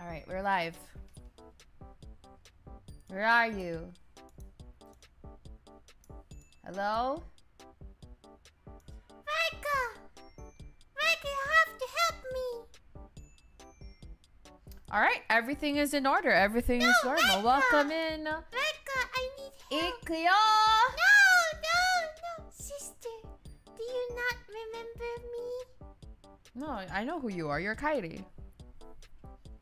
All right, we're live. Where are you? Hello? Raika! Raika, you have to help me! All right, everything is in order. Everything is normal. Raika! Welcome in. Raika, I need help! Ikyo! No, no, no! Sister, do you not remember me? No, I know who you are. You're Kairi.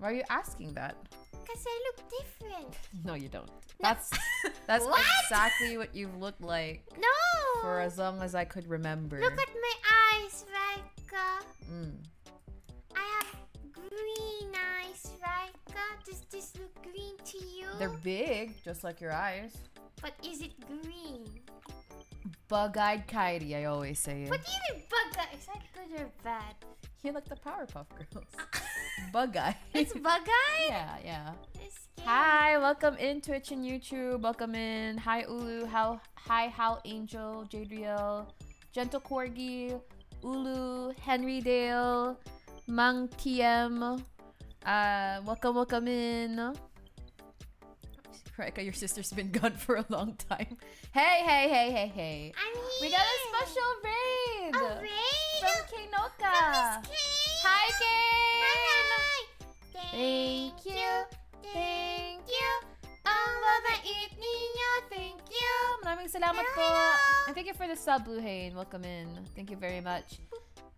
Why are you asking that? Because I look different. No, you don't. That's that's What? exactly what you've looked like No! for as long as I could remember. Look at my eyes, Raika. Mm. I have green eyes, Raika. Does this look green to you? They're big, just like your eyes. But is it green? Bug-eyed Kairi, I always say it. What do you mean bug eye? Is that good or bad? You like the Powerpuff Girls. Bug-eyed. It's bug eye? yeah, yeah. Hi, welcome in Twitch and YouTube. Welcome in. Hi Ulu, how hi Hal Angel, Jadriel, Gentle Corgi, Ulu, Henry Dale, Mang TM. Uh welcome, welcome in. Raika, your sister's been gone for a long time. Hey, hey, hey, hey, hey. I'm here. We got a special raid A raid from from Miss Kane. Hi, Kane. Thank you. Thank you. Ang mabait ninyo. Thank you. Maraming salamat po. And thank you for the sub, Luhain. Welcome in. Thank you very much.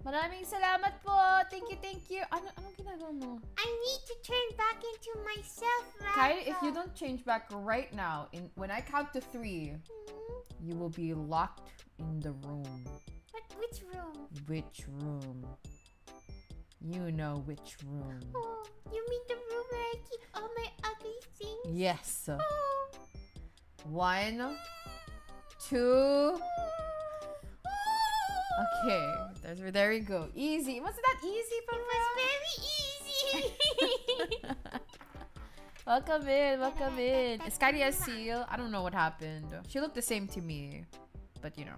Maraming salamat po. Thank you, thank you. Ano, anong ginagawa mo? I need to turn back into myself, right? Kai, if you don't change back right now, in when I count to three, mm-hmm. you will be locked in the room. What, which room? Which room? You know which room. Oh, you mean the room where I keep all my ugly things? Yes. Oh. One, oh. two. Oh. Okay, there's there we go. Easy. Wasn't that easy, for me? It was very easy. Welcome in, welcome in. Is Kairi seal? I don't know what happened. She looked the same to me. But you know.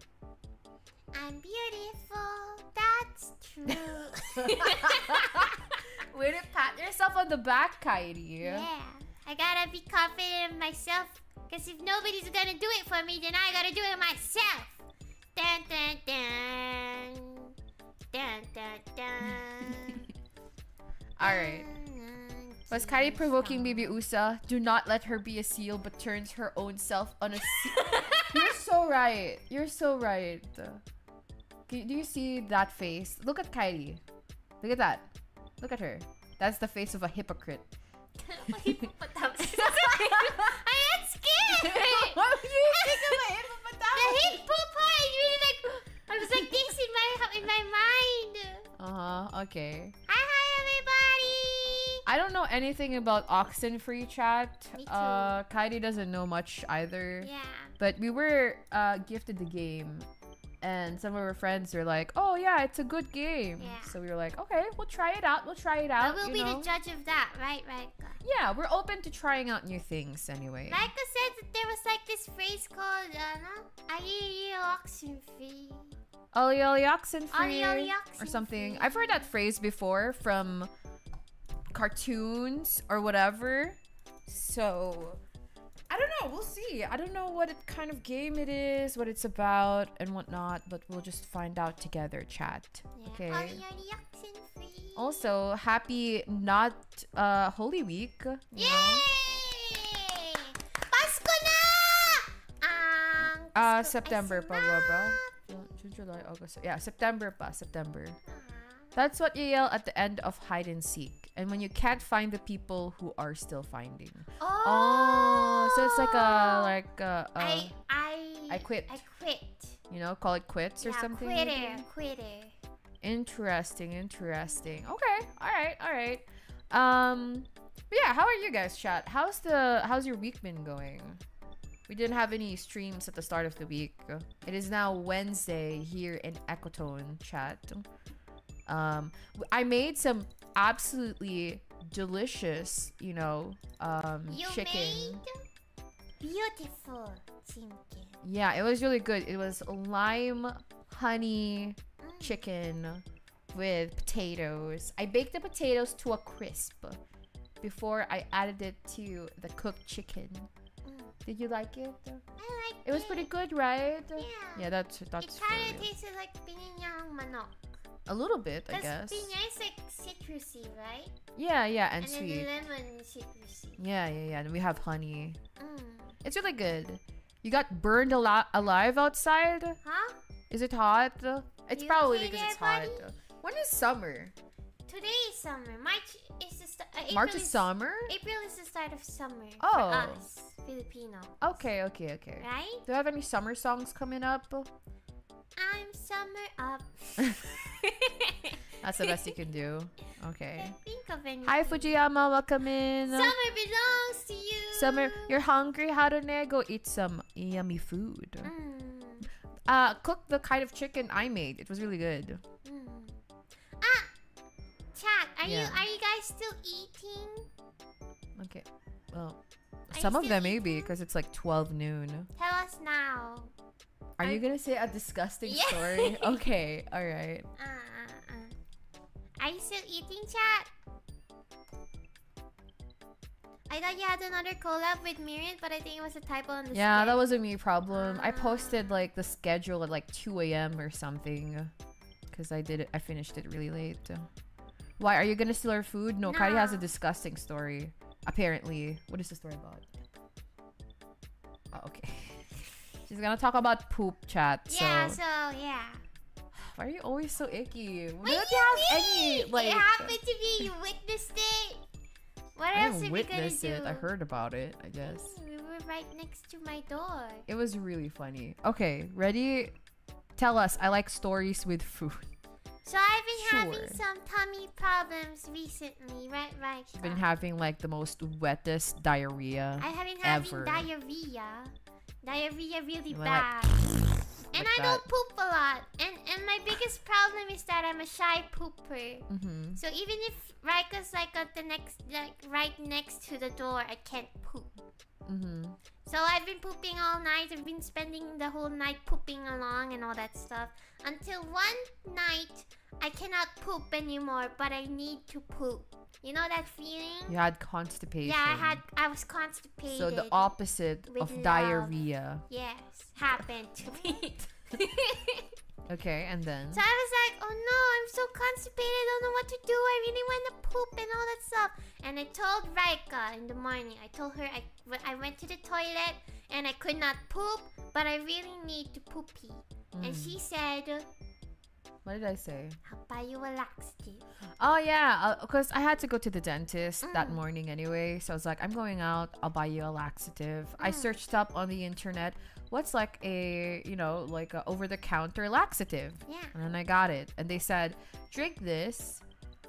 I'm beautiful. That's true. Way to pat yourself on the back, Kairi. yeah. I gotta be confident in myself. Cause if nobody's gonna do it for me, then I gotta do it myself. Dun dun dun. Dun dun dun. Alright. Was Kairi provoking Baby Usa? Do not let her be a seal but turns her own self on a seal. You're so right. You're so right. Do you see that face? Look at Kairi. Look at that. Look at her. That's the face of a hypocrite. I got scared. Why would you think of a the hippopotamus? hippo part is really like I was like this in my in my mind. Uh-huh, okay. Hi hi everybody. I don't know anything about Oxenfree chat. Me too. Uh Kairi doesn't know much either. Yeah. But we were uh, gifted the game, and some of our friends were like, "Oh yeah, it's a good game." Yeah. So we were like, "Okay, we'll try it out. We'll try it out." I out." will you be know? the judge of that, right, Raika? Yeah, we're open to trying out new things anyway. Raika said that there was like this phrase called uh, "Ayi oxen free." Ollie Ollie oxen free or something. I've heard that phrase before from cartoons or whatever. So I don't know. We'll see. I don't know what kind of game it is, what it's about, and whatnot. But we'll just find out together. Chat. Yeah. Okay. Ollie Ollie oxen free. Also, happy not uh Holy Week. you know? Yay! Pasko na! Ang Uh, September pa ba? June, July, August. Yeah, September pa. September. Ah. That's what you yell at the end of hide and seek. And when you can't find the people who are still finding. Oh, Oh, so it's like a Oh. like a, a I I I quit. I quit. you know, call it quits or yeah, something. Quitter, quitter. Interesting, interesting. Okay, all right, all right. Um, yeah, how are you guys, chat? How's the how's your week been going? We didn't have any streams at the start of the week. It is now Wednesday here in Ecotone chat. Um, I made some absolutely delicious, you know, um, You chicken. beautiful chimkin. Yeah, it was really good. It was lime honey Mm. chicken with potatoes. I baked the potatoes to a crisp before I added it to the cooked chicken. Did you like it? I like It was pretty good, right? Yeah. Yeah, that's that's. It that's kind for of tasted like pinyang manok. a little bit, I Because guess. pinya is like citrusy, right? Yeah, yeah, and And, then sweet. the lemon citrusy. Yeah, yeah, yeah. And we have honey. Mm. It's really good. You got burned al- alive outside? Huh? Is it hot? It's You probably because it's hot. buddy? When is summer? Today is summer. March is the start. Uh, March April is summer? April is the start of summer Oh. for us Filipino. Okay, okay, okay. Right? Do you have any summer songs coming up? I'm summer up. That's the best you can do. Okay. Can't think of anything. Hi Fujiyama, welcome in. Summer belongs to you. Summer, you're hungry? Harune, go eat some yummy food. Mm, Uh, cook the kind of chicken I made. It was really good. mm. Ah, chat. Are you are you guys still eating? Okay. Well, Are some of them maybe because it's like 12 noon. Tell us now. Are Are- you gonna say a disgusting Yeah. story? Okay, all right. Uh, uh, uh. Are you still eating, chat? I thought you had another collab with Miriam, but I think it was a typo on the Yeah, that was a me problem. I Ah. posted like the schedule at like 2 a.m. or something because I did it. I finished it really late. Why are you gonna steal our food? No, Kairi has a disgusting story. Apparently, what is the story about? Oh, okay. She's gonna talk about poop chat. Yeah, so so yeah. why are you always so icky? What don't you have mean? any like? it happened to be you witnessed it. What I else are we gonna witness do? it. I heard about it. I guess We were right next to my door. it was really funny. Okay, ready? Tell us. I like stories with food. So I've been having some tummy problems recently, right? Right. I've been having like the most wettest diarrhea. I have been having ever. diarrhea. Diarrhea really went like- bad. and I don't poop a lot. And and my biggest problem is that I'm a shy pooper. mm-hmm. So even if Rika's like at the next like right next to the door, I can't poop. Mm-hmm. So I've been pooping all night. I've been spending the whole night pooping along and all that stuff. Until one night, I cannot poop anymore, but I need to poop. You know that feeling? You had constipation. Yeah, I had. I was constipated. So the opposite of love. diarrhea. Yes, happened to me. Okay, and then So I was like, oh no, I'm so constipated. I don't know what to do. I really want to poop and all that stuff. And I told Raika in the morning. I told her I, I went to the toilet and I could not poop, but I really need to poopy. And Mm. she said, what did I say? I'll buy you a laxative. Oh yeah, because I had to go to the dentist that Mm. morning anyway. So I was like, I'm going out. I'll buy you a laxative. I Mm. searched up on the internet what's like a you know like a over-the-counter laxative, Yeah. and I got it. And they said, drink this,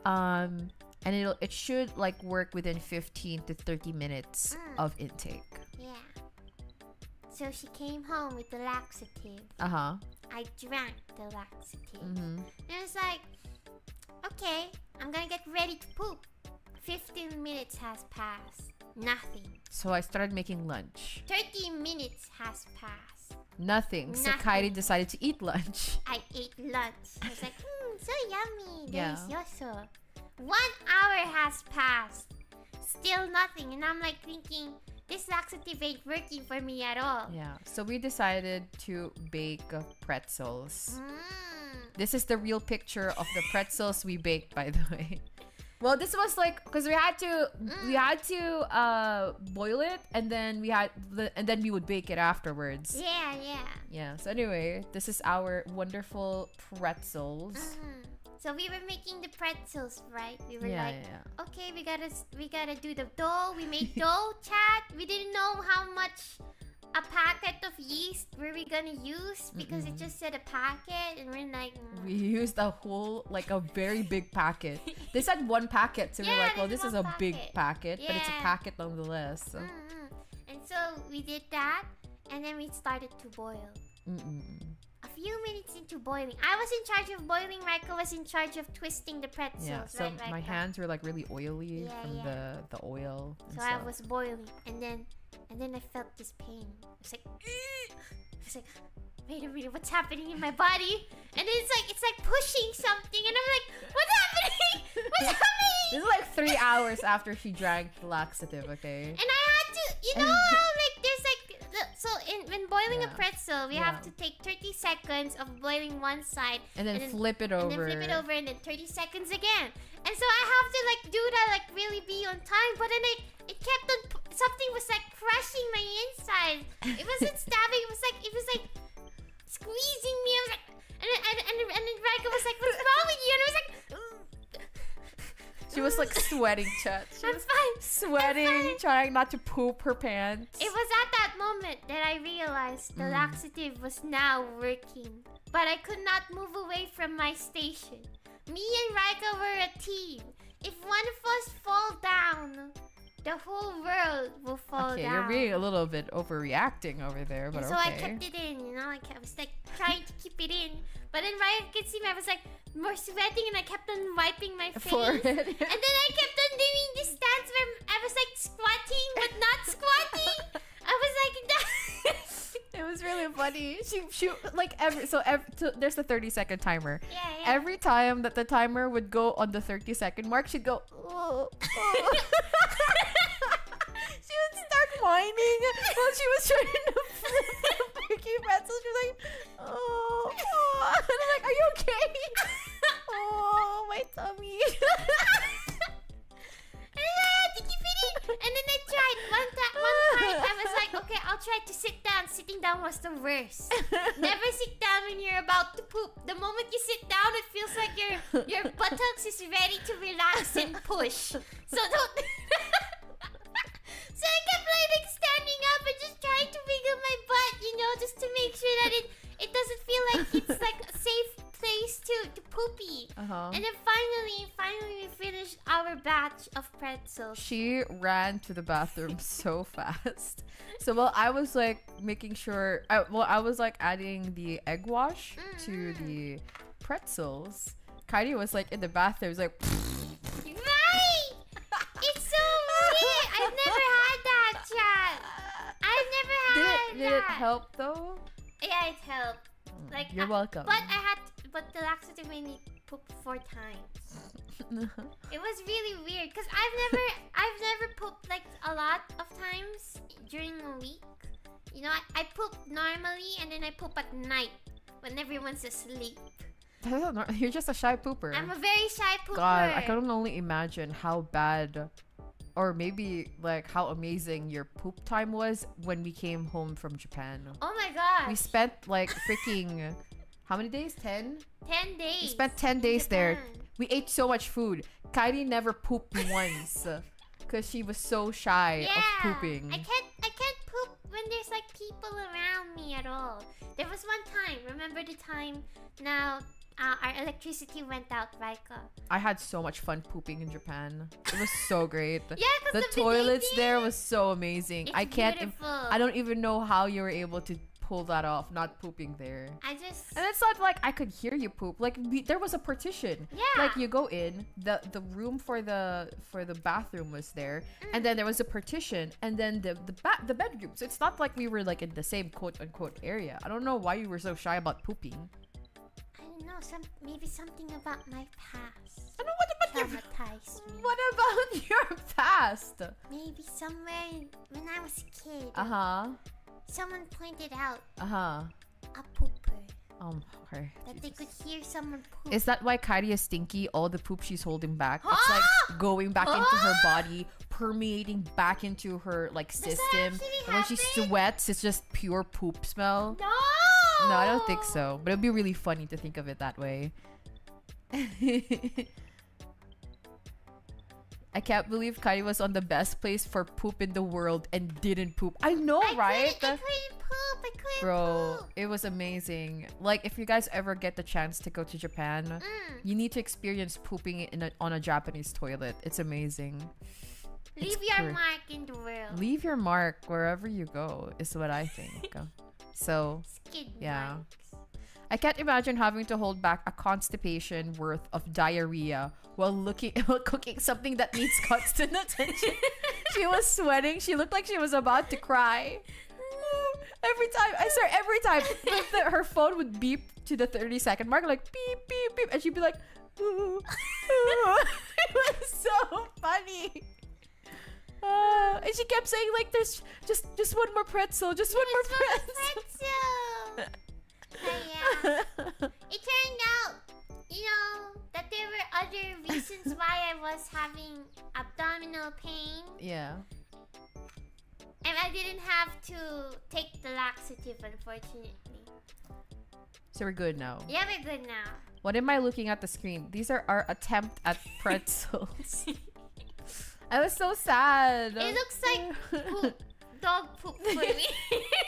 um, and it'll it should like work within 15 to 30 minutes Mm. of intake. Yeah. So she came home with the laxative. Uh huh. I drank the laxative. Mm-hmm. And it's like, okay, I'm gonna get ready to poop. 15 minutes has passed. Nothing. So I started making lunch. 30 minutes has passed. Nothing. So Kairi decided to eat lunch. I ate lunch. I was like, hmm, so yummy. Yeah. Delicioso. One hour has passed. Still nothing. And I'm like thinking, this laxative ain't working for me at all. Yeah. So we decided to bake pretzels. Mm. This is the real picture of the pretzels we baked, by the way. Well, this was like because we had to we Mm. had to uh boil it and then we had the and then we would bake it afterwards. Yeah, yeah. Yeah. So anyway, this is our wonderful pretzels. Mhm. So we were making the pretzels, right? We were Yeah, like, yeah, yeah. okay, we gotta we gotta do the dough. We made dough, chat. We didn't know how much a packet of yeast were we gonna use because it Mm-mm. just said a packet, and we're like, mm. We used a whole, like a very big packet. They said one packet, so we're like, well, this this is a one big packet. packet, but it's a packet nonetheless. So. And so we did that, and then we started to boil. Mm-mm. A few minutes into boiling, I was in charge of boiling. Raika was in charge of twisting the pretzels. Yeah, so right, my hands were like really oily Yeah, from yeah. the the oil. So I was boiling, and then, and then I felt this pain. It's like, it's like, wait a minute, what's happening in my body? And then it's like, it's like pushing something, and I'm like, what's happening? What's happening? This is like three hours after she drank the laxative. Okay. And I had to, you know how like there's like, so in when boiling a pretzel, we have to take 30 seconds of boiling one side, And then, and then- flip it over, and then flip it over, and then 30 seconds again. And so I have to like do that, like really be on time. But then it, it kept on, something was like crushing my inside. It wasn't stabbing. It was like it was like squeezing me. I was like, and then, and, and, and then Raika was like, "What's wrong with you?" And I was like, She was like sweating, Chet. She "I'm was fine." sweating, trying not to poop her pants. It was at that moment that I realized the Mm. laxative was now working. But I could not move away from my station. Me and Raika were a team. If one of us fall down, the whole world will fall down. okay, down. you're being a little bit overreacting over there, but and so okay. I kept it in, you know, I, kept, I was like trying to keep it in. But then Raika could see me, I was like more sweating and I kept on wiping my face. Forehead. And then I kept on doing this dance where I was like squatting but not squatting. I was like, It was really funny. She she like every so every so there's a 30 second timer. yeah, yeah. Every time that the timer would go on the 30 second mark, she'd go. "Oh, oh." she would start whining while she was trying to flip the Mickey pretzel. She was like, oh, oh. And I'm like, are you okay? oh, my tummy. And then I had to keep it in. And then I tried one time. One time I was like, okay, I'll try to sit down. Sitting down was the worst. Never sit down when you're about to poop. The moment you sit down, it feels like your your buttocks is ready to relax and push. So don't. so I kept like standing up and just trying to wiggle my butt, you know, just to make sure that it it doesn't feel like it's like a safe place to to poopy. Uh-huh. And then finally, finally, we finished our batch of pretzels. She ran to the bathroom so fast. So while I was like making sure, I, well, I was like adding the egg wash to Mm. the pretzels. Kairi was like in the bathroom, was like, Right! It's so weird. I've never had that, chat. I've never did had it, did that. it help though? Yeah, it helped. Mm, like, You're I- welcome. But I had, but the laxative made me poop four times. It was really weird because I've never, I've never pooped like a lot of times during a week. You know, I, I poop normally and then I poop at night when everyone's asleep. You're just a shy pooper. I'm a very shy pooper. God, I can only imagine how bad, or maybe like how amazing your poop time was when we came home from Japan. Oh my god. We spent like freaking how many days? Ten. 10 days. We spent ten in days there. We ate so much food. Kairi never pooped once because she was so shy Yeah. of pooping. I can't I can't poop when there's like people around me at all. There was one time, remember the time now uh, our electricity went out, Raika. I had so much fun pooping in Japan. It was so great. Yeah, the because toilets there was so amazing. It's I can't. beautiful. I don't even know how you were able to pull that off, not pooping there. I just And it's not like I could hear you poop. Like we, there was a partition. Yeah. Like you go in, the the room for the for the bathroom was there, and then there was a partition, and then the the ba- the bedroom. So it's not like we were like in the same quote unquote area. I don't know why you were so shy about pooping. Know, some maybe something about my past I don't know what about your traumatized me. what about your past? Maybe somewhere when I was a kid, Uh huh. someone pointed out Uh huh. a pooper Um. Okay. that they could hear someone poop. Is that why Kairi is stinky? All the poop she's holding back, it's like going back into her body, permeating back into her like system. And when she sweats, it's just pure poop smell. no. No, I don't think so. But it'd be really funny to think of it that way. I can't believe Kairi was on the best place for poop in the world and didn't poop. I know, I right? Couldn't, I couldn't poop. I couldn't Bro, poop. it was amazing. Like, if you guys ever get the chance to go to Japan, Mm. you need to experience pooping in a, on a Japanese toilet. It's amazing. Leave It's your mark in the world. Leave your mark wherever you go, is what I think. so, Skid Yeah. marks. I can't imagine having to hold back a constipation worth of diarrhea while looking while cooking something that needs constant attention. she was sweating. She looked like she was about to cry. Every time, I swear, every time the- the- her phone would beep to the 30 second mark, like beep, beep, beep, and she'd be like, "Ooh, ooh." it was so funny. Uh, and she kept saying like, "There's just just one more pretzel, just one more pretzel." pretzel. Yeah, it turned out, you know, that there were other reasons why I was having abdominal pain, yeah. and I didn't have to take the laxative, unfortunately. So we're good now. Yeah, we're good now. What am I looking at the screen? These are our attempt at pretzels. I was so sad. It looks like poop, dog poop for me.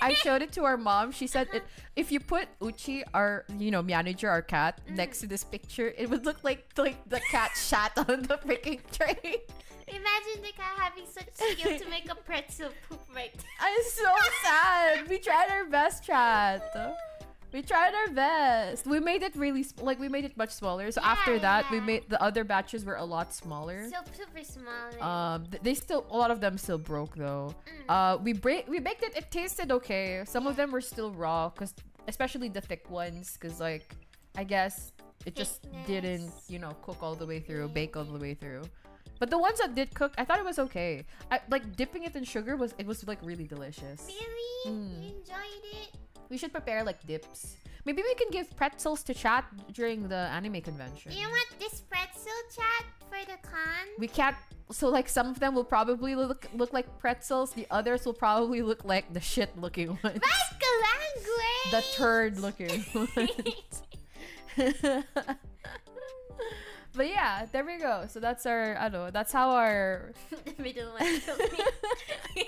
I showed it to our mom. She said it, if you put Uchi, our you know manager, our cat, Mm. next to this picture, it would look like like the cat shat on the freaking tray. Imagine the guy having such skill to make a pretzel poop right I'm so sad. We tried our best, chat. We tried our best. We made it really like we made it much smaller. So after Yeah, that, we made the other batches were a lot smaller. So super small. Um, th- they still a lot of them still broke though. Mm. Uh, we break we baked it. It tasted okay. Some of them were still raw, cause especially the thick ones, cause like I guess it just didn't you know cook all the way through, bake all the way through. But the ones that did cook, I thought it was okay. I like dipping it in sugar was it was like really delicious. really? Mm. You enjoyed it? We should prepare like dips. Maybe we can give pretzels to chat during the anime convention. Do You want this pretzel chat for the con? We can't. So like some of them will probably look look like pretzels. The others will probably look like the shit looking ones. Language! the turd looking ones. but yeah, there we go. So that's our. I don't know. That's how our. middle one killed me.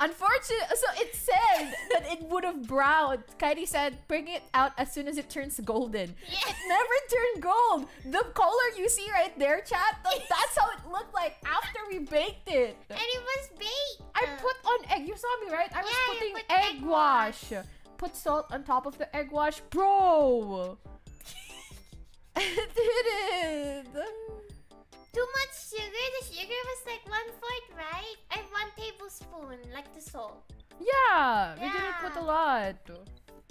Unfortunately, so it said that it would have browned. Kairi said, "Bring it out as soon as it turns golden." Yeah. It never turned gold. The color you see right there, chat. like, that's how it looked like after we baked it. And it was baked. I put on egg. You saw me, right? I was Yeah, putting put egg, egg wash. wash. Put salt on top of the egg wash, bro. it didn't. Too much sugar? The sugar was like one fourth, right? And one tablespoon, like the salt. Yeah, we didn't put a lot.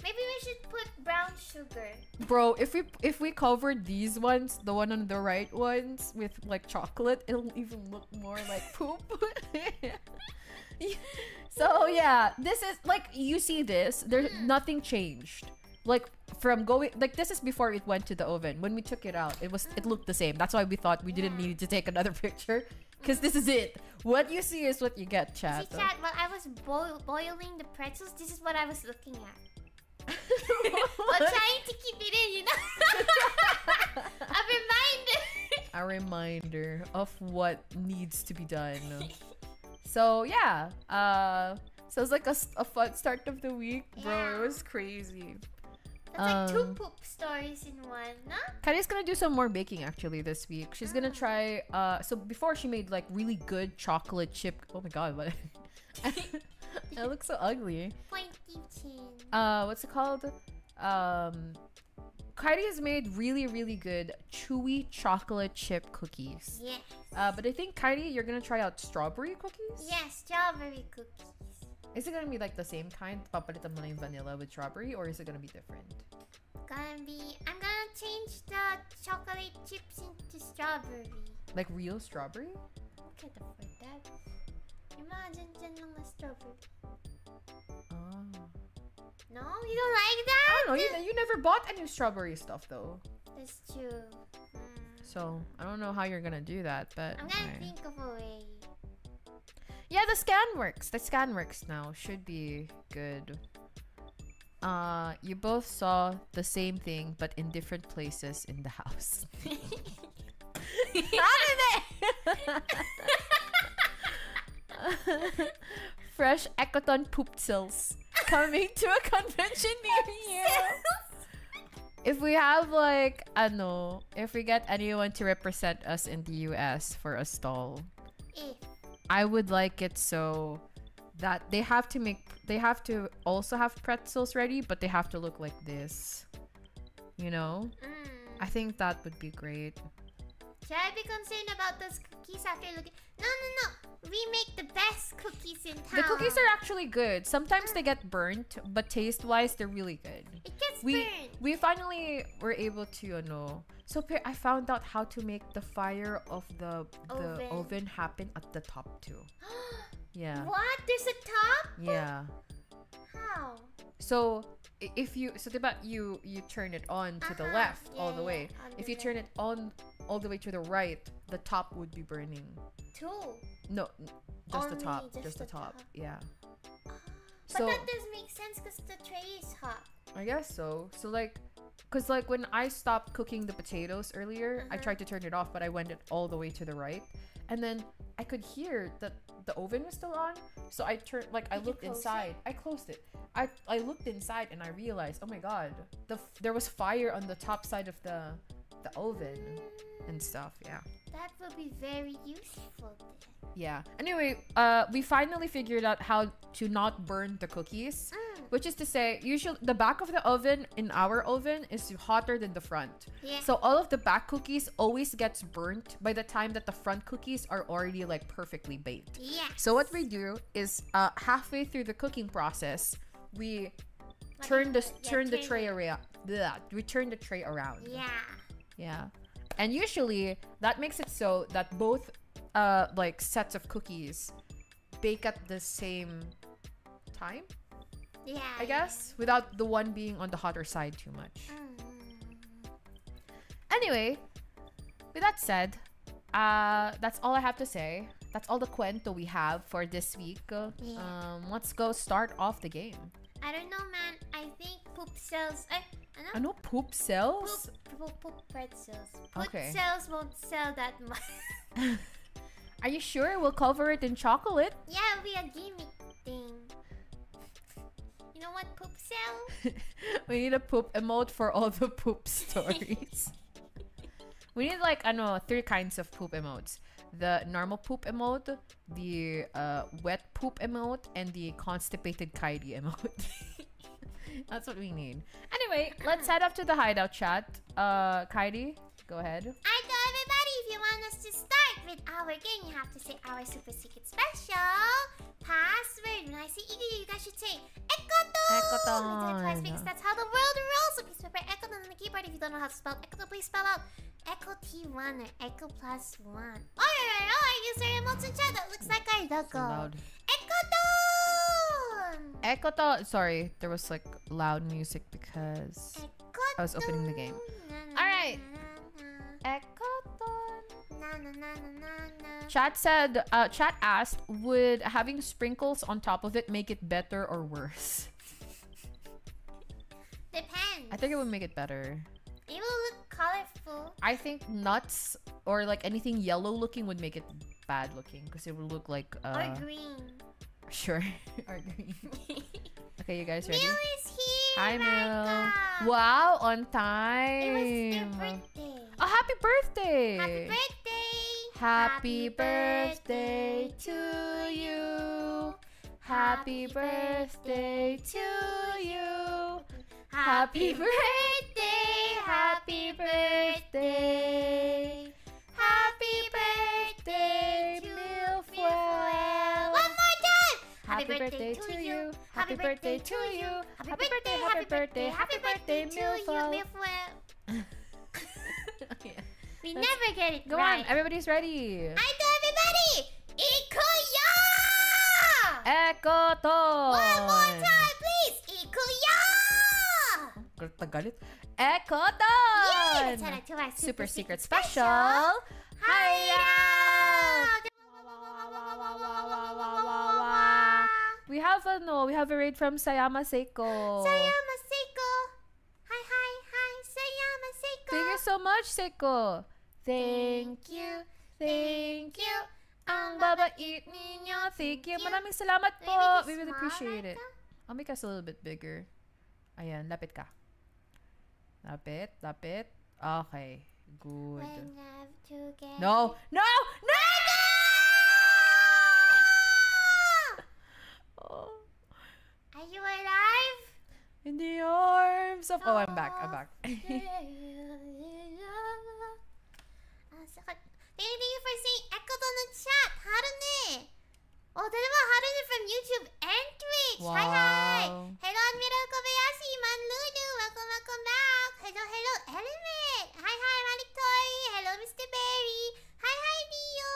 Maybe we should put brown sugar. Bro, if we if we cover these ones, the one on the right ones with like chocolate, it'll even look more like poop. so yeah, this is like you see this. There's mm. nothing changed. Like from going like this is before it went to the oven. When we took it out, it was it looked the same. That's why we thought we didn't need to take another picture. Cause this is it. What you see is what you get, chat. See, chat, while I was boil- boiling the pretzels, this is what I was looking at. While trying to keep it in, you know? A reminder. a reminder of what needs to be done. So yeah, uh, so it's like a fun start of the week, bro. Yeah. It was crazy. That's like two Um, poop stories in one? Kairi's gonna do some more baking actually this week. She's gonna try. Uh, so before she made like really good chocolate chip. Oh my god, what? I look so ugly. Pointy chin. Uh, what's it called? Um, Kairi has made really, really good chewy chocolate chip cookies. Yes. Uh, but I think Kairi, you're gonna try out strawberry cookies. Yes, strawberry cookies. Is it gonna be like the same kind? Papalitan mo na yung vanilla with strawberry, or is it gonna be different? Gonna be. I'm gonna change the chocolate chips into strawberry. Like real strawberry? Who can afford that? Imagine dyan lang na strawberry. Oh. No, you don't like that? I don't know. You, you never bought any strawberry stuff though, That's true. Mm. so I don't know how you're gonna do that. But I'm gonna think of a way. Yeah, the scan works. The scan works now. Should be good. Uh, you both saw the same thing, but in different places in the house. Fresh Ecotone poop cells coming to a convention near you. If we have like, I know, if we get anyone to represent us in the US for a stall, If. I would like it so that they have to make they have to also have pretzels ready, but they have to look like this. You know? Mm. I think that would be great. Should I be concerned about those cookies after looking? No, no, no. We make the best cookies in town. The cookies are actually good. Sometimes they get burnt, but taste-wise they're really good. It gets We burned. we finally were able to, you know. So I found out how to make the fire of the the Oven. oven happen at the top too. Yeah. What? There's a top? Yeah. How? So if you so diba you you turn it on to the Uh-huh. left all Yeah, the way. yeah, If the you turn it on all the way to the right, the top would be burning. Two. No, just the top, just just, the, the top. top. Yeah. But So that doesn't make sense because the tray is hot. I guess so. So like cuz like when I stopped cooking the potatoes earlier, I Uh-huh. tried to turn it off, but I went it all the way to the right. And then I could hear that the oven was still on. So I turned like I Did you looked close it? inside. I closed it. I I looked inside and I realized, "Oh my god, the f- there was fire on the top side of the the oven and stuff." Yeah. That would be very useful then. Yeah. Anyway, uh we finally figured out how to not burn the cookies. Mm. Which is to say, usually the back of the oven in our oven is hotter than the front. Yeah. So all of the back cookies always gets burnt by the time that the front cookies are already like perfectly baked. yeah. So what we do is uh, halfway through the cooking process, we turn the yeah, turn the tray around. We turn the tray around. Yeah. Yeah. And usually that makes it so that both uh like sets of cookies bake at the same time, Yeah. I guess, without the one being on the hotter side too much. Mm. Anyway, with that said, uh, that's all I have to say. That's all the cuento we have for this week. Yeah. Um, let's go start off the game. I don't know, man. I think poop cells. Ano? Ano poop cells? Poop, poop, poop pretzels. Poop Okay. cells won't sell that much. Are you sure we'll cover it in chocolate? yeah, it'll be a gimmick thing. You know what poop cell? we need a poop emote for all the poop stories. we need like I know three kinds of poop emotes: the normal poop emote, the uh, wet poop emote, and the constipated Kairi emote. That's what we need. Anyway, let's head up to the hideout chat. Uh, Kairi, go ahead. I tell everybody if you want us to start with our game, you have to say our super secret special password. When I say Iggy, you guys should say Ecotone! Ecotone. We did it twice because that's how the world rolls. So please prepare Ecotone on the keyboard. If you don't know how to spell Ecotone, please spell out Echo T1 or Echo plus 1. Alright, alright, alright. Use our emotes in chat. That looks like our So logo. loud. Ecotone! Ecotone. Sorry, there was like loud music because I was opening the game. Alright. Chat said, uh, chat asked, would having sprinkles on top of it make it better or worse? Depends. I think it would make it better. It will look colorful. I think nuts or like anything yellow looking would make it bad looking because it would look like uh or green. Sure green. Okay, you guys ready? Mil is here. Hi. Mil. Wow, on It was time. their birthday. Oh, happy birthday! Happy birthday. Happy birthday to you. Happy birthday to you. Happy birthday, happy birthday. Happy birthday to you. Happy birthday to you. Happy birthday, happy birthday, happy birthday, Milfoil. Milfoil. We never get it Go right. on, everybody's ready. I tell everybody, Ikuya! Ecotone! One more time, please. Ikuya! Galit. Ecotone! Yay! To our Super Secret special. Special. Hideout! We have a no. We have a raid from Sayama Seiko. Sayama Seiko. Hi, hi, hi. Sayama Seiko. Thank you so much, Seiko. Thank you. Thank you. Ang babait ninyo. Thank you. Maraming salamat po. We really appreciate it. I'll make us a little bit bigger. Ayan, lapit ka. Lapit, lapit. Okay, good. No, no, no! Are you alive? in the arms of... Oh, I'm back, I'm back. Ah. Thank you, for saying echo on the chat. Harune. Oh, dalawa Harune from YouTube and Twitch. Hi, hi. Hello, Admiral Kobayashi, Man Lulu. Welcome, welcome back. Hello, hello, Element. Hi, hi, Malik Toy. Hello, Mr. Berry. Hi, hi, Dio.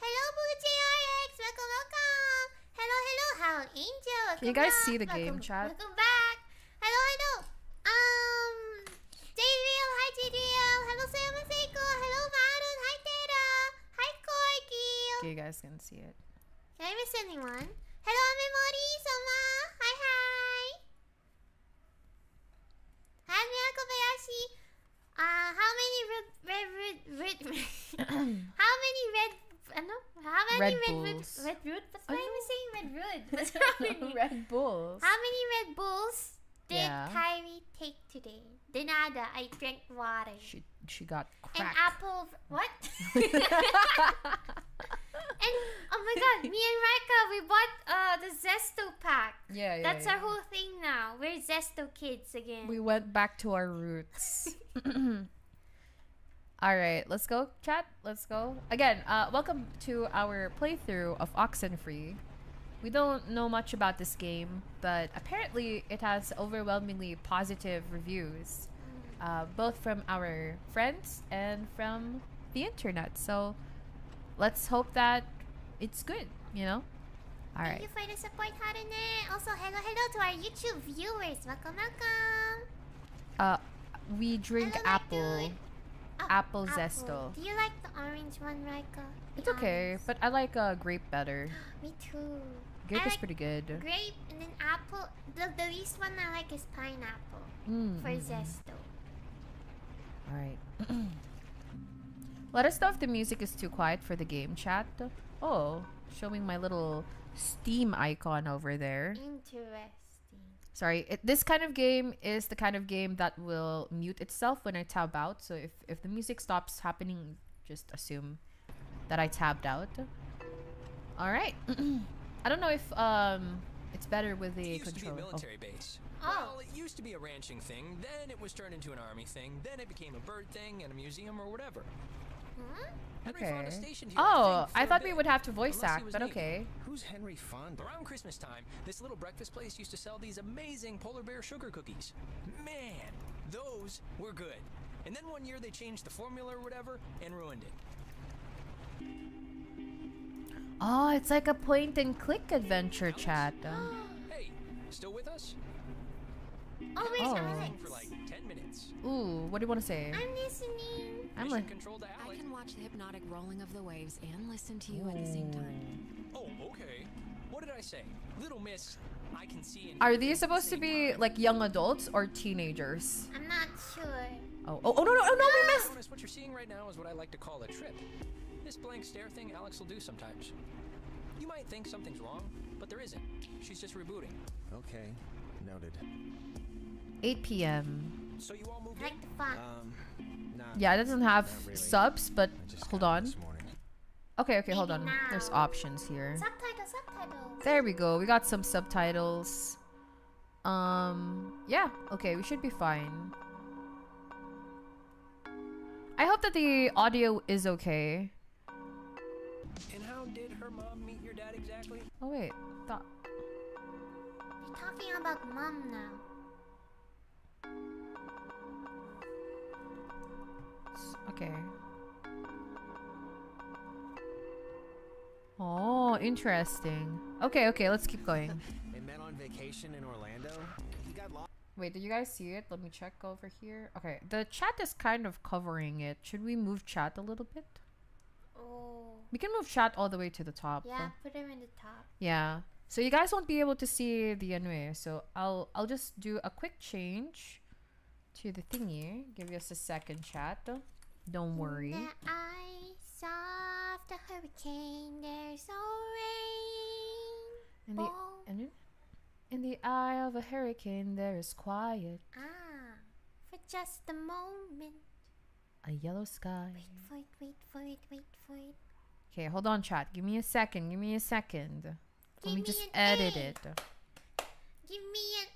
Hello, Boo JRX. Welcome, welcome. Hello, hello, Howl Angel. Can you guys back. see the game Welcome- chat? Welcome back. Hello, hello. Um, JDL. Hi, JDL. Hello, Sayama Seiko. Hello. Hi, Tera. Hi, Corky. Okay, you guys can see it. Did I miss anyone? Hello, Memory, Soma. Hi, hi. Hi, Mia Kobayashi. Uh, how many red, red, red, red, how many red, ano? How many Red red, red, Bulls. red, root? What's why Ano? saying red root? What's? Red Bulls. How many Red Bulls did Yeah. Kairi take today? Denada, I drank water. She she got An cracked. apple. What? and oh my god, me and Raika, we bought uh the Zesto pack. yeah, yeah. That's yeah. our whole thing now. We're Zesto kids again. We went back to our roots. All right, let's go, chat. Let's go again. Uh, welcome to our playthrough of Oxenfree. We don't know much about this game, but apparently it has overwhelmingly positive reviews, uh, both from our friends and from the internet. So let's hope that it's good. You know. All Thank you for the support, Harune. Also, hello, hello to our YouTube viewers. Welcome, welcome. Uh, we drink Hello, my apple. Apple zesto. Do you like the orange one, Raika? Be It's okay, but I like uh, grape better. Me too. Grape I is like pretty good. Grape and then apple. The, the least one I like is pineapple Mm, for mm, mm. zesto. All right. Let us know if the music is too quiet for the game chat. Oh, showing my little Steam icon over there. Interesting. Sorry, it, this kind of game is the kind of game that will mute itself when I tab out. So if, if the music stops happening, just assume that I tabbed out. All right. I don't know if um it's better with the It used to be a controller. Oh. military base. Oh. Well, it used to be a ranching thing, then it was turned into an army thing, then it became a bird thing and a museum or whatever. Henry Okay. Fonda stationed here, Oh, think, for I a thought we would have to voice unless act, but Navy. okay. Who's Henry Fonda? Around Christmas time, this little breakfast place used to sell these amazing polar bear sugar cookies. Man, those were good. And then one year they changed the formula or whatever and ruined it. Oh, it's like a point and click adventure chat. Uh. Hey, still with us? Oh, where's Oh. Alex? For like 10 minutes. Ooh, what do you want to say? I'm listening. I'm like, control to I can watch the hypnotic rolling of the waves and listen to you at the same time. Oh, okay. What did I say? Little miss, I can see are these things the supposed to be time. like young adults or teenagers? I'm not sure. Oh, oh, oh no, no, oh, no, we ah! missed. Honest, what you're seeing right now is what I like to call a trip. This blank stare thing Alex will do sometimes. You might think something's wrong, but there isn't. She's just rebooting. Okay, noted. 8 p.m. So you all moved I like in? the font. Um, nah, Yeah, it doesn't have really. subs, but hold on. This. Okay, okay, hold Maybe on. There's options here. subtitle, subtitle. There we go. We got some subtitles. Um, yeah. Okay, we should be fine. I hope that the audio is okay. And how did her mom meet your dad exactly? Oh wait, thought. You're talking about mom now. Okay. Oh, interesting. Okay, okay, let's keep going. They met on vacation in Orlando. He got lost. Wait, did you guys see it? Let me check over here. Okay, the chat is kind of covering it. Should we move chat a little bit? Oh. We can move chat all the way to the top. Yeah, put him in the top. Yeah. So you guys won't be able to see the anime. So I'll I'll just do a quick change to the thingy. Give us a second, chat. Don't worry. In the eyes of the hurricane, there's no rain. In the in, it- in the eye of a hurricane, there is quiet, Ah, for just a moment. a yellow sky. Wait for it, wait for it, wait for it. Okay, hold on, chat. Give me a second. Give me a second. Let me me just edit A. it. Give me a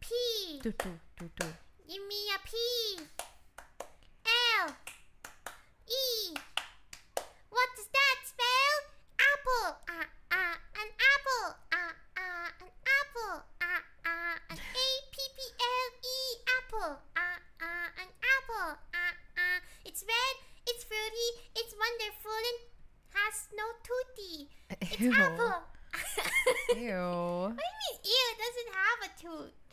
P. Do, do, do, do. Give me a P. L. E. What does that spell? Apple. Ah, ah, an apple. Ah, ah, an apple. Ah, ah, an A P P L E apple. Ah, ah, an apple. Ah, ah. It's red. It's fruity. It's wonderful and has no tootie. It's Ew. apple. Ew. What do you mean, ew? It doesn't have a tooth.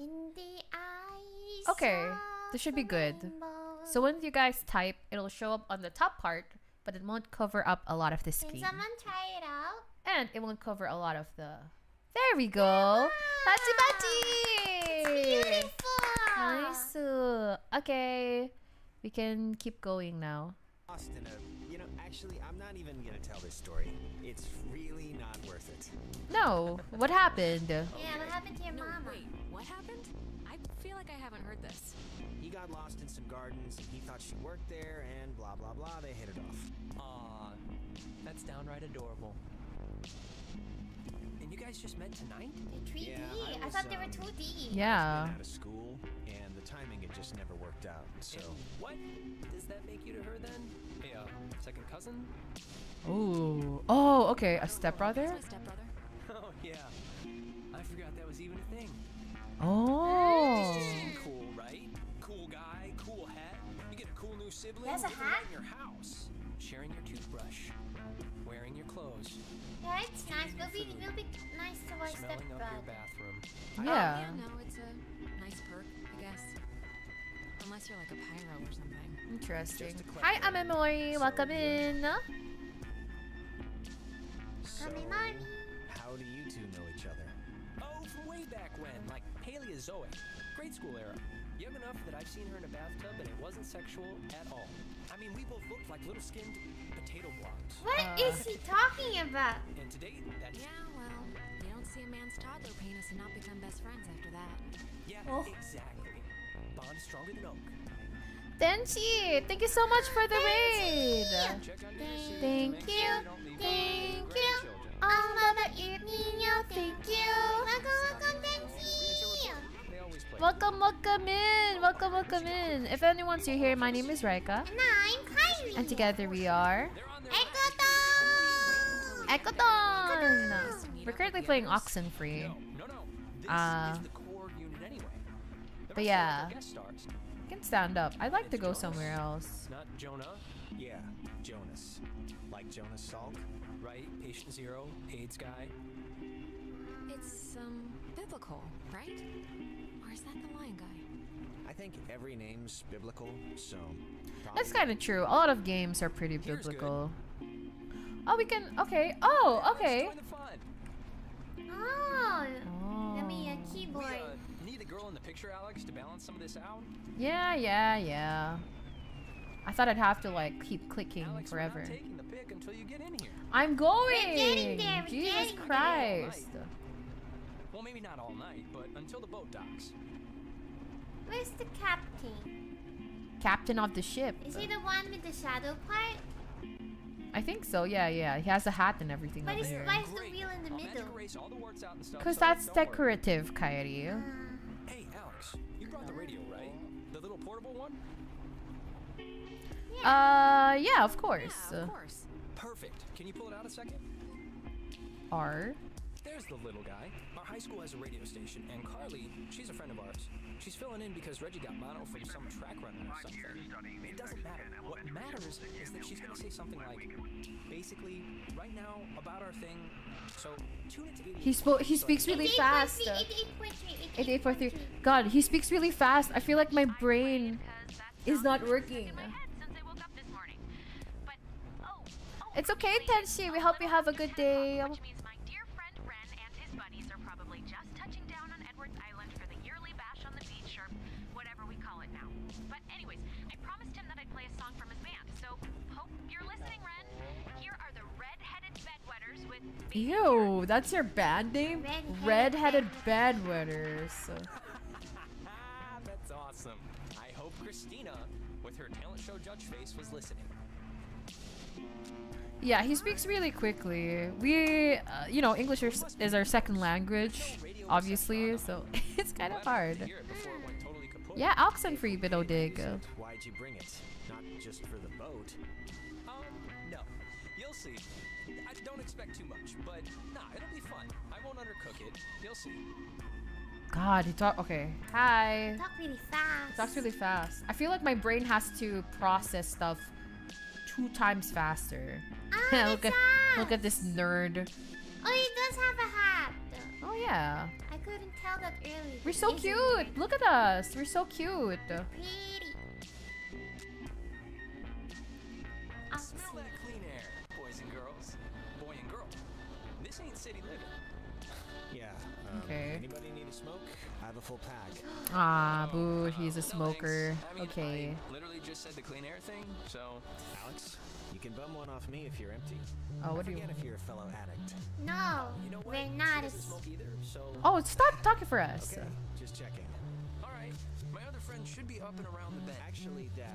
In the eyes. Okay, this should be good. rainbow. So when you guys type, it'll show up on the top part, but it won't cover up a lot of the Can screen. someone try it out? And it won't cover a lot of the... There we go! Patsy Patsy! Beautiful. Nice. uh, Okay. We can keep going now. Lost in. You know, actually, I'm not even gonna tell this story. It's really not worth it. No. What happened? Yeah, what happened to your No, mama? wait, what happened? I feel like I haven't heard this. He got lost in some gardens. He thought she worked there, and blah blah blah. They hit it off. Aw, that's downright adorable. And you guys just met tonight? They're 3D. Yeah, I I, thought they were um, 2D. Yeah. Been out of school, and the timing it just never worked out. So And what does that make you to her then? A uh, second cousin? Ooh. Oh, okay. A stepbrother? That's my stepbrother. Oh yeah, I forgot that was even a thing. Oh. Cool, right? Cool guy, cool hat. You get a cool new sibling. He a hat? in your house, sharing your toothbrush, wearing your clothes, Yeah, it's nice. We'll be, we'll be nice to our smelling up your bathroom. Yeah. Oh, yeah, no, it's a nice perk, I guess. Unless you're like a pyro or something. Interesting. Just a Hi, question. Amemori. So Welcome you're- in. so Mommy, mommy. how do you Paleozoic, grade school era. Young enough that I've seen her in a bathtub and it wasn't sexual at all. I mean, we both looked like little skinned potato blobs. What Uh. is he talking about? And to date, that's Yeah, well, you don't see a man's toddler penis and not become best friends after that. yeah, Oh. exactly. Bond stronger than oak. Denchi, thank you so much for the raid. Check on dinner Thank soon to Thank make you, sure you don't leave thank any you. grandchildren. Oh, mama, eat me, yo, thank Welcome, welcome in. Welcome, welcome in. If anyone's new here, my name is Raika. And I'm Kairi. And together we are They're Ecotone. Ecotone. We're currently playing Oxenfree. No, no, no. Uh, is the core unit anyway. The but rest of us yeah. are guest stars. I can stand up. I'd like to go somewhere else. Not Jonah, Yeah, Jonas. Like Jonas Salk? right? Patient zero, AIDS guy. It's, um, biblical, right? Or is that the lion guy? I think every name's biblical, so. That's kind of true. A lot of games are pretty Here's good. biblical. Oh, we can. Okay. Oh, okay. join the fun. Oh, let me a Oh. We uh, need a girl in the picture, Alex, to balance some of this out. Yeah, yeah, yeah. I thought I'd have to like keep clicking Alex, forever. we're not taking the pick until you get in here. I'm going. getting there, we're Jesus getting there. Christ. Well, maybe not all night, but until the boat docks. Where's the captain? Captain of the ship. Is he the one with the shadow part? I think so. Yeah, yeah. He has a hat and everything What over is here. why is the wheel in the I'll middle? erase all the warts out and stuff. Because so that's decorative, Kairi. Uh, Hey, Alex, you brought the radio, right? The little portable one? Yeah. Uh, yeah, of course. Yeah, of course. Perfect. Can you pull it out a second? R. There's the little guy. High school has a radio station, and Carly, she's a friend of ours. She's filling in because Reggie got mono from some track runner or something. It doesn't matter. What matters is that she's gonna say something like, basically, right now about our thing. So tune it to 88. He spoke. He speaks really fast. 88.3, 8843. God, he speaks really fast. I feel like my brain is not working. Oh, oh, it's okay, Tenshi. We hope you have a good day. Ew, that's your bad name? Red-headed Red-headed bedwetters. That's awesome. I hope Christina, with her talent show judge face, was listening. Yeah, he speaks really quickly. We, uh, you know, English is, is our second language, obviously, so it's kind of Glad I got to hard. hear it before it went totally kaput. Yeah, oxen free bido dig. Why'd you bring it? Not just for the boat. Um, no. You'll see. I don't expect too much, but nah, it'll be fun. I won't undercook it. You'll see. God, he talk. Okay, hi. Talk really fast. He talks really fast. I feel like my brain has to process stuff two times faster. Ah, look at look at this nerd. Oh, he does have a hat. Oh yeah, I couldn't tell that earlier. we're so Isn't cute. it Look at us. We're so cute. Pretty. Ah, pack. Ah, Oh, boo. He's a smoker. thanks. I mean, Okay. I literally just said the clean air thing, so. Alex, you can bum one off me if you're empty. Oh, what do you? Forget if you're a fellow addict. No, You know what? we're not. doesn't as- smoke either, so. Oh, stop talking for us. Okay, just checking. Alright. My other friend should be up and around the bend. Actually, Dad,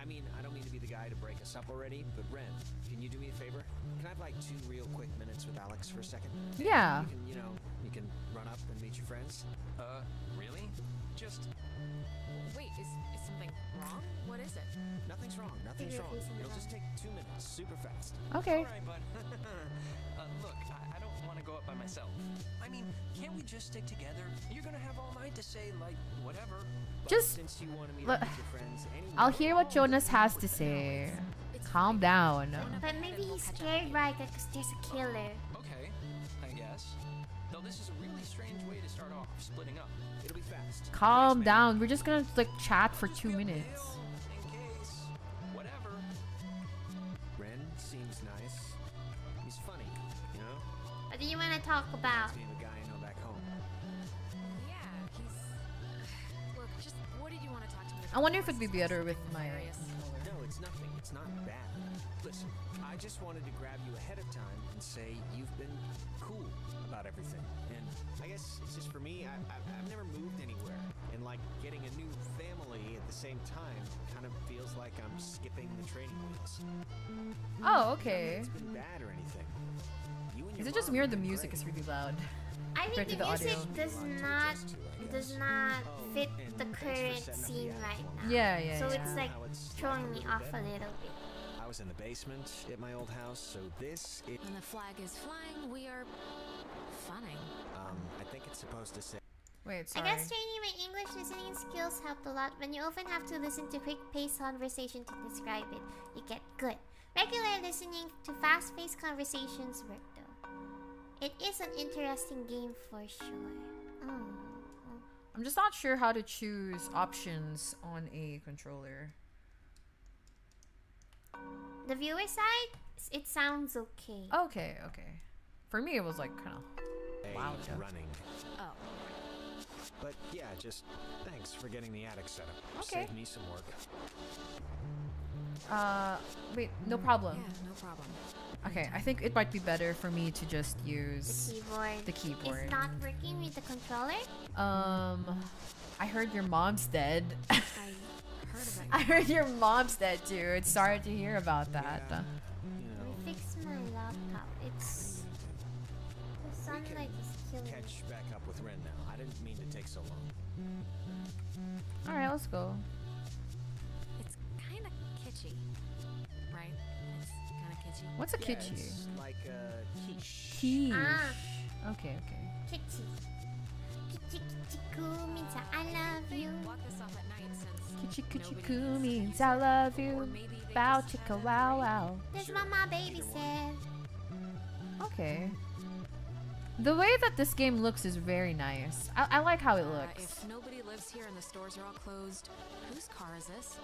I mean, I don't mean to be the guy to break us up already, but Ren, can you do me a favor? Can I have like two real quick minutes with Alex for a second? Yeah. You can, you know, you can run up and meet your friends. Uh, really? Just. Wait, is, is something wrong? What is it? Nothing's wrong. Nothing's wrong. facing It'll just take two minutes, super fast. Okay. Alright, but. uh, look, I, I don't want to go up by myself. I mean, can't we just stick together? You're gonna have all night to say, like, whatever. But Just since you wanted me to meet your friends anyway, I'll hear what Jonas has to say. Calm down. But maybe he's scared by it because there's a killer. This is a really strange way to start off, splitting up. It'll be fast. Calm Thanks, man. down. We're just gonna like chat for two minutes. In case. Whatever. Ren seems nice. He's funny, you know? What do you want to talk about? Reminds me of a guy I know back home. Yeah, he's. Look, just what did you want to talk to me about? I wonder if it'd be better with my. Hilarious. No, it's nothing. It's not bad. Listen, I just wanted to grab you ahead of time and say you've been cool about everything. And I guess it's just for me, I, I, I've never moved anywhere. And like getting a new family at the same time kind of feels like I'm skipping the training wheels. Oh, Not that okay. It's been bad or anything. You and Is it just mom me or the music great. is really loud? I Compared think the the music audio. does A lot to not adjust to, I does not Oh, fit and the current setting up the scene right now. Yeah, yeah, So yeah. it's like it's throwing me off a little bit. I was in the basement at my old house, so this it When the flag is flying, we are funning. um I think it's supposed to say Wait, I guess training my English listening skills helped a lot when you often have to listen to quick paced conversation to describe it. You get good. Regular listening to fast paced conversations work though. It is an interesting game for sure. Mm. I'm just not sure how to choose options on a controller. The viewer side, it sounds okay. Okay, okay. For me, it was like kind of. Wow, Jeff. running. Oh, But yeah, just thanks for getting the attic set up. Okay. Saved me some work. Uh, wait, no problem. yeah, no problem. Okay, I think it might be better for me to just The use keyboard. the keyboard. It's not working with the controller. Um, I heard your mom's dead. I heard about I heard your mom's dead, dude. Sorry to hear about that. Yeah, sunlight is killing me. catch back up with Ren now. I didn't mean to take so long. All right, let's go. It's kind of kitschy, right? It's kind of kitschy. What's a Yeah, kitschy? It's like a quiche. Quiche. Ah. Okay, okay. Kitty. Kitty kitty means I love you. Walk this off at night since Kitchi kitchi nobody coo is- means I love you. Bow chicka wow wow. That's Sure, what my baby said. Okay. The way that this game looks is very nice. I, I like how it Uh, looks. if nobody lives here and the stores are all closed, whose car is this?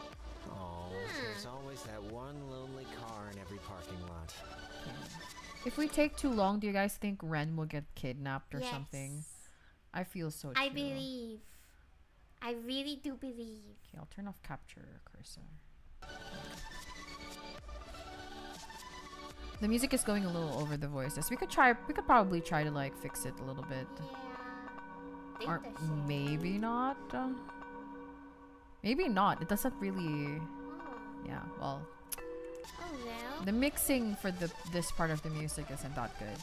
Oh, Hmm. there's always that one lonely car in every parking lot. If we take too long, do you guys think Ren will get kidnapped or yes. something? I feel so. I too. believe. I really do believe. Okay, I'll turn off capture cursor. The music is going a little over the voices. We could try. We could probably try to like fix it a little bit, Yeah. Or maybe not. Uh, maybe not. It doesn't really. Oh. Yeah. Well, oh well. the mixing for the this part of the music isn't that good.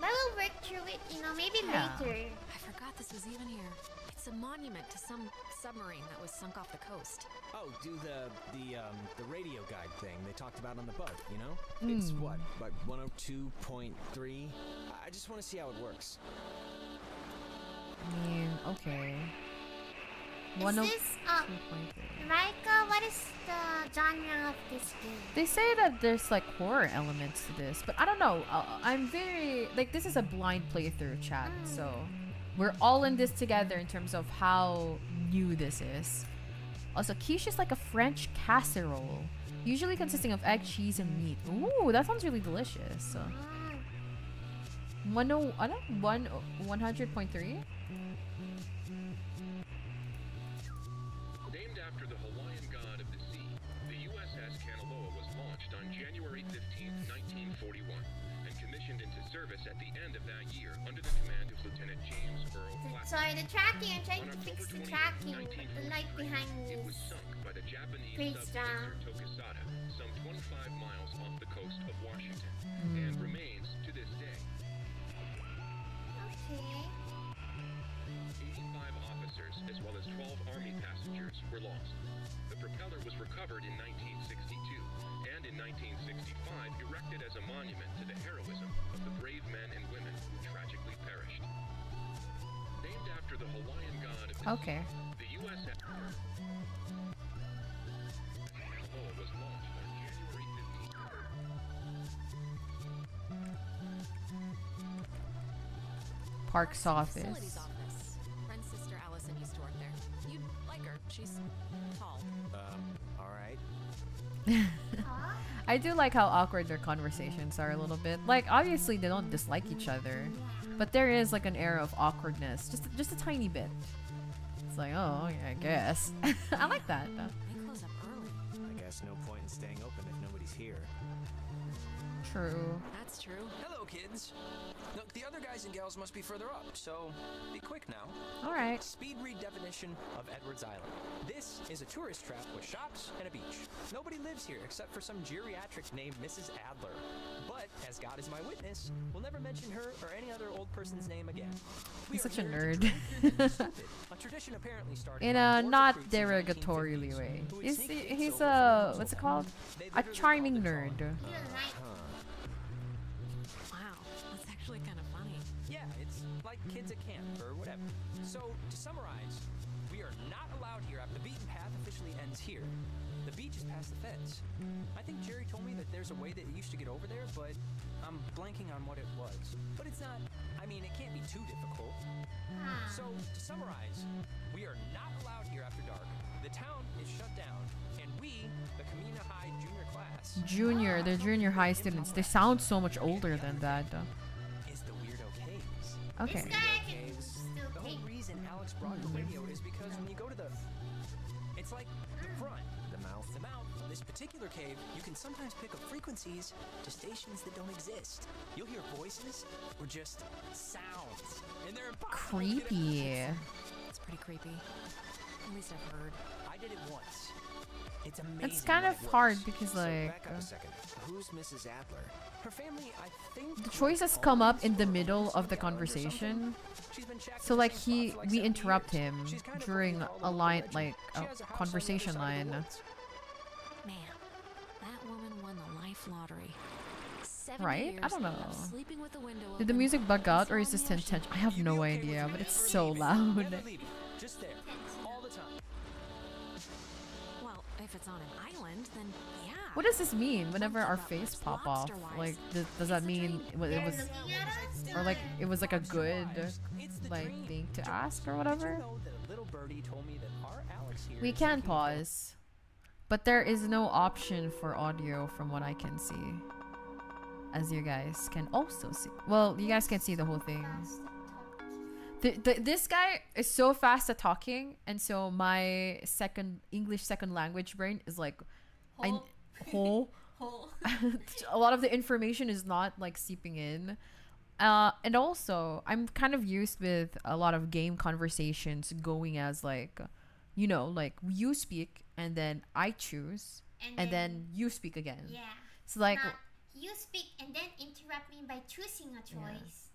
But we'll work through it, you know, maybe Yeah. later. I forgot this was even here. It's a monument to some submarine that was sunk off the coast. Oh, do the the um the radio guide thing they talked about on the boat. you know? It's Mm. what, like 102.3? I just want to see how it works. I mean, okay. Is One oh this, uh, two point three. Raika, what is the genre of this game? They say that there's like horror elements to this, but I don't know. Uh, I'm very like this is a blind playthrough chat, so we're all in this together in terms of how new this is. Also, quiche is like a French casserole, usually consisting of egg, cheese, and meat. Ooh, that sounds really delicious. So, 10, I don't, 1, 100.3? Service at the end of that year under the command of Lieutenant James Earl. Sorry, the tracking. I'm trying to fix the tracking, but the light behind me It was is. sunk by the Japanese Great sub-chaser some 25 miles off the coast of Washington, hmm. and remains to this day. Okay. 85 officers, as well as 12 Army passengers, were lost. The propeller was recovered in 1962, and in 1965 erected as a monument to the heroism of the brave men and women who tragically perished. Named after the Hawaiian god of the Okay. the USS Kanaloa was launched on January 15th. Park's office. office. Friend's sister Allison used to work there. You'd like her. She's tall. Um, all right. I do like how awkward their conversations are a little bit. Like obviously they don't dislike each other, but there is like an air of awkwardness, just just a tiny bit. It's like, oh, yeah, I guess. I like that. though. I guess no point in staying open. True. That's true. Hello, kids. Look, the other guys and gals must be further up, so be quick now. All right. Speed read definition of Edwards Island. This is a tourist trap with shops and a beach. Nobody lives here except for some geriatric named Mrs. Adler. But, as God is my witness, we'll never mention her or any other old person's name again. We He's such a nerd. drink and be stupid, a tradition apparently started In a not recruits in the derogatorily way. He's sneak he- kids he's a what's it called? A charming called it nerd. dog. You kids at camp or whatever. So, to summarize, we are not allowed here after the beaten path officially ends here. The beach is past the fence. I think Jerry told me that there's a way that you used to get over there, but I'm blanking on what it was. But it's not, I mean, it can't be too difficult. So, to summarize, we are not allowed here after dark. The town is shut down, and we, the Camena High junior class, Junior, they're junior high students. They sound so much older than that. though. Okay. This guy can Caves. still The whole reason Alex brought the radio is because when you go to the, it's like the front, The mouth. the mouth of this particular cave, you can sometimes pick up frequencies to stations that don't exist. You'll hear voices or just sounds, and they're impossible to get a- Creepy. It's pretty creepy. At least I've heard. I did it once. It's amazing. It's kind of hard works. because So like back up uh, a second. Who's Mrs. Adler? Her family, I think. the choices come up in the middle of the Gallant or something. conversation. She's been checking So like he, spot for, like, we interrupt him She's kind of during what we call a line, like a has house on the other conversation side of the line. Man, that woman won the life lottery. Right? I don't know. Sleeping with the window Did the music bug out or is this the ocean. intention? I have no idea, but it's so loud. Just there, What does this mean? Whenever our face pop off, like does, that mean it wa- it was, or like it was like a good like thing to ask or whatever? We can pause, but there is no option for audio from what I can see. As you guys can also see. Well, you guys can see the whole thing. th- th- this guy is so fast at talking, and so my second English second language brain is like, I Whole. a lot of the information is not like seeping in. Uh, and also, I'm kind of used with a lot of game conversations going as like, you know, like you speak and then I choose and then you speak again. yeah. So like, Not you speak and then interrupt me by choosing a choice,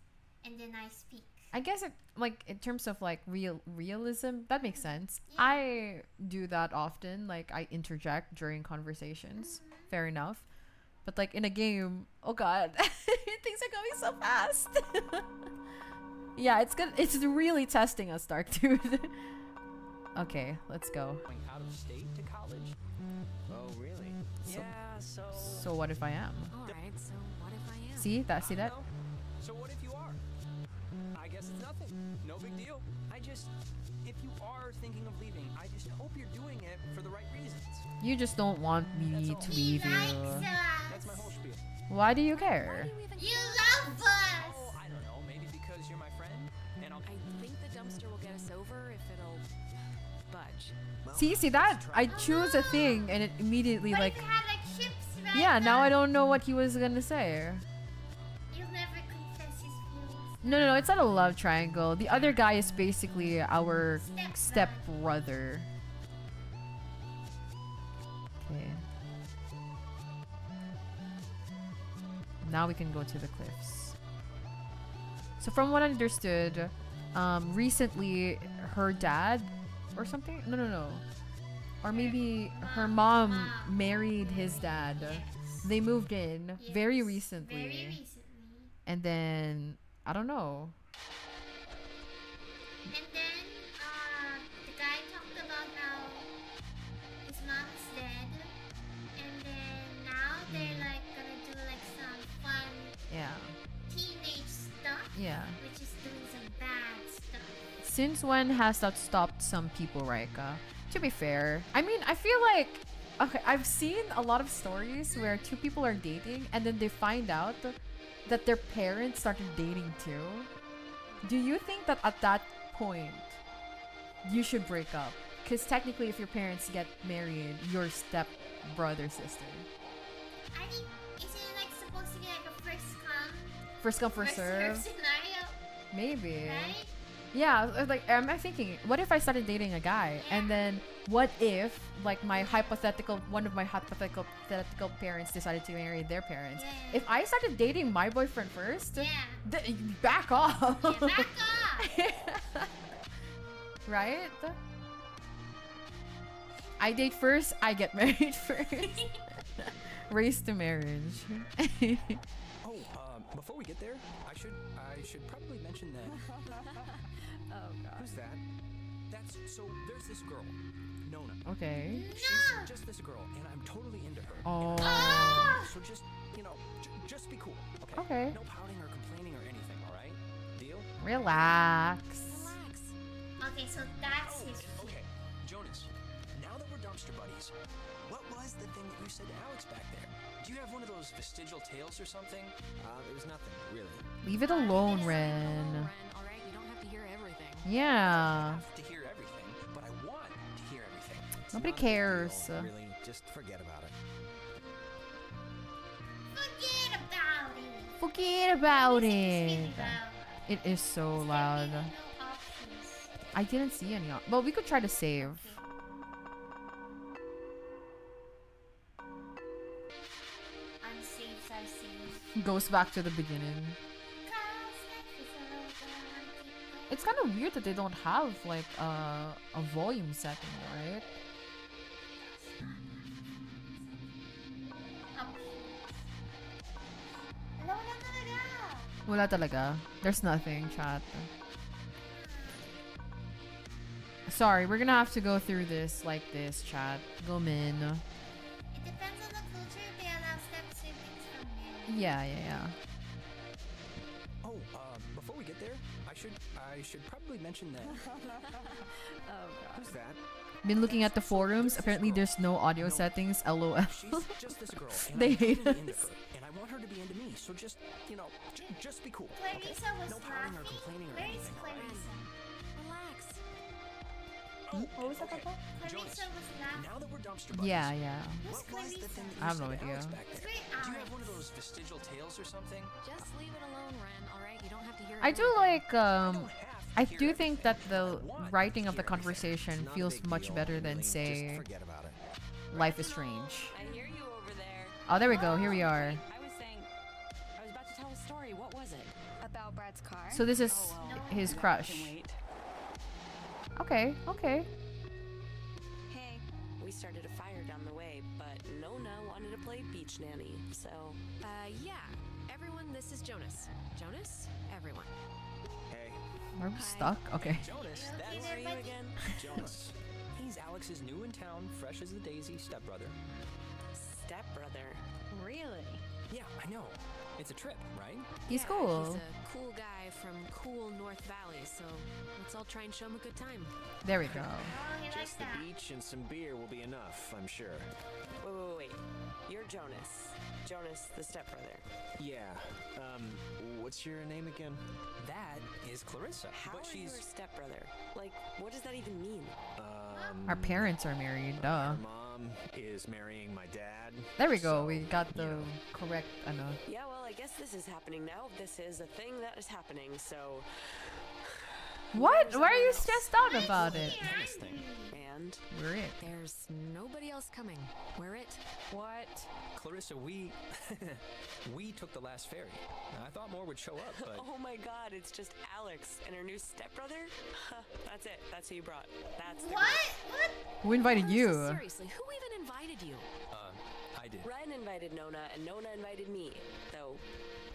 and then I speak. I guess it like in terms of like real realism, that makes sense. Yeah. I do that often. Like I interject during conversations. Mm-hmm. Fair enough. But like in a game, oh god, things are going so fast. yeah, it's good. It's really testing us, Dark Dude. okay, let's go. Going out of state to college? Oh, really? yeah, so. So what if I am? Alright, so what if I am? See that? See that? So what if you are? I guess it's nothing. No big deal. I just, if you are thinking of leaving, I just hope you're doing it for the right reasons. You just don't want me That's all. to He leave likes you. us. That's my whole spiel. Why do you Why care? do you You love oh, us. Oh, I don't know. Maybe because you're my friend, and I'll. I think the dumpster will get us over if it'll budge. See, see that? I choose a thing and it immediately What like if you had like ships, right? Yeah, now I don't know what he was gonna say. No, no, no, it's not a love triangle. The other guy is basically our step Stepbrother. brother. Okay. Now we can go to the cliffs. So from what I understood, um, recently her dad or something? No, no, no. Or maybe her mom married his dad. They moved in very recently. Very recently. And then I don't know. And then uh, the guy talked about how his mom's dead, and then now they're like gonna do like some fun Yeah. teenage stuff, Yeah. which is doing some bad stuff. Since when has that stopped some people, Raika? To be fair, I mean, I feel like okay, I've seen a lot of stories where two people are dating and then they find out that their parents started dating too. Do you think that at that point you should break up? Because technically, if your parents get married, your step brother sister. I think isn't it like supposed to be like a first come, First come, first serve. scenario, Maybe. right? Yeah, like am I thinking, what if I started dating a guy and then what if like my hypothetical one of my hypothetical hypothetical parents decided to marry their parents? Yeah. If I started dating my boyfriend first, Yeah. th- back off. Yeah, back off. right? I date first, I get married first. Race to marriage. Oh, um, before we get there, I should I should probably mention that. So. There's this girl, Nona. okay. She's just this girl, and I'm totally into her. Oh. Ah! So just you know, j- just be cool. Okay. Okay. No pouting or complaining or anything. All right. Deal. Relax. Relax. Okay, so that's Oh, his okay. Jonas, now that we're dumpster buddies, what was the thing that you said to Alex back there? Do you have one of those vestigial tails or something? Uh, it was nothing, really. Leave it alone, Oh, Ren. Ren, alright? You don't have to hear everything. I Yeah. It's Nobody not a big cares. deal, Really, just forget about it. Forget about it. Forget about it. loud. It is so It's loud. no. I didn't see any. op- Well, we could try to save. Unsaves. Goes back to the beginning. It's kind of weird that they don't have like uh, a volume setting, right? Wala talaga. There's nothing, chat. Sorry, we're gonna have to go through this like this, chat. Go min. It depends on the culture they allow step siblings from marriage. Yeah, yeah, yeah. Oh, uh, before we get there, I should I should probably mention that. Oh god. Who's that? Been looking at the forums. Apparently, there's no audio settings. LOL. She's just this girl, They hate totally us. Her, and I want her to be into me. So just you know, j- just be cool. okay? Clarissa was No pouting or complaining or Where is anything. all right? Clarissa? What was that okay. called? Jonas, Clarissa was laughing. now that we're dumpster buddies, Yeah, yeah. What was the thing that I have no said to Alex idea. back there? Great Do you have one of those vestigial tales or something? Just leave it alone, Ren. All right, you don't have to hear. I do like I um don't have to I do think that the writing of the conversation feels much better than say forget about it. Life is Strange. I hear you over there. Oh, there we go. Here we are. Brad's car? So this is Oh, well, his crush. Okay, okay. hey, We started a fire down the way, but Nona wanted to play beach nanny, so Uh, yeah. Everyone, this is Jonas. Jonas, everyone. Hey, Are we stuck? Okay. Jonas, Okay that's there, are you again? Jonas. he's Alex's new in town, fresh as the daisy stepbrother. Stepbrother. really? Yeah, I know. It's a trip, right? He's Yeah, cool. He's a cool guy from cool North Valley, so let's all try and show him a good time. There we go. Oh, he likes Just the that. beach and some beer will be enough, I'm sure. Wait, wait, wait. You're Jonas. Jonas, the stepbrother. Yeah. Um, what's your name again? That is Clarissa, How but are you she's her stepbrother? Like, what does that even mean? Um, Our parents are married, duh. Our mom is marrying my dad. There we go. so, We got the you know. correct ano. Yeah, well, I guess this is happening now. This is a thing that is happening, so. What? There's Why are you stressed out about it? And We're it. There's nobody else coming. We're it. what? Clarissa, we we took the last ferry. I thought more would show up, but Oh my god, it's just Alex and her new stepbrother? That's it. That's who you brought. That's the What? What? Who invited Clarissa, you? Seriously, who even invited you? uh, I did. group. Ren invited Nona, and Nona invited me. Though,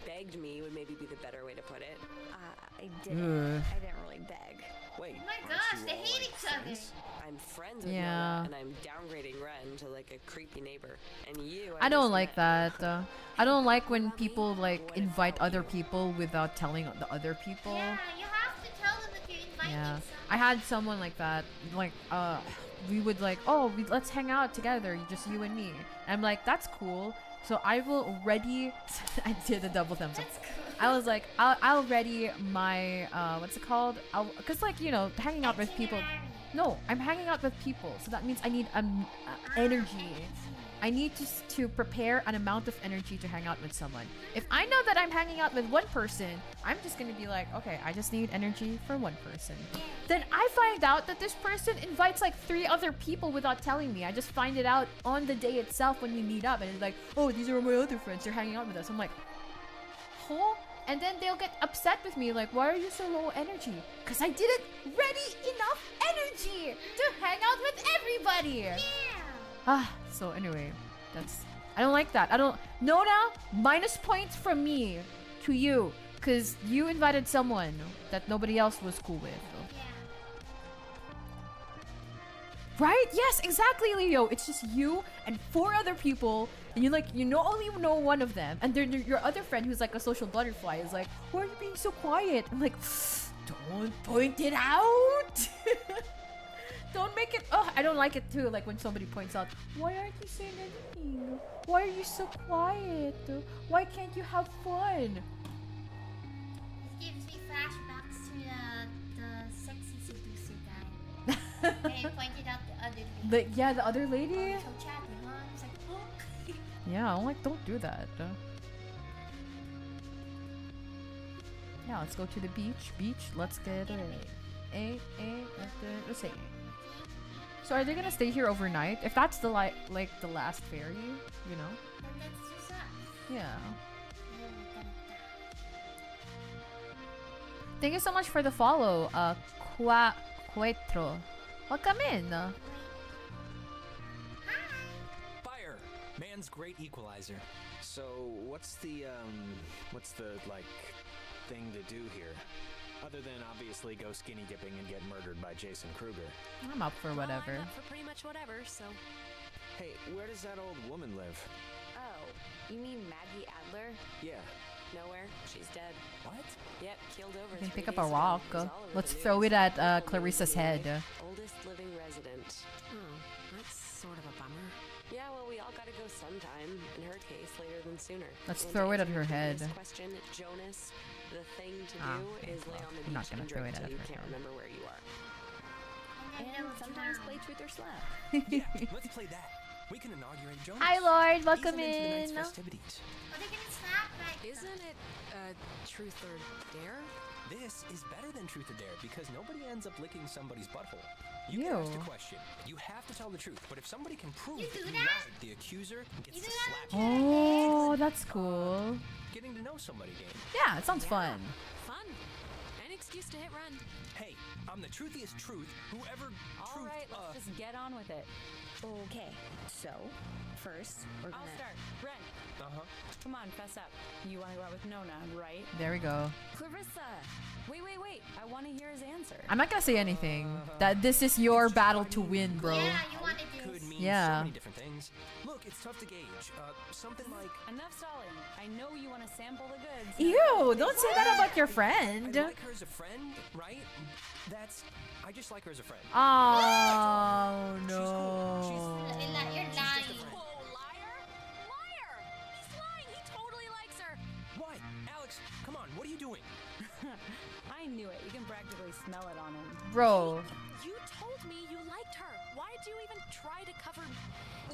begged me would maybe be the better way to put it. Uh, I didn't. Ugh. I didn't really beg. Wait. Oh my aren't gosh, you they all, hate like, each other. friends? I'm friends with Yeah. Nona, and I'm downgrading Ren to like a creepy neighbor. And you, I don't like that. Uh, I don't like when people like invite other people without telling the other people. Yeah, you have to tell them that you're inviting Yeah. someone. I had someone like that. Like, uh, we would like, oh, we, let's hang out together, just you and me. And I'm like, that's cool. So I will ready. I did the double thumbs up. I was like, I'll, I'll ready my uh, what's it called? I'll, cause like you know, hanging out with people. No, I'm hanging out with people, so that means I need um uh, energy. I need to to prepare an amount of energy to hang out with someone. If I know that I'm hanging out with one person, I'm just gonna be like, okay, I just need energy for one person. Then I find out that this person invites like three other people without telling me. I just find it out on the day itself when we meet up, and it's like, oh, these are my other friends. They're hanging out with us. I'm like, huh? And then they'll get upset with me, like, why are you so low energy? Because I didn't ready enough energy to hang out with everybody. Yeah. Ah, so anyway, that's. I don't like that. I don't. Nona, minus points from me to you. Because you invited someone that nobody else was cool with. Yeah. Right? Yes, exactly, Leo. It's just you and four other people, and you like you know only know one of them, and then your- your other friend who's like a social butterfly is like, "Why are you being so quiet?" I'm like, "Don't point it out. don't make it." Oh, I don't like it too. Like when somebody points out, "Why aren't you saying anything? Why are you so quiet? Why can't you have fun?" This gives me flashbacks to the, the sexy seducer guy. and he pointed out the other lady. The yeah, the other lady. Oh, so chatty, huh? I was like, oh. Yeah, I'm like, don't do that. Yeah, let's go to the beach. Beach, let's get it. A, a, let's get it. Eh, eh, eh, let's see. So are they gonna stay here overnight? If that's the like like the last ferry, you know? Yeah. Thank you so much for the follow, uh, Qua Cuetro. Welcome in. Fire, man's great equalizer. So, what's the, um, what's the, like, thing to do here? Other than obviously go skinny dipping and get murdered by Jason Krueger. I'm up for Well, whatever. I'm up for pretty much whatever, so. Hey, where does that old woman live? Oh, you mean Maggie Adler? Yeah. Nowhere. She's dead. What? Yep, keeled over. You can pick up a rock. It was all over Let's throw news. it at uh, Clarissa's head. Oldest living resident. Oh, that's sort of a bummer. Yeah, well, we all gotta go sometime. In her case, later than sooner. Let's And throw it at her head. Question, Jonas. The thing to Ah, do okay, is lay well, on the I'm not beach gonna and throw drink it till at you her can't head. remember where you are. And And sometimes play truth or slap. yeah, let's play that. We can inaugurate Jonas. Hi, Lord. Ease Welcome him into the night's in. festivities. Oh, they're gonna slap right Isn't it uh, truth or dare? This is better than truth or dare because nobody ends up licking somebody's butthole. You get asked Ew. a question. You have to tell the truth. But if somebody can prove You that you that? lied, the accuser gets You to slap. Oh, that's cool. Getting to know somebody game. Yeah, it sounds fun. Fun. An excuse to hit run. Hey, I'm the truthiest truth. Whoever All truth, right, let's uh, just get on with it. Okay, so first we're gonna. I'll start. Ren, uh-huh. come on, fess up. You want to go out with Nona, right? There we go. Clarissa! Wait, wait, wait. I want to hear his answer. I'm not gonna say anything. That this is your battle to win, bro. Yeah, you wanted Could this. mean Yeah. so many different things. Look, it's tough to gauge. Uh, something like Enough stalling. I know you want to sample the goods. Ew, don't say that about your friend. I friend. like her as a friend, right? That's I just like her as a friend. Oh She's cool. She's no. You're li- smell it on him. Bro. You told me you liked her. Why did you even try to cover?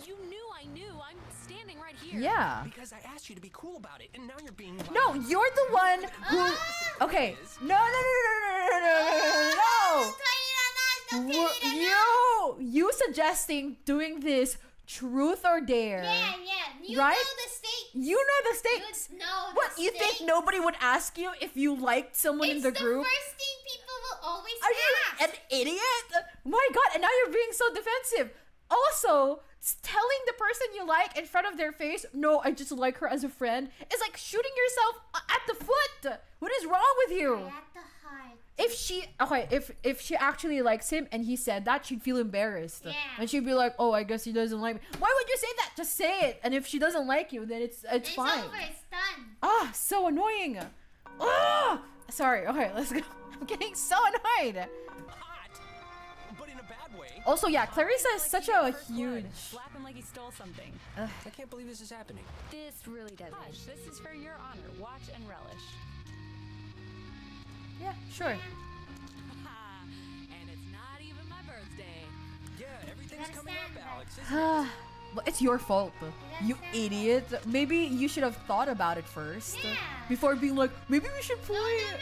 You knew I knew. I'm standing right here. Yeah. Because I asked you to be cool about it, and now you're being like, No, you're the one who. Okay. No, no, no, no, no, no, no, no, no, no. You, you suggesting doing this truth or dare? Yeah, yeah. You Right? know the stakes. You know the stakes. You know What the you think nobody would ask you if you liked someone it's in the group? first thing people will always Are you an idiot? My god, and now you're being so defensive. Also, telling the person you like in front of their face, no, I just like her as a friend, is like shooting yourself at the foot. What is wrong with you? At the heart. If she okay, if if she actually likes him and he said that, she'd feel embarrassed. Yeah. And she'd be like, "Oh, I guess he doesn't like me." Why would you say that? Just say it. And if she doesn't like you, then it's it's, It's fine. over. It's done. Ah, so annoying. Ah, sorry. Okay, let's go. I'm getting so annoyed. hot, but in a bad way. Also, yeah, Clarissa is Like such he a huge. blood. Slap him like he stole something. I can't believe this is happening. This really doesn't. Hush, this is for your honor. Watch and relish. Yeah, sure. and it's not even my birthday. Yeah, everything's coming up. Alex. It? well, it's your fault, you idiot. Maybe you should have thought about it first Yeah. before being like, maybe we should No, no, play. no, no,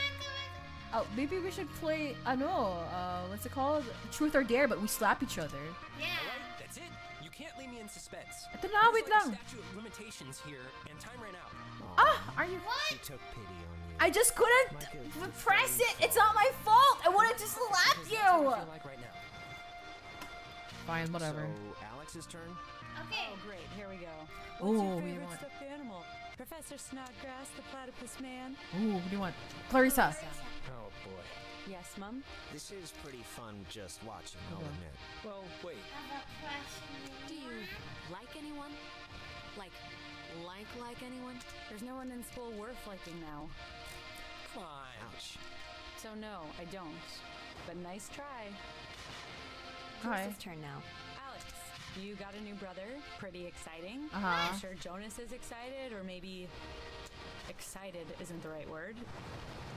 Oh, maybe we should play. I know. Uh, what's it called? Truth or dare, but we slap each other. Yeah. Alright, that's it. You can't leave me in suspense. Ito na, There's wait like a lang. statute of limitations here, and time ran out. Ah, are you? She took pity on you. I just couldn't Micah, press very it. It's not my fault. I wanted to slap Because that's how you. I feel like right now. Fine, whatever. So Alex's turn. Okay. Oh, great. Here we go. Ooh, What's what your do you favorite want? animal? Professor Snodgrass, the platypus man. Ooh, what do you want? Clarissa. Oh boy. Yes, Mum? This is pretty fun just watching, I'll Okay. admit. Well, wait. I have a question. Do you like anyone? Like, like, like anyone? There's no one in school worth liking now. Come on. Ouch. So, no, I don't. But nice try. Hi. Chris's turn now. Alex, you got a new brother. Pretty exciting. Uh-huh. I'm sure Jonas is excited, or maybe excited isn't the right word.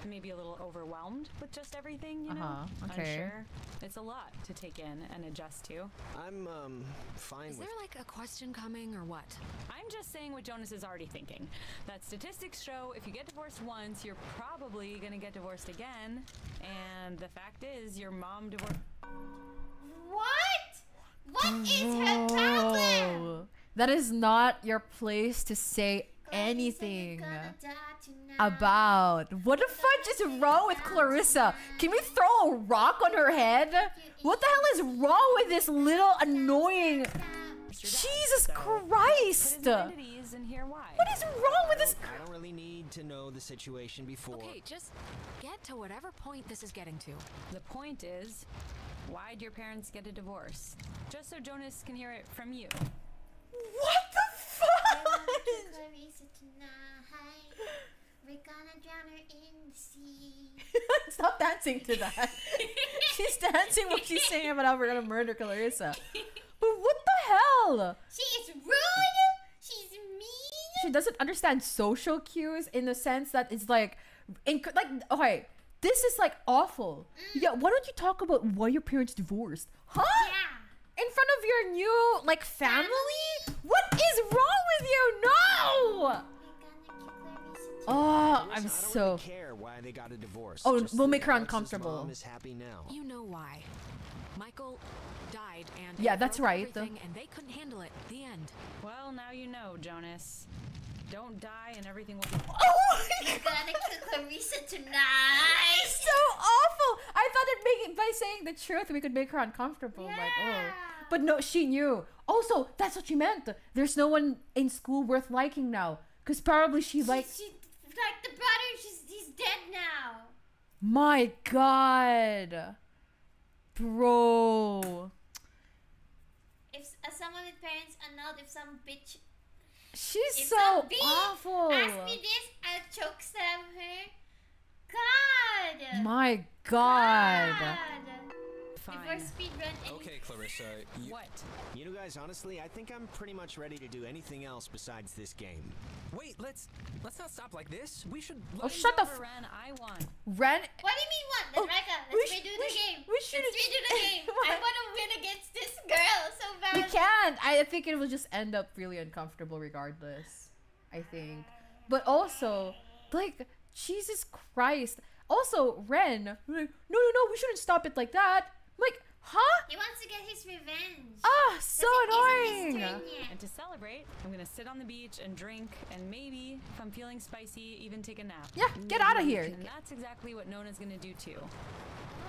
Maybe a little overwhelmed with just everything, you know? Uh-huh, okay. Unsure. It's a lot to take in and adjust to. I'm um fine Is with there like a question coming or what? I'm just saying what Jonas is already thinking. That statistics show if you get divorced once, you're probably gonna get divorced again. And the fact is, your mom divorced. What? What is her problem? That is not your place to say anything about. What the fudge is wrong with Clarissa? Can we throw a rock on her head? What the hell is wrong with this little annoying? Jesus Christ! his mind at ease and hear why. What is wrong with this? I don't really need to know the situation before. Okay, just get to whatever point this is getting to. The point is, why'd your parents get a divorce? Just so Jonas can hear it from you. What the Clarissa tonight. We're gonna drown her in the sea. Stop dancing to that. she's dancing while she's singing about how we're gonna murder Clarissa. But what the hell? She is rude. She's mean. She doesn't understand social cues in the sense that it's like, in, like okay, this is like awful. Mm. Yeah, why don't you talk about why your parents divorced? Huh? Yeah. In front of your new like family? What is wrong with you? No! Oh, I'm Listen, I don't so. really care why they got a divorce. Oh, Just we'll make her uncomfortable. Is happy now. You know why. Michael died and Yeah, that's right. everything and they couldn't handle it. The end. Well, now you know, Jonas. Don't die and everything will be Oh my You're gonna kill Clarissa tonight. so awful. I thought that making by saying the truth we could make her uncomfortable. Like, oh, but no, she knew. Also, that's what she meant. There's no one in school worth liking now, because probably she like. she, she like the brother. She's he's dead now. My God, bro, If s- as someone with parents annulled, if some bitch, she's so awful. ask me this, I'll choke slam her. God. My God. God. Fine. Before speed run. any- Okay, Clarissa. You, What? You know, guys, honestly, I think I'm pretty much ready to do anything else besides this game. Wait, let's let's not stop like this. We should. Oh, shut the. F- Ren, I won. Ren. What do you mean what? Oh, Let's Raika, we let's redo the game. we should've- let's redo the game. I want to win against this girl so bad. We can't. I think it will just end up really uncomfortable regardless. I think. But also, like, Jesus Christ. Also, Ren, like, no, no, no, we shouldn't stop it like that. I'm like, huh? He wants to get his revenge. Ah, so 'Cause it isn't annoying. his turn yet. And to celebrate, I'm gonna sit on the beach and drink, and maybe, if I'm feeling spicy, even take a nap. Yeah, get out of here. And that's exactly what Nona's gonna do too.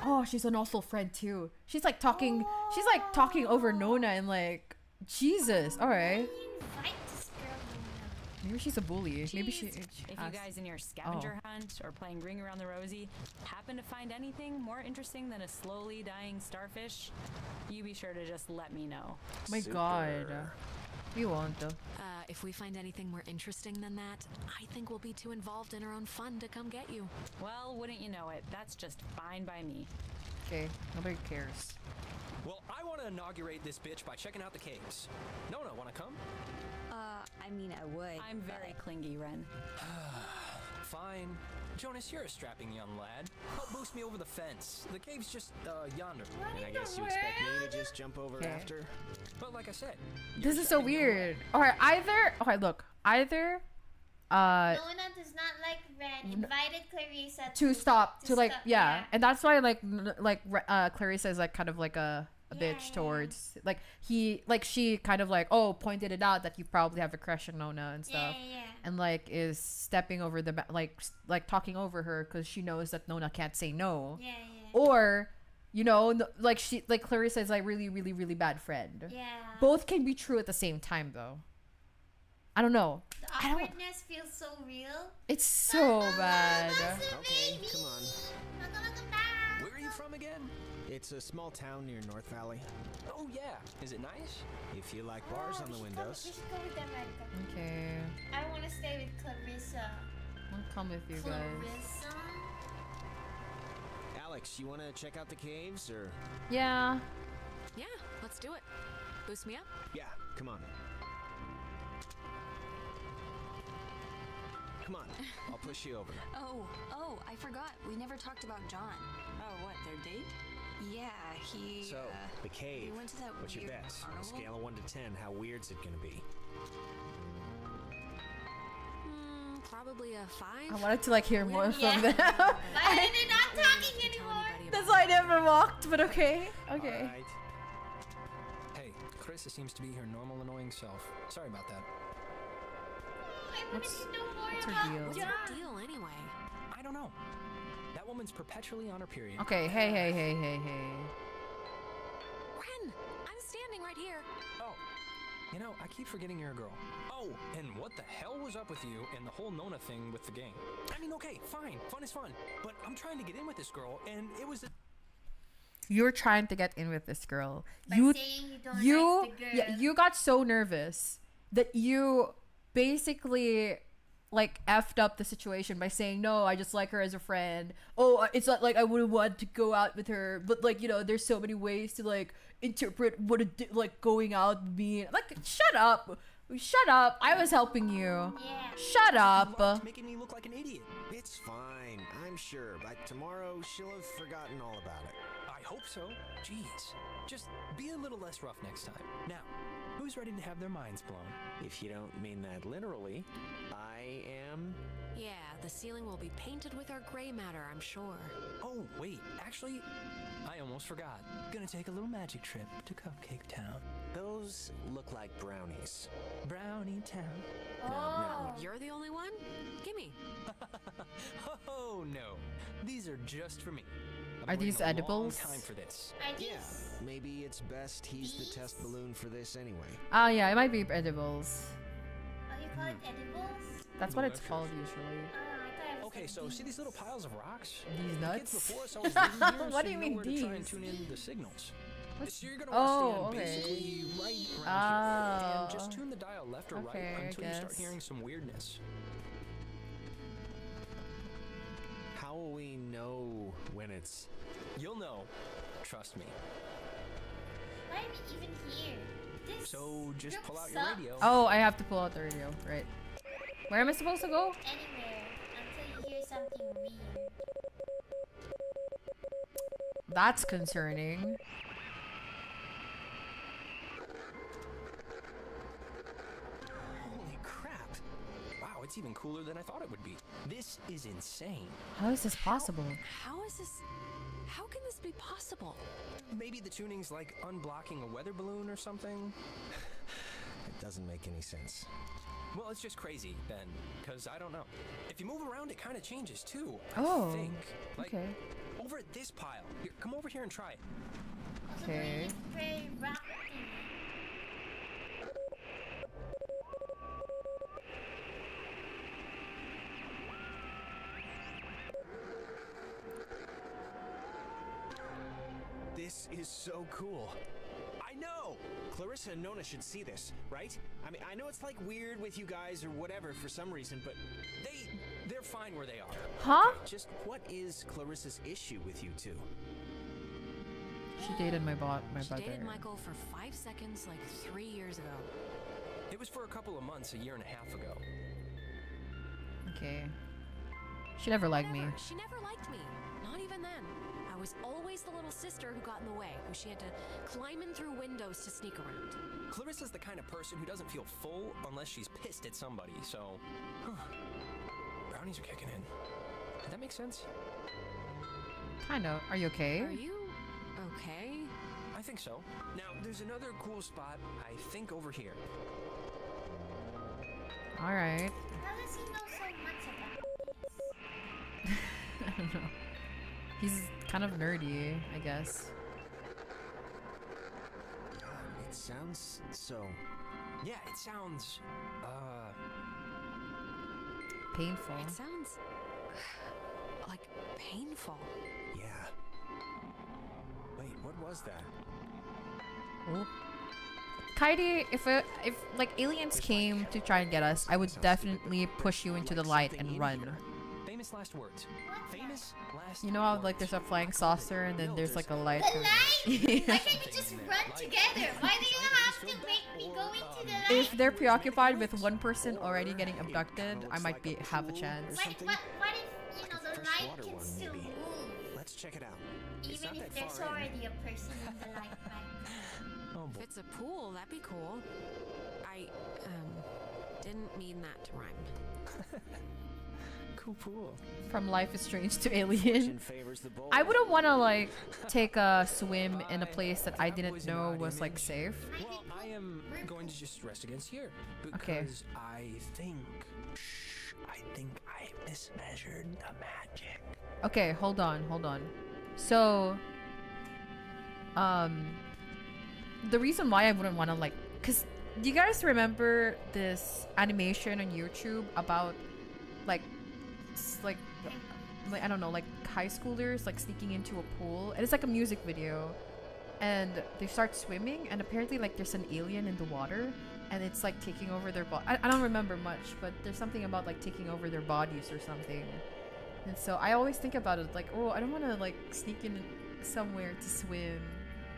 Oh, she's an awful friend too. She's like talking. She's like talking over Nona and like, Jesus. All Why right. do you invite this girl, Luna? Maybe she's a bully. Maybe she. She If you guys in your scavenger hunt or playing Ring Around the Rosie happen to find anything more interesting than a slowly dying starfish, you be sure to just let me know. My God. We won't though. Uh, if we find anything more interesting than that, I think we'll be too involved in our own fun to come get you. Well, wouldn't you know it? That's just fine by me. Okay, nobody cares. well, I want to inaugurate this bitch by checking out the caves. Nona, want to come? Uh, I mean, I would. I'm very clingy, Ren. Fine. Jonas, you're a strapping young lad. Help boost me over the fence. The cave's just uh, yonder. And I guess you expect me to just jump over Okay. after? But like I said, This is so weird. Alright, either. Okay, look. Either. Uh. Luna does not like Ren. Invited Clarissa to stop to, like stop- yeah. and that's why like like uh clarissa is like kind of like a, a Yeah, bitch yeah. towards like he like she kind of like oh pointed it out that you probably have a crush on nona and stuff yeah, yeah. and like is stepping over the like like talking over her because she knows that nona can't say no Yeah, yeah. or you know n- like she like clarissa is like really really really bad friend Yeah. both can be true at the same time though i don't know The I don't- awkwardness feels so real. it's so bad Okay, come on. where are you from again? It's a small town near North Valley. Oh yeah. Is it nice? If you like bars Oh, on the should go- windows. we should go with them, okay I want to stay with Clarissa. i'll come with you guys Clarissa? Alex, you want to check out the caves or? yeah Yeah, let's do it. Boost me up. Yeah, come on. Come on, I'll push you over. Oh, oh, I forgot. We never talked about John. Oh, what, their date? Yeah, he. So, uh, the cave. we went to that What's your weird bet? On a scale of 1 to 10, how weird's it gonna be? Mm, probably a five. I wanted to like hear more Yeah. from them. Why are they not talking anymore? That's why I never walked, but okay. Okay. Alright. Hey, Clarissa seems to be her normal annoying self. Sorry about that. I want What's- to know more what's her about deal? What's John. the deal anyway? I don't know. That woman's perpetually on her period. Okay, hey, hey, hey, hey, hey. Ren, I'm standing right here. Oh, you know, I keep forgetting you're a girl. Oh, and what the hell was up with you and the whole Nona thing with the gang? I mean, okay, fine, fun is fun, but I'm trying to get in with this girl, and it was. A- You're trying to get in with this girl. By you, you don't you, like the girl. yeah, you got so nervous that you basically like effed up the situation by saying no i just like her as a friend. Oh it's not like i wouldn't want to go out with her. But like you know there's so many ways to like interpret what a like going out mean. Like shut up Shut up. I was helping you. Yeah. Shut up. Making me look like an idiot. It's fine, I'm sure. By tomorrow, she'll have forgotten all about it. I hope so. Jeez. Just be a little less rough next time. Now, who's ready to have their minds blown? If you don't mean that literally, I am. Yeah, the ceiling will be painted with our gray matter, I'm sure. Oh, wait. Actually, I almost forgot. Gonna take a little magic trip to Cupcake Town. Those look like brownies. Brownie Town. Oh. no You're the only one? Gimme. oh no, these are just for me. I've Are these waiting a long edibles? Time for this. Are these? Yeah, maybe it's best he's the test balloon for this anyway. Ah, yeah, it might be edibles. Oh, you call it edibles? That's what it's called usually. Oh, I thought it was Okay, so see these little piles of rocks? These nuts? kids before us always lived in here, What do you mean where to try and these? tune in the signals. What? So you're gonna Oh, stand okay. basically right around here, and just Oh. tune the dial left or Okay, right until you start hearing some weirdness. How will we know when it's. You'll know. Trust me. Why am I even here? This So just pull out your sucks. radio. Oh, I have to pull out the radio. Right. Where am I supposed to go? Anywhere until you hear something weird. That's concerning. Holy crap! Wow, it's even cooler than I thought it would be. This is insane. How is this possible? How is this. How can this be possible? Maybe the tuning's like unblocking a weather balloon or something? It doesn't make any sense. Well, it's just crazy then, because I don't know. If you move around, it kind of changes too. Oh, I think. Like, okay. Over at this pile. Here, come over here and try it. Okay. It's very rocky. This is so cool. I know! Clarissa and Nona should see this, right? I mean, I know it's like weird with you guys or whatever for some reason, but They, they're fine where they are. Huh? just what is Clarissa's issue with you two? She dated my bot, my She brother. dated Michael for five seconds like three years ago. It was for a couple of months, a year and a half ago. Okay. She never liked me. She never liked me. Not even then. I was always the little sister who got in the way, who she had to climb in through windows to sneak around. Clarissa's the kind of person who doesn't feel full unless she's pissed at somebody, so. Brownies are kicking in. Did that make sense? Kind of. Are you okay? Are you okay? I think so. Now, there's another cool spot, I think over here. All right. How does he know so much about this? I don't know. He's kind of nerdy, I guess. It sounds so. Yeah, it sounds. Uh. Painful. It sounds like painful. Yeah. Wait, what was that? Oh. Kairi, if a, if like aliens came to try and get us, I would definitely push you into the light and run. Famous last words. Famous last You know how like there's a flying saucer and then there's like a light. The light? Why can't we just run together? Why do you have to make me go into the light? If they're preoccupied with one person already getting abducted, I might be have a chance. What, what, what if, you know, the fresh light water can one, still maybe. move? Let's check it out. It's Even not if that there's far in. already a person in the light, right? Oh If it's a pool, that'd be cool. I um didn't mean that to rhyme. From Life is Strange to Alien. favors the bold. I wouldn't want to like take a swim in a place that I didn't know was like safe. Well, I am going to just rest against here because Okay. I think. Shh, I think I mismeasured the magic. Okay, hold on, hold on. So, um, the reason why I wouldn't want to like, cause do you guys remember this animation on YouTube about like, like, like I don't know, like high schoolers like sneaking into a pool, and it's like a music video, and they start swimming, and apparently like there's an alien in the water. And it's like taking over their body. I, I don't remember much, but there's something about like taking over their bodies or something. And so I always think about it like, oh, I don't want to like sneak in somewhere to swim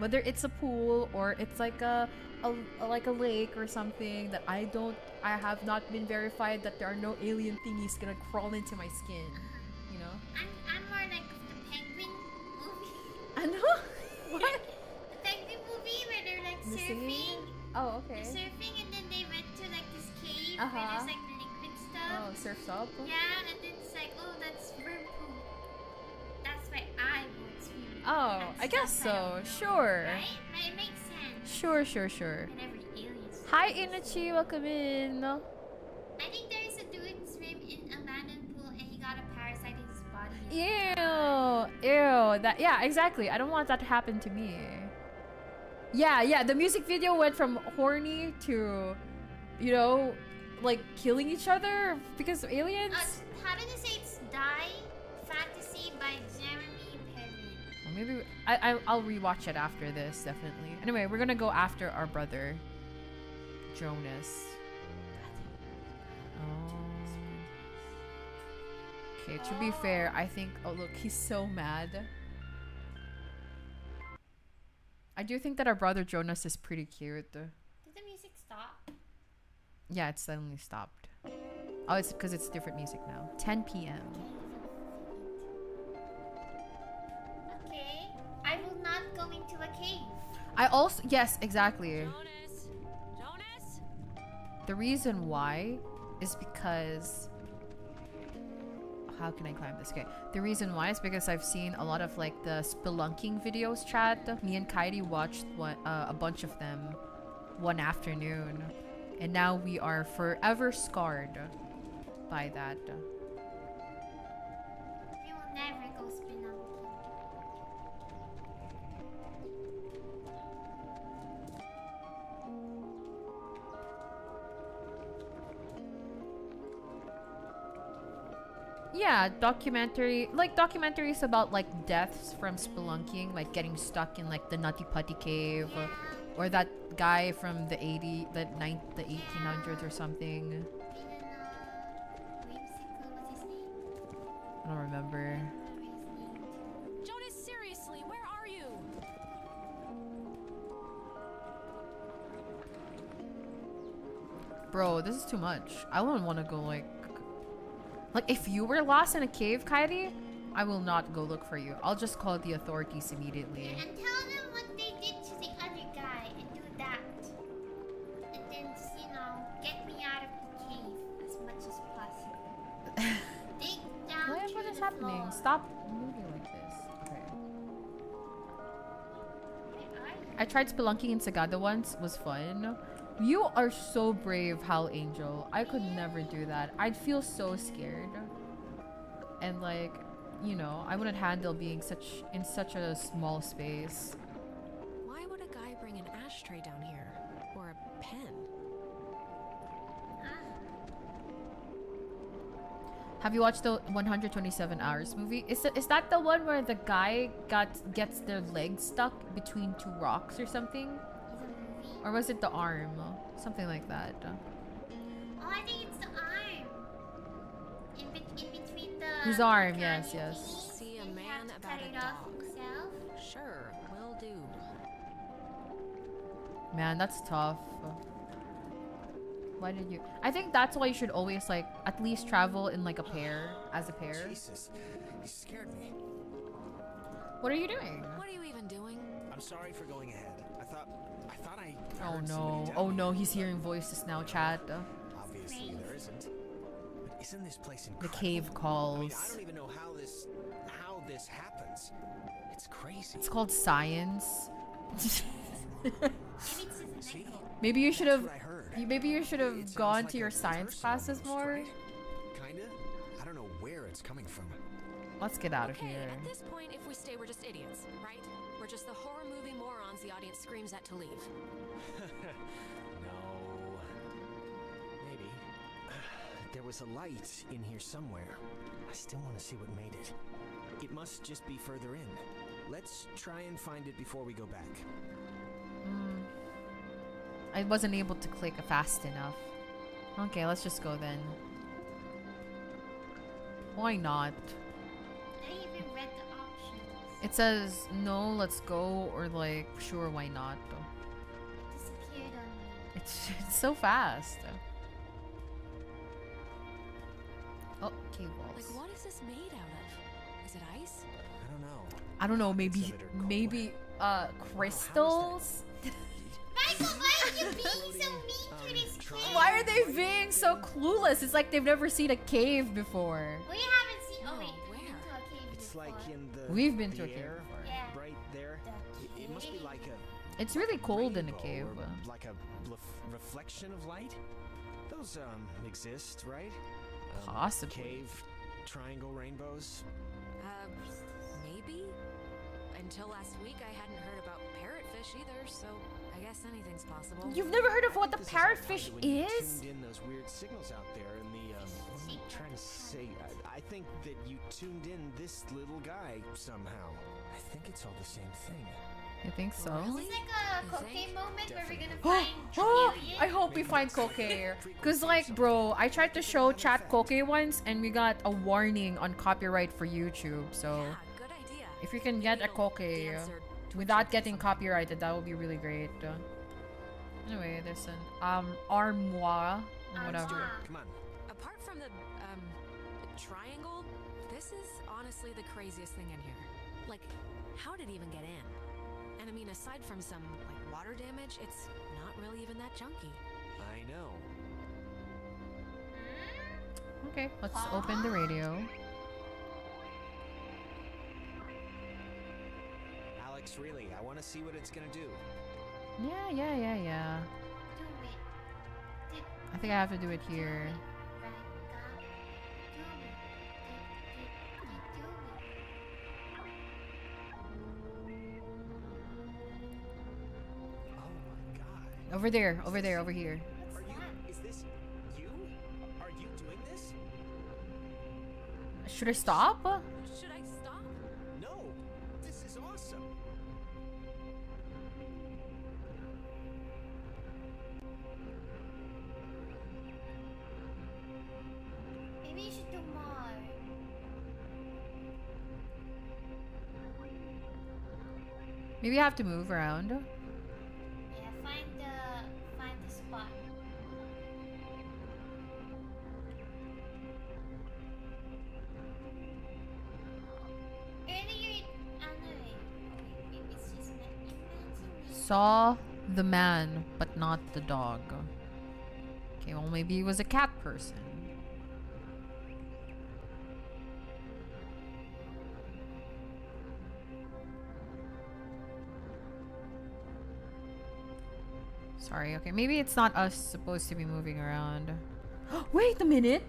Whether it's a pool or it's like a, a, like a lake or something that I don't I have not been verified that there are no alien thingies gonna crawl into my skin. You know? I'm, I'm more like the penguin movie. I know. what? The penguin movie where they're like The surfing. singing? Oh, okay. They're surfing and then they went to like this cave where Uh-huh. there's like the liquid stuff. Oh, surfs up. Yeah, and then it's like, oh, that's worm poop. That's why I. Oh, I guess so. Sure. Right? Right? It makes sense. Sure, sure, sure. Hi, Inachi. Welcome in. I think there is a dude swim in a abandoned pool and he got a parasite in his body. Ew, ew. That yeah, exactly. I don't want that to happen to me. Yeah, yeah. The music video went from horny to, you know, like killing each other because of aliens. Uh, how did you say it's Die Fantasy by Jeremy maybe I, I I'll rewatch it after this definitely. Anyway, we're gonna go after our brother, Jonas. Um, Okay, to be fair, I think. Oh look, he's so mad. I do think that our brother Jonas is pretty cute. Did the music stop? Yeah, it suddenly stopped. Oh, it's because it's different music now. 10 p.m. I will not go into a cave. I also yes, exactly. Jonas! Jonas! The reason why is because how can I climb this? Okay. The reason why is because I've seen a lot of like the spelunking videos chat. Me and Kairi watched one, uh, a bunch of them one afternoon. And now we are forever scarred by that. We will never go Yeah, documentary like documentaries about like deaths from spelunking, like getting stuck in like the Nutty Putty cave, or, or that guy from the 80, the nine, the 1800s or something. In whimsical, what's his name? I don't remember. Whatever his name. Jonas, seriously, where are you? Bro, this is too much. I wouldn't want to go like like if you were lost in a cave, Kairi, I will not go look for you. I'll just call the authorities immediately. And tell them what they did to the other guy and do that. And then, you know, get me out of the cave as much as possible. Dig down What, to what is happening? floor. Stop moving like this. Okay. Where are you? I tried spelunking in Sagada once. Was fun. You are so brave, Hal Angel. I could never do that. I'd feel so scared. And like, you know, I wouldn't handle being such in such a small space. Why would a guy bring an ashtray down here? Or a pen? Have you watched the 127 Hours movie? Is that, is that the one where the guy got gets their leg stuck between two rocks or something? Is a movie? Or was it the arm? Something like that. Oh, I think it's the arm. In, bet in between the. His arm, yes, yes. thingies, See a man about a dog. himself. Sure, will do. Man, that's tough. Why did you? I think that's why you should always like at least travel in like a pair, as a pair. Jesus, you scared me. What are you doing? What are you even doing? I'm sorry for going ahead. I thought, I. Oh no! Oh no! He's hearing voices now, chat. Obviously, there isn't. But isn't this place The incredible? cave I mean, calls. I don't even know how this, how this happens. It's crazy. It's called science. Maybe it's just an See, echo. maybe you should have. what I heard. You, maybe you should have gone like to your science classes almost, more. right? Kinda. I don't know where it's coming from. Let's get out of here. at this point, if we stay, we're just idiots, right? We're just the horror movie morons the audience screams at to leave. no. Maybe. There was a light in here somewhere. I still want to see what made it. It must just be further in. Let's try and find it before we go back. Mm. I wasn't able to click fast enough. Okay, let's just go then. Why not? I even read the options. It says no, let's go, or like sure, why not? Disappeared. It's it's so fast. Oh, cave walls. Like, what is this made out of? Is it ice? I don't know. I don't know. Maybe maybe uh crystals. Michael, why are you being so mean to this kid? Why are they being so clueless? It's like they've never seen a cave before. We haven't It's like in the. We've been the to a cave before. Yeah. Right there. It, it must be like a. It's really cold in a cave. or Like a lef- reflection of light. Those um exist, right? Um, Cave, triangle, rainbows. Uh, maybe? Until last week, I hadn't heard about parrotfish either, so I guess anything's possible. You've never heard of what the This is all tied parrotfish to when you is? tuned in those weird signals out there in the. Um, what am I trying to say? I, I think that you tuned in this little guy somehow. I think it's all the same thing. You think so? Is this like a cocaine moment where we're gonna find oh, Julian? I hope we find Koke. Cause like, bro, I tried to show chat Koke once, and we got a warning on copyright for YouTube. So, if you can get a Koke without getting copyrighted, that would be really great. Anyway, there's an um armoire, whatever. Come on. Honestly the craziest thing in here. Like, how did it even get in? And I mean, aside from some, like, water damage, it's not really even that junky. I know. Okay, let's open the radio. Alex, really, I want to see what it's gonna do. Yeah, yeah, yeah, yeah. I think I have to do it here. Over there, over there, over here. Are you? Is this you? Are you doing this? Should I stop? Should I stop? No. This is awesome. Maybe you should do more. Maybe I have to move around. Saw the man, but not the dog. Okay, well, maybe he was a cat person. Sorry, okay, maybe it's not us supposed to be moving around. Wait a minute!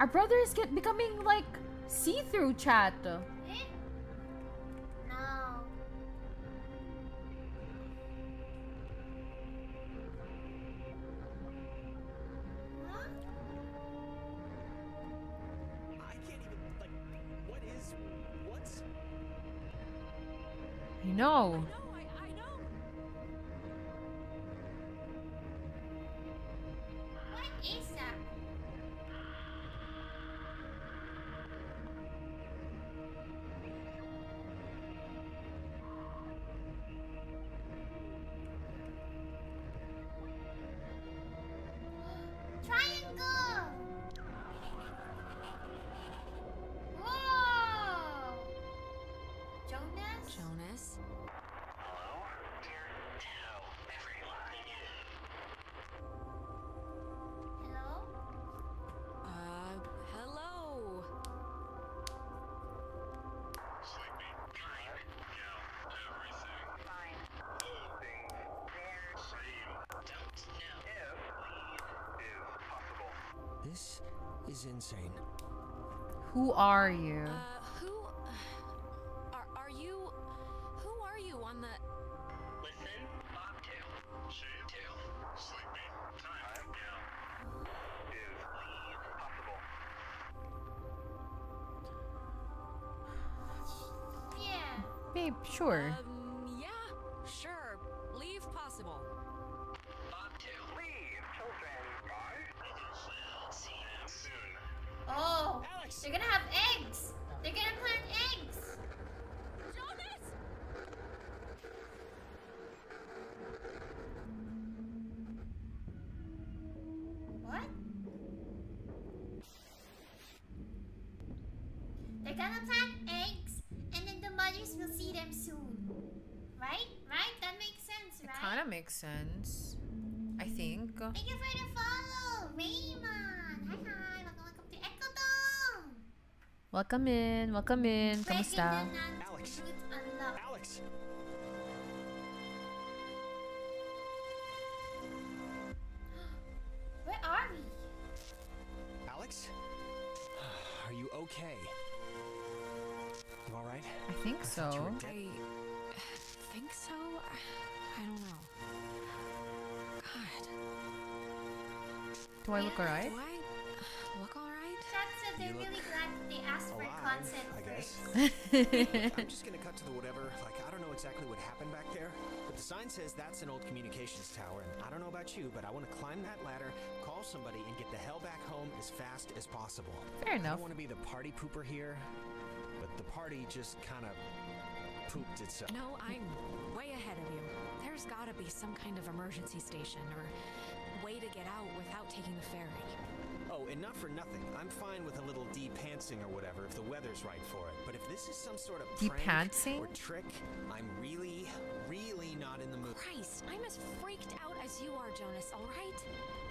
Our brother is get becoming like see-through chat. I is insane. Who are you? Gonna plant eggs, and then the mothers will see them soon. Right? Right? That makes sense, It right? kind of makes sense. I think. Thank you for the follow, Raymond. Hi, hi. Welcome, welcome to Echo Dome. Welcome in, welcome in. Kamusta? Whatever. Like, I don't know exactly what happened back there, but the sign says that's an old communications tower, and I don't know about you, but I want to climb that ladder, call somebody, and get the hell back home as fast as possible. Fair enough. I enough. don't want to be the party pooper here, but the party just kind of pooped itself. No, I'm way ahead of you. There's gotta be some kind of emergency station or way to get out without taking the ferry. And not for nothing. I'm fine with a little de-pantsing or whatever if the weather's right for it. But if this is some sort of prank De-pantsing? or trick, I'm really, really not in the mood. Christ, I'm as freaked out as you are, Jonas, alright?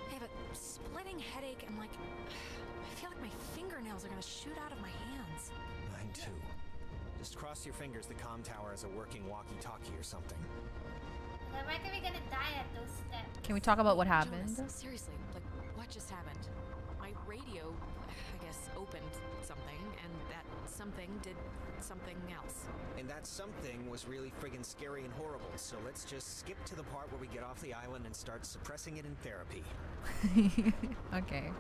I have a splitting headache and like. I feel like my fingernails are gonna shoot out of my hands. Mine too. Just cross your fingers the comm tower is a working walkie-talkie or something. Then why are we gonna die at those steps? Can we talk about what happened? Jonas, seriously, like, what just happened? My radio, I guess, opened something, and that something did something else. And that something was really friggin' scary and horrible, so let's just skip to the part where we get off the island and start suppressing it in therapy. okay.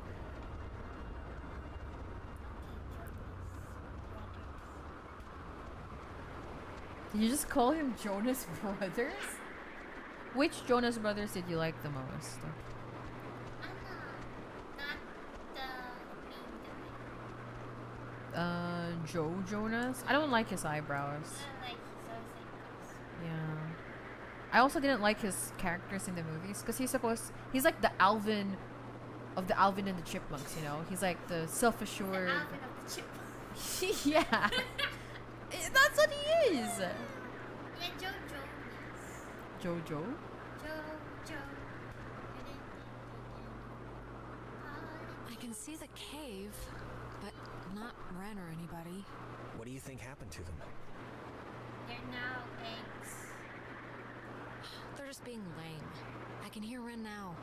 Did you just call him Jonas Brothers? Which Jonas Brothers did you like the most? Not the Uh, Joe Jonas? I don't like his eyebrows. like his Yeah. I also didn't like his characters in the movies because he's supposed he's like the Alvin of the Alvin and the Chipmunks, you know? He's like the self-assured. Alvin of the chip. yeah. Eh, That's what he is. Yeah, Joe Jonas. Jojo. Joe Joe. I can see the cave, but not Ren or anybody. What do you think happened to them? They're now eggs. They're just being lame. I can hear Ren now.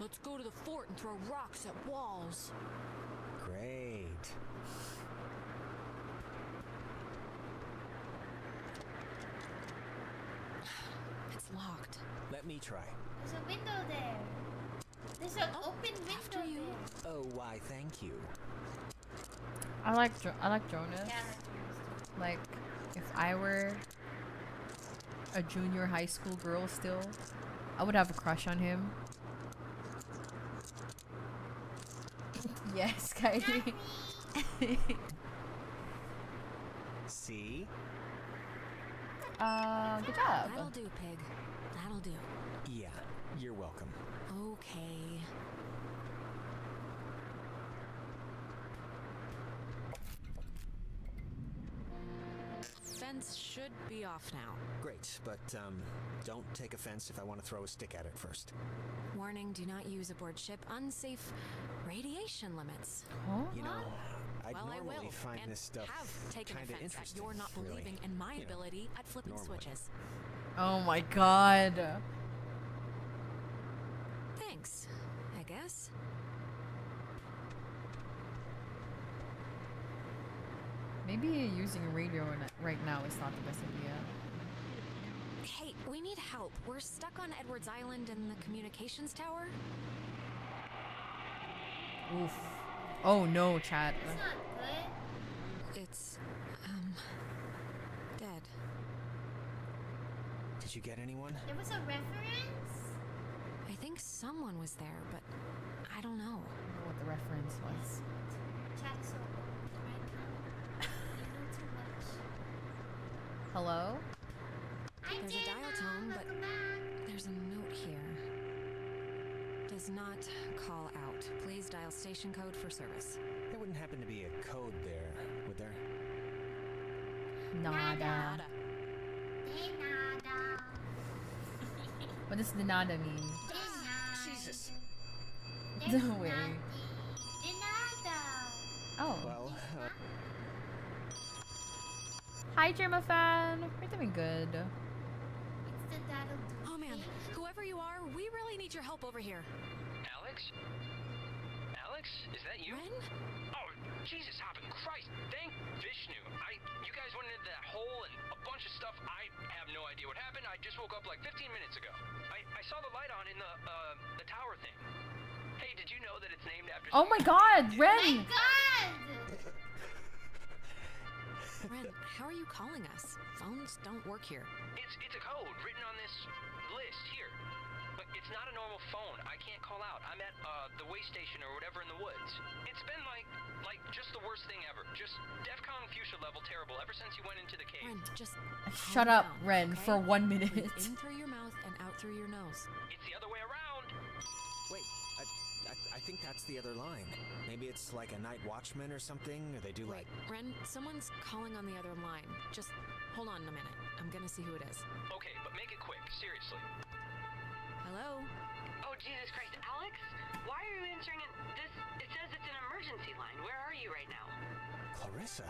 Let's go to the fort and throw rocks at walls. Great. It's locked. Let me try. There's a window there. There's an oh, open window you. there. Oh, why, thank you. I like jo- I like Jonas. Like if I were a junior high school girl still, I would have a crush on him. yes, Kylie. See? uh, good job. That'll do, pig. That'll do. Yeah, you're welcome. Okay. Fence should be off now. Great, but um, don't take offense if I want to throw a stick at it first. Warning, do not use aboard ship. Unsafe radiation limits. Huh? You know, I'd well, I normally will. find and this stuff have taken kind of offense at interesting. your not really. believing in my You know, ability at flipping normally. switches. Oh my god. Thanks, I guess. Maybe using a radio right now is not the best idea. Hey, we need help. We're stuck on Edwards Island in the communications tower. Oof. Oh no, chat. It's not good. It's, um, dead. Did you get anyone? There was a reference. I think someone was there, but I don't know. I don't know what the reference was. Chat so old right now. You know too much. Hello? Hi, There's a dial tone, but back. there's a note here. Does not call out. Please dial station code for service. There wouldn't happen to be a code there, would there? Nada. De nada. What does the nada mean? Jesus. De No way. nada. De nada. Oh. Well, uh, Hi, Germa fan. We're doing good. It's the Oh man, whoever you are, we really need your help over here. Alex? Alex, is that you? Ren? Oh, Jesus, hopping Christ! Thank Vishnu. I, you guys went into that hole and a bunch of stuff. I have no idea what happened. I just woke up like 15 minutes ago. I, I saw the light on in the, uh, the tower thing. Hey, did you know that it's named after? Oh my God, Ren. Oh my God! Ren, how are you calling us? Phones don't work here. It's it's a code written on this list here. But it's not a normal phone. I can't call out. I'm at uh, the way station or whatever in the woods. It's been like like just the worst thing ever. Just DEFCON fuchsia level terrible ever since you went into the cave. Ren, just Shut up, down, Ren, okay? for one minute. In through your mouth and out through your nose. It's the other way around. wait. I, I, I think that's the other line. Maybe it's like a night watchman or something, or they do like. Ren, someone's calling on the other line. Just hold on a minute. I'm gonna see who it is. Okay, but make it quick. Seriously. Hello? Oh, Jesus Christ. Alex? Why are you answering it? This, it says it's an emergency line. Where are you right now? Clarissa.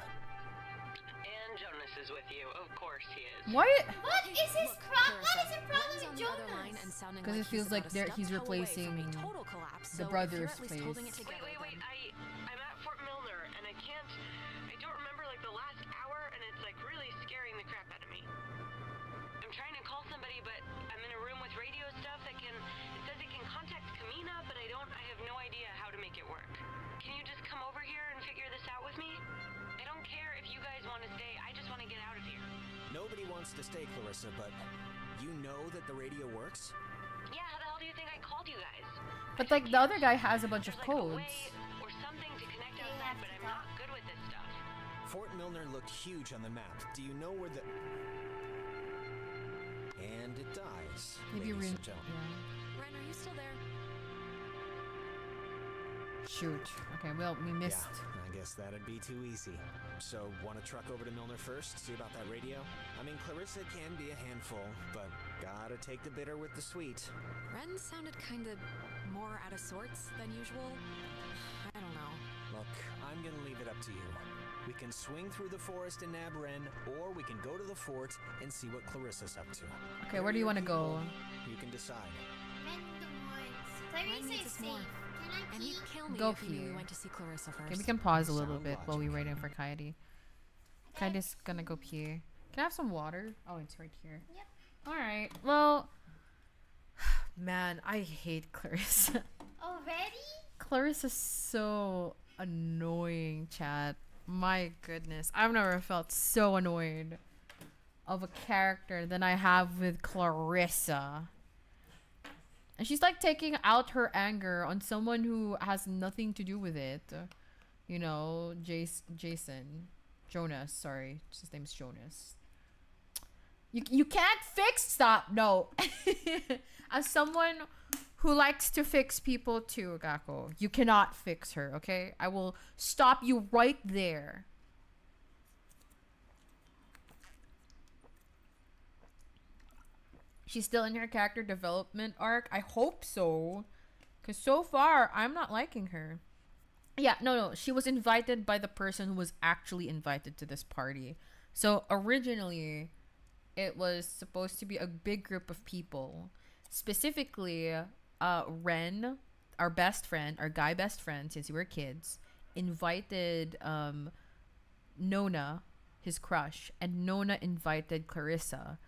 And Jonas is with you. Of course he is. What? What is his Look, problem? What Clarissa, is the problem with on the other line and Jonas? sounding 'Cause like it feels like about a they're- step he's toe away from a replacing total collapse. the so brother's you're at least holding it place. together, Wait, wait, works? Yeah, how the hell do you think I called you guys? But like the other guy has a bunch of There's like codes. or something to connect outside, but I'm not good with this stuff. Fort Milner looked huge on the map. Do you know where the. And it dies. Maybe ladies re- and gentlemen. Ren, are you still there? Shoot. Okay, well, we missed. Yeah, I guess that'd be too easy. So, want to truck over to Milner first? See about that radio? I mean, Clarissa can be a handful, but gotta take the bitter with the sweet. Ren sounded kinda more out of sorts than usual. I don't know. Look, I'm gonna leave it up to you. We can swing through the forest in Nabren, or we can go to the fort and see what Clarissa's up to. Okay, where do you want to go? You can decide. Men the woods. Ren Clarissa needs is us safe. more. Can I And pee? he'd kill me Go if he we went to see Clarissa first. Okay, we can pause a little Sound bit while we wait in for Coyote. Coyote's gonna go pee. Can I have some water? Oh, it's right here. Yep. All right. Well, man, I hate Clarissa. Already? Clarissa's so annoying, chat. My goodness. I've never felt so annoyed of a character than I have with Clarissa. And she's like taking out her anger on someone who has nothing to do with it. You know, Jace, Jason. Jonas, sorry. His name's Jonas. You, you can't fix stop. No. As someone who likes to fix people too, Gako, you cannot fix her, okay? I will stop you right there. She's still in her character development arc. I hope so. Cuz so far I'm not liking her. Yeah, no, no. She was invited by the person who was actually invited to this party. So originally, it was supposed to be a big group of people. Specifically, uh, Ren, our best friend, our guy best friend, since we were kids, invited um, Nona, his crush, and Nona invited Clarissa,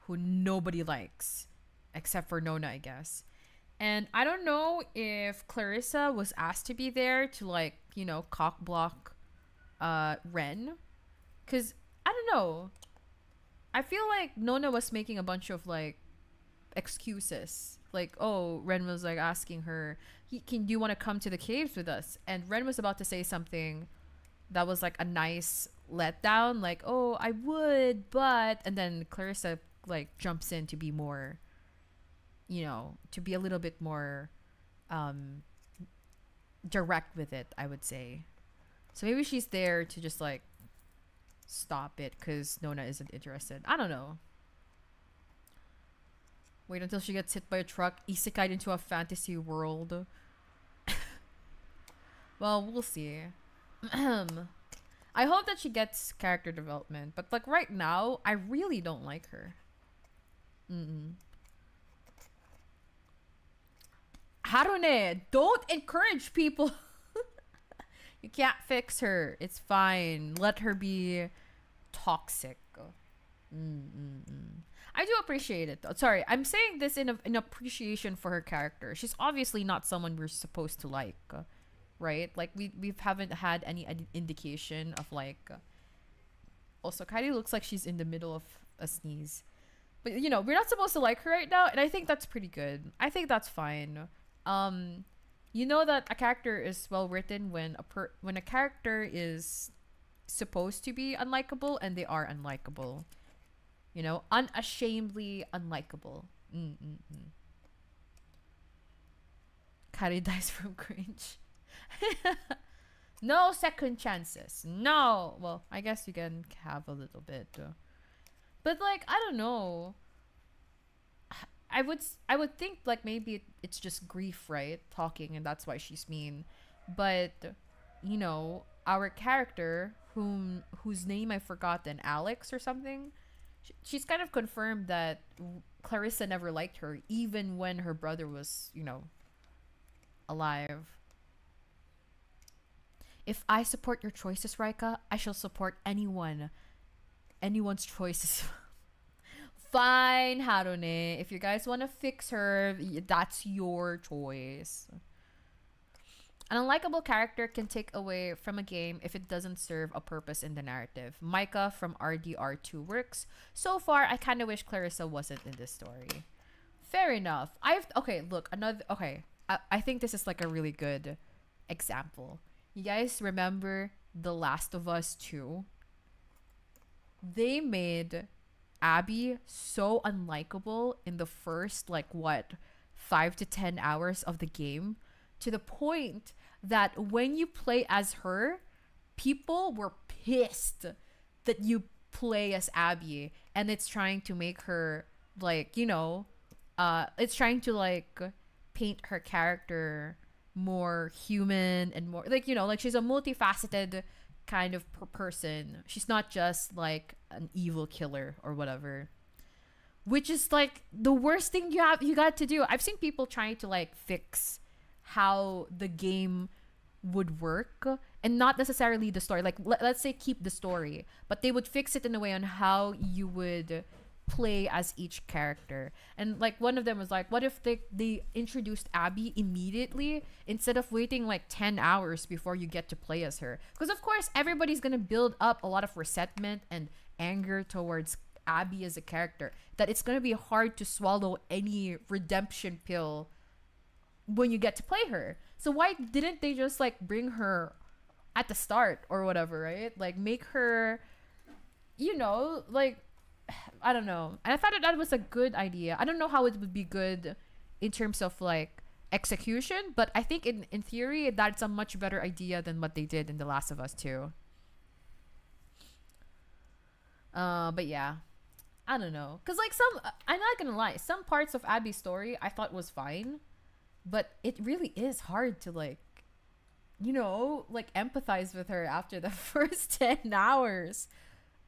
who nobody likes, except for Nona, I guess. And I don't know if Clarissa was asked to be there to like, you know, cock block uh Ren. Cause I don't know. I feel like Nona was making a bunch of like excuses. Like, oh, Ren was like asking her, he, can you want to come to the caves with us? And Ren was about to say something that was like a nice letdown, like, oh, I would, but and then Clarissa like jumps in to be more you know, to be a little bit more um direct with it, I would say. So maybe she's there to just like stop it because Nona isn't interested. I don't know. Wait until she gets hit by a truck, isekai into a fantasy world. well, we'll see. I hope that she gets character development, but like right now, I really don't like her. Mm-mm. Harune, don't encourage people. you can't fix her. It's fine. Let her be toxic. Mm-mm-mm. I do appreciate it though. Sorry, I'm saying this in a, in appreciation for her character. She's obviously not someone we're supposed to like, right? Like we we haven't had any indication of like. Also, Kairi looks like she's in the middle of a sneeze, but you know we're not supposed to like her right now, and I think that's pretty good. I think that's fine. Um, you know that a character is well written when a per when a character is supposed to be unlikable and they are unlikable. You know, unashamedly unlikable. Mm-mm-mm. Kairi dies from cringe. no second chances. No. Well, I guess you can have a little bit. uh, But like, I don't know. I would I would think like maybe it's just grief, right? Talking and that's why she's mean. But you know, our character whom whose name I've forgotten, Alex or something, sh- she's kind of confirmed that Clarissa never liked her even when her brother was, you know, alive. If I support your choices, Raika, I shall support anyone anyone's choices. Fine, Harune. If you guys want to fix her, that's your choice. An unlikable character can take away from a game if it doesn't serve a purpose in the narrative. Micah from RDR2 works. So far, I kind of wish Clarissa wasn't in this story. Fair enough. I've okay. Look, another okay. I, I think this is like a really good example. You guys remember The Last of Us 2? They made Abby so unlikable in the first like what five to ten hours of the game to the point that when you play as her, people were pissed that you play as Abby and it's trying to make her like, you know, uh it's trying to like paint her character more human and more like you know, like she's a multifaceted kind of per- person. She's not just like an evil killer or whatever. Which is like the worst thing you have you got to do. I've seen people trying to like fix how the game would work and not necessarily the story like let, let's say keep the story but they would fix it in a way on how you would play as each character and like one of them was like what if they they introduced abby immediately instead of waiting like 10 hours before you get to play as her because of course everybody's gonna build up a lot of resentment and anger towards abby as a character that it's gonna be hard to swallow any redemption pill when you get to play her. So why didn't they just like bring her at the start or whatever, right? Like make her you know, like I don't know. And I thought that that was a good idea. I don't know how it would be good in terms of like execution, but I think in in theory that's a much better idea than what they did in The Last of Us 2. Uh but yeah. I don't know. Cuz like some I'm not to lie, some parts of Abby's story I thought was fine but it really is hard to like you know like empathize with her after the first 10 hours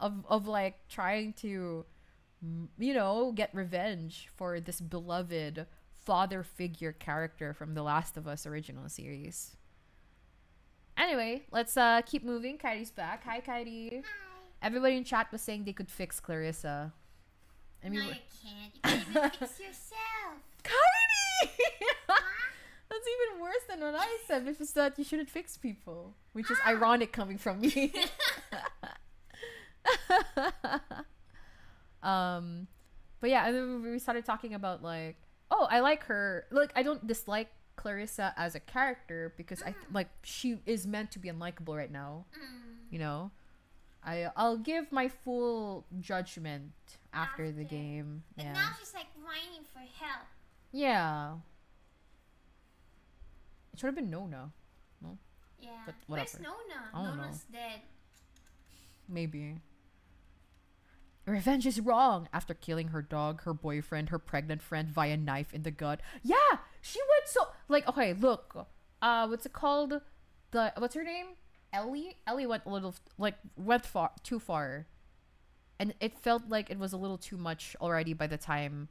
of of like trying to you know get revenge for this beloved father figure character from the last of us original series anyway let's uh keep moving Kairi's back hi Kyrie everybody in chat was saying they could fix clarissa I no, mean, you can't. You can't even fix yourself. Kylie! That's even worse than what I said, which is that you shouldn't fix people. Which is ironic coming from me. um but yeah, and then we started talking about like, oh, I like her. Like I don't dislike Clarissa as a character because I like she is meant to be unlikable right now. You know? I I'll give my full judgment after, the game. But yeah. now she's like whining for help. Yeah. It should have been Nona. No? Yeah. But whatever. Where's. Nona? Nona's dead. Maybe. Revenge is wrong. After killing her dog, her boyfriend, her pregnant friend via knife in the gut. Yeah, she went so like okay. Look, uh, what's it called? The what's her name? Ellie. Ellie went a little like went far too far, and it felt like it was a little too much already by the time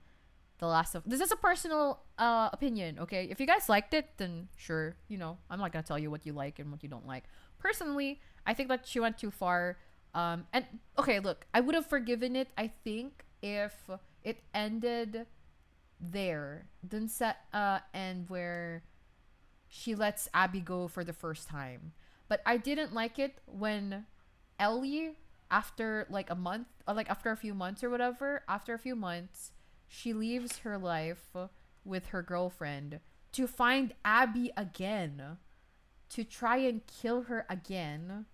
the last of this is a personal uh opinion okay if you guys liked it then sure you know i'm not gonna tell you what you like and what you don't like personally i think that she went too far um and okay look i would have forgiven it i think if it ended there. Then set uh end where she lets abby go for the first time. But i didn't like it when ellie after like a month or like after a few months or whatever after a few months she leaves her life with her girlfriend to find Abby again, to try and kill her again,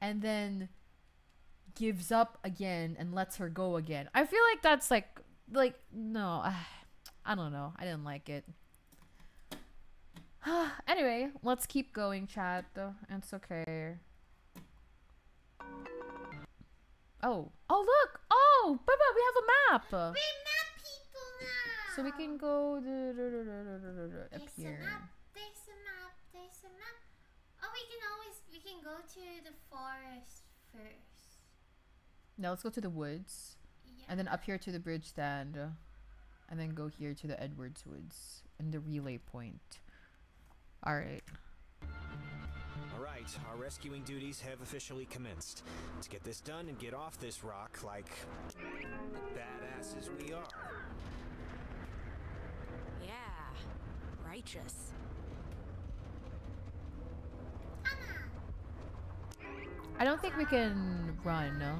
and then gives up again and lets her go again. I feel like that's like like no, I don't know. I didn't like it. anyway, let's keep going, chat. It's okay. Oh, oh look! Oh, Baba, we have a map. We're map people now. So we can go the, the, the, up There's a map. There's a map. There's a map. Oh, we can always we can go to the forest first. Now let's go to the woods, Yeah. and then up here to the bridge stand, and then go here to the Edwards Woods and the relay point. All right. All right, our rescuing duties have officially commenced. Let's get this done and get off this rock like the badasses we are. Yeah. Righteous. I don't think we can run. No.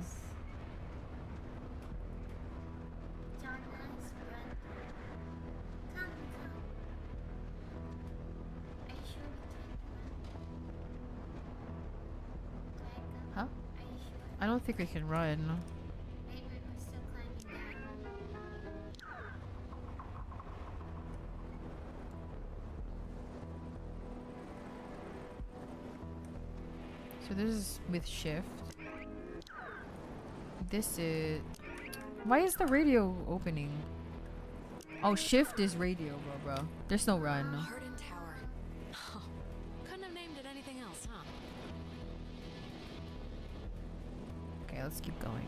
Don't think we can run. So this is with shift. This is. Why is the radio opening? Oh, shift is radio, bro, bro. There's no run. Let's keep going.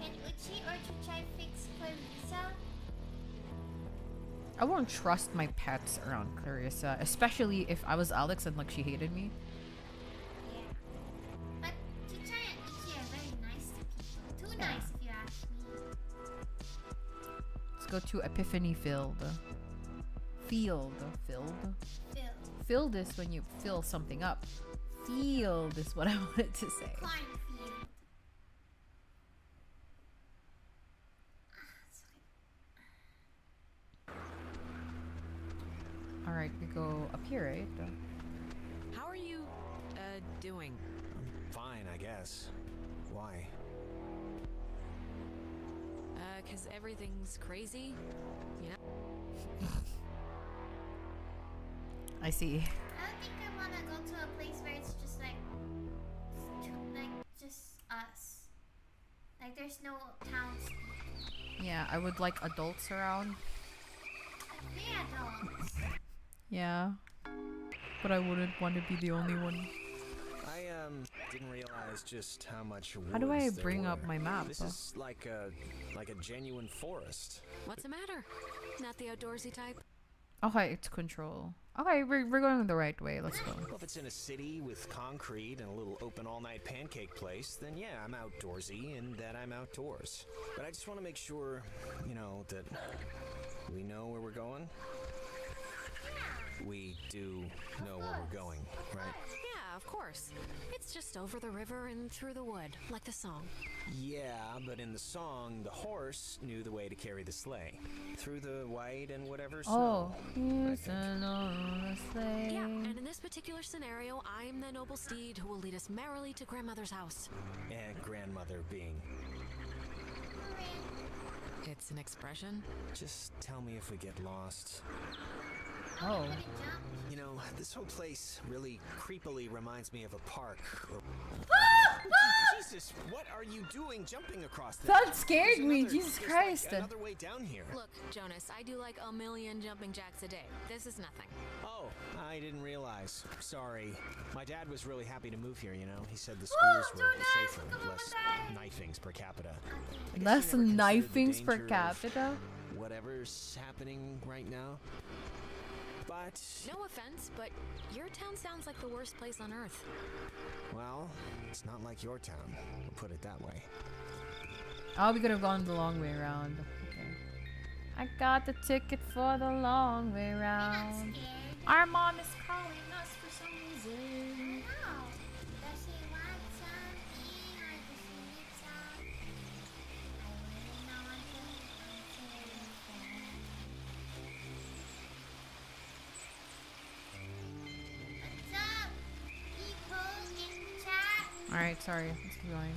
Can Uchi or Chuchai fix Clarissa? I won't trust my pets around Clarissa, especially if I was Alex and like she hated me. Yeah. But Chuchai and Uchi are very nice to people. Too nice if you ask me. Let's go to Epiphany Field. Field. Field? Phil. this when you fill something up. Field is what I wanted to say. Cornfield. Alright, we go up here, right? How are you, uh, doing? I'm Fine, I guess. Why? Uh, cause everything's crazy, you know? I see. I don't think I wanna go to a place where it's just like, like just us. Like there's no towns. Yeah, I would like adults around. Like adults. Yeah. But I wouldn't want to be the only one. I um didn't realize just how much. How do I woods there bring up my map? This is like a like a genuine forest. What's the matter? Not the outdoorsy type? Okay, it's control. Okay, we're, we're going the right way. Let's go. Well, if it's in a city with concrete and a little open all-night pancake place, then yeah, I'm outdoorsy and that I'm outdoors. But I just want to make sure, you know, that we know where we're going. We do know where we're going, right? Yeah, of course. It's just over the river and through the wood, like the song. Yeah, but in the song, the horse knew the way to carry the sleigh through the white and whatever Oh, snow. I here's think. an sleigh. Yeah, and in this particular scenario, I'm the noble steed who will lead us merrily to grandmother's house. And grandmother being. It's an expression. Just tell me if we get lost. Oh. You know, this whole place really creepily reminds me of a park. or- Jesus, what are you doing jumping across this? That scared There's me, Jesus Christ. Like another way down here. Look, Jonas, I do like a million jumping jacks a day. This is nothing. Oh, I didn't realize. Sorry. My dad was really happy to move here, you know. He said the oh, schools were safer, less knifings per capita. Less he never considered the knifings per capita? Whatever's happening right now. But, No offense, but your town sounds like the worst place on earth. well, it's not like your town. We'll put it that way. Oh, we could have gone the long way around. Okay. I got the ticket for the long way round. Our mom is calling us for some reason. Alright, sorry. Let's keep going.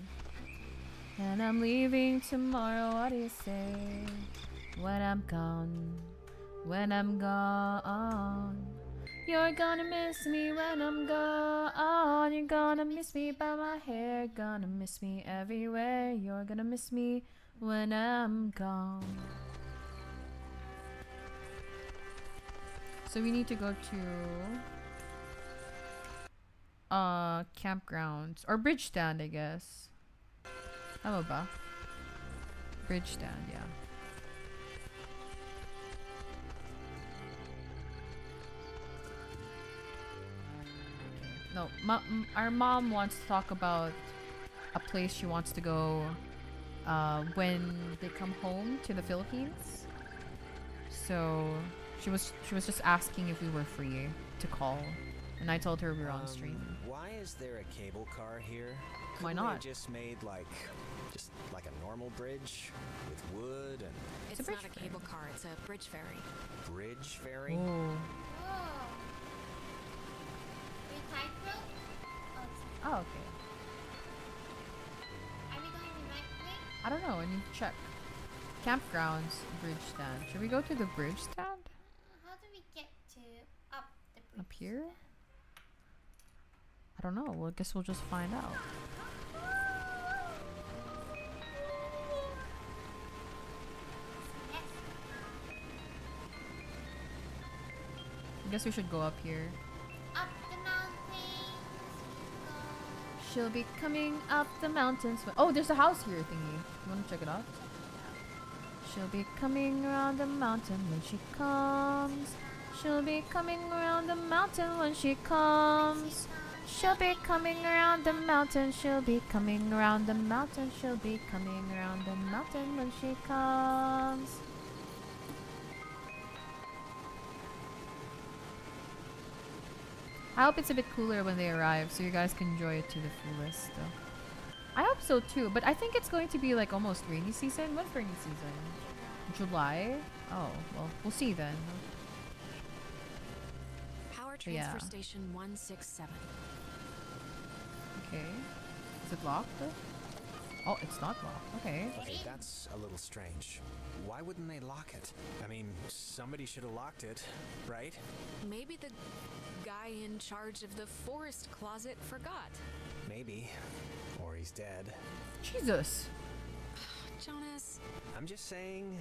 And I'm leaving tomorrow. What do you say? When I'm gone. When I'm gone. You're gonna miss me when I'm gone. You're gonna miss me by my hair. Gonna miss me everywhere. You're gonna miss me when I'm gone. So we need to go to uh campgrounds or bridge stand, I guess. Tama ba? Bridge stand, yeah. No, ma- our mom wants to talk about a place she wants to go uh, when they come home to the Philippines. So she was she was just asking if we were free to call, and I told her we were on Um, stream. Why is there a cable car here? Why Couldn't they not? just made like, just like a normal bridge with wood and It's, a not a cable car, it's a bridge ferry. bridge ferry. Oh. Oh. Oh, okay. are we going the right way? I don't know. I need to check. Campgrounds, bridge stand. Should we go to the bridge stand? How do we get to up the bridge? Up here? I don't know. Well, I guess we'll just find out. I guess we should go up here. Up the mountains. She'll be coming up the mountains. Oh, there's a house here thingy. You wanna check it out? She'll be coming around the mountain when she comes. She'll be coming around the mountain when she comes. She'll be coming around the mountain. She'll be coming around the mountain. She'll be coming around the mountain when she comes. I hope it's a bit cooler when they arrive so you guys can enjoy it to the fullest. Though. I hope so too, but I think it's going to be like almost rainy season. When's rainy season? July? Oh, well, we'll see then. Power But yeah. Transfer Station 167. Okay. Is it locked? Oh, it's not locked. Okay. Okay, that's a little strange. Why wouldn't they lock it? I mean, somebody should have locked it, right? Maybe the guy in charge of the forest closet forgot. Maybe. Or he's dead. Jesus. Jonas, I'm just saying,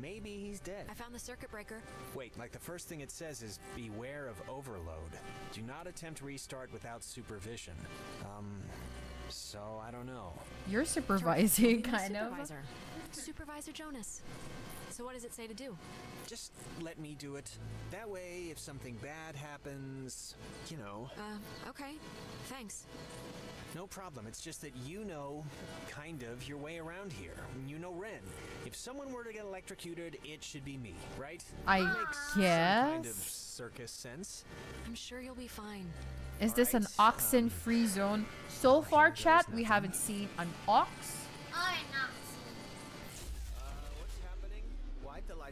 maybe he's dead. I found the circuit breaker. Wait, like the first thing it says is beware of overload. Do not attempt restart without supervision. Um, so I don't know. You're supervising, you'll be my kind of. Supervisor. Supervisor Jonas. So what does it say to do? Just let me do it. That way, if something bad happens, you know, Uh, okay. Thanks. no problem. It's just that you know, kind of, your way around here. You know Ren. If someone were to get electrocuted, it should be me, right? I Makes some kind of circus sense. I'm sure you'll be fine. Is this an oxen free zone? So far, chat, we haven't seen an ox. Or not. Uh,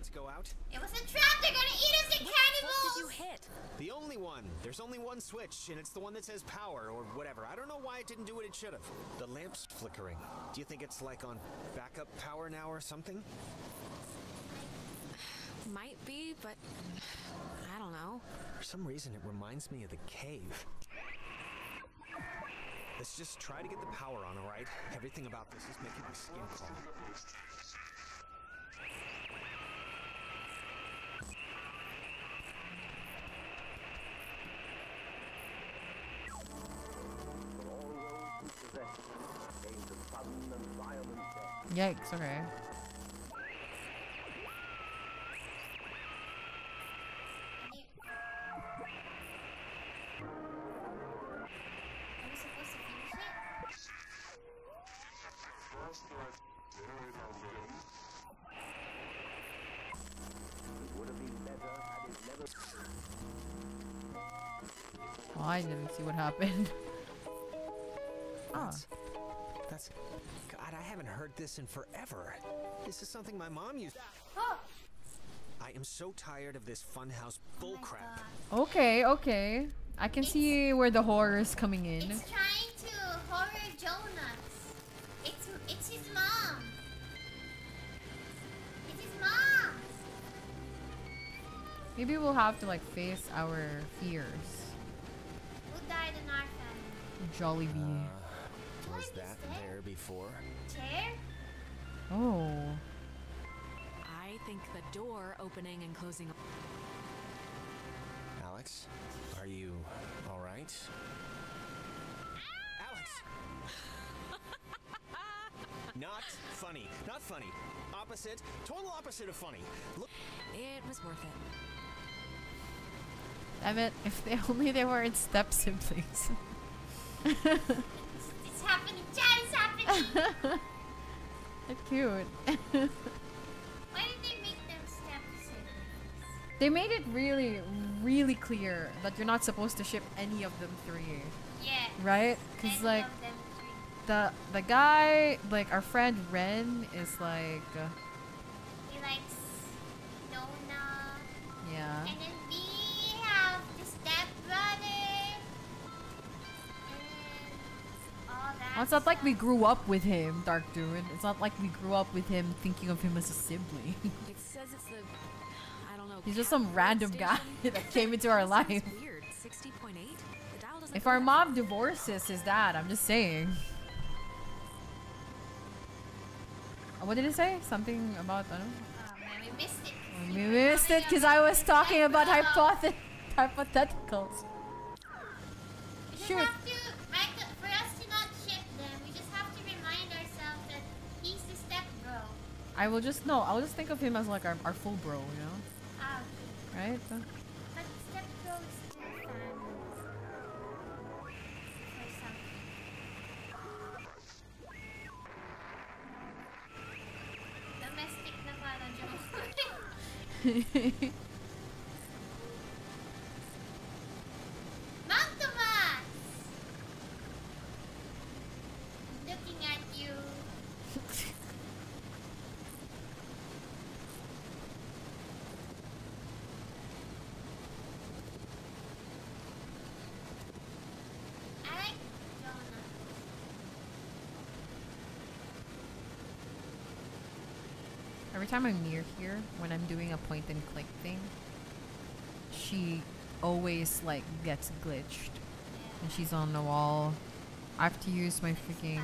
lights go out? It was a trap. They're gonna eat us, the What cannibals. did you hit? The only one. There's only one switch, and it's the one that says power or whatever. I don't know why it didn't do what it should have. The lamp's flickering. Do you think it's like on backup power now or something? Might be, but I don't know? For some reason, it reminds me of the cave. Let's just try to get the power on, alright? Everything about this is making my skin crawl. Yikes, okay. I didn't see what happened. I this in forever. This is something my mom used. Oh! I am so tired of this funhouse bullcrap. Okay, okay. I can see where the horror is coming in. It's trying to horror Jonas. It's it's his mom. It's his mom. Maybe we'll have to like face our fears. Who died in our family? Jolly bee. Uh, was that there before? Chair? Oh. I think the door opening and closing. Alex, are you all right? Ah! Alex! Not funny. Not funny. Opposite. Total opposite of funny. Look. It was worth it. Damn it, if they only they weren't step siblings. Happening. Chad, it's happening. Cute. Why did they make them step they made it really, really clear that you're not supposed to ship any of them three. Yeah. Right? Because, like, of them three. the the guy, like, our friend Ren is like, He likes Nona. yeah. And then we Well, it's not like we grew up with him, Dark Druid. It's not like we grew up with him thinking of him as a sibling. It says it's the. I don't know. He's just some random guy that came into our life. Weird. 60.8? The dial. If our mom divorces his dad, I'm just saying. Uh, What did it say? Something about, I don't know. Oh man, we missed it. We missed it because I was talking about hypothet hypotheticals. We just Shoot. I will just, no, I'll just think of him as like our, our full bro, you know? Ah, Right? but stepbro is still family. Or something. Domestic na pala, joke. Mom Tomas! Looking at you. I like Jonah. Every time I'm near here, when I'm doing a point and click thing, she always like gets glitched. And she's on the wall. I have to use my freaking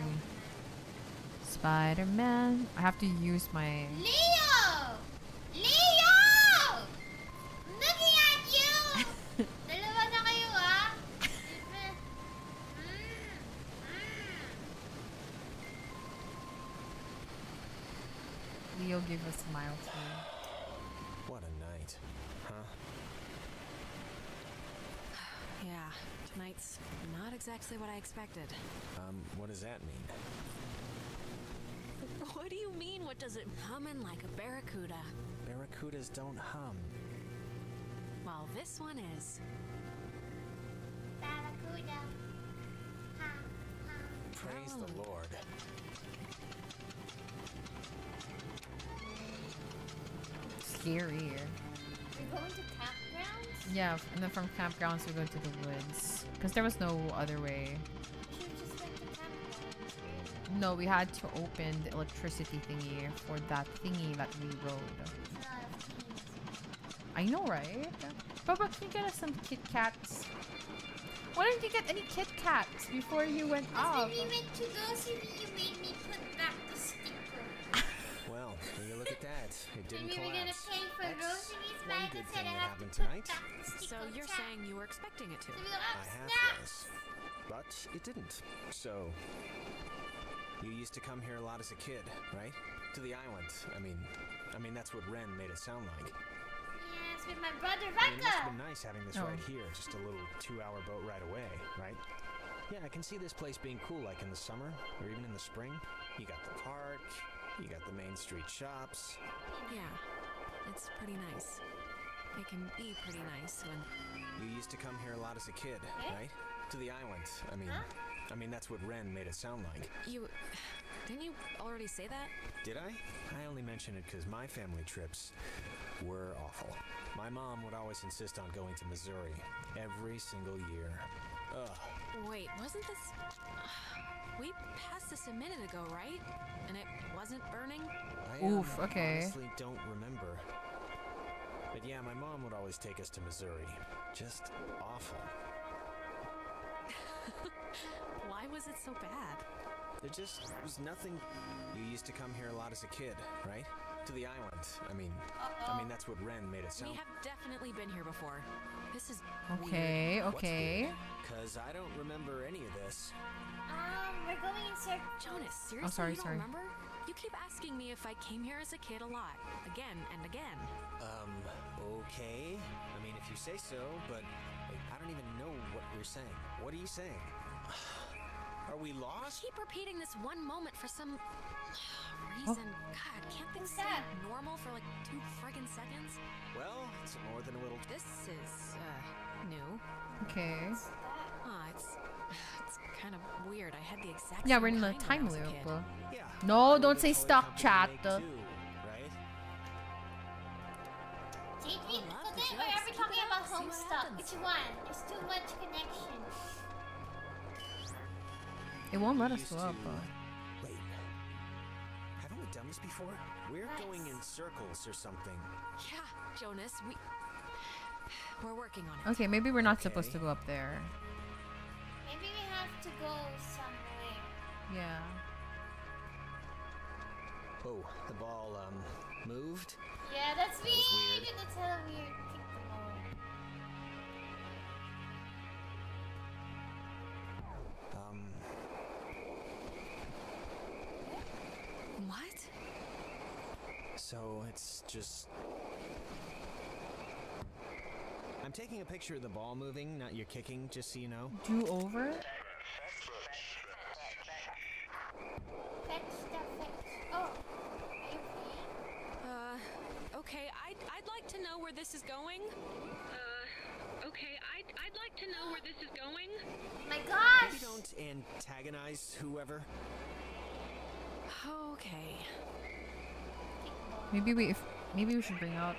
Spider-Man. I have to use my Leo! Leo gave a smile too. What a night. Huh? Yeah, tonight's not exactly what I expected. Um, what does that mean? What do you mean? What does it humming like a barracuda? Barracudas don't hum. Well, this one is. Barracuda. Ha, ha. Praise the Lord. Scary. We're going to campgrounds? Yeah, and then from campgrounds we go to the woods. Because there was no other way. We should just went to campgrounds. No, we had to open the electricity thingy for that thingy that we rode. A lot of things. I know, right? Bubba, can you get us some Kit Kats? Why didn't you get any Kit Kats before you went off? When we went to grocery, you made me put back the sticker. Well, when you look at that, it didn't we collapse. Pay for That's groceries, but one good said thing I that have to happened tonight. back the sticker. So you're back. saying you were expecting it to? So we I have snacks. this, but it didn't. So, you used to come here a lot as a kid, right? To the island. I mean, I mean that's what Ren made it sound like. Yes, with my brother I mean, it must have been nice having this Oh. right here, just a little two-hour boat ride away, right? Yeah, I can see this place being cool, like in the summer or even in the spring. You got the park, you got the main street shops. Yeah, it's pretty nice. It can be pretty nice when. You used to come here a lot as a kid, Eh? right? To the islands. I mean, Huh? I mean that's what Ren made it sound like. You. Didn't you already say that? Did I? I only mention it because my family trips were awful. My mom would always insist on going to Missouri every single year. Ugh. Wait, wasn't this. We passed this a minute ago, right? And it wasn't burning? I um, Oof, okay. honestly don't remember. But yeah, my mom would always take us to Missouri. Just awful. Why was it so bad? There just was nothing. You used to come here a lot as a kid, right? To the island. I mean, I mean that's what Ren made it We sound. have definitely been here before. This is. Okay, okay. Cause I don't remember any of this. Um, we're going in circles. Jonas, seriously? Oh, sorry, you don't sorry. remember? You keep asking me if I came here as a kid a lot. Again and again. Um, okay. I mean, if you say so, but like, I don't even know what you're saying. What are you saying? Are we lost? Keep repeating this one moment for some reason. God, can't things Who's stay that? normal for like two friggin' seconds? Well, it's more than a little. This is, uh, new. Okay. Ah, it's, it's kind of weird. I had the exact Yeah, same we're in the kind time loop. Yeah. No, I know don't say toy stock chat. make too, right? JP, I love the today jokes. we're ever talking about see what Homestuck. Which one? There's too much connection. It won't let us go up. to- uh. Wait. Haven't we done this before? We're going in circles or something. Yeah, Jonas, we. We're working on it. Okay, maybe we're not supposed to go up there. Maybe we have to go somewhere. Yeah. Oh, the ball, um, moved? Yeah, that's That weird. weird. That's hella weird. What? so it's just. I'm taking a picture of the ball moving, not your kicking, just so you know. Do over? Fetch the fetch. Oh. Are you playing? Uh, okay, I'd, I'd like to know where this is going. Uh, okay, I'd, I'd like to know where this is going. My gosh. Maybe don't antagonize whoever. Okay. Maybe we if maybe we should bring out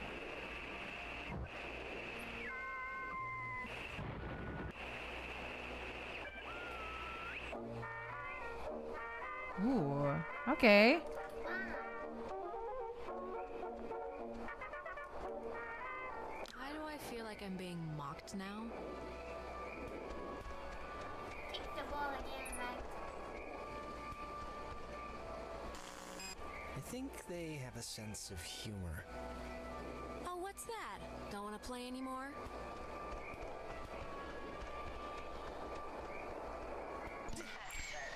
Ooh. Okay. Why do I feel like I'm being mocked now? Kick the ball again, think they have a sense of humor. Oh, what's that? Don't want to play anymore?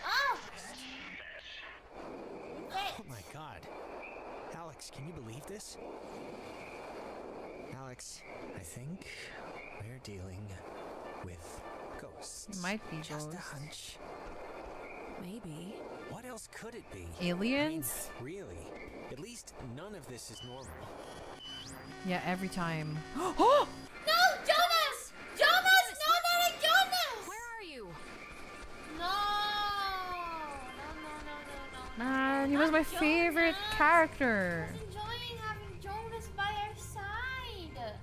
Oh! Oh my god. Alex, can you believe this? Alex, I think we're dealing with ghosts. It might be Just a hunch. Maybe. What else could it be? Aliens? I mean, really? At least none of this is normal. Yeah, every time. Oh! No, Jonas! Jonas! No, not a Jonas! Where are you? No! No, no, no, no, no. Man, he was my favorite character. I was enjoying having Jonas by our side.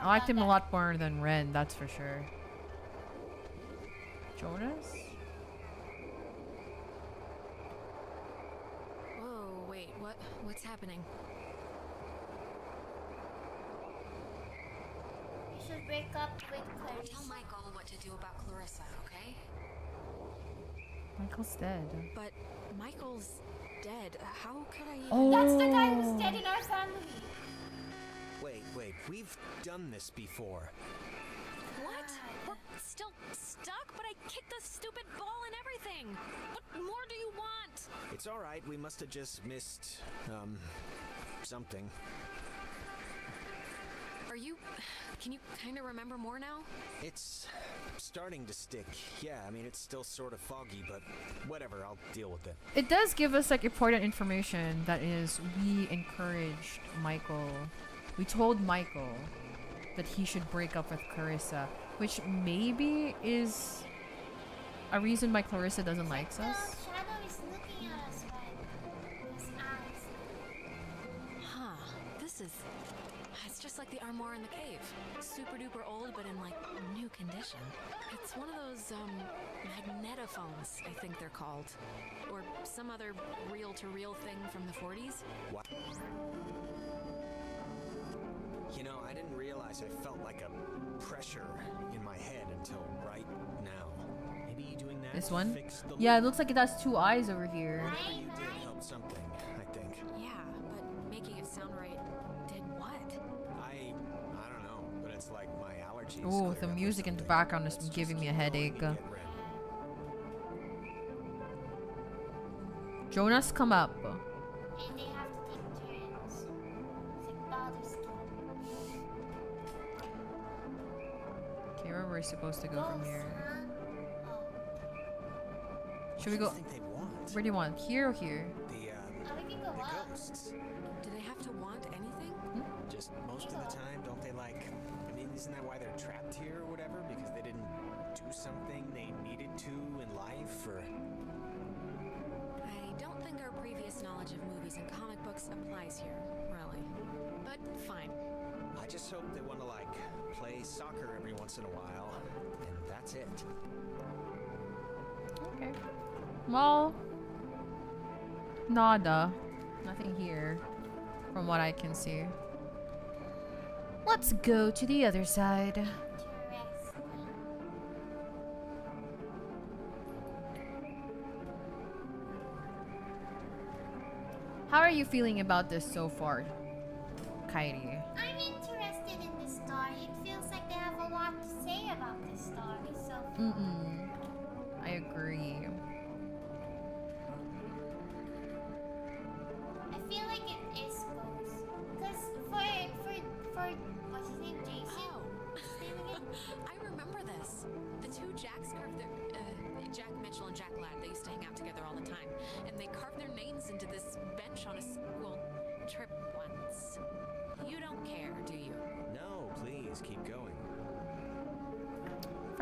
I liked done him a lot more than Ren, that's for sure. Jonas? Whoa, wait, what? What's happening? break up with Clarissa. Tell Michael what to do about Clarissa, okay? Michael's dead. But Michael's dead. How could I even... Oh. That's the guy who's oh. dead in our family. Wait, wait, we've done this before. What? We're still stuck, but I kicked the stupid ball and everything. What more do you want? It's alright, we must have just missed, um, something. Are you... Can you kind of remember more now? It's starting to stick. Yeah, I mean, it's still sort of foggy, but whatever, I'll deal with it. It does give us like important information that is we encouraged Michael. We told Michael that he should break up with Clarissa, which maybe is a reason why Clarissa doesn't like us. shadow is looking at us right. His eyes. Huh. This is... It's just like the armoire in the cave. Super duper old, but in like new condition. It's one of those, um, magnetophones, I think they're called. Or some other reel to reel thing from the 40s. What? You know, I didn't realize I felt like a pressure in my head until right now. Maybe doing that This one? the Yeah, it looks like it has two eyes over here. Whatever you did helped something, I think. Yeah, but making it sound right did what? I I don't know, but it's like my allergies. Oh, the music in the background is Let's giving me a headache. and. Jonas, come up. We're supposed to go from here? Should we go? do you think they want? Where do you want? Here or here? The um, Oh, we can go the ghosts. Do they have to want anything? Just most of the time, don't they like? I mean, isn't that why they're trapped here or whatever? Because they didn't do something they needed to in life, or I don't think our previous knowledge of movies and comic books applies here, really. But fine. I just hope they want to like play soccer every once in a while, and that's it. Okay. Well, nada. Nothing here, from what I can see. Let's go to the other side. How are you feeling about this so far, Kairi? Story. So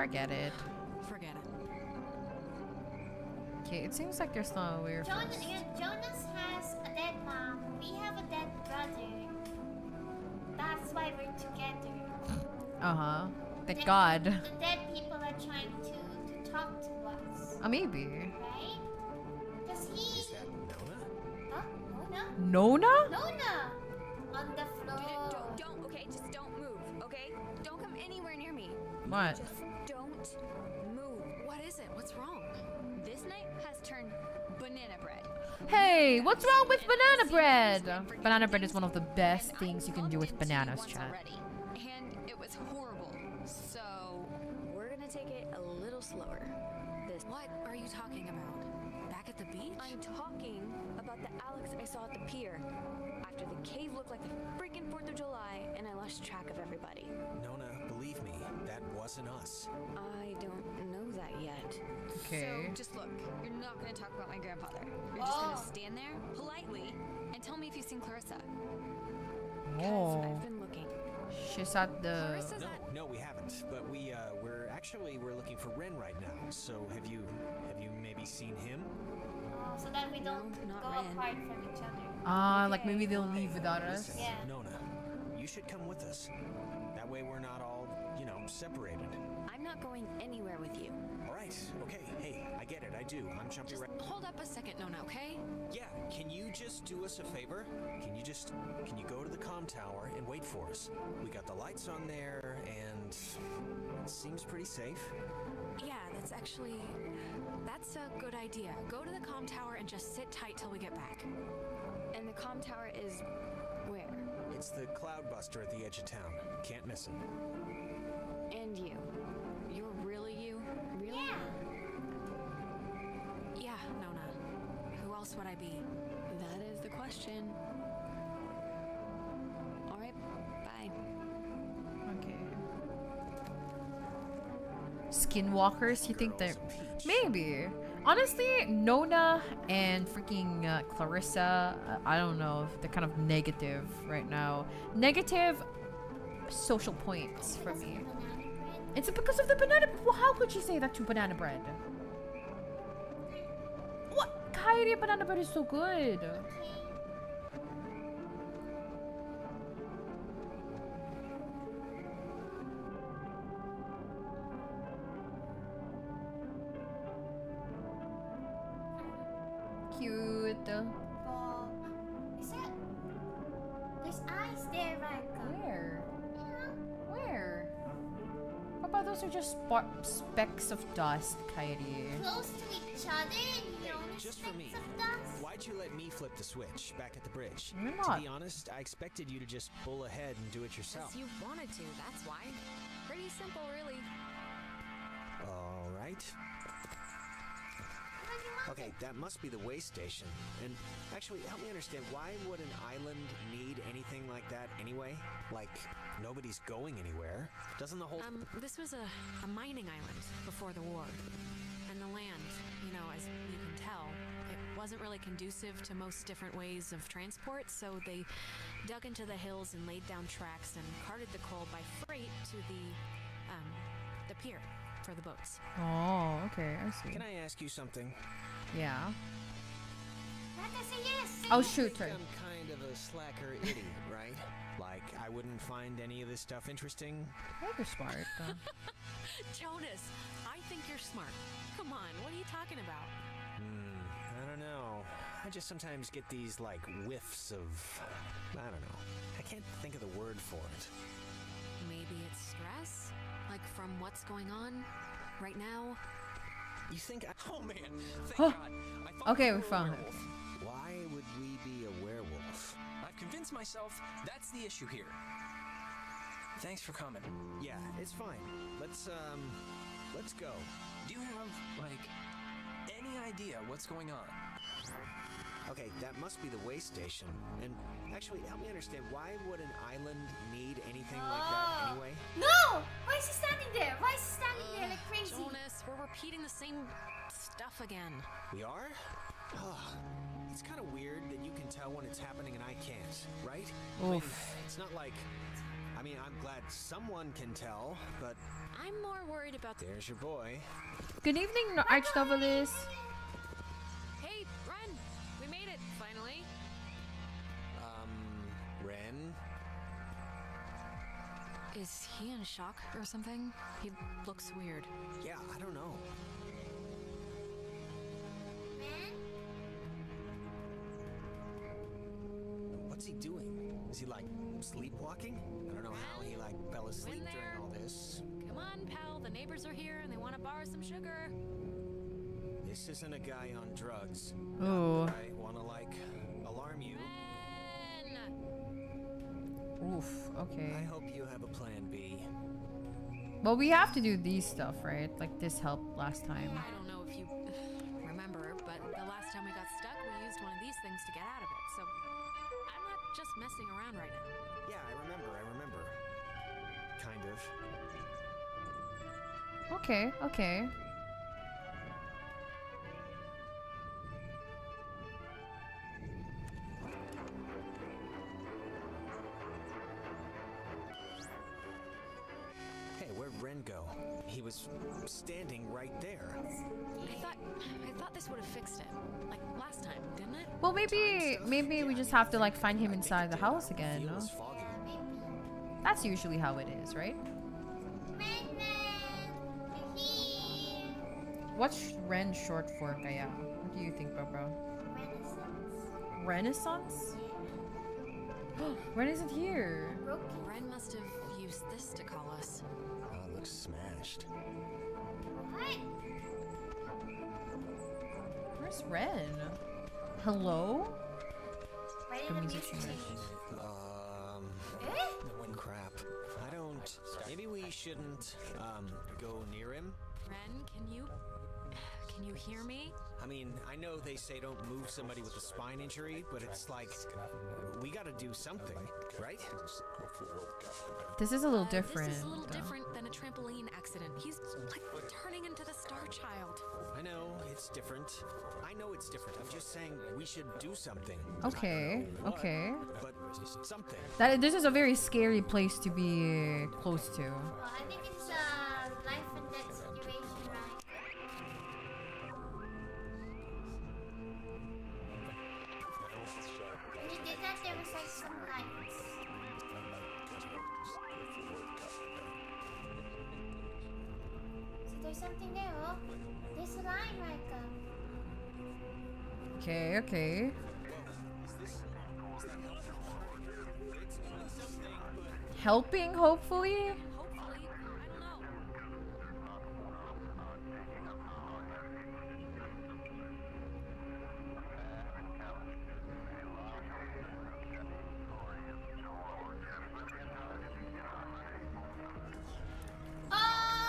Forget it. Forget it. Okay, it seems like there's no way Jonas, first. Jonas has a dead mom. We have a dead brother. That's why we're together. Uh huh. Thank The- God. The dead people are trying to to talk to us, Uh, maybe. right? Cause he. Is that Nona? Huh? Nona? Nona? Nona! On the floor. Don't, don't, okay, just don't move, okay? Don't come anywhere near me. What? Just don't move. What is it? What's wrong? This night has turned banana bread. Hey, what's wrong with banana bread? Banana bread is one of the best things you can do with bananas, once chat. And it was horrible. So we're gonna take it a little slower. This. What are you talking about? Back at the beach? I'm talking about the Alex I saw at the pier. After the cave looked like the freaking 4th of July, and I lost track of everybody. Nona, believe me, that wasn't us. I don't know that yet. Okay. So just look, you're not gonna talk about my grandfather. You're just Oh. gonna stand there politely and tell me if you've seen Clarissa. Oh. I've been looking. She's at the. Clarissa's No, at- no, we haven't. But we uh, we're actually we're looking for Ren right now. So have you have you maybe seen him? Oh, so that we don't No, go Ren. apart from each other. Ah, like maybe they'll leave without us. Listen, Yeah. Nona, you should come with us. That way we're not all you know separated. I'm not going anywhere with you. All right. Okay. Hey, I get it. I do. I'm jumping Just right. hold up a second, Nona, okay? Yeah. Can you just do us a favor? Can you just can you go to the com tower and wait for us? We got the lights on there, and and it seems pretty safe. Yeah, that's actually. That's a good idea. Go to the comm tower and just sit tight till we get back. And the comm tower is where? It's the Cloudbuster at the edge of town. Can't miss it. And you. You're really you? Really? Yeah. Yeah, Nona. Who else would I be? That is the question. Alright, bye. Okay. Skinwalkers? You think they're maybe? Honestly, Nona and freaking uh, Clarissa, uh, I don't know if they're kind of negative right now. Negative social points for me. It's because of the banana. Well, how could you say that to banana bread? What? Kairi banana bread is so good. Specks of dust, Kairi. Close to each other and you only Just for me. of dust. Why'd you let me flip the switch back at the bridge? You're To not. be honest, I expected you to just pull ahead and do it yourself. Because you wanted to, that's why. Pretty simple, really. All right. Okay, that must be the way station. And actually, help me understand why would an island need anything like that anyway? Like, nobody's going anywhere. Doesn't the whole. Um, this was a, a mining island before the war. And the land, you know, as you can tell, it wasn't really conducive to most different ways of transport, so they dug into the hills and laid down tracks and carted the coal by freight to the, um, the pier for the boats. Oh, okay, I see. Can I ask you something? Yeah. Varka, say yes. say Oh, shoot her. I'm kind of a slacker idiot, right? Like, I wouldn't find any of this stuff interesting. You're smart. uh. Jonas, I think you're smart. Come on, what are you talking about? Hmm, I don't know. I just sometimes get these, like, whiffs of. I don't know. I can't think of the word for it. Maybe it's stress? Like from what's going on right now? You think I. Oh man, thank Huh. God. I Okay, we were a found it. Why would we be a werewolf? I've convinced myself that's the issue here. Thanks for coming. Yeah, it's fine. Let's, um. Let's go. Do you have, like, any idea what's going on? Okay, that must be the way station. And actually, help me understand why would an island need anything like that anyway? No! Why is he standing there? Why is he standing there like crazy? Jonas, we're repeating the same stuff again. We are? It's kind of weird that you can tell when it's happening and I can't, right? I mean, it's not like. I mean, I'm glad someone can tell, but I'm more worried about the. there's your boy. Good evening, no- arch novelist. Hey, Ren! We made it, finally. Um, Ren? Is he in shock or something? He looks weird. Yeah, I don't know. Man? What's he doing? Is he like sleepwalking? I don't know how he like fell asleep there. during all this. Come on, pal. The neighbors are here and they want to borrow some sugar. This isn't a guy on drugs. Oh. I wanna like alarm you. Ren! Oof. Okay. I hope you have a plan B. Well, we have to do these stuff, right? Like this helped last time. I don't know if you remember, but the last time we got stuck, we used one of these things to get out of it. So I'm not just messing around right now. Yeah, I remember, I remember. Kind of. Okay. Okay. Hey, go? He was standing right there. I thought I thought this would have fixed it, like last time, didn't it? Well, maybe maybe we just have to like find him inside the house again. Feel No? was foggy. That's usually how it is, right? Man, man! You're here! What's Ren short for, Kaya? What do you think, Bro? Renaissance. Renaissance? Ren isn't here. Ren must have looks smashed. What? Where's Ren? Hello? Why did The the music music change? Um, Eh? crap. I don't. Maybe we shouldn't um go near him. Ren, can you. Can you hear me? I mean, I know they say don't move somebody with a spine injury, but it's like we got to do something, right? This is a little Uh, different. This is a little though. different than a trampoline accident. He's like turning into the Star Child. I know it's different. I know it's different. I'm just saying we should do something. Okay, okay. But something. That this is a very scary place to be close to. Well, Okay. Helping, hopefully?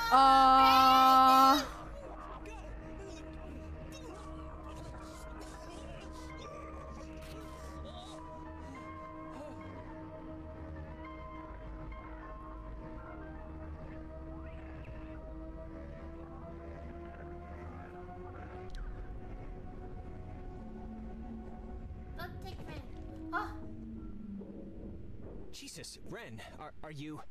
Hopefully. You?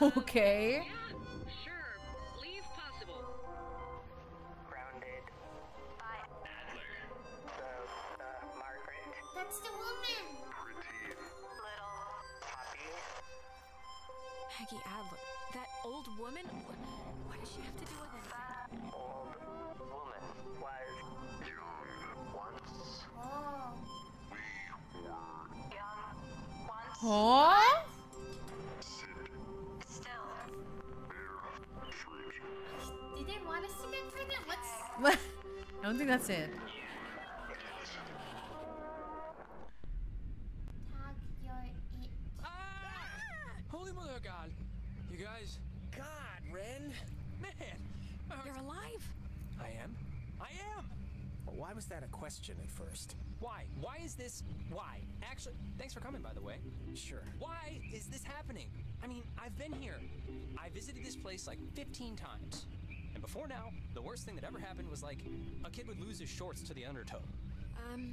Okay. Thanks for coming, by the way. Sure. Why is this happening? I mean, I've been here. I visited this place like 15 times. And before now, the worst thing that ever happened was like a kid would lose his shorts to the undertow. Um,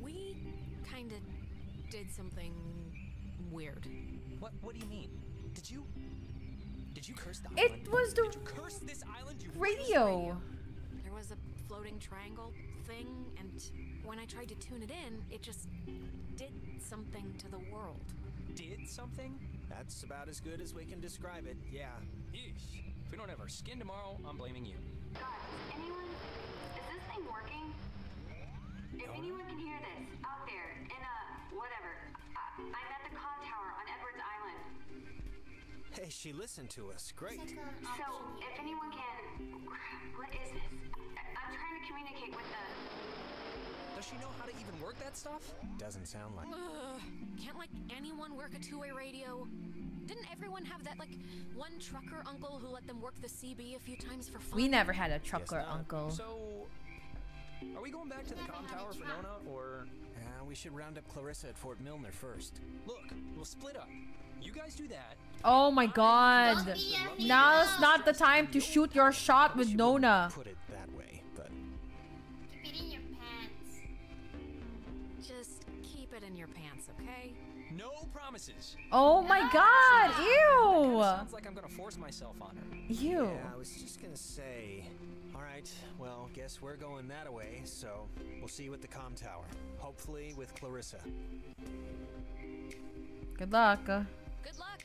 we kinda did something weird. What what do you mean? Did you Did you curse the It island? was the Did you curse this island? You radio. There was a floating triangle thing, and when I tried to tune it in, it just did something to the world. did something? That's about as good as we can describe it. Yeah. Yeesh. If we don't have our skin tomorrow, I'm blaming you. Guys, Anyone? Is this thing working? If anyone can hear this out there in a whatever, I, I'm at the com tower on Edwards Island. Hey, she listened to us. Great. Like So if anyone can, what is this? I, I'm trying to communicate with the. Does she know how to even work that stuff? Doesn't sound like. Ugh, can't like anyone work a two-way radio? Didn't everyone have that like one trucker uncle who let them work the CB a few times for fun? We never had a trucker uncle. So, Are we going back to the com tower for Nona, or Uh, we should round up Clarissa at Fort Milner first. look? We'll split up. You guys do that. Oh my god. Don't be a Now's not the time to shoot your shot with Nona. Put it it in your pants, okay? No promises. Oh my god. Kinda Ew. sounds like I'm gonna force myself on her. Ew. yeah, I was just gonna say. All right, well, guess we're going that away. So we'll see you at the com tower. Hopefully with Clarissa. Good luck. Good luck.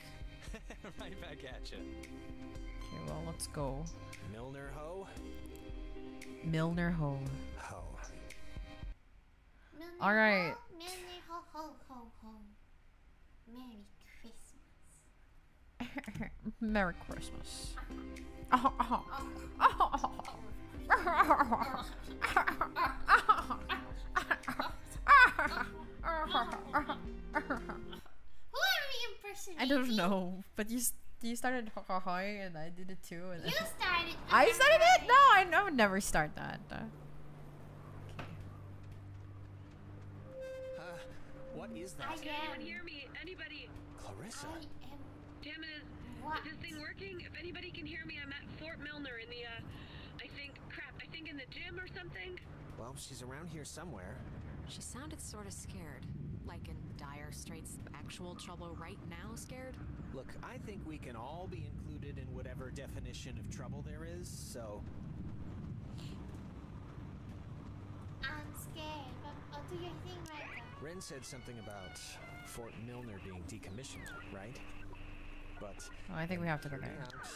right back at you. Okay, well, let's go. Milner ho Milner Ho. Ho. All right. ho, ho ho ho ho. Merry Christmas. Merry Christmas. Who are we impersonating? I don't know, but you you started ha and I did it too. And You started. I started it. No, I, I would never start that. What is that? I Can anyone hear me? Anybody? Clarissa. I am. Damn it, is, What? is this thing working? If anybody can hear me, I'm at Fort Milner in the, uh, I think, crap, I think in the gym or something. Well, she's around here somewhere. She sounded sort of scared. Like in dire straits, actual trouble right now scared? Look, I think we can all be included in whatever definition of trouble there is, so I'm scared, but I'll do your thing right now. Ren said something about Fort Milner being decommissioned, right? But oh, I think we have to go hear there. out.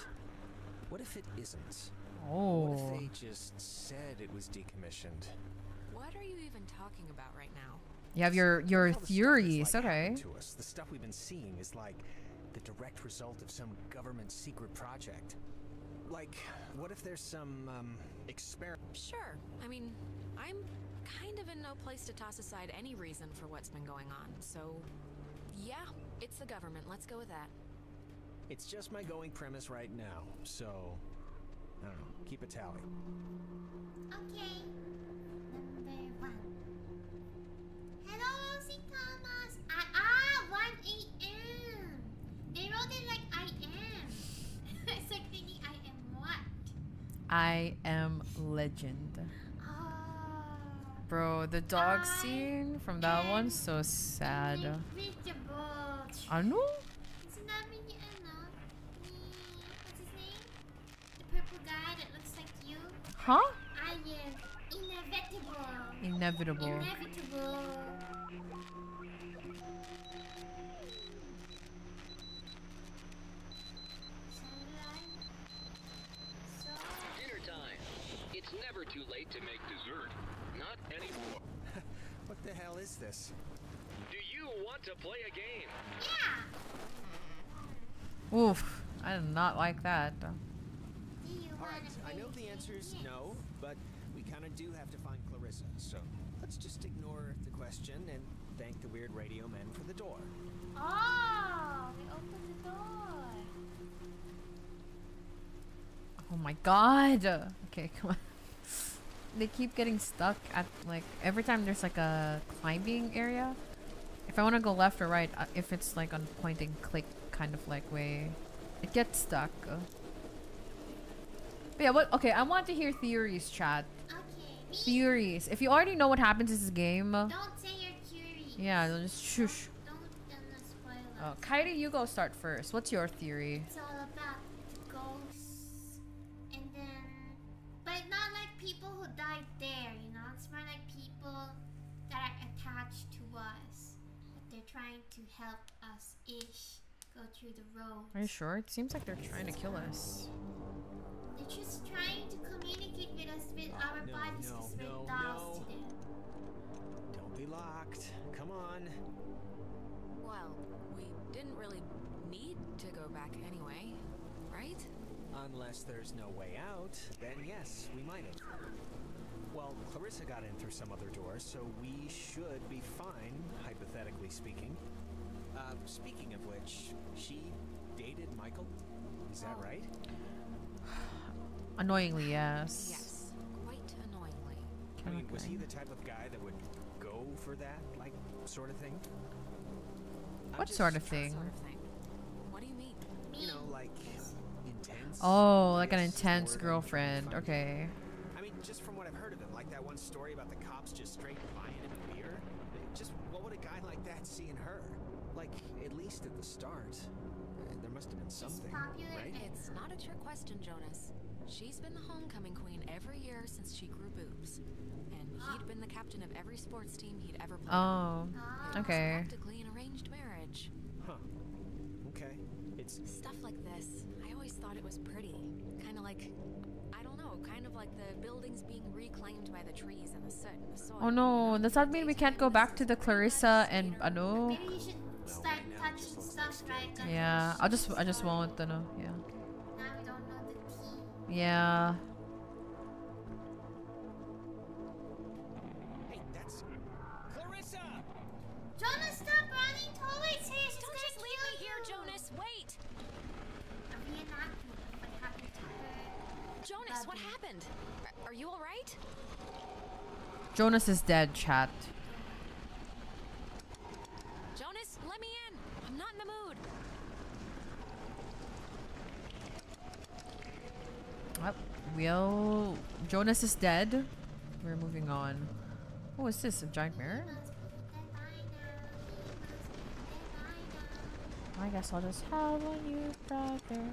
What if it isn't? What Oh. if they just said it was decommissioned? What are you even talking about right now? You have your your All the stuff that's, theories. like, Okay. To us, the stuff we've been seeing is like the direct result of some government secret project. Like, what if there's some um, experiment? Sure. I mean, I'm kind of in no place to toss aside any reason for what's been going on. So, yeah, it's the government. Let's go with that. It's just my going premise right now, so I don't know. Keep a tally. Okay. Number one. Hello, Rosie Thomas. I, ah, 1 a.m. They wrote it like I am. it's like thinking I am what? I am legend. Bro, the dog scene from that one so sad. Invincible. I know. Isn't that really enough? Me. What's his name? The purple guy that looks like you. Huh? I am inevitable. Inevitable. Inevitable. Hell is this? Do you want to play a game? Yeah. Oof. I did not like that. Alright, I know the answer is no, but we kind of do have to find Clarissa, so let's just ignore the question and thank the weird radio men for the door. Oh, we opened the door. Oh my god. Okay, come on. They keep getting stuck at like every time there's like a climbing area. If I want to go left or right, uh, if it's like on point and click kind of like way, it gets stuck. But yeah, what? Okay, I want to hear theories, chat. Okay. Theories. If you already know what happens in this game, Don't say you're curious. yeah, then just shush. Don't don't spoil Oh, us. Kairi, you go start first. What's your theory? It's all about there. You know, it's more like people that are attached to us. That they're trying to help us ish go through the road. Are you sure? It seems like they're trying to kill us. They're just trying to communicate with us with ah, our no, bodies no, because we're no, dolls no. to them. Don't be locked. Come on. Well, we didn't really need to go back anyway, right? Unless there's no way out, then yes, we might have. Well, Clarissa got in through some other door, so we should be fine, hypothetically speaking. Uh, speaking of which, she dated Michael? Is that right? Annoyingly, yes. Yes, quite annoyingly. I mean, was he the type of guy that would go for that, like, sort of thing? What sort of thing? Sort of thing. What do you mean? You know, like intense. Oh, like an guess is the intense word I'm trying girlfriend. to find. Okay. I mean, just from what I've heard of him, like that one story about the cops just straight buying him a beer. Just what would a guy like that see in her? Like, at least at the start, uh, there must have been something, popular right? It's not a trick question, Jonas. She's been the homecoming queen every year since she grew boobs. And he'd been the captain of every sports team he'd ever played on. Oh, It was okay. practically an arranged marriage. Huh. Okay. It's Stuff like this, I always thought it was pretty. Kind of like, like the buildings being reclaimed by the trees and the soot and the soil. Oh no, does that mean we can't go back to the Clarissa and ano? Maybe you should start touching stuff, right? Like Yeah, I just I just won't know. Yeah. Now we don't know the tea. Yeah. hey, that's Clarissa. Jonas, stop running towards her. She's Don't gonna just leave kill me here, you. Jonas. Wait! A reenactment of what happened to her. Jonas, what Bobby. Happened? Are, you alright? Jonas is dead, chat. Jonas, let me in! I'm not in the mood! Well, we'll Jonas is dead. We're moving on. Oh, is this a giant mirror? Must be dead by now. He must be dead by now. I guess I'll just have a new brother.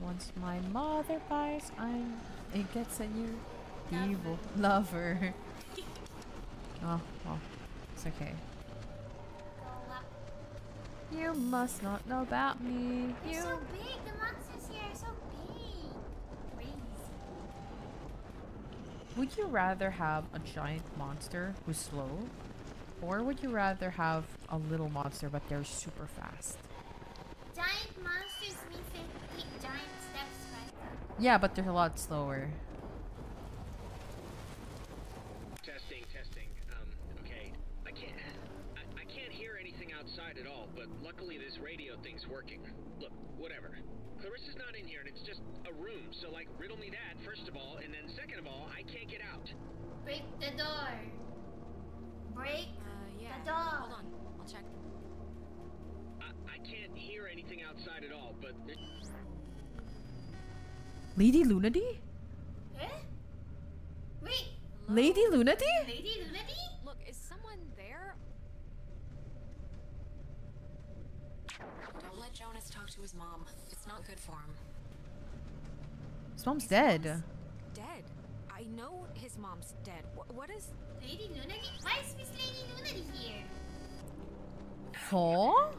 Once my mother buys, I'm. It gets a new evil lover. oh, well, it's okay. You must not know about me. They're You. so big. The monsters here are so big. Crazy. Would you rather have a giant monster who's slow, or would you rather have a little monster but they're super fast? Giant Yeah, but they're a lot slower. Testing, testing. Um, okay. I can't. I, I can't hear anything outside at all, but luckily this radio thing's working. Look, whatever. Clarissa's not in here, and it's just a room, so, like, riddle me that, first of all, and then second of all, I can't get out. Break the door. Break Uh, yeah. the door. Hold on. I'll check. I, I can't hear anything outside at all, but. It, Lady Lunady? Eh? Wait. Lady Lunady? Lady Lunity? Look, is someone there? Don't let Jonas talk to his mom. It's not good for him. His mom's dead. Dead. I know his mom's dead. Wh- what is. Lady Lunity? Why is Miss Lady Lunity here? Huh?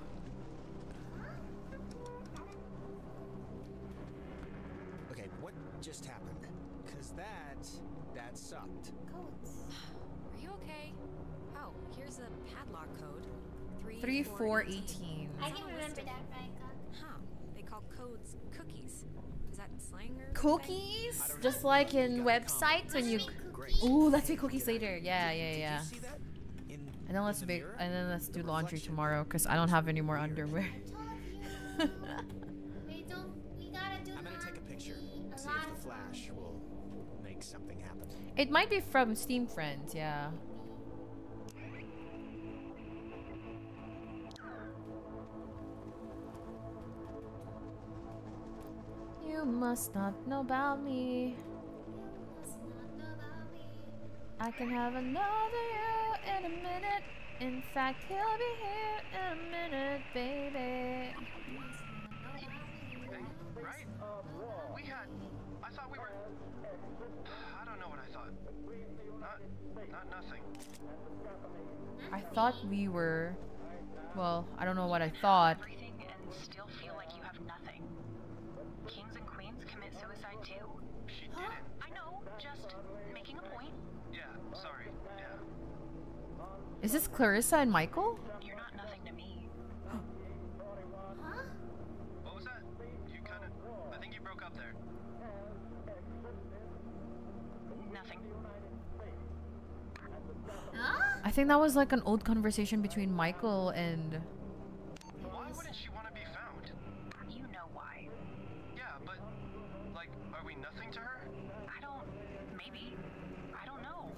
Just happened? Cause that that sucked. Codes. Are you okay? Oh, here's a padlock code. 3 4 18. I can remember that, right? Huh. They call codes cookies. Is that slang or? Cookies? Just like in websites when you. Ooh, let's make cookies later. Yeah, yeah, yeah. See that? In And then let's make. And then let's do laundry tomorrow because I don't have any more underwear. if the flash will make something happen. It might be from Steam Friends, yeah. You must not know about me. I can have another you in a minute. In fact, he'll be here in a minute, baby. Right? Uh, we had. I don't know what I thought. Not, not nothing. I thought we were. Well, I don't know what I thought. Everything and still feel like you have nothing. Kings and queens commit suicide too. She didn't. I know, just making a point. Yeah, sorry. Yeah. Is this Clarissa and Michael? You're not nothing to me. Huh? What was that? You kind of. I think you broke up there. Nothing. Huh? I think that was like an old conversation between Michael and. Why wouldn't she want to be found? You know why. Yeah, but. Like, are we nothing to her? I don't. Maybe. I don't know.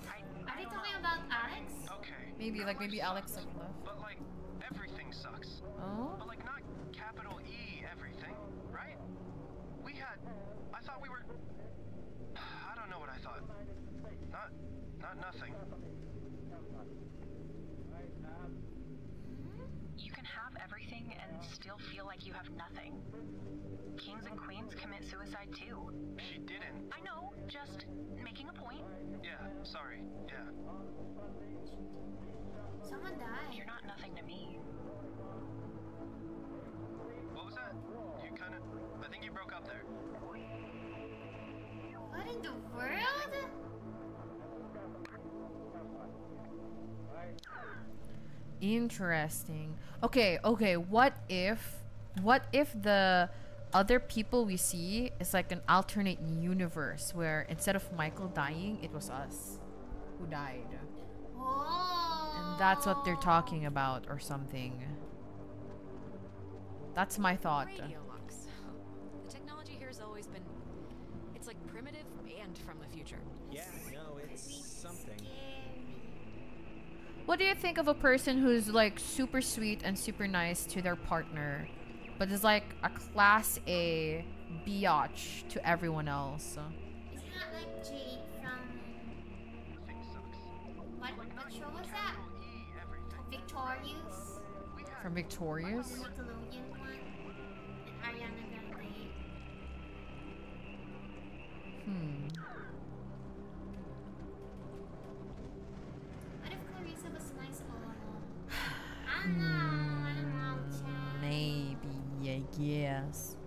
Are they talking about Alex? Okay. Maybe, like, maybe Alex like left. But like, everything sucks. Oh? But like, not capital E everything, right? We had. I thought we were. I don't know what I thought. Not. Not nothing. Just making a point. Yeah, sorry. Yeah. Someone died. You're not nothing to me. What was that? You kind of. I think you broke up there. What in the world? Interesting. Okay, okay. What if, what if the other people we see is like an alternate universe where instead of Michael dying, it was us who died, Oh. and that's what they're talking about or something. That's my thought. Radio lux. The technology here has always been. It's like primitive and from the future. Yeah, no, it's something. What do you think of a person who's like super sweet and super nice to their partner, but is like a class A biatch to everyone else? It's not like Jade from. What, what show was that? Victorious? From Victorious? Nickelodeon one? And Ariana Grande. Hmm. What if Clarissa was nice all along? I Guess.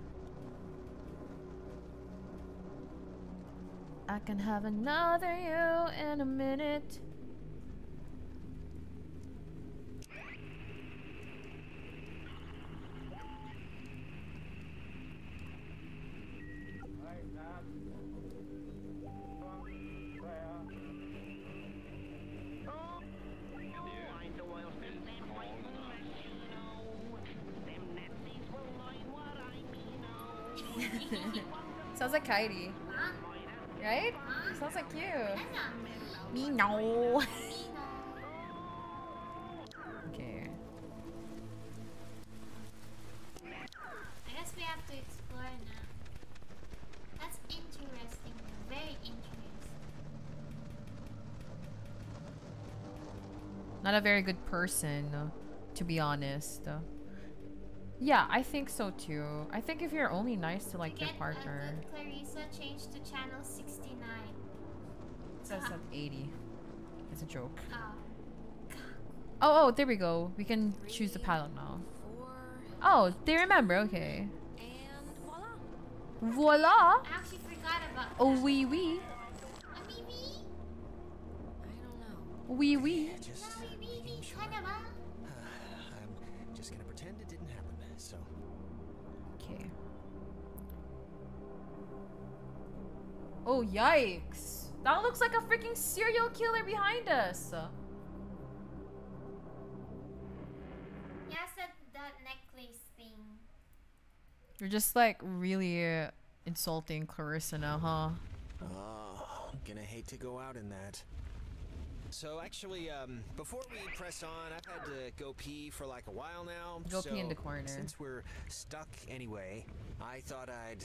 I can have another you in a minute. Like Kairi. Right? Sounds like you. Me no. okay. I guess we have to explore now. That's interesting. Very interesting. Not a very good person, to be honest. Yeah, I think so too. I think if you're only nice to like your Get partner, good Clarissa changed to channel 69. it says at 80. It's a joke. Oh. Oh, oh, there we go. We can choose the palette now. Oh, they remember. Okay. And Voila. I actually forgot about Oh, wee wee. A wee wee? Wee. Just, A wee wee uh. Oh, yikes. That looks like a freaking serial killer behind us. Yes, that, that necklace thing. You're just like really uh, insulting Clarissa now, huh? oh, I'm gonna hate to go out in that. So actually, um, before we press on, I've had to go pee for like a while now. Go so pee in the corner. Since we're stuck anyway, I thought I'd.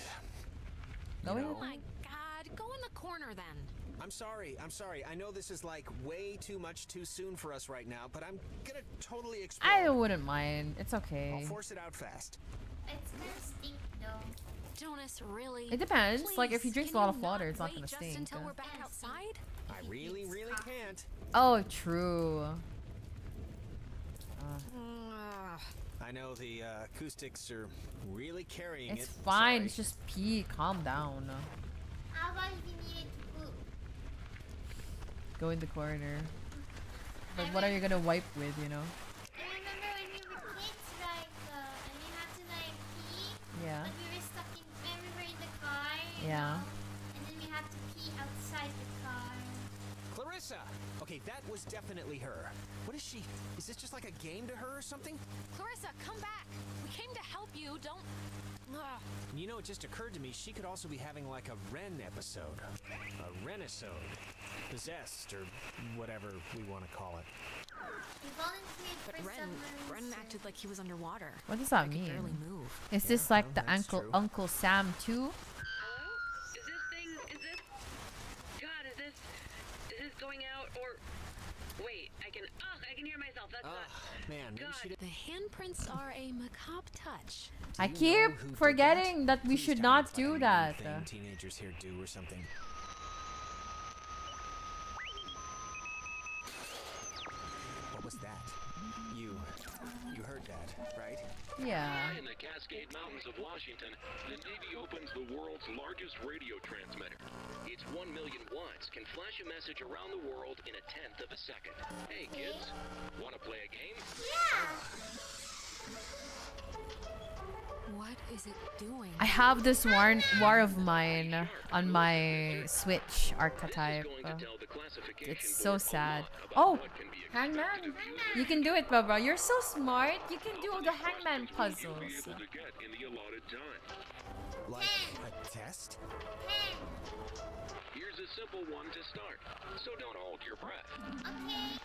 Go you ahead. know, Oh my god, go in the corner then. I'm sorry. I'm sorry. I know this is like way too much too soon for us right now, but I'm gonna totally explore. I wouldn't mind. It's okay. I'll force it out fast. It's gonna stink though. Jonas, really? It depends. Like, if he Please, drinks a lot of water, it's not gonna just stink. until we're back outside? I really, really can't. Oh, true. I know the uh, acoustics are really carrying It's it. fine. It's just pee. Calm down. Go in the corner. But what are you gonna wipe with, you know? I remember when we were kids, like, uh, and we had to like pee. Yeah. But we were stuck in, when we were in the car. you Yeah. know, And then we had to pee outside the car. Clarissa! Okay, that was definitely her. What is she? Is this just like a game to her or something? Clarissa, come back. We came to help you. Don't. Ugh. You know, it just occurred to me she could also be having like a Ren episode. A Renisode. possessed or whatever we want to call it. He volunteered But Ren, Ren acted like he was underwater. What does that I mean? barely move. Is this like the Uncle Uncle Sam too? Oh, is this thing? Is this? God, is this? Is this going out or? Wait, I can. Ugh, I can hear myself. That's ah. not. Man, maybe she The handprints are a macabre touch. I keep forgetting that, we Please should not it's like a do that. Thing teenagers here do or something. Yeah. In the Cascade Mountains of Washington, the Navy opens the world's largest radio transmitter. Its 1 million watts can flash a message around the world in a tenth of a second. Hey kids, wanna play a game? Yeah! What is it doing? I have this war, war of mine on my Switch archetype. It's so sad. Oh, Hangman! You can do it, Baba. You're so smart. You can do the Hangman puzzles. Like a test? Here's a simple one to start, so don't hold your breath. Okay.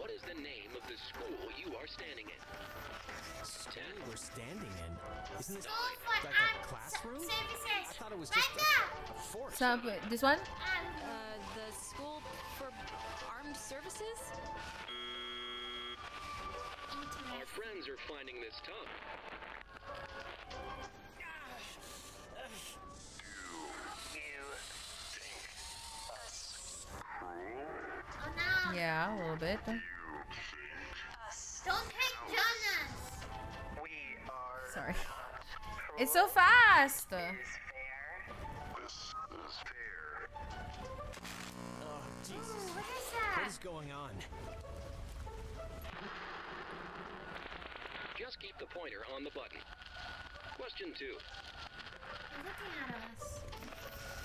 What is the name of the school you are standing in? School we're standing in. Isn't this School for like a armed classroom? services. I thought it was Right just now. a, a fort. So, this one? Uh, the school for armed services? Our friends are finding this tough. Yeah, a little bit. Don't hit Jonas. Sorry. It's so fast. Oh, what is What that? is going on? Just keep the pointer on the button. Question two. They're looking at us.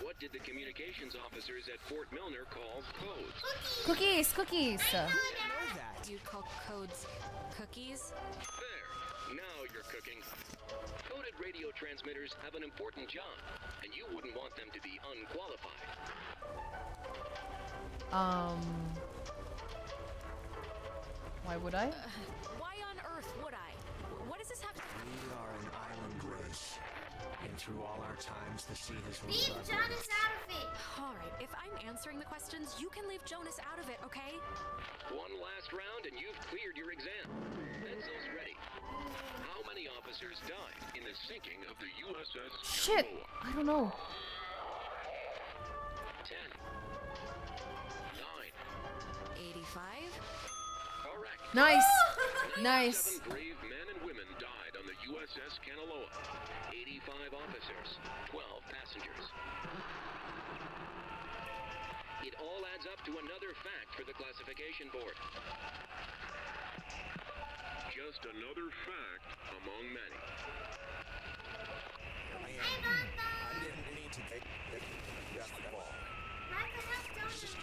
What did the communications officers at Fort Milner call codes? Cookies, cookies. You'd call codes cookies? There. Now you're cooking. Coded radio transmitters have an important job, and you wouldn't want them to be unqualified. Um. Why would I? Why on earth would I? What does this have to We are an island race. And through all our times, the sea has ruled Leave Jonas out of it. Alright, if I'm answering the questions, you can leave Jonas out of it, okay? One last round, and you've cleared your exam. Enzo's ready. How many officers died in the sinking of the USS Shit! I don't know. Ten. Nine. 85? Correct. Nice. Nice. USS Kanaloa. 85 officers, 12 passengers. It all adds up to another fact for the classification board. Just another fact among many. I didn't need to take it. ball. Michael has Jonas.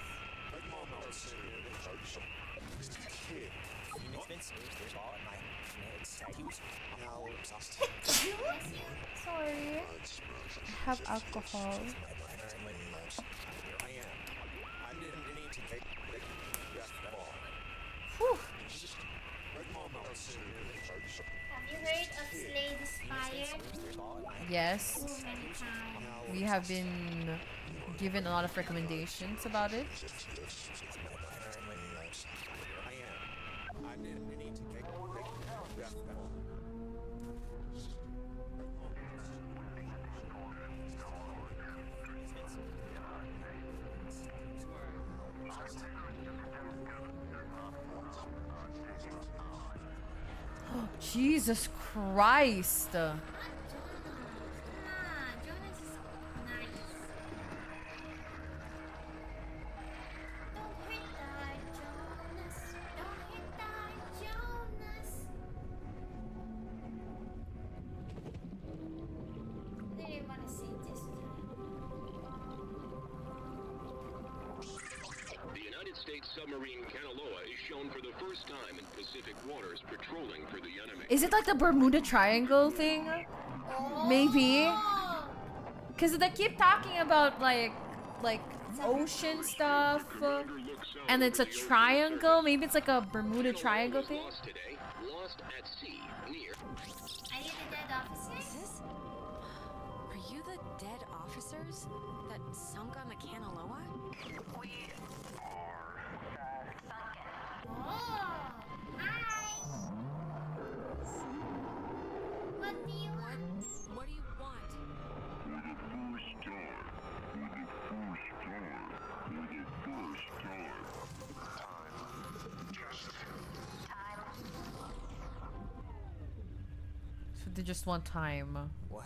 Sorry. I have alcohol. Whew. Have you heard of Slay the Spire? Yes. We have been given a lot of recommendations about it. Jesus Christ. Submarine Kanaloa is shown for the first time in Pacific waters patrolling for the enemy. Is it like the Bermuda Triangle thing? Maybe. Because they keep talking about like, like ocean stuff. And it's a triangle. Maybe it's like a Bermuda Triangle thing. Lost today. Lost at sea near. Are you the dead officers? Are you the dead officers that sunk on the Kanaloa? So just one time. What?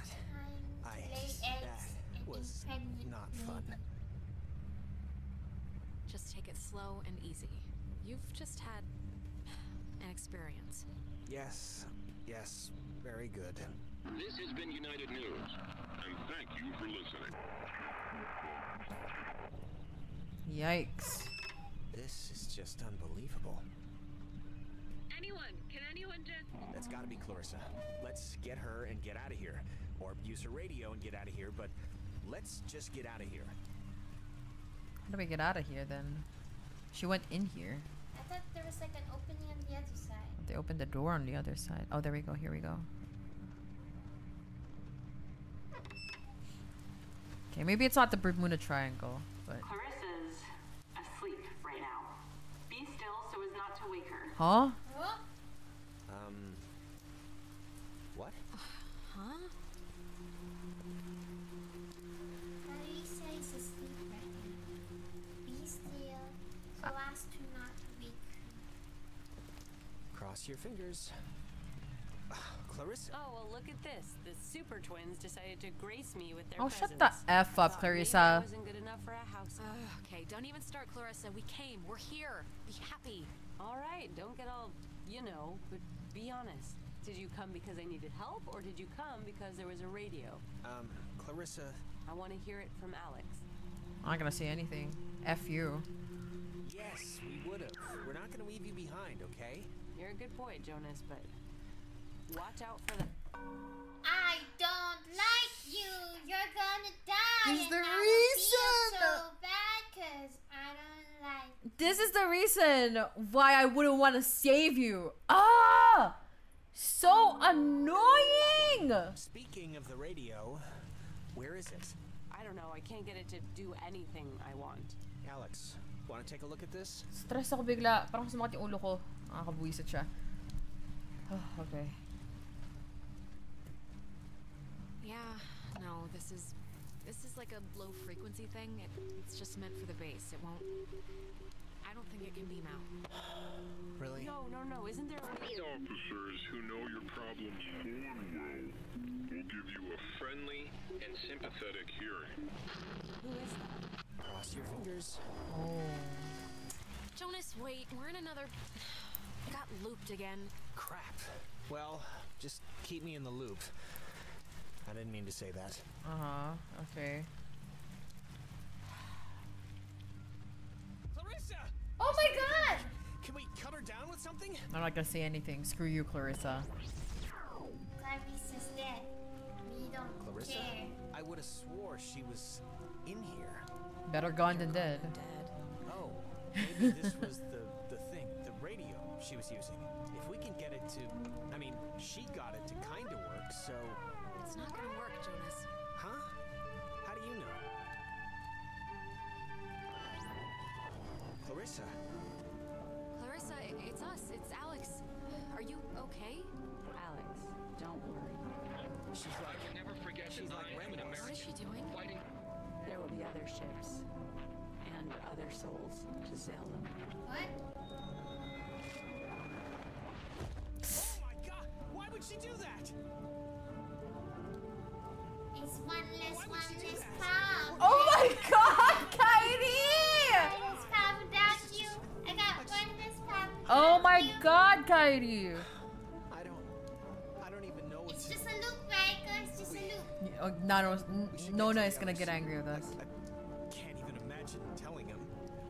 I. Lay eggs That was not fun. Just take it slow and easy. You've just had an experience. Yes, yes, very good. This has been United News, and thank you for listening. Yikes. This is just unbelievable. Anyone, can anyone just. That's gotta be Clarissa. Let's get her and get out of here. Or use her radio and get out of here, but let's just get out of here. How do we get out of here then? She went in here. I thought there was like an opening on the other side. They opened the door on the other side. Oh, there we go. Here we go. Okay, maybe it's not the Bermuda Triangle, but Clarissa's asleep right now. Be still so as not to wake her. huh? Cross your fingers. Clarissa. Oh, well, look at this. The super twins decided to grace me with their Oh, shut the F up, Thought maybe I Clarissa. wasn't good enough for a house. Ugh, okay, don't even start, Clarissa. We came. We're here. Be happy. All right, don't get all, you know, but be honest. Did you come because I needed help, or did you come because there was a radio? Um, Clarissa. I want to hear it from Alex. I'm not gonna say anything. F you. Yes, we would have. We're not gonna leave you behind, okay? You're a good boy, Jonas, but watch out for the. I don't like you. You're gonna die. This is the I reason. Feel so bad 'cause I don't like. This is the reason why I wouldn't want to save you. Ah! So annoying! Speaking of the radio, where is it? I don't know. I can't get it to do anything I want. Alex, wanna take a look at this? Stress ako bigla. Parang sumakit yung ulo ko. Nakakabuisit siya. Oh, okay. Yeah, no, this is this is like a low frequency thing. It, it's just meant for the base. It won't. I don't think it can beam out. Really? No, no, no. Isn't there a way? Officers who know your problems full well will give you a friendly and sympathetic hearing. Who is that? Cross your fingers. Oh. Jonas, wait. We're in another. Got looped again. Crap. Well, just keep me in the loop. I didn't mean to say that. Uh huh. Okay. Clarissa! Oh my god! Can we cut her down with something? I'm not gonna say anything. Screw you, Clarissa. Clarissa's dead. We don't Clarissa? care. I would have swore she was in here. Better gone than dead. Dead. Oh, maybe this was the, the thing, the radio she was using. If we can get it to. I mean, she got it to kind of work, so. It's not gonna work, Jonas. Huh? How do you know? Clarissa, Clarissa, it's us. It's Alex. Are you okay? Alex, don't worry. she's like. I can never forget She's that like I am an Ramos. What is she doing? fighting There will be other ships and other souls to sail them. What? Oh my god! Why would she do that? It's one less, Why one less that? Oh my god, Kairi! One less without you. I got one less pound. Oh my you. god, Kairi! Oh, Nano, We should get Nona is gonna get angry with us. I, I can't even imagine telling him,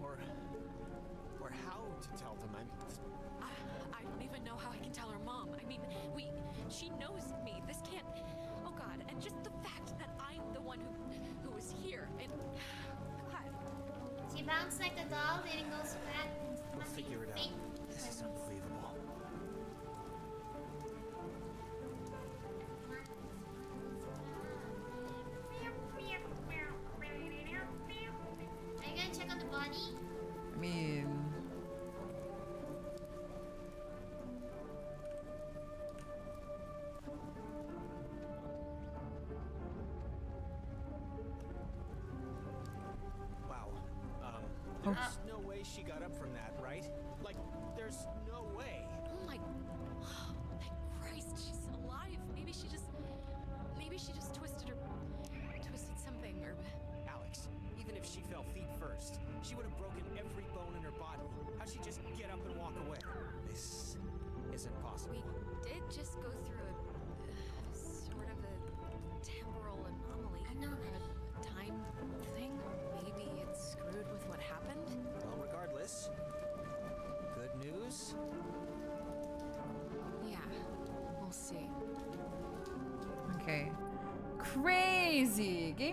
or or how to tell them. I'm. I, I don't even know how I can tell her mom. I mean, we. She knows me. This can't. Oh God! And just the fact that I'm the one who, who was here and. God. Looks like a doll, then it goes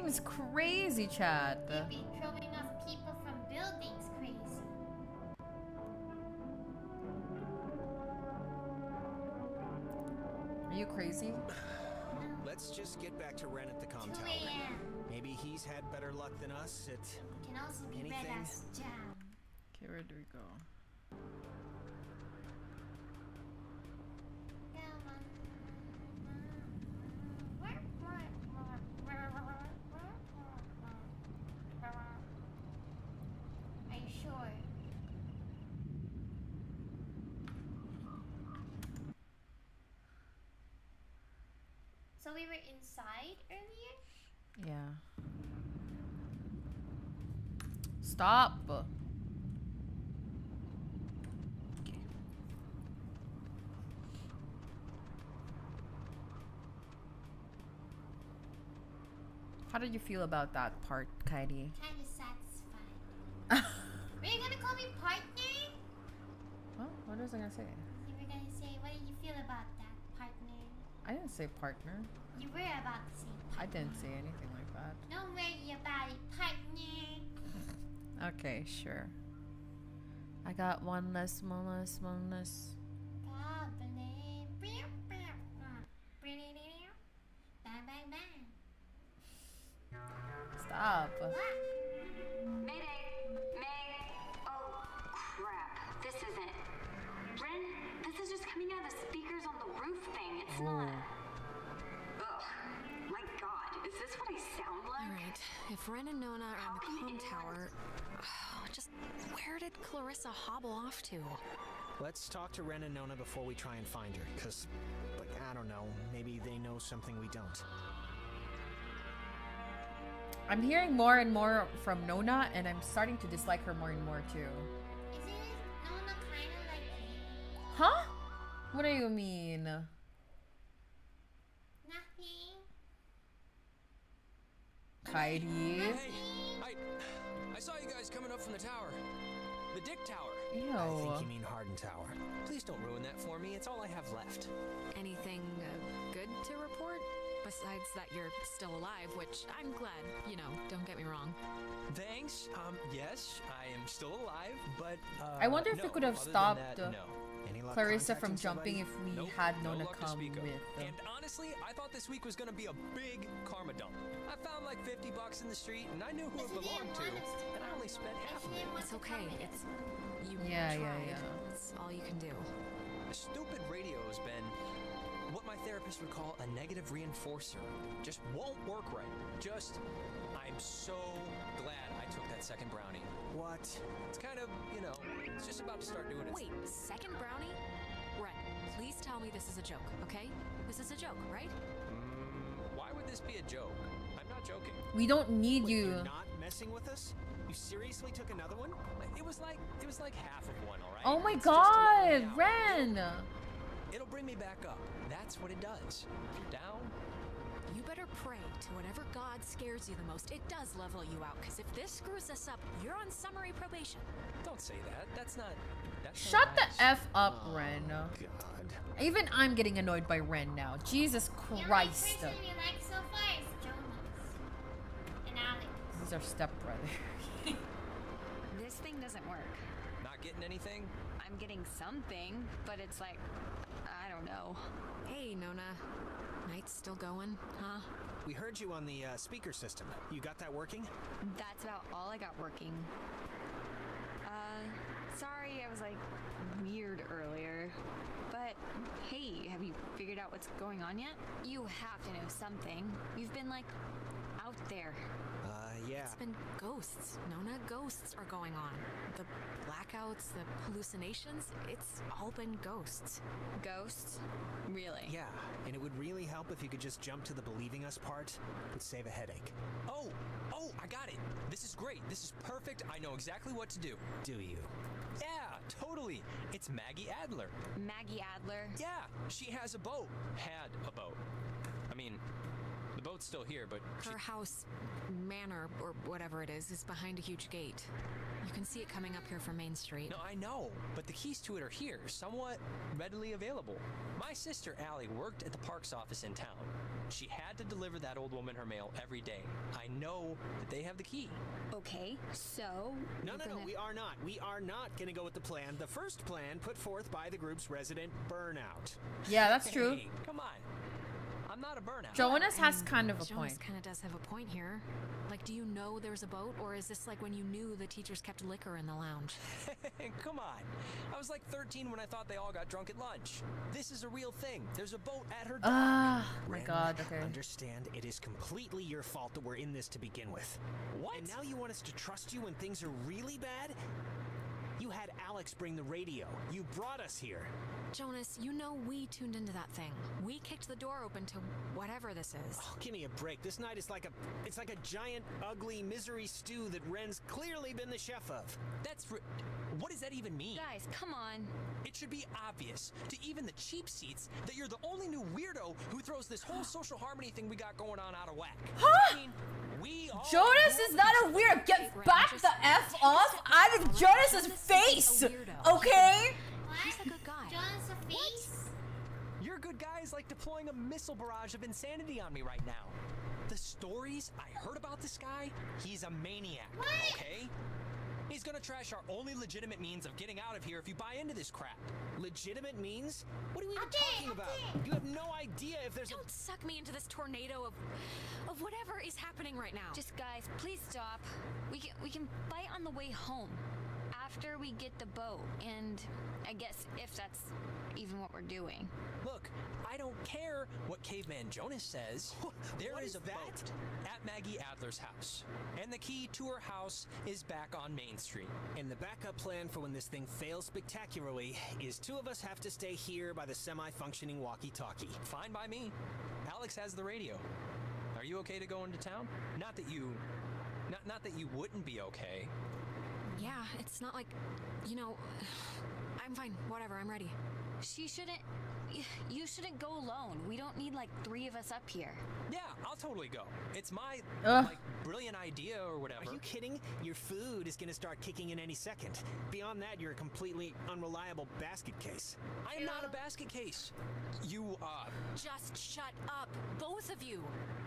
Game is crazy, chat. Maybe throwing off people from buildings crazy. Are you crazy? Let's just get back to Ren at the com tower. a.m. Maybe he's had better luck than us at Can also be read Anything? as jam. Okay, where do we go? Are you sure? So we were inside earlier? Yeah. Stop. How did you feel about that part, Kairi? Kind of satisfied. were you gonna call me partner? Huh? What was I gonna say? You were gonna say, what did you feel about that? I didn't say partner. You were about to say, partner. I didn't say anything like that. don't worry about it, partner. Okay, sure. I got one less, one less, one less. Stop. Mayday! Thing. It's not. Ugh. Oh, my god, is this what I sound like? Alright, if Ren and Nona are on the com tower, just where did Clarissa hobble off to? Let's talk to Ren and Nona before we try and find her, because, like, I don't know, maybe they know something we don't. I'm hearing more and more from Nona, and I'm starting to dislike her more and more too. Is Nona kind of like? Huh? What do you mean? Nothing. Kairi? Hey, I, I saw you guys coming up from the tower. The Dick Tower. Ew. I think you mean Harden Tower. Please don't ruin that for me. It's all I have left. Anything uh, good to report? Besides that you're still alive, which I'm glad, you know, don't get me wrong. Thanks. Um, yes, I am still alive, but uh, I wonder if no, we could have stopped that, uh, no. Any Clarissa from jumping somebody? if we Nope, had no Nona luck to come speak with. of. uh, And honestly, I thought this week was gonna be a big karma dump. I found like 50 bucks in the street, and I knew who it belonged to, and I only spent half of it. It's okay. It's you Yeah, yeah, tried. yeah. That's all you can do. Stupid radio has been what therapist would call a negative reinforcer. Just won't work right. Just, I'm so glad I took that second brownie. What? It's kind of, you know, it's just about to start doing its Wait, second brownie? Ren, please tell me this is a joke, okay? This is a joke, right? Mm, why would this be a joke? I'm not joking. we don't need Wait, you. You're not messing with us? You seriously took another one? It was like it was like half of one, all right? Oh my It's just to let me god. Ren! It'll bring me back up. That's what it does. If you're down, You better pray to whatever god scares you the most. It does level you out, because if this screws us up, you're on summary probation. don't say that. That's not. That's Shut not the nice. F up, oh, Ren. God. Even I'm getting annoyed by Ren now. Jesus Christ. The only person we like so far is Jonas. And Alex. He's our stepbrother. This thing doesn't work. Not getting anything? I'm getting something, but it's like, I don't know. Hey, Nona. Night's still going, huh? We heard you on the uh, speaker system. You got that working? That's about all I got working. Uh, sorry I was like weird earlier. But hey, have you figured out what's going on yet? You have to know something. You've been like out there. Yeah. It's been ghosts, Nona. Ghosts are going on. The blackouts, the hallucinations, it's all been ghosts. Ghosts? Really? Yeah, and it would really help if you could just jump to the believing us part. It would save a headache. Oh, oh, I got it. This is great. This is perfect. I know exactly what to do. Do you? Yeah, totally. It's Maggie Adler. Maggie Adler? Yeah, she has a boat. Had a boat. I mean, the boat's still here, but Her house, manor, or whatever it is, is behind a huge gate. You can see it coming up here from Main Street. No, I know, but the keys to it are here, somewhat readily available. My sister Allie worked at the parks office in town. She had to deliver that old woman her mail every day. I know that they have the key. Okay, so. No, no, no, gonna- we are not. We are not going to go with the plan. The first plan put forth by the group's resident burnout. Yeah, that's true. Hey, come on. I'm not a burnout. Jonas has kind of a Jonas point. kind of does have a point here. Like, do you know there's a boat, or is this like when you knew the teachers kept liquor in the lounge? Come on. I was like 13 when I thought they all got drunk at lunch. This is a real thing. There's a boat at her dock. Ah, my god, okay. Understand, it is completely your fault that we're in this to begin with. What? And now you want us to trust you when things are really bad? You had Alex bring the radio. You brought us here. Jonas, you know we tuned into that thing. We kicked the door open to whatever this is. Oh, give me a break. This night is like a it's like a giant ugly misery stew that Ren's clearly been the chef of. That's ri- what does that even mean? Guys, come on. It should be obvious to even the cheap seats that you're the only new weirdo who throws this whole social harmony thing we got going on out of whack. I mean, we Jonas is not a weird. Get back the f off out of Jonas's face. Okay. He's a good guy. Jonas a face? Your good guy is like deploying a missile barrage of insanity on me right now. The stories I heard about this guy, he's a maniac. Okay? He's gonna trash our only legitimate means of getting out of here if you buy into this crap. Legitimate means? What are we even Okay, talking about? okay. You have no idea if there's Don't suck me into this tornado of of whatever is happening right now. Just guys, please stop. We can we can fight on the way home. After we get the boat, and I guess if that's even what we're doing. Look, I don't care what Caveman Jonas says. There what is is a that? boat at Maggie Adler's house, and the key to her house is back on Main Street. And the backup plan for when this thing fails spectacularly is two of us have to stay here by the semi-functioning walkie-talkie. Fine by me. Alex has the radio. Are you okay to go into town? Not that you, not not that you wouldn't be okay. Yeah, it's not like, you know, I'm fine. Whatever, I'm ready. She shouldn't. Y- You shouldn't go alone. We don't need like three of us up here. Yeah, I'll totally go. It's my Ugh. like brilliant idea or whatever. Are you kidding? Your food is gonna start kicking in any second. Beyond that, you're a completely unreliable basket case. I am not a basket case. You uh Just shut up, both of you.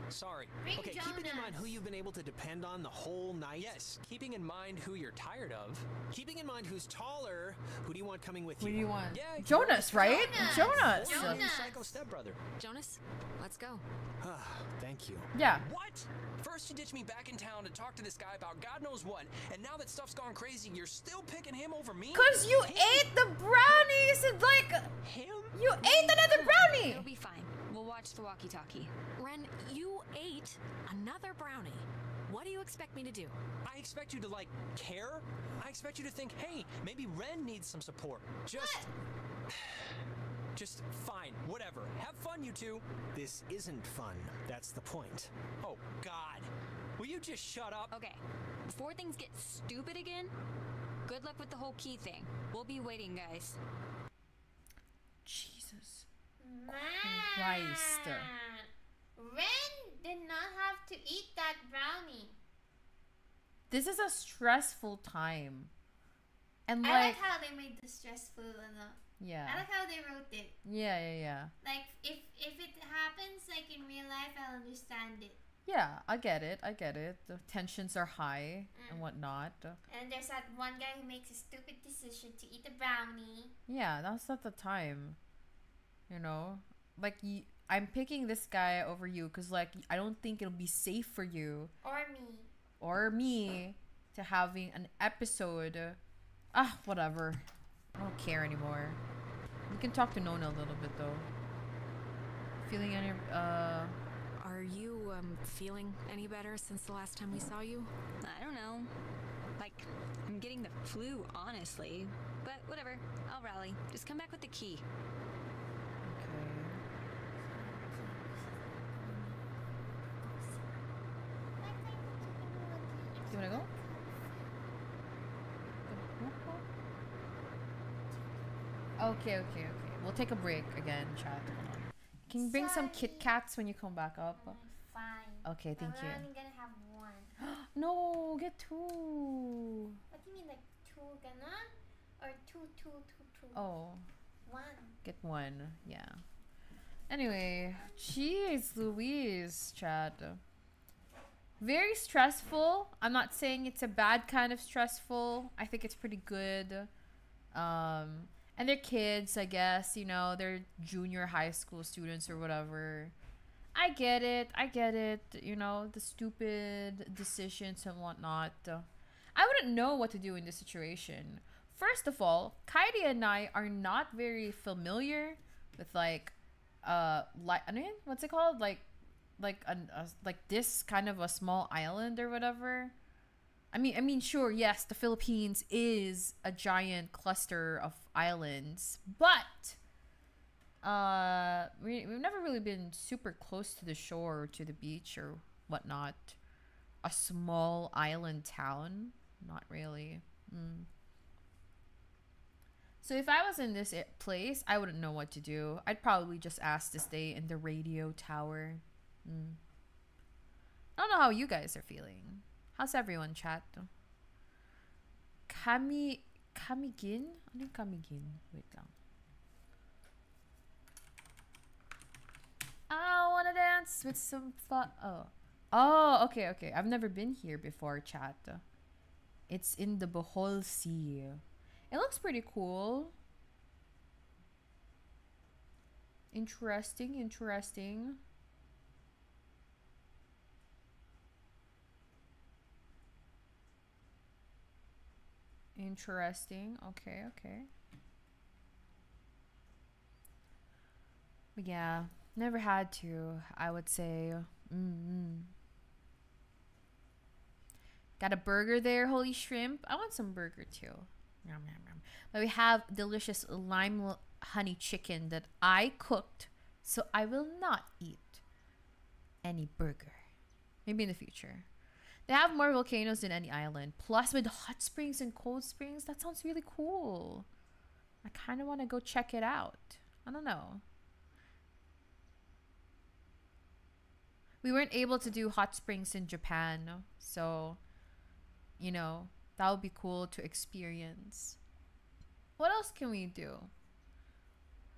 sorry. Bring Okay, Jonas. keeping in mind who you've been able to depend on the whole night. Yes, keeping in mind who you're tired of. Keeping in mind who's taller, who do you want coming with you? Who you? do you want? Yeah, Jonas, right? Jonas. Jonas. Or your Jonas. psycho stepbrother. Jonas, let's go. Ah, Thank you. Yeah. What? First you ditch me back in town to talk to this guy about God knows what, and now that stuff's gone crazy, you're still picking him over me? Cause you ate the brownies and like him? you ate another brownie. It'll be fine. We'll watch the walkie-talkie. Ren, you ate another brownie. What do you expect me to do? I expect you to like care. I expect you to think, hey, maybe Ren needs some support. Just Just fine, whatever. Have fun, you two. This isn't fun. That's the point. Oh God. Will you just shut up? Okay, before things get stupid again, good luck with the whole key thing. We'll be waiting, guys. Jesus. Man. Christ. Ren did not have to eat that brownie. This is a stressful time. And I like like how they made the stressful enough. Yeah. I like how they wrote it. Yeah, yeah, yeah. Like if if it happens like in real life, I'll understand it. Yeah, I get it. I get it. The tensions are high and whatnot. And there's that one guy who makes a stupid decision to eat a brownie. Yeah, that's not the time. You know, like y- I'm picking this guy over you because like I don't think it'll be safe for you Or me. or me to having an episode. Ah, whatever. I don't care anymore. We can talk to Nona a little bit though. Feeling any uh Are you um feeling any better since the last time we saw you? I don't know. Like, I'm getting the flu, honestly. But whatever, I'll rally. Just come back with the key. Do you wanna go? Okay, okay, okay. We'll take a break again, chat. Can you bring some Kit Kats when you come back up? Fine. Okay, thank you. We're only gonna have one. No, get two. What do you mean, like two ganon? Or two, two, two, two? Oh, One. get one. Yeah. Anyway, jeez, Louise, Chad. Very stressful. I'm not saying it's a bad kind of stressful. I think it's pretty good. Um, and they're kids, I guess. You know, they're junior high school students or whatever. I get it. I get it. You know, the stupid decisions and whatnot. I wouldn't know what to do in this situation. First of all, Kairi and I are not very familiar with like, uh, like I mean, what's it called? Like, like an a, like this kind of a small island or whatever. I mean, I mean, sure, yes, the Philippines is a giant cluster of islands, but uh, we we've never really been super close to the shore or to the beach or whatnot. A small island town, not really. Mm. So if I was in this place, I wouldn't know what to do. I'd probably just ask to stay in the radio tower. Mm. I don't know how you guys are feeling. How's everyone, chat? Kami... Camiguin? Ano yung Camiguin? Wait lang. I wanna dance with some fun. Oh. Oh, okay, okay. I've never been here before, chat. It's in the Bohol Sea. It looks pretty cool. Interesting, interesting. Interesting. Okay, okay. But yeah, never had to, I would say. mm Got a burger there, holy shrimp. I want some burger too. But we have delicious lime honey chicken that I cooked, so I will not eat any burger. Maybe in the future. They have more volcanoes than any island. Plus, with hot springs and cold springs, that sounds really cool. I kind of want to go check it out. I don't know. We weren't able to do hot springs in Japan, so, you know, that would be cool to experience. What else can we do?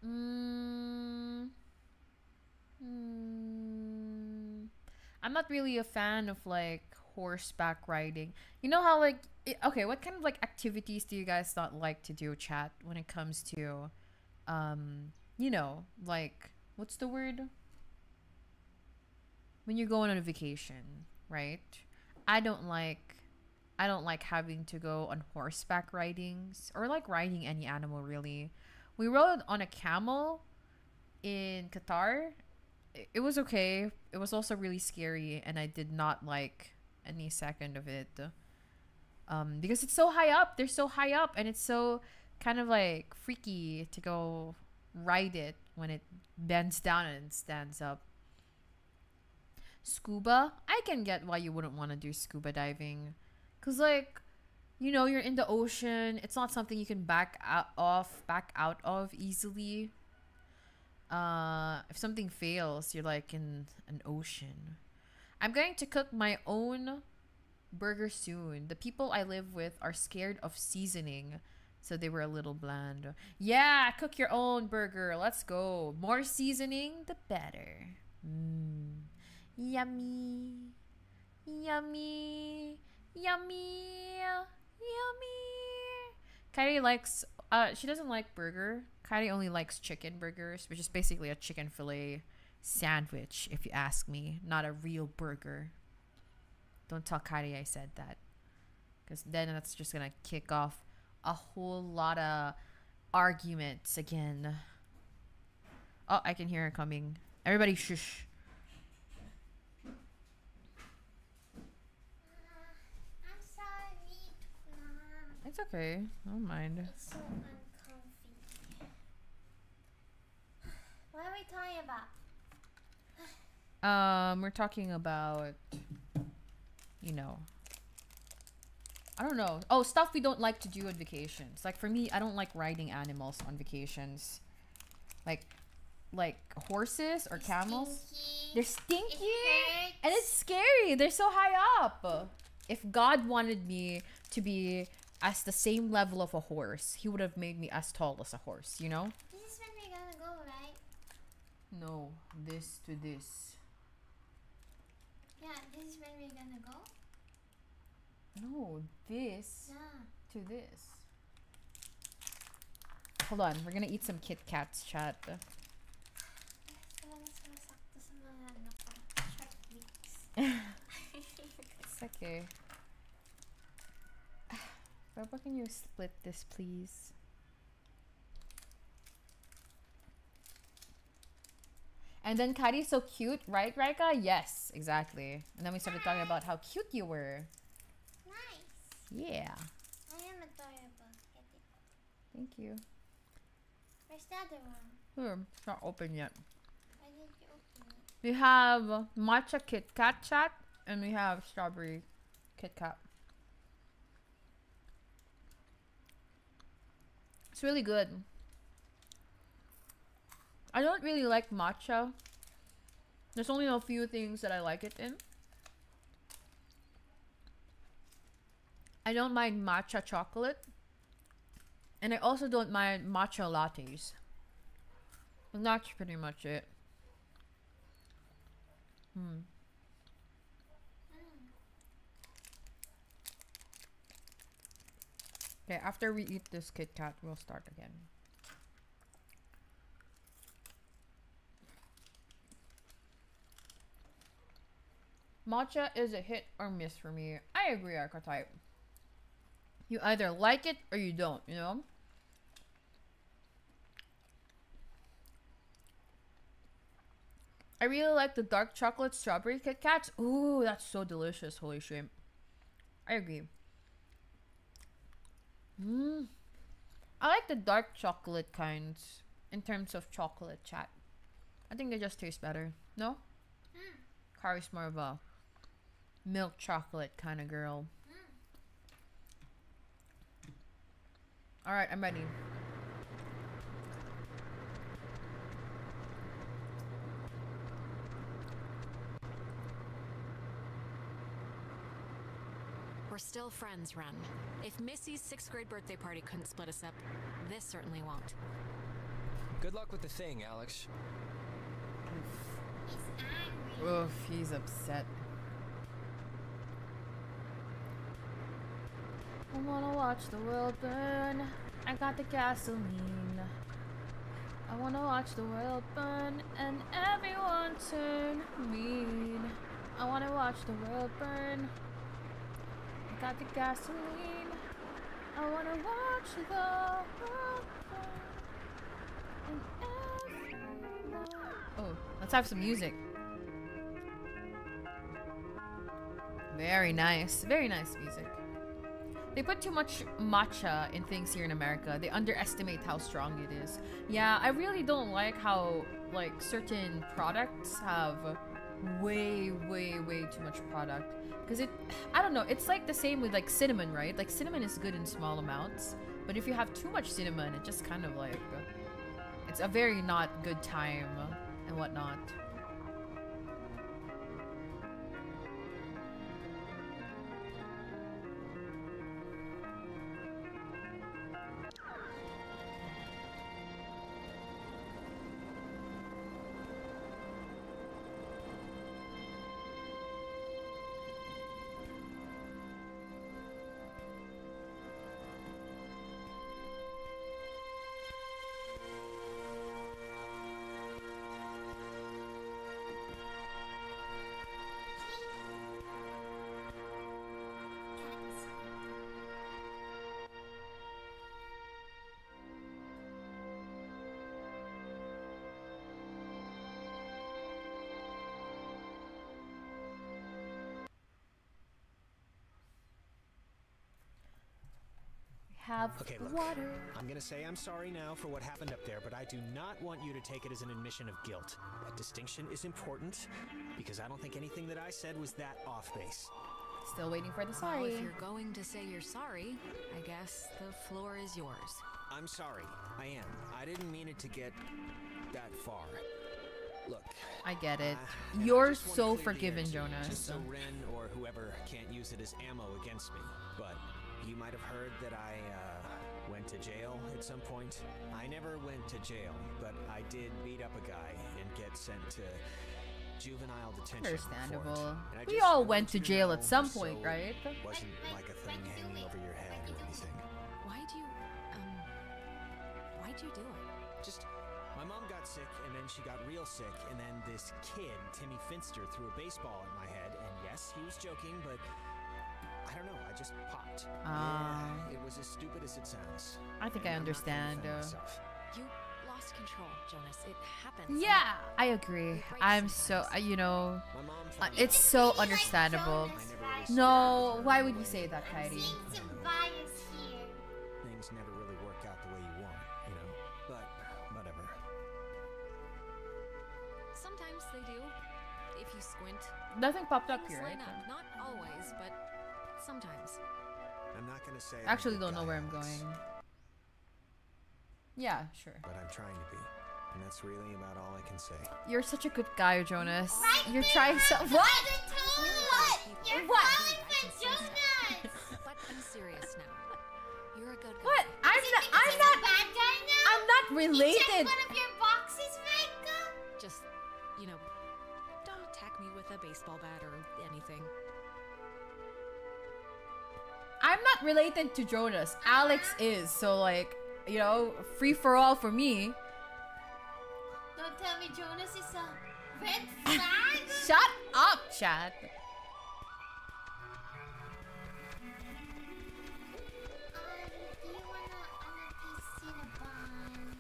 Mm, mm, I'm not really a fan of like horseback riding. You know how like i okay, what kind of like activities do you guys not like to do, chat, when it comes to, um, you know, like what's the word? When you're going on a vacation, right? I don't like I don't like having to go on horseback ridings or like riding any animal really. We rode on a camel in Qatar. It was okay. It was also really scary and I did not like any second of it. Um because it's so high up. They're so high up and it's so kind of like freaky to go ride it when it bends down and stands up. Scuba, I can get why you wouldn't want to do scuba diving. Cause like, you know, you're in the ocean. It's not something you can back out off, back out of easily. Uh, if something fails, you're like in an ocean. I'm going to cook my own burger soon. The people I live with are scared of seasoning, so they were a little bland. Yeah, cook your own burger. Let's go. More seasoning, the better. Mm. Yummy. Yummy. Yummy. Yummy. Kairi likes uh she doesn't like burger. Kairi only likes chicken burgers, which is basically a chicken fillet sandwich, if you ask me, not a real burger. Don't tell Kairi I said that. Because then that's just gonna kick off a whole lot of arguments again. Oh, I can hear her coming. Everybody shush. I'm sorry. It's okay. I don't mind. It's so uncomfy. What are we talking about? Um, we're talking about, you know, I don't know. Oh, stuff we don't like to do on vacations. Like for me, I don't like riding animals on vacations. Like, like horses or camels. They're stinky, and it's scary. They're so high up. If God wanted me to be as the same level of a horse, He would have made me as tall as a horse. You know? This is when we're gonna go, right? No, this to this. Yeah, this is when we're gonna go. No, this Yeah. to this. Hold on, we're gonna eat some Kit Kats, chat. Wala sumasakto sa mga ano ko. Short weeks. It's okay. Papa, can you split this, please? And then Kairi's so cute, right, Raika? Yes, exactly. And then we started talking about how cute you were. Nice. Yeah. I am adorable. Thank you. Where's the other one? Hmm, it's not open yet. Why did you open it? We have matcha Kit Kat chat, and we have strawberry Kit Kat. It's really good. I don't really like matcha. There's only a few things that I like it in. I don't mind matcha chocolate. And I also don't mind matcha lattes. And that's pretty much it. Hmm. Okay, after we eat this Kit Kat, we'll start again. Matcha is a hit or miss for me. I agree, Archetype. You either like it or you don't, you know? I really like the dark chocolate strawberry Kit Kats. Ooh, that's so delicious. Holy shit. I agree. Mm. I like the dark chocolate kinds in terms of chocolate chat. I think they just taste better. No? Kairi's more of a milk chocolate kind of girl. Mm. Alright, I'm ready. We're still friends, Ren. If Missy's sixth grade birthday party couldn't split us up, this certainly won't. Good luck with the thing, Alex. Oof, he's upset. I wanna watch the world burn. I got the gasoline. I wanna watch the world burn and everyone turn mean. I wanna watch the world burn. I got the gasoline. I wanna watch the world burn. And. Oh, let's have some music. Very nice. Very nice music. They put too much matcha in things here in America. They underestimate how strong it is. Yeah, I really don't like how like certain products have way way way too much product because it I don't know, it's like the same with like cinnamon, right? Like cinnamon is good in small amounts, but if you have too much cinnamon, it just kind of like it's a very not good time and whatnot. Have Okay, look. water. I'm gonna say I'm sorry now for what happened up there, but I do not want you to take it as an admission of guilt. That distinction is important because I don't think anything that I said was that off base. Still waiting for the sorry. Well, if you're going to say you're sorry, I guess the floor is yours. I'm sorry. I am. I didn't mean it to get that far. Look. I get it. uh, You're so clear the air, forgiven, too, Jonas. Just so Ren or whoever can't use it as ammo against me. But you might have heard that I uh, went to jail at some point. I never went to jail, but I did beat up a guy and get sent to juvenile detention. for it. Understandable. We all went to jail at know some so point, right? Wasn't like a thing hanging over your head or anything. Why do you, um, why'd you do it? Just my mom got sick and then she got real sick and then this kid, Timmy Finster, threw a baseball at my head and yes, he was joking, but I don't know, I just popped. Ah. yeah, it was as stupid as it sounds. I think And I I'm not gonna understand. defend uh. You lost control, Jonas. It happens. Yeah, I agree. I'm so, uh, you know, uh, it's so understandable. No, why would you say that, Kairi? Some bias things never really work out the way you want, you know. But whatever. Sometimes they do. If you squint. Nothing popped up here, line right? up. Not always, but sometimes. I'm not gonna say I'm Actually, don't know guy, where I'm going. Yeah, sure. But I'm trying to be. And that's really about all I can say. You're such a good guy, Jonas. Right You're trying so. right What? by the toilet. You're What? falling for Jonas. But I'm serious now. You're a good guy. What? I'm it not. I'm not. a bad guy now? I'm not He checked related. one of your boxes, Micah. Just, you know, don't attack me with a baseball bat or anything. I'm not related to Jonas. Alex is. So like, you know, free for all for me. Don't tell me Jonas is a red flag. Shut up, chat. Um, do you wanna wanna piece Cinnabon?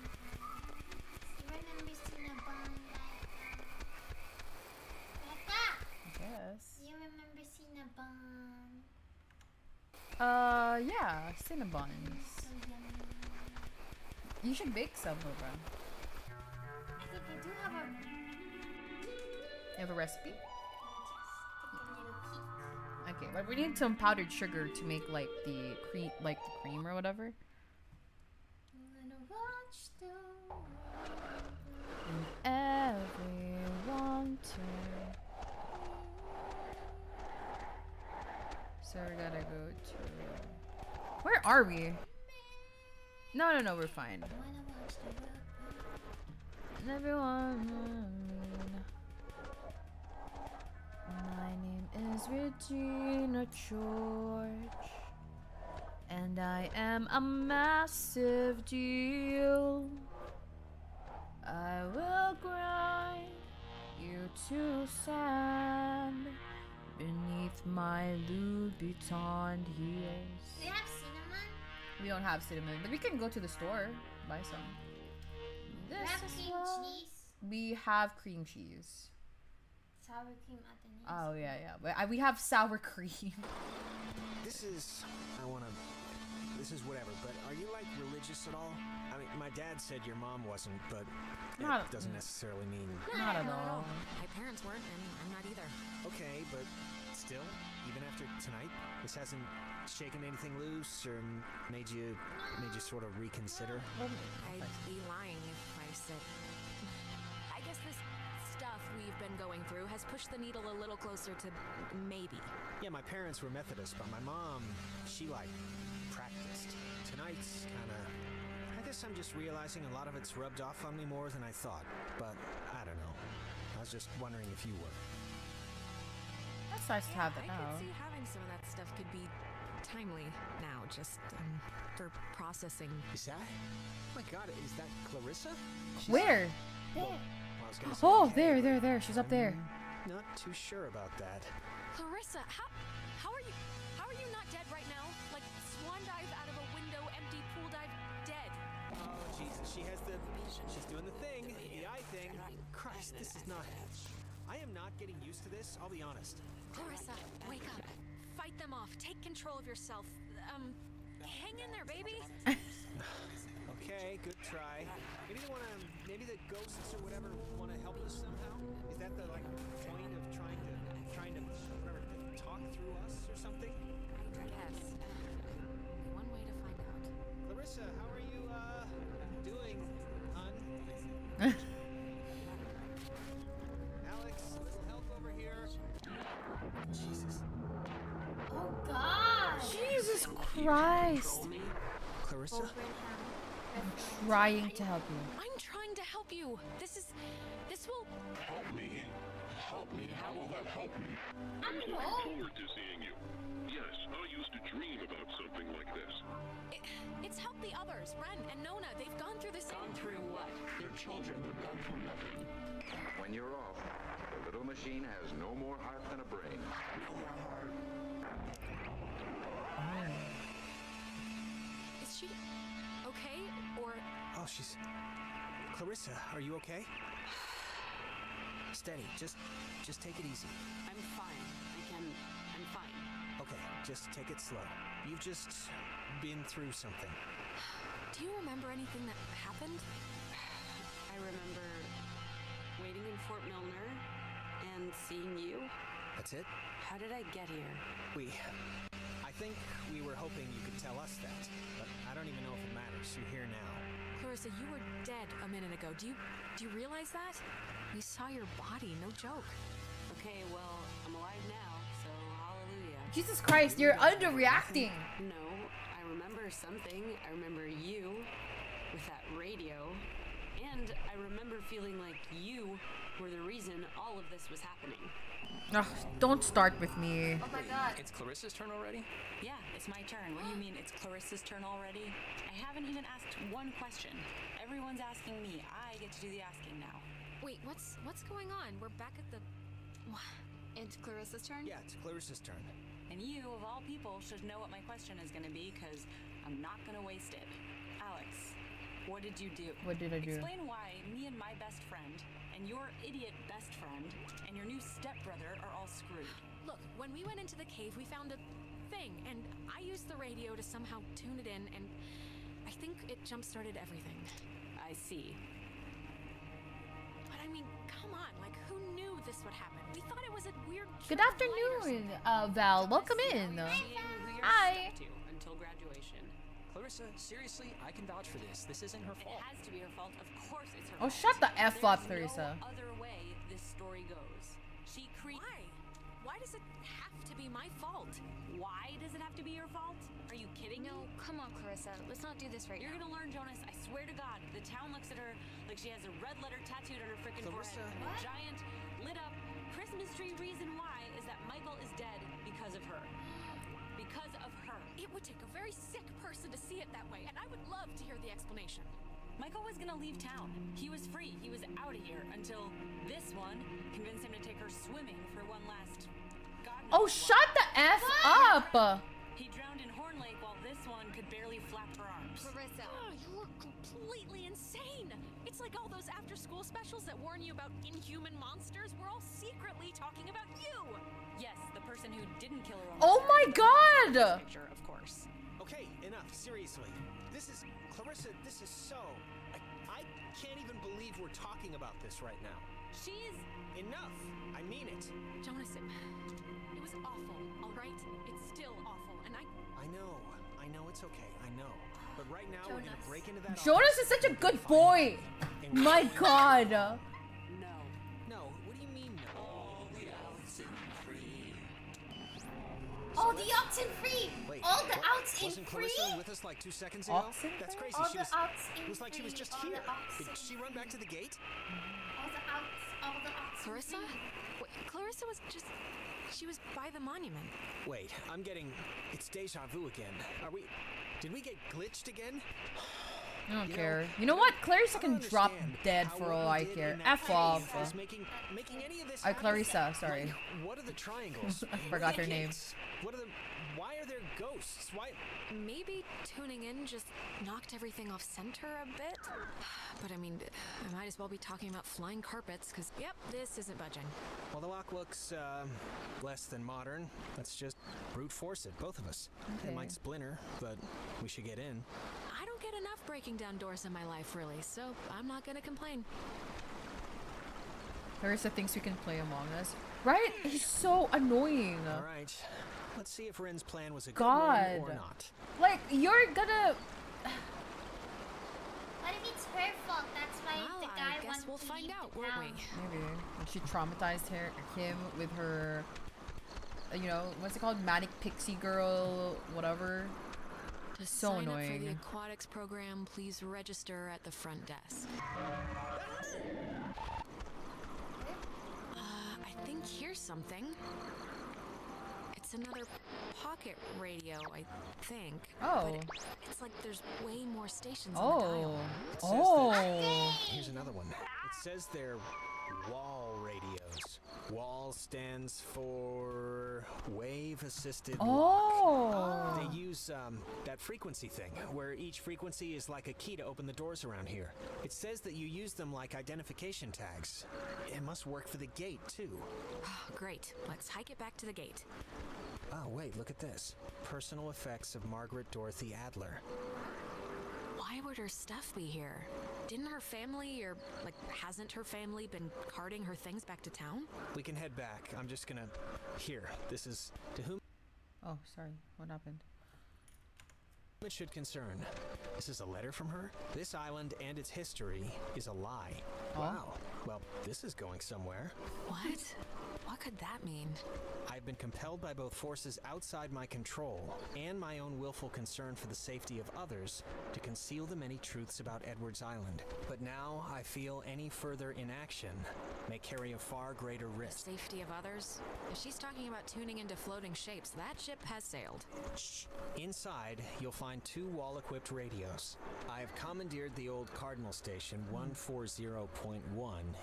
You remember Cinnabon, Becca? Yes. You remember Cinnabon? Uh, yeah, Cinnabons. You should bake some, Barbara. I think I do have a You have a recipe? Okay, but we need some powdered sugar to make like the cream, like the cream or whatever. And everyone. So we gotta go to. Where are we? No, no, no, we're fine. everyone. My name is Regina George. And I am a massive deal. I will grind you to sand beneath my Louboutin heels. Do have cinnamon? We don't have cinnamon, but we can go to the store buy some. Do you This have cream what- cheese? We have cream cheese. Sour cream at the next. Oh yeah, yeah. But I, we have sour cream. This is. I wanna. This is whatever, but are you like religious at all? I mean, my dad said your mom wasn't, but Not- it doesn't necessarily mean. Not at all. My parents weren't, and I'm not either. Okay, but still, even after tonight, this hasn't shaken anything loose or made you made you sort of reconsider. I'd be lying if I said. I guess this stuff we've been going through has pushed the needle a little closer to maybe. Yeah, my parents were Methodist, but my mom, she like practiced. Tonight's kind of. I guess I'm just realizing a lot of it's rubbed off on me more than I thought. But I don't know. I was just wondering if you were. That's nice to have I that now. could see having some of that stuff could be timely now, just um, for processing. Is that? Oh my God, is that Clarissa? Where? Well, I was gonna say, Oh, okay, there, there, there. She's up there. I'm Not too sure about that. Clarissa, how how are you? How are you Oh Jesus, she has the. She's doing the thing, the eye thing. Christ, this is not. I am not getting used to this. I'll be honest. Clarissa, wake up. Fight them off. Take control of yourself. Um, Hang in there, baby. Okay, good try. Maybe they wanna, maybe the ghosts or whatever wanna help us somehow. Is that the like point of trying to, trying to, whatever, to talk through us or something? Yes. One way to find out. Clarissa, how are Christ. Clarissa? I'm trying to help you. I'm trying to help you. This is. This will. Help me. Help me. How will that help me? I'm looking forward to seeing you. Yes, I used to dream about something like this. It, it's helped the others. Ren and Nona. They've gone through the same. Gone through what? Their children have gone through nothing. When you're off, the little machine has no more heart than a brain. No more heart. Is she okay? Or Oh, she's. Clarissa, are you okay? Steady. Just, just take it easy. I'm fine. I can. I'm fine. Okay, just take it slow. You've just been through something. do you remember anything that happened? I remember waiting in Fort Milner and seeing you. That's it? How did I get here? We. I think we were hoping you could tell us that, but I don't even know if it matters. You're here now. Clarissa, you were dead a minute ago. Do you do you realize that? We saw your body, no joke. Okay, well, I'm alive now, so hallelujah. Jesus Christ, you're underreacting. No, I remember something. I remember you with that radio. And I remember feeling like you were the reason all of this was happening. Ugh, don't start with me. Oh my God! It's Clarissa's turn already? Yeah, it's my turn. What do you mean it's Clarissa's turn already? I haven't even asked one question. Everyone's asking me. I get to do the asking now. Wait, what's what's going on? We're back at the. It's Clarissa's turn? Yeah, it's Clarissa's turn. And you, of all people, should know what my question is going to be because I'm not going to waste it. Alex, what did you do? What did I do? Explain why me and my best friend and your idiot best friend and your new stepbrother are all screwed. Look, when we went into the cave, we found a thing, and I used the radio to somehow tune it in, and I think it jump started everything. I see. But I mean, come on, like who knew this would happen? We thought it was a weird. Good trick of light or afternoon, uh, Val. Welcome in. Seeing who Hi. Clarissa, seriously, I can vouch for this. This isn't her It has to be her fault. Of course it's her Oh, fault. shut the F up, There's Clarissa. No other way this story goes. She cre- Why? Why does it have to be my fault? Why does it have to be your fault? Are you kidding No, me? come on, Clarissa. Let's not do this right You're now. gonna learn, Jonas. I swear to God. The town looks at her like she has a red letter tattooed on her freaking forehead. And a giant, lit up Christmas tree reason why is that Michael is dead because of her. Because of her. It would take a very sick person to see it that way, and I would love to hear the explanation. Michael was gonna leave town. He was free. He was out of here until this one convinced him to take her swimming for one last. God knows Oh, what. shut the F up. He drowned in Horn Lake while this one could barely flap her arms. Clarissa. Oh, you are completely insane. It's like all those after-school specials that warn you about inhuman monsters. We're all secretly talking about you. Yes, the person who didn't kill her. Oh my God. this Picture, of course. Okay, enough. Seriously. This is. Clarissa, this is so. I, I can't even believe we're talking about this right now. She's Enough. I mean it. Jonas, it, it was awful, all right? It's still awful, and I... I know. I know it's okay. I know. But right now, we're gonna Jonas. break into that. Jonas is such a good boy. My. God. no. No. What do you mean no? All the oxen free! Wait. All the outs in Wasn't free! Clarissa with us like two seconds ago? Oxen That's crazy. All she the was. outs in It was like she was just all here. Did she run back to the gate? All the outs, all the outs. Clarissa? Wait, Clarissa was just... She was by the monument. Wait, I'm getting. It's deja vu again. Are we. Did we get glitched again? I don't You know, care. You know what? Clarissa can drop dead for all I care. F off. cave is making, making any of this Uh. Clarissa, sorry. What are the triangles? I forgot her name. What are the? Why are there ghosts? Why? Maybe tuning in just knocked everything off center a bit. But I mean, I might as well be talking about flying carpets, because, yep, this isn't budging. Well, the lock looks uh, less than modern. Let's just brute force it, both of us. It Okay. might splinter, but we should get in. I don't get enough breaking down doors in my life, really, so I'm not gonna complain. Clarissa thinks we can play Among Us. Right? He's so annoying. All right. Let's see if Ren's plan was a good God. one or not. Like, you're gonna. What if it's her fault? That's why Well, the I guy guess we'll to find out, the won't we? Maybe. And she traumatized her, him with her. uh, You know, what's it called? Manic Pixie Girl, whatever. To So sign up for the aquatics program, please register at the front desk. Uh, I think here's something. It's another pocket radio, I think. Oh. But it's like there's way more stations on the Oh. dial. It Oh. Here's another one. It says they're wall radios. Wall stands for wave assisted Oh. They use um, that frequency thing, where each frequency is like a key to open the doors around here. It says that you use them like identification tags. It must work for the gate, too. Great. Let's hike it back to the gate. Oh, wait, look at this. Personal effects of Margaret Dorothy Adler. Why would her stuff be here? Didn't her family, or like, hasn't her family been carting her things back to town? We can head back. I'm just gonna. Here, this is to whom Oh, sorry. What happened? it should concern. This is a letter from her? This island and its history is a lie. Oh. Wow. Well, this is going somewhere. What? What could that mean? I've been compelled by both forces outside my control and my own willful concern for the safety of others to conceal the many truths about Edwards Island. But now I feel any further inaction may carry a far greater risk. Safety of others? If she's talking about tuning into floating shapes, that ship has sailed. Shh. Inside, you'll find two wall equipped radios. I have commandeered the old Cardinal Station 140.1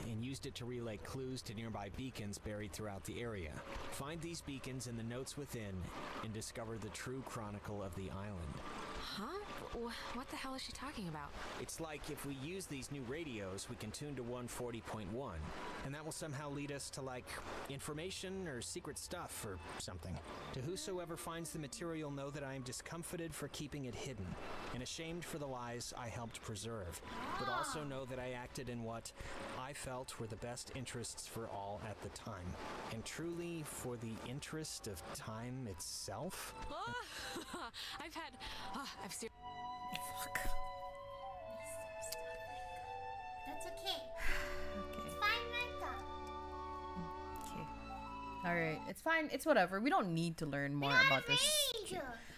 and used it to relay clues to nearby beacons buried throughout the area. Find these beacons in the notes within and discover the true chronicle of the island. Huh? Wh- What the hell is she talking about? It's like if we use these new radios, we can tune to 140.1, and that will somehow lead us to like information or secret stuff or something. To whosoever finds the material, know that I am discomfited for keeping it hidden and ashamed for the lies I helped preserve, but also know that I acted in what I felt were the best interests for all at the time, and truly for the interest of time itself. I've had. ah, I've seen. Fuck. That's okay. okay. It's fine like. Okay. All right. It's fine. It's whatever. We don't need to learn more about this.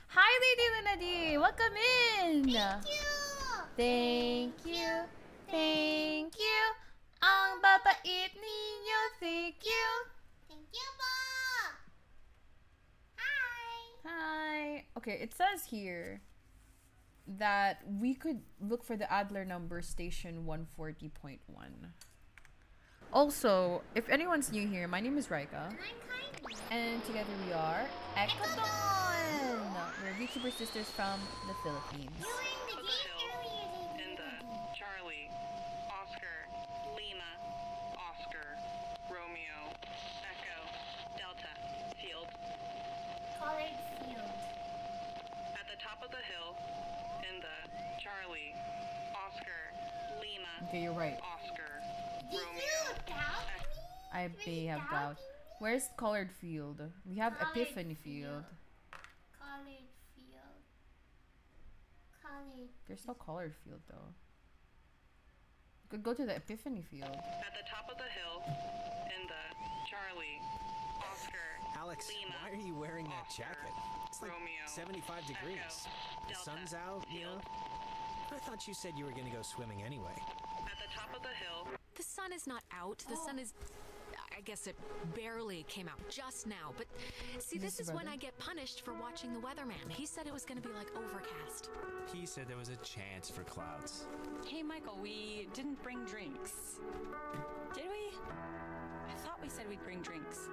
Hi, Lady Luna Welcome in. Thank you. Thank you. Thank you. Ang babait ninyo. Thank you. Thank you, Mom. Hi. Hi. Okay, it says here that we could look for the Adler number station 140.1. Also, if anyone's new here, my name is Raika. And I'm Kairi. And together we are Ecotone! We're VTuber sisters from the Philippines. You were in the game earlier, Lady In the Charlie, Oscar, Lima, Oscar, Romeo, Echo, Delta, Field. College Field. At the top of the hill, in the Charlie, Oscar, Lima, Okay, you're right. Oscar, Did Romeo. you doubt me? I may have doubt. Where's Colored Field? We have Colored Epiphany Field. Field. College Field. College. There's no Colored Field though. You could go to the Epiphany Field. At the top of the hill, in the Charlie, Oscar, Alex, Lima, why are you wearing that jacket? It's like Romeo, 75 degrees. Echo, The sun's out, you know? I thought you said you were gonna go swimming anyway. At the top of the hill, The sun is not out. The sun is. I guess it barely came out just now. But see, Is this this is when brother? I get punished for watching the weatherman. He said it was going to be like overcast. He said there was a chance for clouds. Hey, Michael, we didn't bring drinks. Did we? I thought we said we'd bring drinks.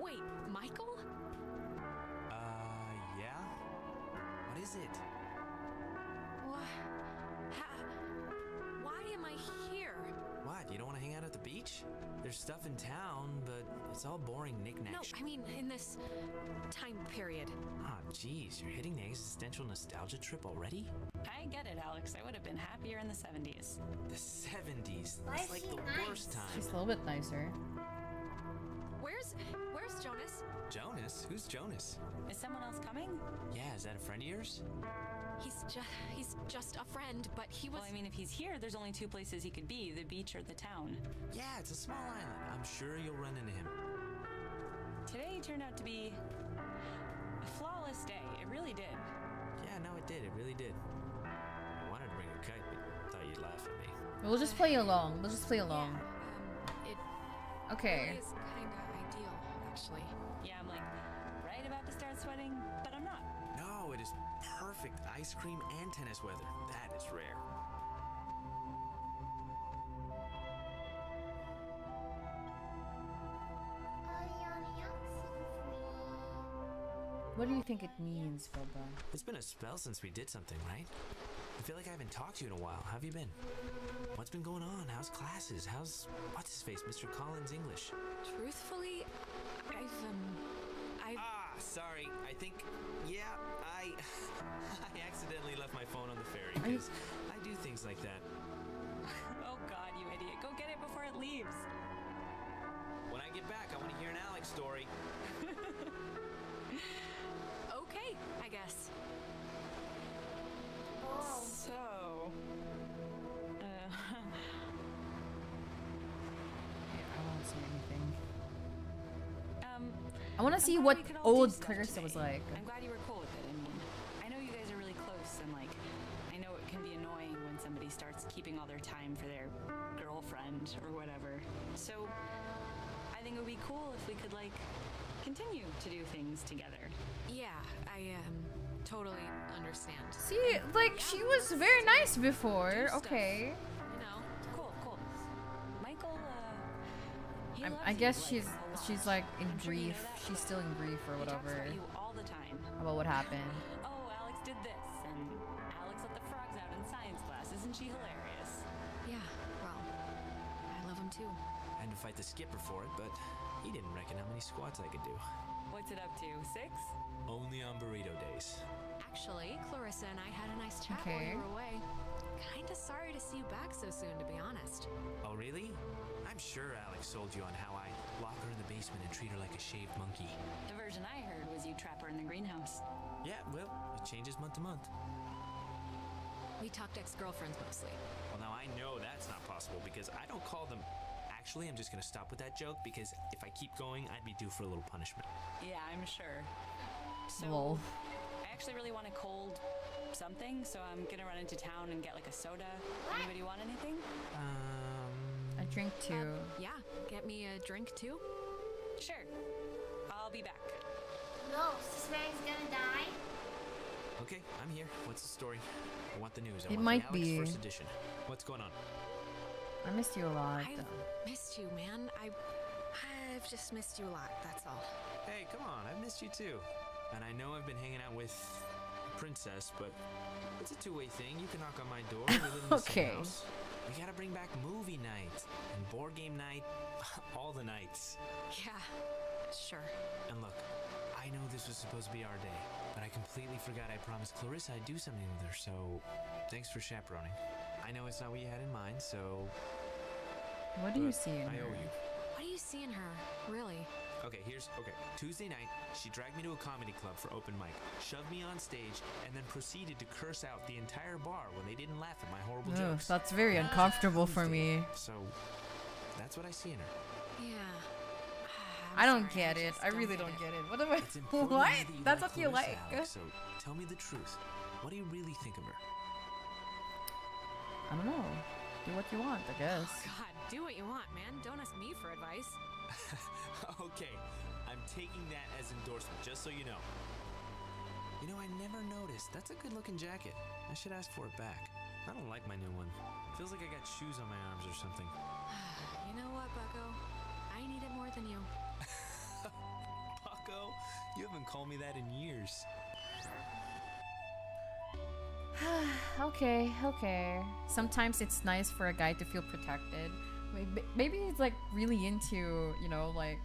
Wait, Michael? Uh, yeah? What is it? Wha- ha- Why am I here? What? You don't want to hang out at the beach? There's stuff in town, but it's all boring No, knickknacks. I mean in this time period. Ah, jeez, you're hitting the existential nostalgia trip already? I get it, Alex. I would have been happier in the 70s. The 70s. Why That's like the nice? worst time. She's a little bit nicer. Where's Where's Jonas? Jonas? Who's Jonas? Is someone else coming? Yeah, is that a friend of yours? He's just he's just a friend, but he was Well, I mean, if he's here, there's only two places he could be the beach or the town. Yeah, it's a small island. I'm sure you'll run into him. Today turned out to be a flawless day. It really did. Yeah, no, it did. It really did. I wanted to bring a kite, but thought you'd laugh at me. We'll just play along. We'll just play along. um, it Okay. really is kind of ideal, actually. Perfect ice cream and tennis weather. That is rare. What do you think it means, Boba? It's been a spell since we did something, right? I feel like I haven't talked to you in a while. How have you been? What's been going on? How's classes? How's what's his face, Mr. Collins English? Truthfully, I've um, I've sorry. I think yeah, I I accidentally left my phone on the ferry because I do things like that. Oh God, you idiot! Go get it before it leaves. When I get back, I want to hear an Alex story. okay, I guess. So, I want to see what we could all do old stuff Clarissa was like. I'm glad you were cool with it. I mean, I know you guys are really close, and like, I know it can be annoying when somebody starts keeping all their time for their girlfriend or whatever. So, I think it would be cool if we could like continue to do things together. Yeah, I um totally understand. See, like she was very nice before. Okay. He I'm, I guess she's a she's like in I'm sure you know grief. She's still in grief or whatever about you all the time. about what happened. Oh, Alex did this, and Alex let the frogs out in science class. Isn't she hilarious? Yeah, well, I love him too. I had to fight the skipper for it, but he didn't reckon how many squats I could do. What's it up to? Six? Only on burrito days. Actually, Clarissa and I had a nice chat while Okay. you were away. Kinda sorry to see you back so soon, to be honest. Oh, really? I'm sure Alex sold you on how I lock her in the basement and treat her like a shaved monkey. The version I heard was you trap her in the greenhouse. Yeah, well, it changes month to month. We talked ex-girlfriends mostly. Well, now I know that's not possible because I don't call them. Actually, I'm just gonna stop with that joke because if I keep going, I'd be due for a little punishment. Yeah, I'm sure. So, Lol. I actually really want a cold something, so I'm gonna run into town and get like a soda. Anybody want anything? Um. I drink uh, too. Yeah, get me a drink too? Sure. I'll be back. No, Suspen's gonna die. Okay, I'm here. What's the story? I want the news. I It want might the be- first edition. What's going on? I missed you a lot. I've missed you, man. I, I've just missed you a lot, that's all. Hey, come on, I've missed you too. And I know I've been hanging out with Princess, but it's a two-way thing. You can knock on my door. We live in the Okay. house. We gotta bring back movie night and board game night, all the nights. Yeah, sure. And look, I know this was supposed to be our day, but I completely forgot I promised Clarissa I'd do something with her, so thanks for chaperoning. I know it's not what you had in mind, so What do you but see in I her? owe you. What do you see in her, really? Okay, here's okay. Tuesday night, she dragged me to a comedy club for open mic, shoved me on stage, and then proceeded to curse out the entire bar when they didn't laugh at my horrible Ugh, jokes. that's very uncomfortable for me. So that's what I see in her. Yeah. I don't get it. I really don't get it. What am I? It's important to What? me that That's like what you like. Alex, so tell me the truth. What do you really think of her? I don't know. Do what you want, I guess. Oh, God, do what you want, man. Don't ask me for advice. okay, I'm taking that as endorsement, just so you know. You know, I never noticed. That's a good looking jacket. I should ask for it back. I don't like my new one. Feels like I got shoes on my arms or something. you know what, Bucko? I need it more than you. Bucko, you haven't called me that in years. okay, okay. Sometimes it's nice for a guy to feel protected. Maybe, maybe he's like really into, you know, like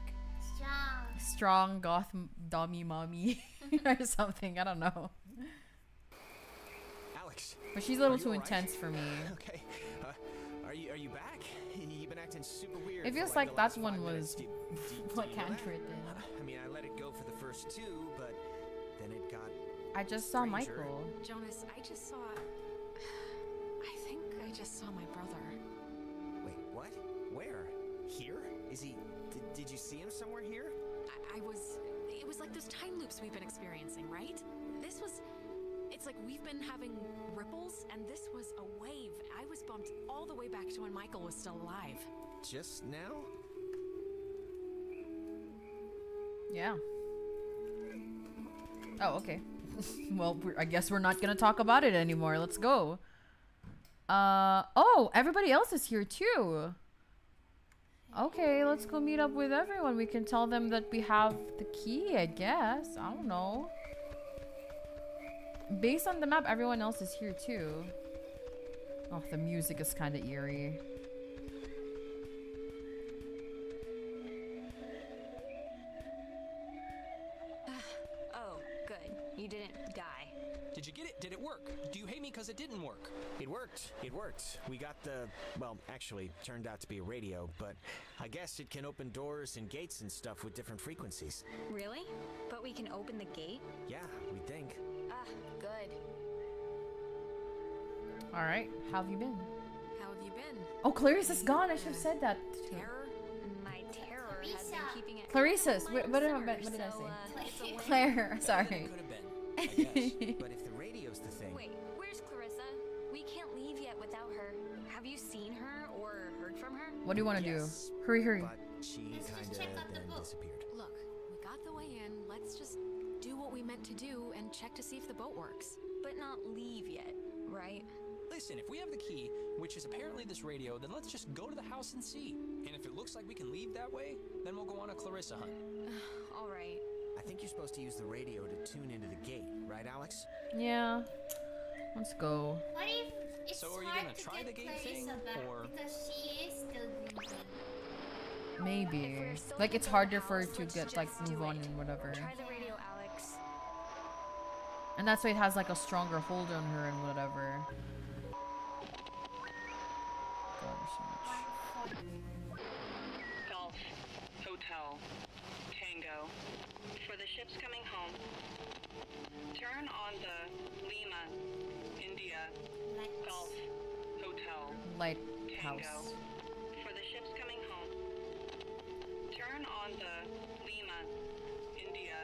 Strong. strong goth m- dummy mommy or something. I don't know. Alex. But she's a little too all right? intense for me. Okay. Uh, are you are you back? You've been acting super weird. It feels like, like that one was Do- do- do what you know that? Did. I mean, I let it go for the first two, but then it got. I just saw stranger. Michael. Jonas, I just saw. I think I just saw my brother. Wait, what? Where? Here? Is he? Did, did you see him somewhere here? I, I was. It was like those time loops we've been experiencing, right? This was. It's like we've been having ripples, and this was a wave. I was bumped all the way back to when Michael was still alive. Just now? Yeah. Oh, okay. well, we're, I guess we're not gonna talk about it anymore. Let's go. Uh oh, everybody else is here too. Okay, let's go meet up with everyone. We can tell them that we have the key, I guess. I don't know. Based on the map, everyone else is here too. Oh, the music is kind of eerie. It worked. It worked. We got the. Well, actually, turned out to be a radio, but I guess it can open doors and gates and stuff with different frequencies. Really? But we can open the gate? Yeah, we think. Ah, good. All right, how have you been? How have you been? Oh, Clarissa's gone. I should have said that. to her. Terror? My terror has been keeping it. Clarissa's. What, what, did I- what did I say? uh, it's a win. Claire. Sorry. What do you want to Yes, do? Hurry, hurry. But she kind of then disappeared. Look, we got the way in. Let's just do what we meant to do and check to see if the boat works. But not leave yet, right? Listen, if we have the key, which is apparently this radio, then let's just go to the house and see. And if it looks like we can leave that way, then we'll go on a Clarissa hunt. All right. I think you're supposed to use the radio to tune into the gate, right, Alex? Yeah. Let's go. What if it's So are you gonna to try the gate Clarissa thing, or- because she is still grieving. Maybe. Like it's harder for her to get like just do move on and whatever. Radio, And that's why it has like a stronger hold on her and whatever. God, so much. Golf, Hotel, Tango. For the ships coming home, turn on the Lima, India, Golf, Hotel, Lighthouse. Tango. For the ships coming home, turn on the Lima, India.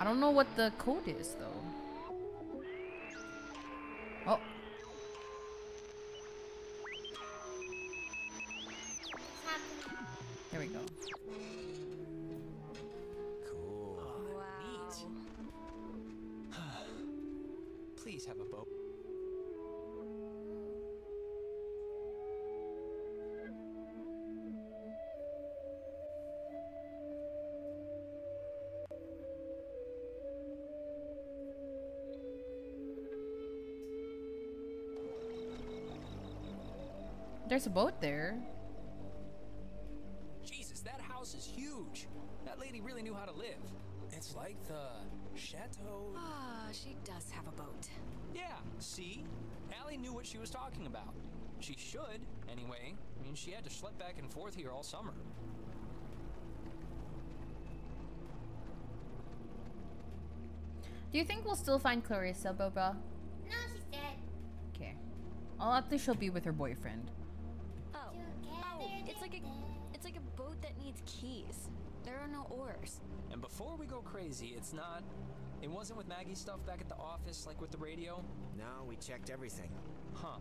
I don't know what the code is though. A boat there. Jesus, that house is huge. That lady really knew how to live. It's like the chateau. Ah, she does have a boat. Yeah, see? Allie knew what she was talking about. She should, anyway. I mean, she had to schlep back and forth here all summer. Do you think we'll still find Clarissa, Boba? No, she's dead. Okay. Well, at least she'll be with her boyfriend. It's like a it's like a boat that needs keys. There are no oars. And before we go crazy, it's not. It wasn't with Maggie's stuff back at the office, like with the radio? No, we checked everything. Huh.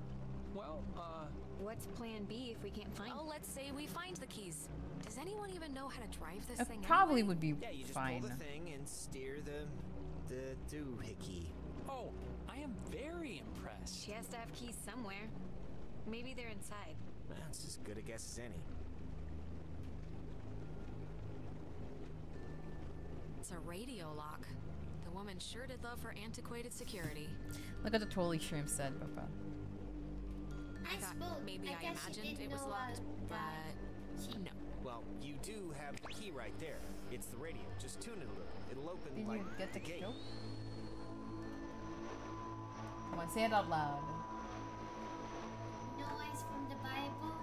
Well, uh. What's plan B if we can't find Oh, let's say we find the keys. Does anyone even know how to drive this It thing? probably anyway? would be Yeah, you just fine. pull the thing and steer the the doohickey. Oh, I am very impressed. She has to have keys somewhere. Maybe they're inside. That's as good a guess as any. It's a radio lock. The woman sure did love her antiquated security. Look at the totally shrimp said, Papa. I thought maybe I, guess she imagined it was locked, uh, but no. Well, you do have the key right there. It's the radio. Just tune it a little. It'll open Did like you get the gate. kill? Come on, say it out loud. Noah's from the Bible.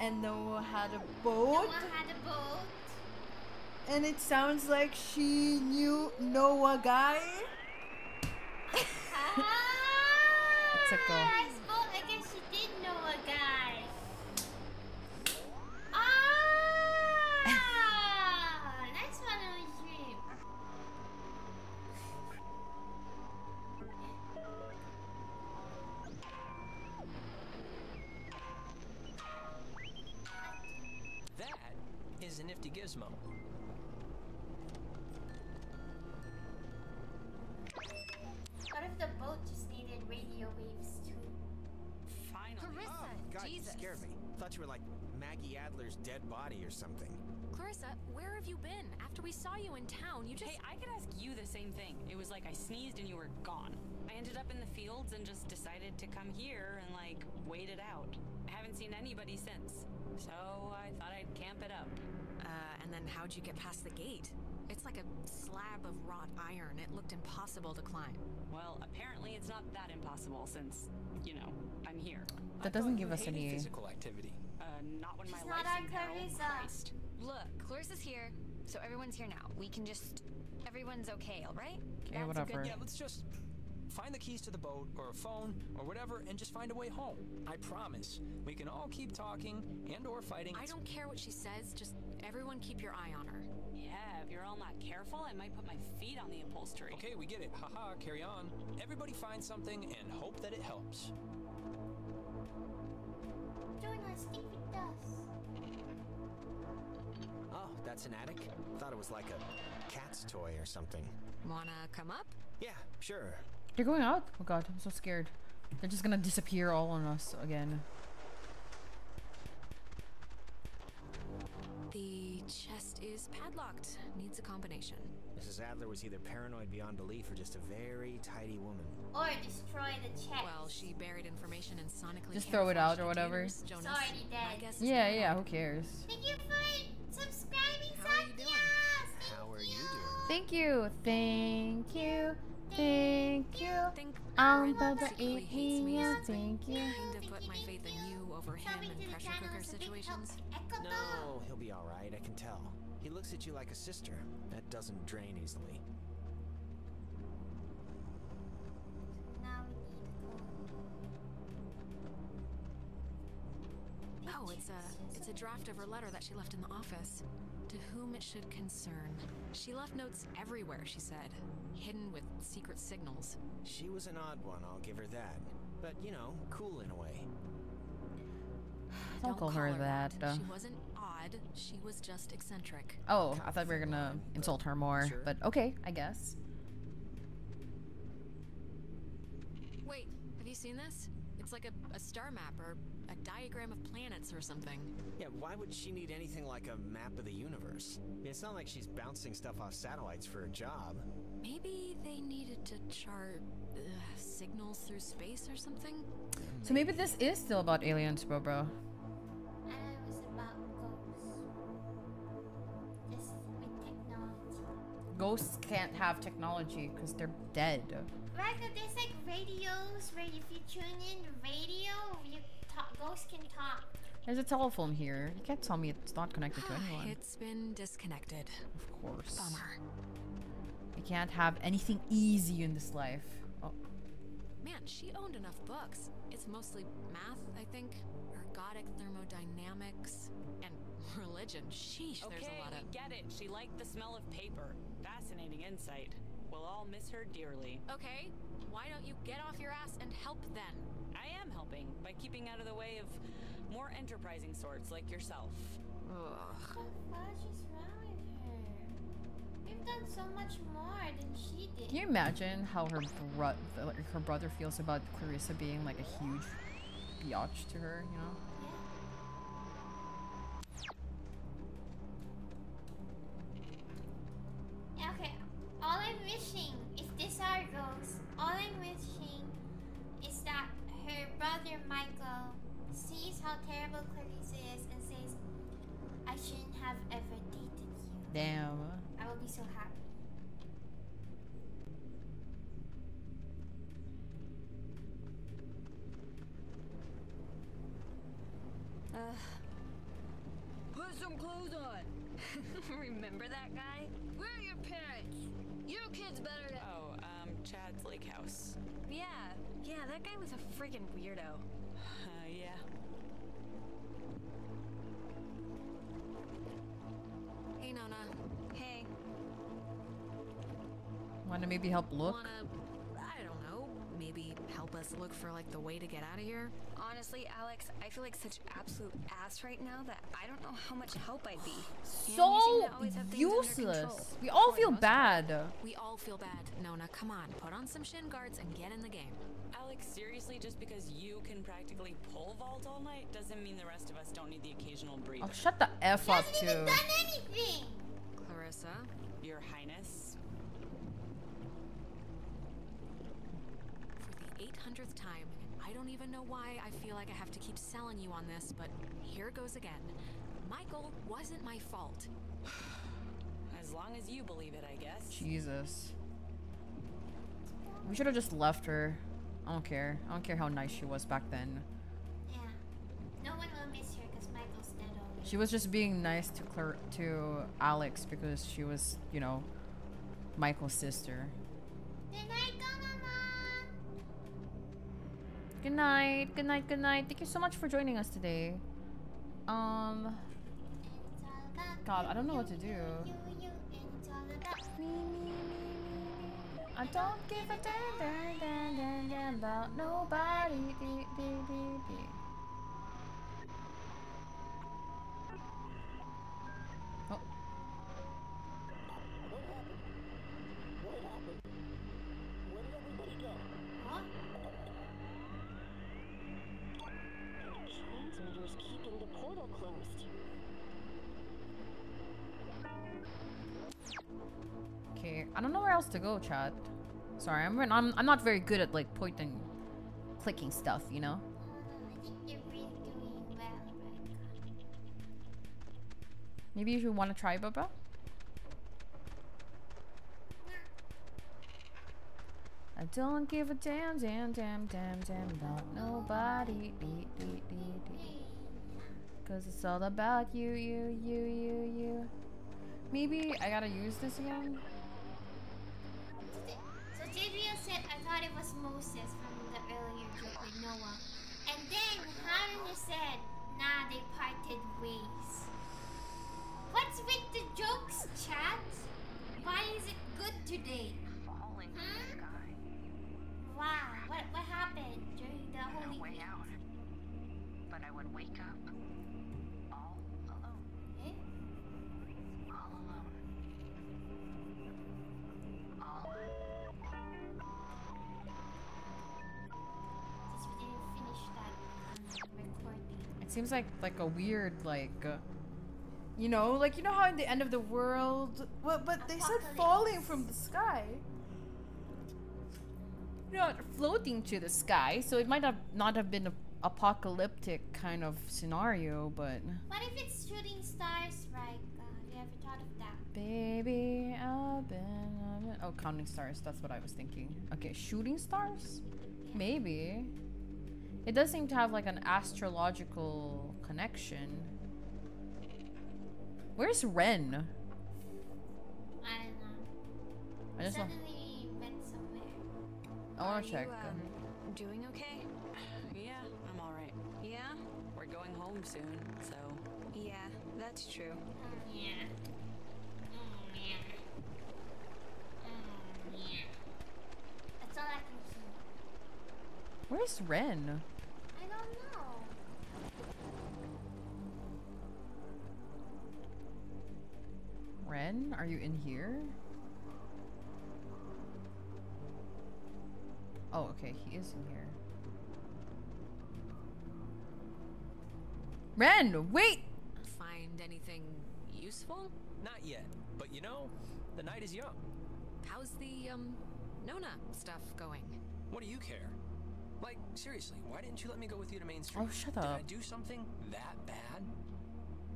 And Noah had a boat, Noah had a boat. And it sounds like she knew Noah guy. It's a go. So I thought I'd camp it up. Uh, and then how'd you get past the gate? It's like a slab of wrought iron. It looked impossible to climb. Well, apparently it's not that impossible since, you know, I'm here. That doesn't give us any. physical activity. Uh, not when my She's life's not our in peril. Clarissa. Christ. Look, Clarissa's here, so everyone's here now. We can just. Everyone's okay, alright? Yeah, That's a whatever. good Yeah, let's just find the keys to the boat or a phone or whatever and just find a way home. I promise. We can all keep talking and or fighting. I don't care what she says, just everyone keep your eye on her. Yeah, if you're all not careful, I might put my feet on the upholstery. Okay, we get it. Haha, carry on. Everybody find something and hope that it helps. Join us, stick with us. Oh, that's an attic? Thought it was like a cat's toy or something. Wanna come up? Yeah, sure. They're going out? Oh god, I'm so scared. They're just gonna disappear all on us again. The chest is padlocked. Needs a combination. Mrs. Adler was either paranoid beyond belief or just a very tidy woman. Or destroy the chest. Well, she buried information in sonically Just throw it out or whatever. Jonas. It's already dead. My guess is Yeah, criminal. yeah, who cares? Thank you for subscribing, How are you doing? Satya. How are you doing? Thank you, thank you, thank you. think Um, Brent Baba secretly hates me. yeah, thank you. Kind of put my faith in you over him in pressure cooker is a big help situations. to Echo Dog. No, he'll be alright, I can tell. He looks at you like a sister. That doesn't drain easily. Now we need to go. Oh, it's a it's a draft of her letter that she left in the office. To whom it should concern. She left notes everywhere, she said, hidden with secret signals. She was an odd one, I'll give her that. But, you know, cool in a way. Don't call her that. uh. She wasn't odd. She was just eccentric. Oh, I thought we were gonna insult her more, Sure. but okay, I guess. Wait, have you seen this? It's like a, a star map or a diagram of planets or something. Yeah, why would she need anything like a map of the universe? I mean, it's not like she's bouncing stuff off satellites for a job. Maybe they needed to chart uh, signals through space or something? So maybe this is still about aliens, bro, bro. And it was about ghosts. Just with technology. Ghosts can't have technology because they're dead. Right, but there's like radios where if you tune in the radio, you talk, ghosts can talk. There's a telephone here. You can't tell me it's not connected to anyone. It's been disconnected. Of course. Bummer. You can't have anything easy in this life. Oh, Man, she owned enough books. It's mostly math, I think, ergodic thermodynamics, and Religion. Sheesh, okay, there's a lot of. we get it. She liked the smell of paper. Fascinating insight. We'll all miss her dearly. Okay, why don't you get off your ass and help then? I am helping by keeping out of the way of more enterprising sorts like yourself. Ugh. Her? We've done so much more than she did. Can you imagine how her bro- like, her brother feels about Clarissa being like a huge biatch to her? You know. Okay, all I'm wishing, if this hour goes, all I'm wishing is that her brother Michael sees how terrible Clarissa is and says, I shouldn't have ever dated you. Damn. I will be so happy. Uh, put some clothes on. Remember that guy? Where are your parents? Your kid's better than. Oh, um, Chad's Lake House. Yeah, yeah, that guy was a friggin' weirdo. Uh, yeah. Hey, Nona. Want to maybe help look? Wanna, I don't know, maybe help us look for like the way to get out of here? Honestly, Alex, I feel like such absolute ass right now that I don't know how much help I'd be. So seem to always have things under control. useless. We all feel bad. We all feel bad. Nona, come on, put on some shin guards and get in the game. Alex, seriously, just because you can practically pole vault all night doesn't mean the rest of us don't need the occasional breather. Oh, shut the f up Hasn't even too. done anything! Clarissa, Your Highness. For the 800th time, I don't even know why I feel like I have to keep selling you on this, but here goes again. Michael wasn't my fault. As long as you believe it, I guess. Jesus. We should have just left her. I don't care. I don't care how nice she was back then. Yeah. No one will miss her because Michael's dead already. She was just being nice to Clar- to Alex because she was, you know, Michael's sister. Good night, go, Mama! Good night. Good night. Good night. Thank you so much for joining us today. Um. God, I don't know what to do. I don't give a damn, damn, damn, damn about nobody. Else to go, chat. Sorry, I'm I'm I'm not very good at like pointing, clicking stuff, you know. Maybe you want to try, Baba. I don't give a damn, damn, damn, damn, damn about nobody. Cause it's all about you, you, you, you, you. Maybe I gotta use this again. Moses from the earlier joke with Noah. And then Haruna said, nah, they parted ways. What's with the jokes, chat? Why is it good today? Falling Hmm? sky. Wow, what, what happened during the No way Week? out. But I would wake up It seems like like a weird like, uh, you know, like you know how in the end of the world, well, but they said falling from the sky. Not floating to the sky, so it might have not have been a apocalyptic kind of scenario, but What if it's shooting stars, right? Uh, have you ever thought of that? baby, I've been, I've been oh counting stars. That's what I was thinking. Okay, shooting stars, maybe. It does seem to have like an astrological connection. Where's Ren? I don't know. I just want, Suddenly went somewhere. I want Are to you, check. um, doing okay? Yeah, I'm alright. Yeah? We're going home soon, so. Yeah, that's true. Yeah. Mm, yeah. Ren, are you in here? Oh, okay, he is in here. Ren, wait! Find anything useful? Not yet, but you know, the night is young. How's the, um, Nona stuff going? What do you care? Like, seriously, why didn't you let me go with you to Main Street? Oh, shut up. Did I do something that bad?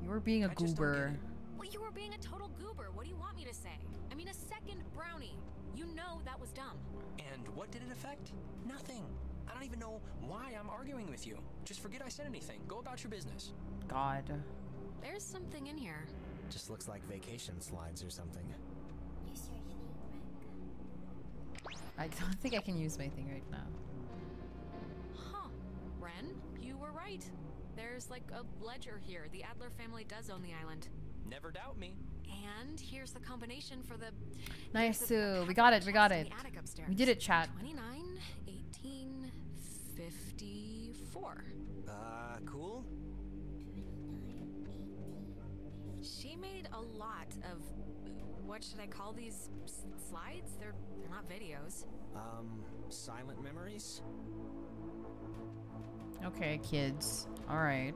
You were being a I just don't get goober. Well, you were being a total goober. What do you want me to say? I mean, a second brownie. You know that was dumb. And what did it affect? Nothing. I don't even know why I'm arguing with you. Just forget I said anything. Go about your business. God. There's something in here. Just looks like vacation slides or something. Use your thing, I don't think I can use my thing right now. Huh. Ren, you were right. There's like a ledger here. The Adler family does own the island. Never doubt me. And here's the combination for the. Nice there's a. We got it. We got it. the attic upstairs. We did it, chat. 29, 18, 54. Uh, cool? She made a lot of. What should I call these slides? They're, they're not videos. Um, silent memories? Okay, kids. Alright.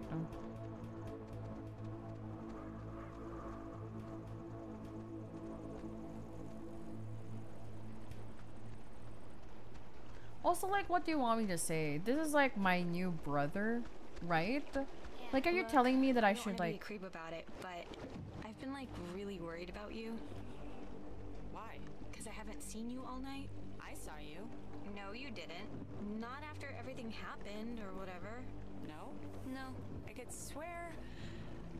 Also, like, what do you want me to say? This is like my new brother, right? Like, are you Look, telling me that I don't should wanna be a like? creep about it, but I've been like really worried about you. Why? Cause I haven't seen you all night. I saw you. No, you didn't. Not after everything happened or whatever. No? No. I could swear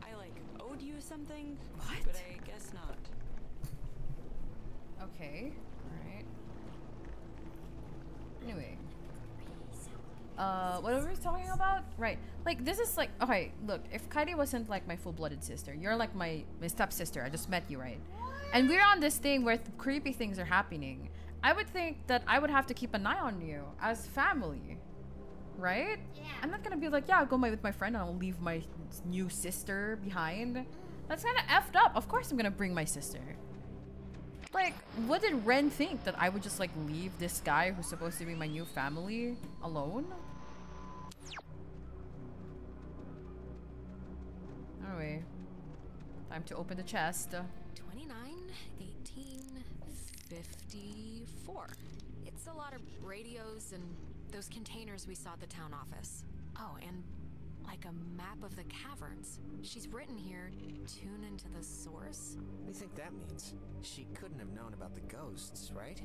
I like owed you something. What? But I guess not. Okay. Alright. Anyway. Uh, what were we talking about? Right. Like, this is like, okay, look, if Kairi wasn't like my full-blooded sister, you're like my, my stepsister. I just met you, right? And we're on this thing where th- creepy things are happening. I would think that I would have to keep an eye on you as family. Right? Yeah. I'm not gonna be like, yeah, I'll go my, with my friend and I'll leave my new sister behind. That's kind of effed up. Of course I'm gonna bring my sister. Like, what did Ren think? That I would just like leave this guy who's supposed to be my new family alone? Anyway, time to open the chest. 29, 18, 54. It's a lot of radios and those containers we saw at the town office. Oh, and like a map of the caverns. She's written here, tune into the source. What do you think that means? She couldn't have known about the ghosts, right?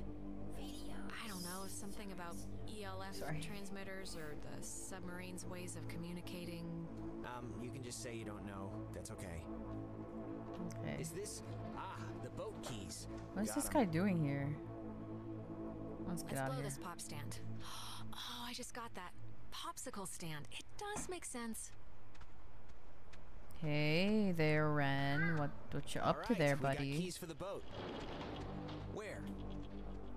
Video. I don't know, something about ELF Sorry. transmitters or the submarine's ways of communicating. Um, you can just say you don't know. That's okay. Okay. Is this. Ah, the boat keys. What's Got this 'em. guy doing here? Let's get Let's out blow here. this pop stand. Oh, I just got that. Popsicle stand. It does make sense. Hey there, Ren. What what you up to Alright, there, we got buddy? keys for the boat. Where?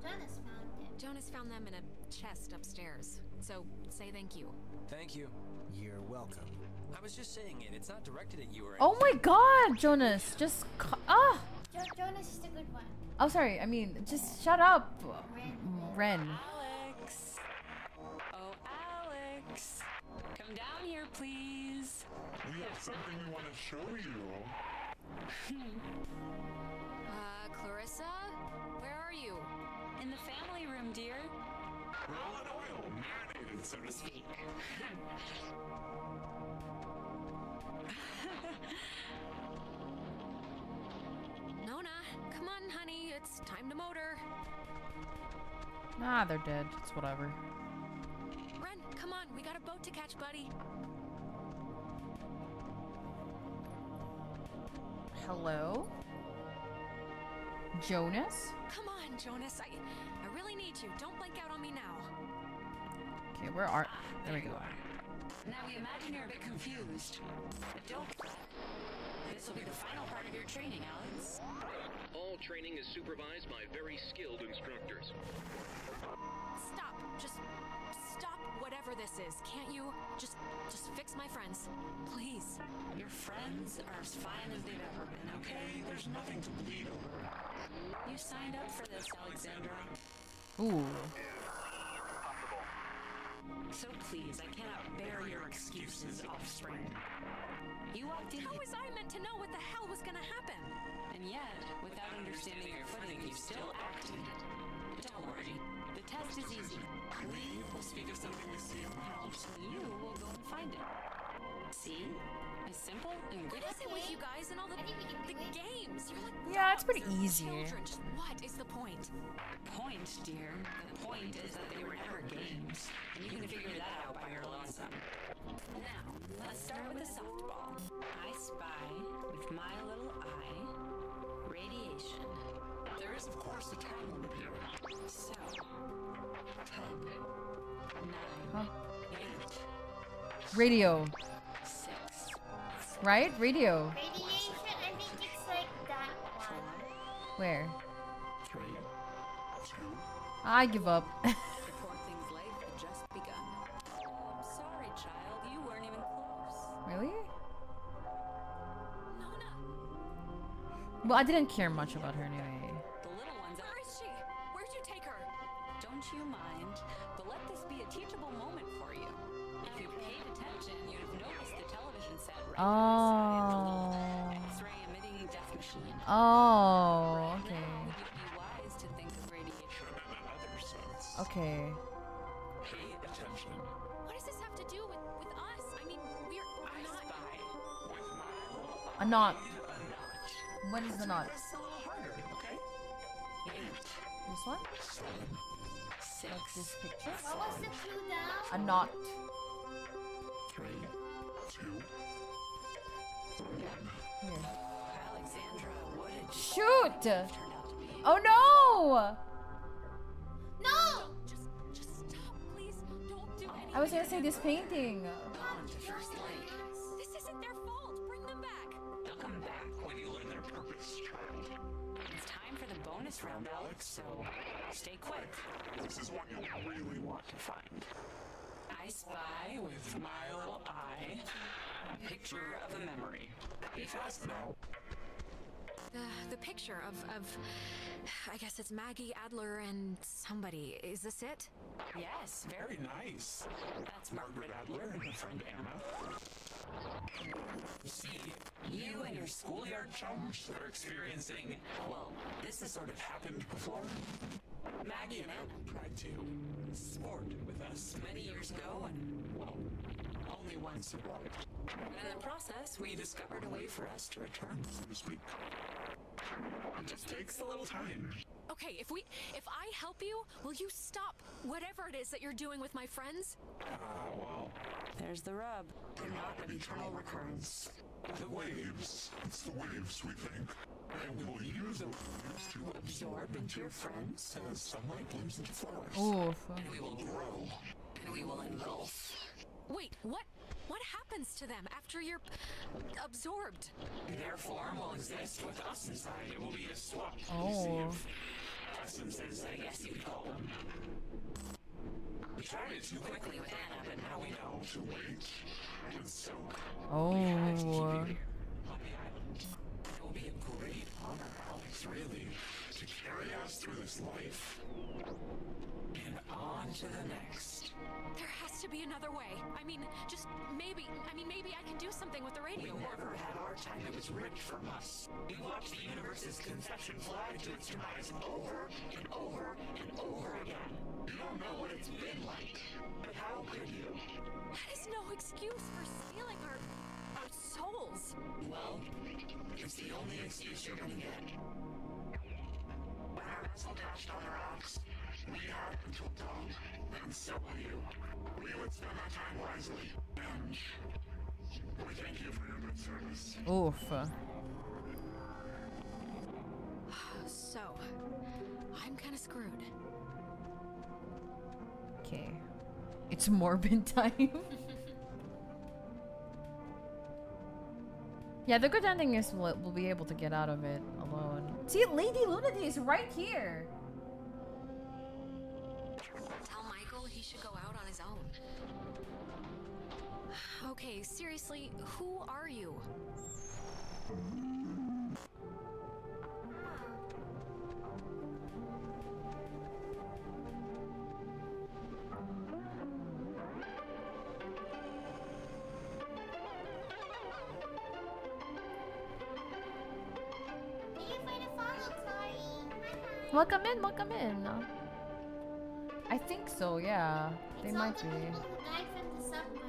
Jonas found them. Jonas found them in a chest upstairs. So say thank you. Thank you. You're welcome. I was just saying it. It's not directed at you or Oh my God, Jonas! Just ah. Jo- Jonas is the good one. Oh, sorry. I mean, just shut up, Ren. Alex! Come down here, please. We have something we want to show you. Uh, Clarissa? Where are you? In the family room, dear. Roll in oil, marinated, so to speak. Nona, come on, honey. It's time to motor. Nah, they're dead. It's whatever. Ren, come on. We got a boat to catch, buddy. Hello? Jonas? Come on, Jonas. I, I really need you. Don't blank out on me now. Okay, where are? There we go. Now we imagine you're a bit confused. But don't fret. This will be the final part of your training, Alex. All training is supervised by very skilled instructors. Stop. Just stop whatever this is. Can't you? Just just fix my friends. Please. Your friends are as fine as they've ever been, okay? There's nothing to bleed over. You signed up for this, Alexandra. Ooh. So please, I cannot bear your excuses, offspring. You walked in. How was I meant to know what the hell was gonna happen? And yet, without understanding your footing, you still acted. Don't worry. The test is easy. We will speak of something we see in. You will go and find it. See? It's simple and good. What is it with you guys and all the, the games? You're like Yeah, it's pretty easy. Just what is the point? Point, dear. The point is that they were never games. And you can figure that out by your lonesome. Now, let's start with the softball. I spy with my little eye radiation. There is, of course, a time limit here. So, ten, nine, Huh? eight, Radio. six, Right? Radio. Radiation, I think it's like that one. Where? Three, two, I give up. The poor thing's life had just begun. I'm sorry, child. You weren't even close. really? Well, I didn't care much about her anyway. Don't you mind, but let this be a teachable moment for you. If you paid attention, you'd have noticed the television set right Oh. X-ray emitting death machine. Oh. Okay. Now you'd be wise to think of radiation. other. Okay. Pay attention. What does this have to do with, with us? I mean, we're I not. spy with my A knot. eye. What is the knot? Press a little harder, okay? This one? Seven, six, Like this picture? What was the clue A now? knot. Three, two, one. Here. Alexandra, what Shoot! turn out to be? Oh no! No! Just, just stop, please. Don't do anything. I was gonna say this painting. On to first light. This isn't their fault. Bring them back. They'll come back when you learn their purpose, child. It's time for the bonus round, Alex, so stay quick. This is what you'll really want to find. I spy with my little eye a picture of a memory. Be fast now. The, the picture of, of, I guess it's Maggie Adler and somebody. Is this it? Yes, Very nice. That's Margaret Adler and her friend Anna. See, you and your schoolyard chums are experiencing, well, this has sort of happened before. Maggie and Anna tried to sport with us many years ago, and, well, only one survived. And in the process, we discovered a way for us to return, so to speak. It just takes a little time. Okay, if we, if I help you, will you stop whatever it is that you're doing with my friends? Ah, well, There's the rub. they're not an eternal recurrence. The waves, it's the waves, we think. And we will use those waves to absorb into your friends as sunlight blooms into flowers. Oof. And we will grow. And we will engulf. Wait, what? What happens to them after you're absorbed? Their form will exist with us inside. It will be a swap. you Oh. See, of essences, I guess you could call them. We tried it too quickly with Anna, but now we know to wait and soak. Oh. On the island. It will be a great honor, Alex, really, to carry us through this life. And on to the next. There has to be another way. I mean, just maybe. I mean, maybe I can do something with the We radio. never had our time that was ripped from us. We watched the universe's conception fly to its demise over and over and over again. You don't know what it's been like, but how could you? That is no excuse for stealing our our souls. Well, it's the only excuse you're gonna get. When our vessel touched on the rocks, we had until dawn, and so will you. We would spend our time wisely, and we thank you for your good service. Oof. So, I'm kind of screwed. Okay. It's morbid time. yeah, the good ending is we'll, we'll be able to get out of it alone. See, Lady Lunity is right here. Okay, seriously, who are you? Thank you for the follow, Chloe. Welcome in, welcome in. I think so, yeah. They It's all might the be.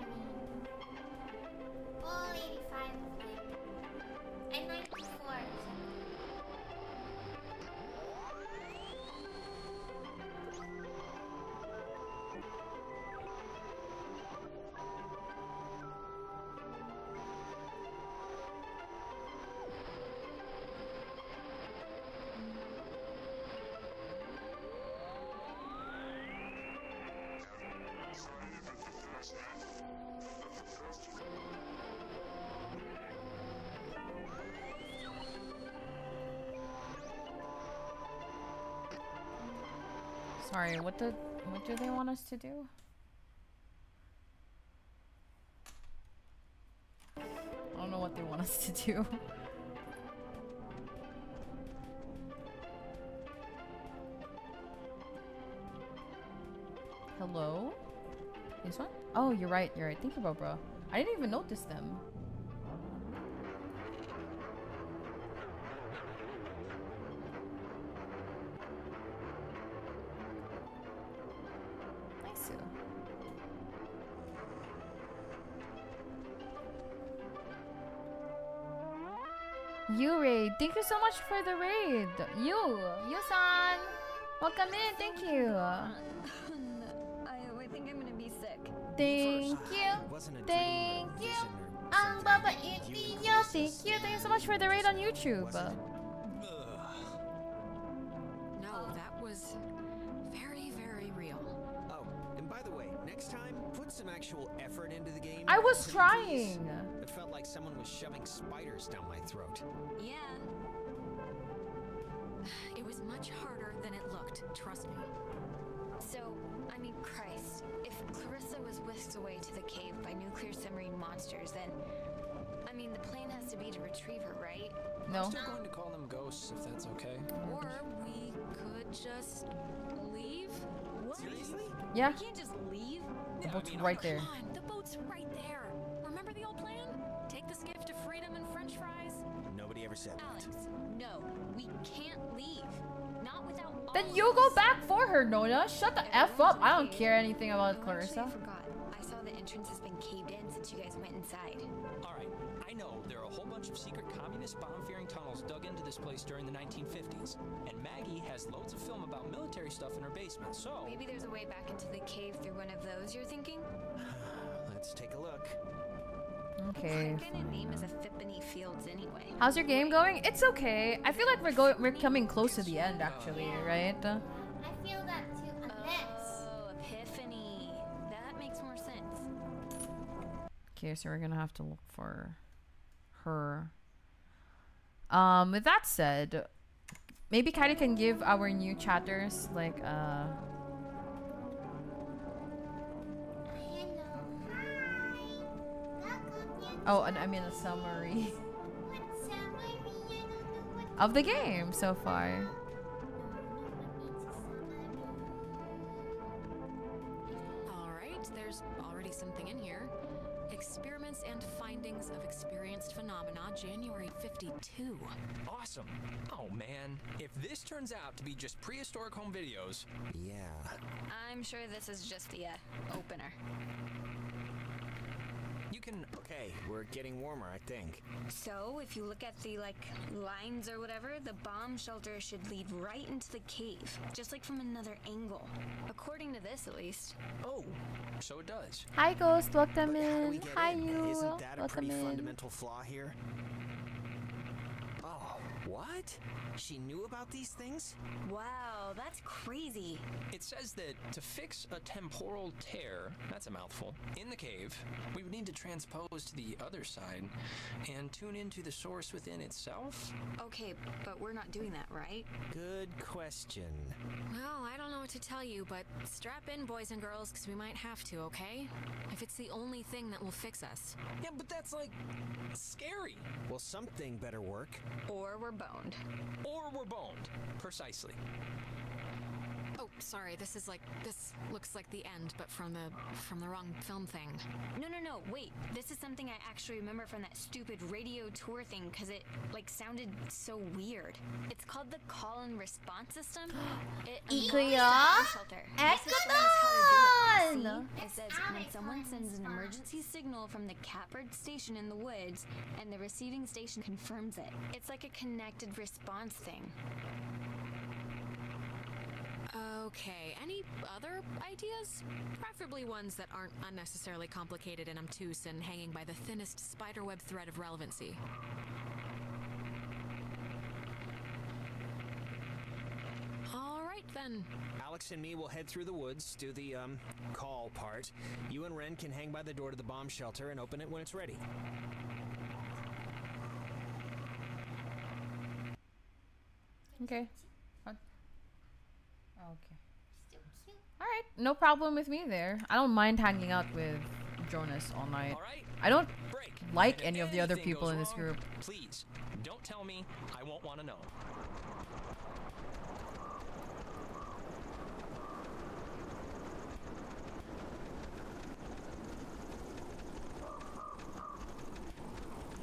What did what do they want us to do? I don't know what they want us to do. Hello? This one? Oh, you're right, you're right. Thank you, bro. I didn't even notice them. You raid. Thank you so much for the raid. You, you-san. Welcome in. Thank you. I, I think I'm gonna be sick. Thank you. wasn't a dream or Thank you. vision or Ang baba itiyo. Thank you. Thank you so much for the raid on YouTube. No, that was very, very real. Oh, and by the way, next time, put some actual effort into the game. I was trying. It felt like someone was shoving spiders down my throat. Yeah. It was much harder than it looked, trust me. So, I mean, Christ, if Clarissa was whisked away to the cave by nuclear submarine monsters, then. I mean, the plan has to be to retrieve her, right? No. I'm still going to call them ghosts if that's okay. Or we could just leave. What? Seriously? Yeah. We can't just leave? The boat's right there. Come on, the boat's right french fries? Nobody ever said Alex, that. no, we can't leave. Not without Then of you go back for her, Nona. Shut the F up. I don't care anything about actually, Clarissa. I forgot. I saw the entrance has been caved in since you guys went inside. All right, I know there are a whole bunch of secret communist bomb-fearing tunnels dug into this place during the 1950s, and Maggie has loads of film about military stuff in her basement. So Maybe there's a way back into the cave through one of those you're thinking? Let's take a look. Okay. What kind of name is Fields anyway? How's your game going? It's okay. I feel like we're going we're coming close to the end actually, right? I feel that too. Oh, Epiphany. That makes more sense. Okay, so we're gonna have to look for her. Um, with that said, maybe Kylie can give our new chatters like uh oh, and I mean a summary What's summary? I don't know what of the game so far. All right, there's already something in here. Experiments and findings of experienced phenomena, January 52. awesome. Oh man, if this turns out to be just prehistoric home videos, Yeah. I'm sure this is just the uh, opener. You can. Okay, we're getting warmer, I think. So, if you look at the like lines or whatever, the bomb shelter should lead right into the cave, just like from another angle. According to this, at least. Oh, so it does. Hi Ghost, welcome But how do we in. get Hi in? you. Isn't that a welcome pretty in. fundamental flaw here? What? She knew about these things? Wow, that's crazy. It says that to fix a temporal tear, that's a mouthful, in the cave, we would need to transpose to the other side and tune into the source within itself. Okay, but we're not doing that, right? Good question. Well, I don't know what to tell you, but strap in, boys and girls, because we might have to, okay? If it's the only thing that will fix us. Yeah, but that's like scary. Well, something better work. Or we're boned. Or we're boned. Precisely. Oh, sorry. This is like this looks like the end, but from the from the wrong film thing. No, no, no. Wait. This is something I actually remember from that stupid radio tour thing because it like sounded so weird. It's called the call and response system. it Ikuya? emergency shelter. This explains how to do it. It says when someone sends an emergency signal from the Catbird station in the woods and the receiving station confirms it. It's like a connected response thing. Okay. Any other ideas? Preferably ones that aren't unnecessarily complicated and obtuse and hanging by the thinnest spiderweb thread of relevancy. All right then. Alex and me will head through the woods, do the, um, call part. You and Ren can hang by the door to the bomb shelter and open it when it's ready. Okay. Fun. Okay. All right, no problem with me there. I don't mind hanging out with Jonas all night. I don't like any of the other people in this wrong, group. Please, don't tell me. I won't want to know.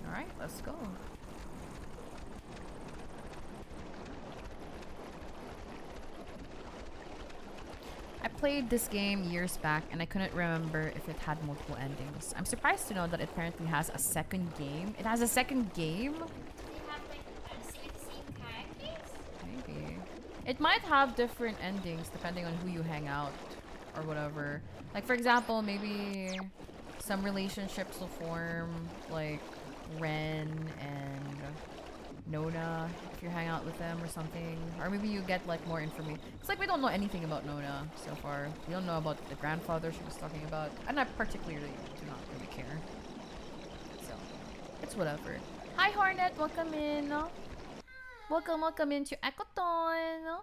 All right, let's go. Played this game years back and I couldn't remember if it had multiple endings. I'm surprised to know that it apparently has a second game. It has a second game? Maybe. It might have different endings depending on who you hang out or whatever. Like for example, maybe some relationships will form like Ren and Nona if you hang out with them or something. Or maybe you get like more information. It's like we don't know anything about Nona so far. We don't know about the grandfather she was talking about. And I particularly do not really care. So, it's whatever. Hi Hornet, welcome in. Welcome, welcome into Ecotone.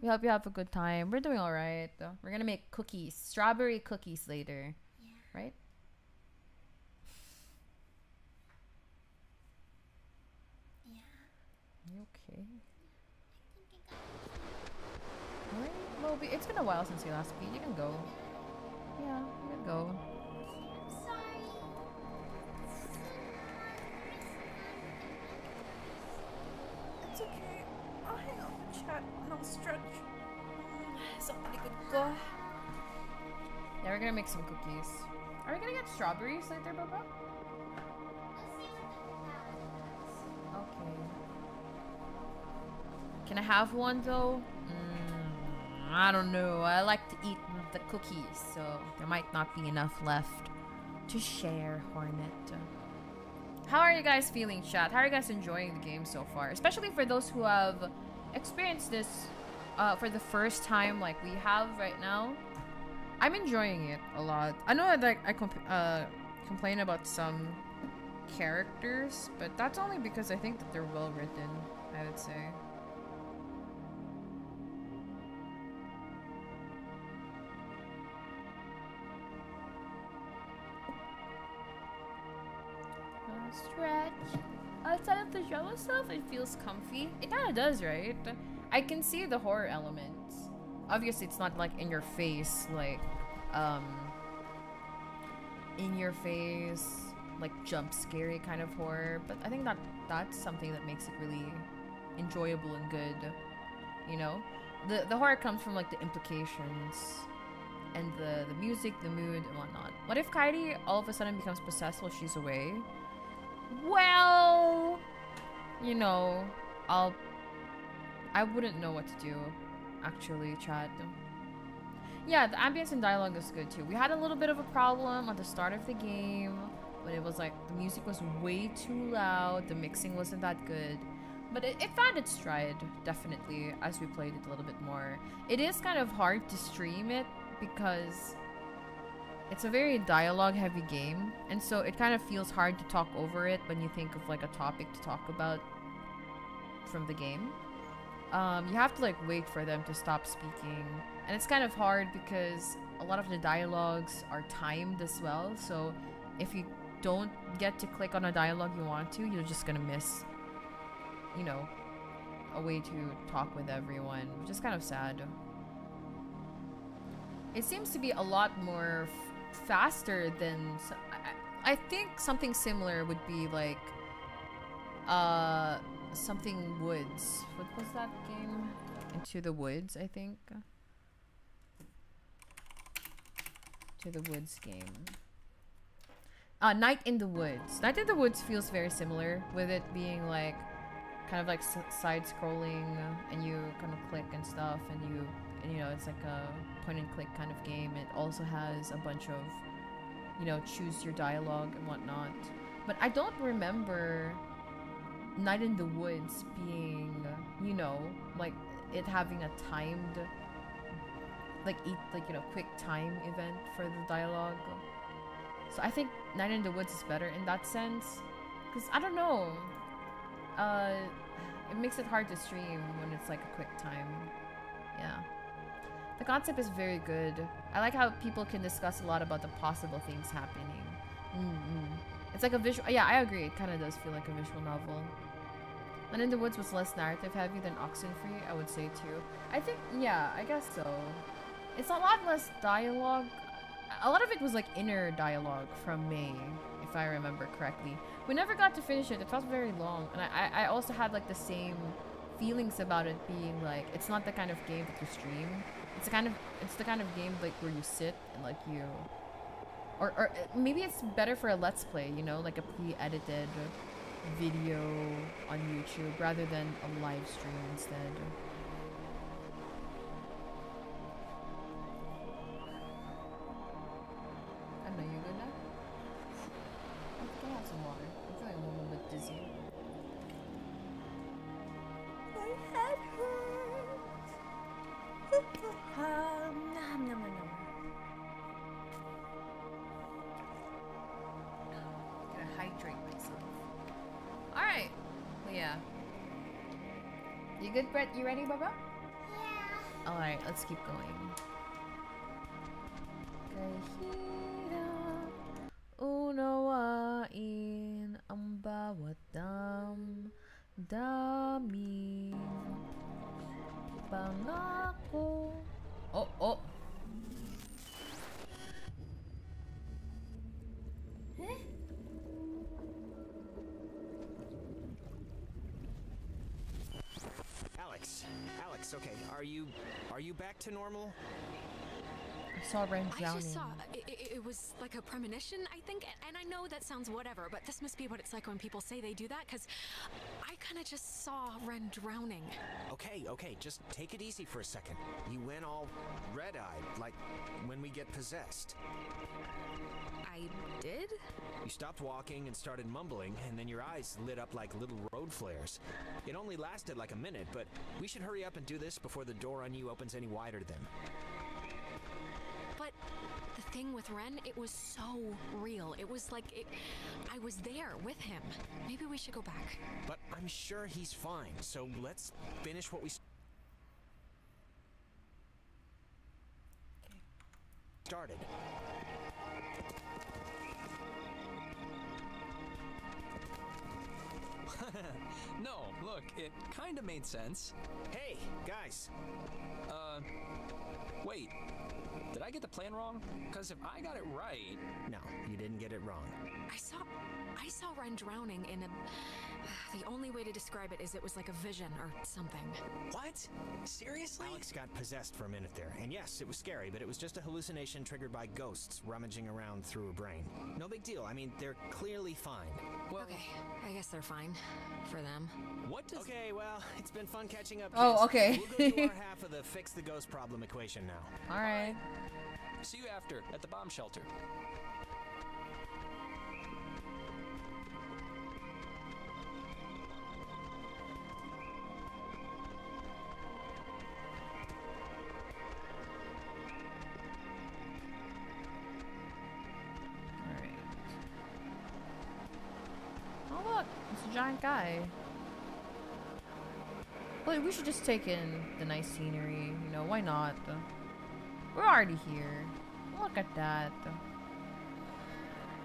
We hope you have a good time. We're doing alright. We're gonna make cookies. Strawberry cookies later. Right? You okay? It's been a while since you last beat. You can go. Yeah, you can go. It's okay. I'll hang out and chat and I'll stretch. Mm, somebody could go. Yeah, we're gonna make some cookies. Are we gonna get strawberries later, Baba? Okay. Can I have one though? I don't know. I like to eat the cookies, so there might not be enough left to share, Hornet. How are you guys feeling, chat? How are you guys enjoying the game so far? Especially for those who have experienced this uh, for the first time, like we have right now. I'm enjoying it a lot. I know that I comp- uh, complain about some characters, but that's only because I think that they're well written. I would say. Stretch. Outside of the show itself, it feels comfy. It kind of does, right? I can see the horror elements. Obviously, it's not like in your face, like, um, in your face, like jump scary kind of horror. But I think that that's something that makes it really enjoyable and good. You know, the the horror comes from like the implications and the the music, the mood, and whatnot. What if Kairi all of a sudden becomes possessed while she's away? Well, you know, I'll. I wouldn't know what to do, actually, Chad. Yeah, the ambience and dialogue is good too. We had a little bit of a problem at the start of the game when it was like the music was way too loud, the mixing wasn't that good. but it, it found its stride definitely as we played it a little bit more. It is kind of hard to stream it because it's a very dialogue heavy game, and so it kind of feels hard to talk over it when you think of like a topic to talk about from the game. Um, you have to like wait for them to stop speaking, and it's kind of hard because a lot of the dialogues are timed as well. So if you don't get to click on a dialogue you want to, you're just gonna miss, you know, a way to talk with everyone, which is kind of sad. It seems to be a lot more faster than. I think something similar would be like. Uh, something Woods. What was that game? Into the Woods, I think. To the Woods game. Uh, Night in the Woods. Night in the Woods feels very similar, with it being like kind of like side scrolling, and you kind of click and stuff, and you, and, you know, it's like a point and click kind of game. It also has a bunch of, you know, choose your dialogue and whatnot. But I don't remember Night in the Woods being, you know, like it having a timed, like eat, like you know, quick time event for the dialogue. So I think Night in the Woods is better in that sense, cause I don't know, uh, it makes it hard to stream when it's like a quick time. Yeah. The concept is very good. I like how people can discuss a lot about the possible things happening. Mm-mm. It's like a visual. Yeah, I agree. It kind of does feel like a visual novel. And in the Woods was less narrative heavy than Oxenfree, I would say too. I think, yeah, I guess so. It's a lot less dialogue. A lot of it was like inner dialogue from Mae, if I remember correctly. We never got to finish it. It felt very long, and I, I I also had like the same feelings about it being like it's not the kind of game that you stream. It's the kind of it's the kind of game like where you sit and like you or, or maybe it's better for a let's play, you know, like a pre-edited video on YouTube rather than a live stream instead. Brett? You ready, Baba? Yeah. Alright, let's keep going. To normal? I saw Ren I just saw it, it, it was like a premonition, I think, and I know that sounds whatever, but this must be what it's like when people say they do that, because I kind of just saw Ren drowning. Okay, okay, just take it easy for a second. You went all red-eyed, like when we get possessed. I did? You stopped walking and started mumbling, and then your eyes lit up like little road flares. It only lasted like a minute, but we should hurry up and do this before the door on you opens any wider then. But the thing with Ren, it was so real. It was like it, I was there with him. Maybe we should go back. But I'm sure he's fine, so let's finish what we started. no, look, it kind of made sense. Hey, guys. Uh, wait. Did I get the plan wrong? Because if I got it right. No, you didn't get it wrong. I saw I saw Ren drowning in a the only way to describe it is it was like a vision or something. What? Seriously? Alex got possessed for a minute there, and yes, it was scary, but it was just a hallucination triggered by ghosts rummaging around through her brain. No big deal. I mean, they're clearly fine. Well, okay, I guess they're fine for them. What does Okay, well, it's been fun catching up. Oh, okay. we'll go do our half of the fix the ghost problem equation now. Alright. See you after at the bomb shelter. Oh, giant guy. Well, we should just take in the nice scenery, you know, why not? We're already here. Look at that.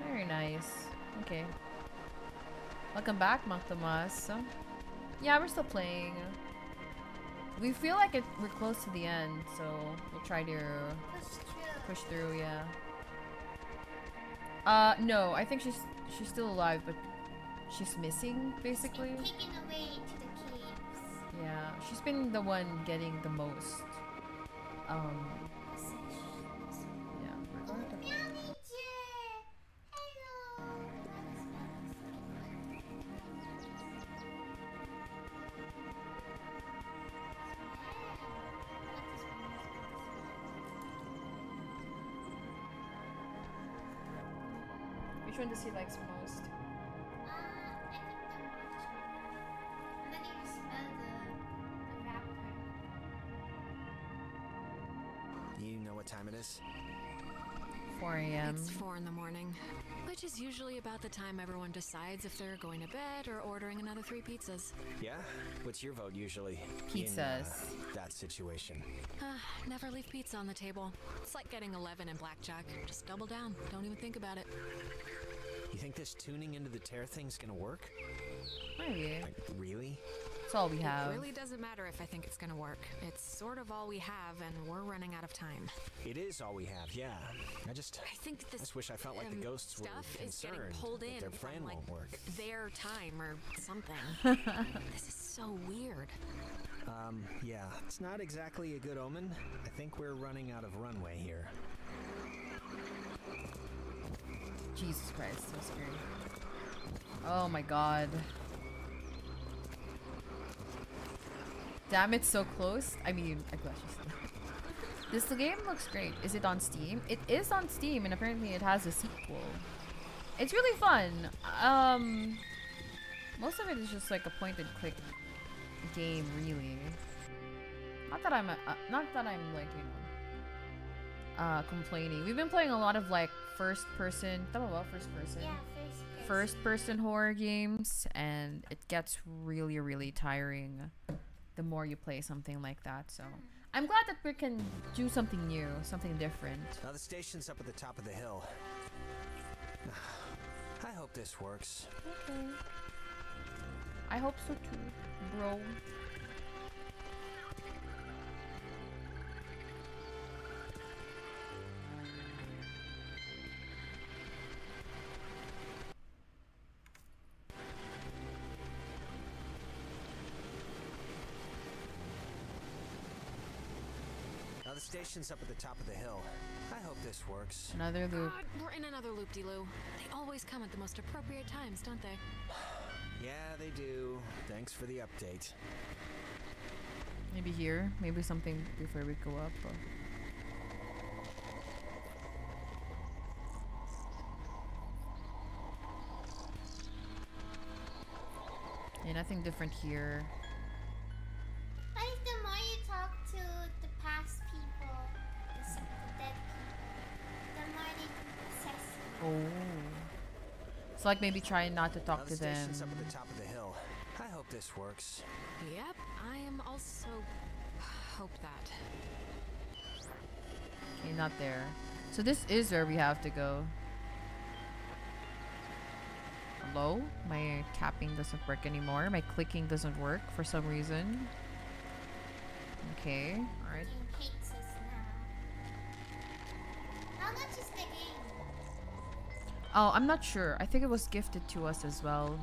Very nice. Okay. Welcome back, Monk Tomas. Yeah, we're still playing. We feel like it, we're close to the end, so we'll try to push through. Yeah. Uh, no, I think she's she's still alive, but she's missing basically. Taken away to the caves. Yeah, she's been the one getting the most. Um. Does he likes most? You know what time it is? 4 a.m. It's 4 in the morning, which is usually about the time everyone decides if they're going to bed or ordering another three pizzas. Yeah? What's your vote usually? Pizzas. In, uh, that situation. Uh, never leave pizza on the table. It's like getting 11 in blackjack. Just double down. Don't even think about it. You think this tuning into the tear thing's gonna work? Maybe. Like, really? That's all we have. It really doesn't matter if I think it's gonna work. It's sort of all we have, and we're running out of time. It is all we have, yeah. I just. I think this. I just wish I felt like the um, ghosts were stuff is getting concerned pulled in their from, plan like, won't work. Their time or something. this is so weird. Um, yeah, it's not exactly a good omen. I think we're running out of runway here. Jesus Christ, so scary. Oh my god. Damn, it's so close. I mean, I guess This game looks great. Is it on Steam? It is on Steam, and apparently it has a sequel. It's really fun. Um, most of it is just like a point-and-click game, really. Not that I'm, a, uh, not that I'm like you know, uh, complaining. We've been playing a lot of like first-person, tama ba? First-person. Yeah, first person. First-person horror games, and it gets really, really tiring the more you play something like that. So mm-hmm. I'm glad that we can do something new, something different. Now the station's up at the top of the hill. I hope this works. Okay. I hope so too, bro. The station's up at the top of the hill. I hope this works. Another loop. God, we're in another loop-de-loo. They always come at the most appropriate times, don't they? Yeah, they do. Thanks for the update. Maybe here, maybe something before we go up. uh. Yeah, nothing different here. So like maybe try not to talk to them. up at the top of the hill. I hope this works. Yep, I am also hope that. Okay, not there. So this is where we have to go. Hello? My capping doesn't work anymore. My clicking doesn't work for some reason. Okay, alright. Oh, I'm not sure. I think it was gifted to us as well.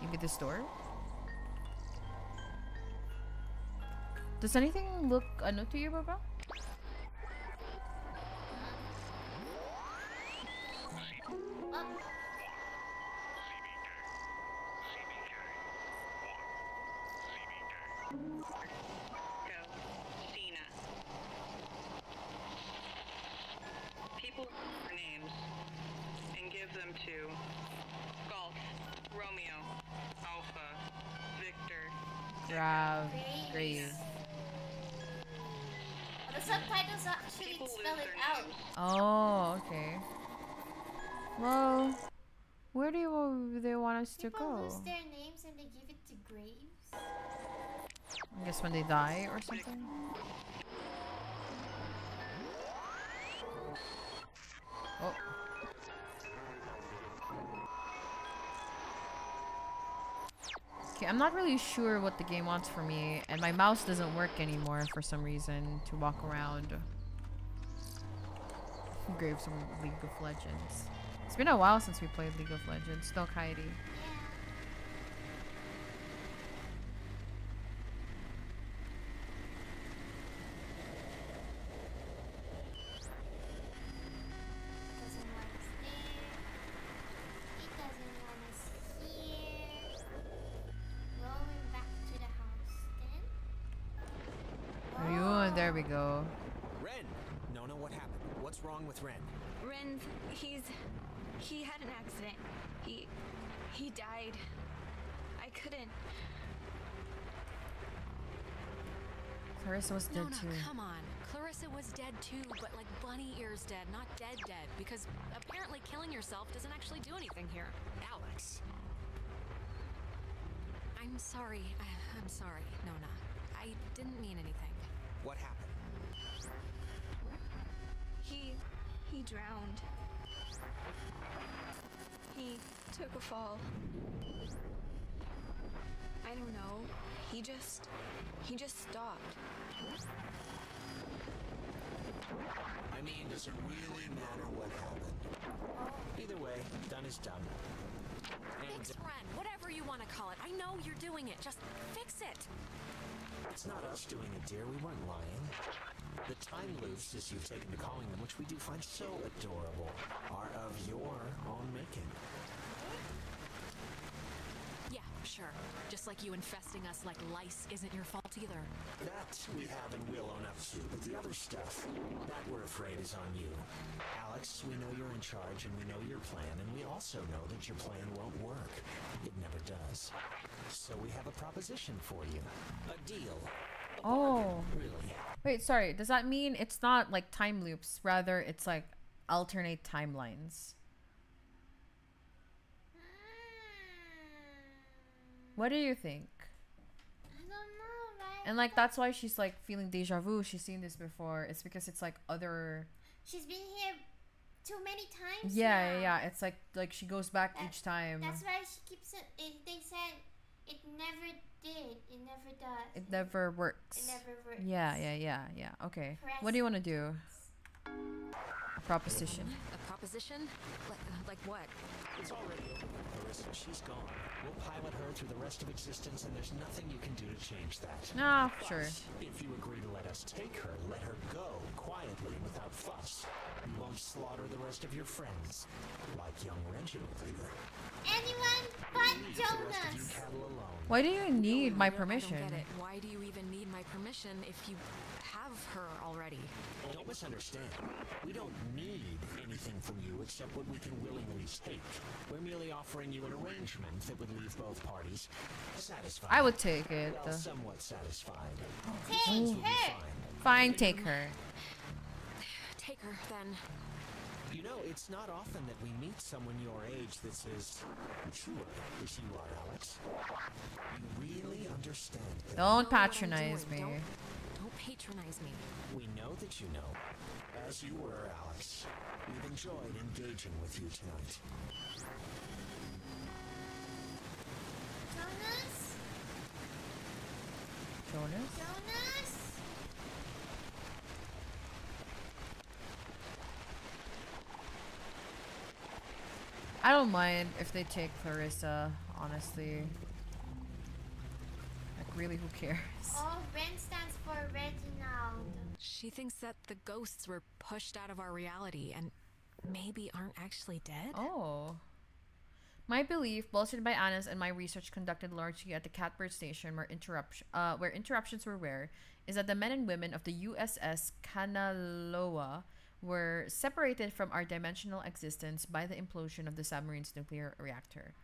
Maybe the store? Does anything look ano to you, Baba? Die or something. Oh. Okay, I'm not really sure what the game wants from me, and my mouse doesn't work anymore for some reason to walk around. Graves from League of Legends. It's been a while since we played League of Legends. No, Kairi. Go. Ren! Nona, what happened? What's wrong with Ren? Ren, he's. He had an accident. He. He died. I couldn't. Clarissa was dead no, no, too. come on. Clarissa was dead too, but like bunny ears dead, not dead dead. Because apparently killing yourself doesn't actually do anything here. Alex! I'm sorry. I, I'm sorry, Nona. I didn't mean anything. What happened? He drowned. He took a fall. I don't know. He just. He just stopped. I mean, does it really matter what happened? Either way, done is done. And Fix Ren, whatever you want to call it. I know you're doing it. Just fix it. it's not us doing it, dear. We weren't lying. The time loops, as you've taken to calling them, which we do find so adorable, are of your own making. Yeah, sure. Just like you infesting us like lice isn't your fault either. That we have and will own up to, but the other stuff, that we're afraid is on you. Alex, we know you're in charge and we know your plan, and we also know that your plan won't work. It never does. So we have a proposition for you. A deal. Oh. Wait, sorry. Does that mean it's not like time loops? Rather, it's like alternate timelines. What do you think? I don't know, right? And like that's why she's like feeling deja vu. She's seen this before. It's because it's like other. She's been here too many times. Yeah, now. yeah, yeah. It's like like she goes back That- each time. That's why she keeps it. it they said it never did. It never does. It never works. It never works. Yeah, yeah, yeah, yeah. Okay. What do you want to do? A proposition. A proposition? Like, uh, like what? It's already over with Clarissa. She's gone. We'll pilot her through the rest of existence, and there's nothing you can do to change that. Ah, But sure. If you agree to let us take her, let her go quietly without fuss. You won't slaughter the rest of your friends, like young Reginald here. Anyone but Leave the rest of you Jonas. Why do you need my I don't permission? get it. Why do you even need my permission if you have her already? Don't misunderstand. We don't need anything from you except what we can willingly take. We're merely offering you an arrangement that would leave both parties satisfied. I would take it. Well, somewhat satisfied. Take Things her. fine. Fine, take her. Take her then. You know, it's not often that we meet someone your age that's as mature as you are, Alex. You really understand. Don't Know what I'm patronize me. Don't, don't patronize me. We know that you know. As you were, Alex. We've enjoyed engaging with you tonight. Jonas. Jonas? Jonas. I don't mind if they take Clarissa, honestly. Like, really, who cares? Oh, Ren stands for Reginald. She thinks that the ghosts were pushed out of our reality and maybe aren't actually dead. Oh. My belief, bolstered by Anna's and my research conducted largely at the Catbird Station, where interruption, uh, where interruptions were rare, is that the men and women of the USS Kanaloa were separated from our dimensional existence by the implosion of the submarine's nuclear reactor.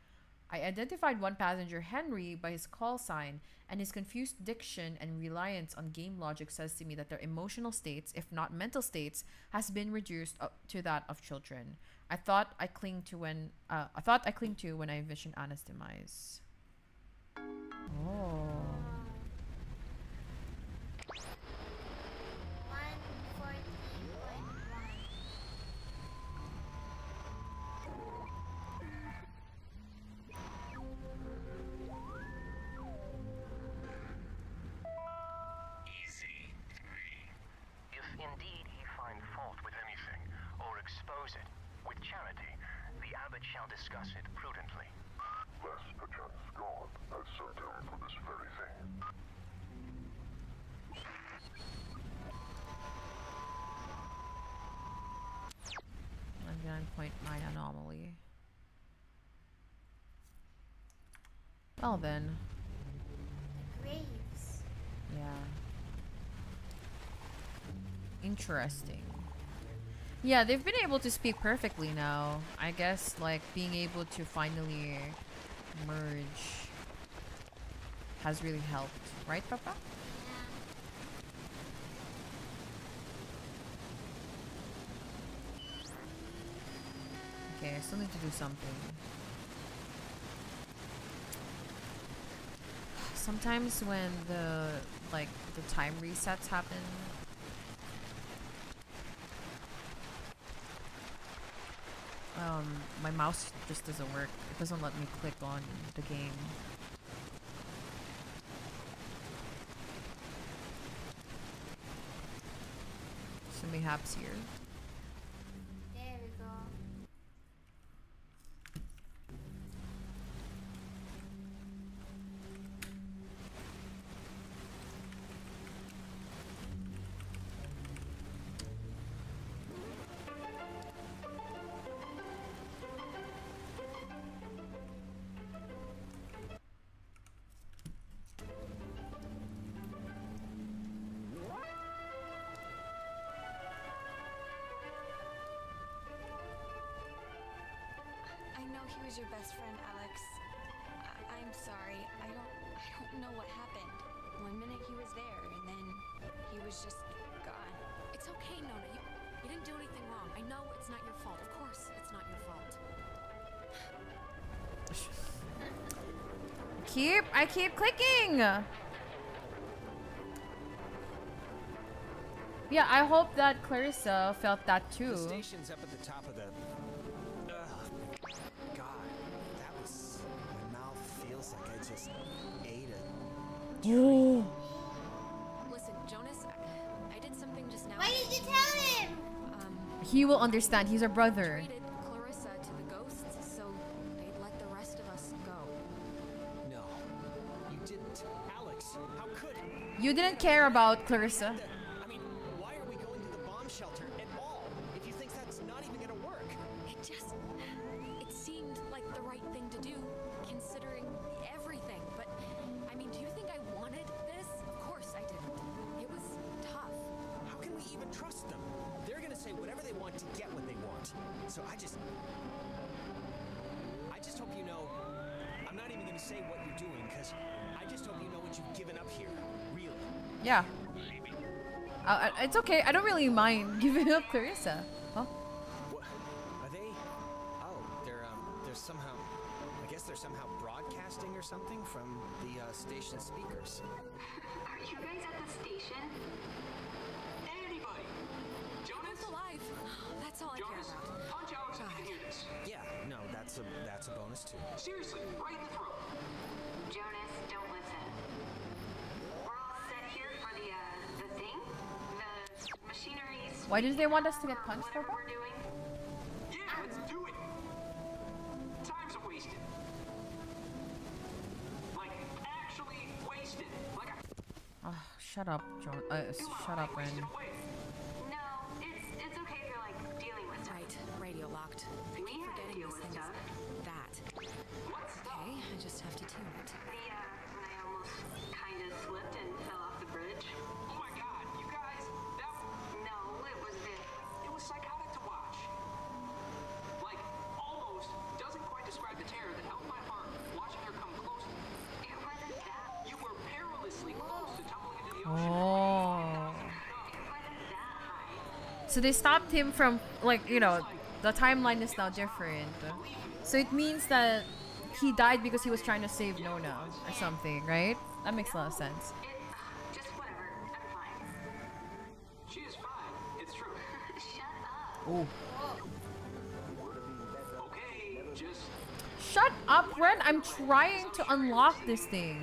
I identified one passenger, Henry, by his call sign, and his confused diction and reliance on game logic says to me that their emotional states, if not mental states, has been reduced to that of children. I thought I cling to when uh, I thought I cling to when I envision Anna's demise. Oh. Well then, Graves. yeah. Interesting. Yeah, they've been able to speak perfectly now. I guess like being able to finally merge has really helped, right, Papa? Yeah. Okay, I still need to do something. Sometimes when the like the time resets happen, um, my mouse just doesn't work. It doesn't let me click on the game. So mayhaps here. Keep I keep clicking. Yeah, I hope that Clarissa felt that The too. station's up at the top of the. Ugh. God, that was. My mouth feels like I just ate it. Oh. Listen, Jonas, I, I did something just now. Why did you tell him? Um, He will understand. He's our brother. traded You didn't care about Clarissa. Really mind giving up Clarissa. Why did they want us to get punched, Papa? Yeah, let's do it. Time's wasted. Like, actually wasted. Like, Oh, shut up, John. Uh, shut up, Ren. They stopped him from like you know, the timeline is now different. So it means that he died because he was trying to save Nona or something, right? That makes a lot of sense. Just whatever. I'm fine. She is fine. It's true. Shut up. Oh. Shut up, Ren! I'm trying to unlock this thing.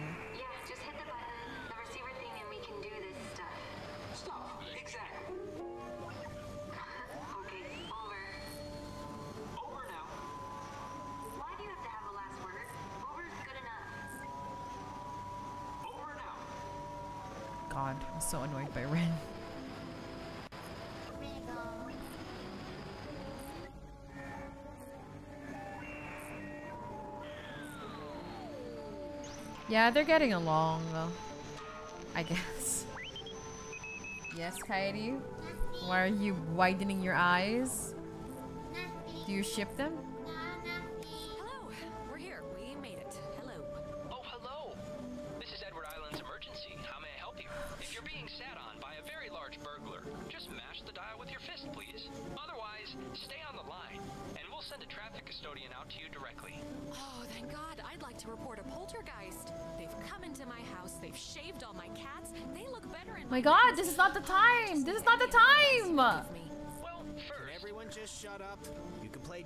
Yeah, they're getting along, though. I guess. Yes, Kairi? Why are you widening your eyes? Do you ship them?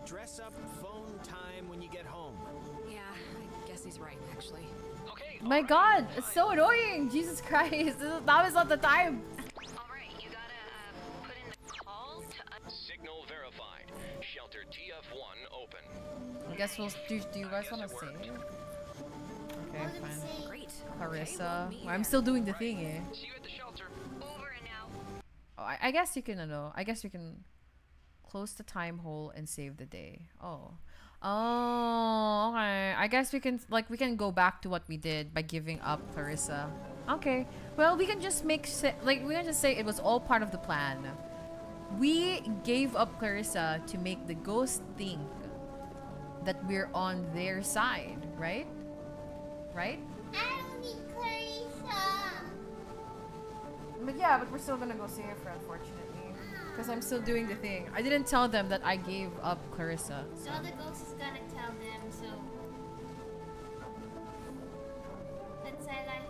Dress up phone time when you get home. Yeah, I guess he's right, actually. Okay. My god, it's so annoying! Jesus Christ, this is, now is not the time! Alright, you gotta uh, put in the call to. Signal verified. Shelter TF1 open. I guess we'll do. Do you guys want to say? Okay, fine. Great. Clarissa. Well, I'm still doing the thing, eh? See you at the shelter. Over and out. Oh, I, I guess you can, uh, no. I guess we can close the time hole and save the day. Oh. Oh, okay. I guess we can, like, we can go back to what we did by giving up Clarissa. Okay. Well, we can just make, like, we can just say it was all part of the plan. We gave up Clarissa to make the ghost think that we're on their side, right? Right? I don't need Clarissa. But yeah, but we're still gonna go save her, unfortunately. Because I'm still doing the thing. I didn't tell them that I gave up Clarissa. So the ghost is gonna tell them, so. That's our life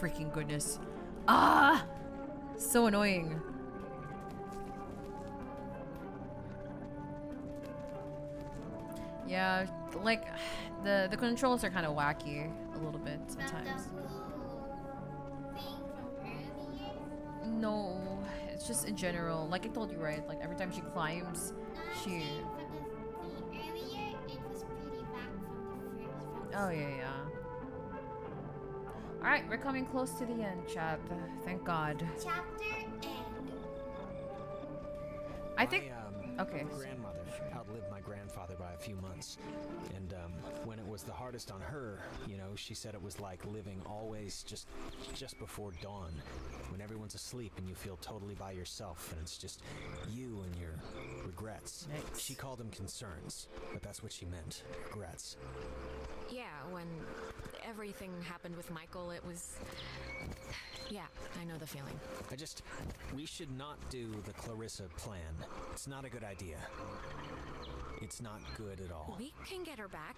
freaking goodness. Ah! So annoying. Yeah, like the the controls are kind of wacky a little bit sometimes. No, it's just in general. Like I told you, right? Like every time she climbs, she. Oh yeah, yeah. All right, we're coming close to the end, chap. Thank God. Chapter end. I think. My, um, okay. grandmother outlived my grandfather by a few months. And um, when it was the hardest on her, you know, she said it was like living always just just before dawn, when everyone's asleep and you feel totally by yourself, and it's just you and your regrets. She called them concerns, but that's what she meant, regrets. Yeah, when everything happened with Michael, it was. Yeah, I know the feeling. I just, we should not do the Clarissa plan. It's not a good idea. It's not good at all. We can get her back.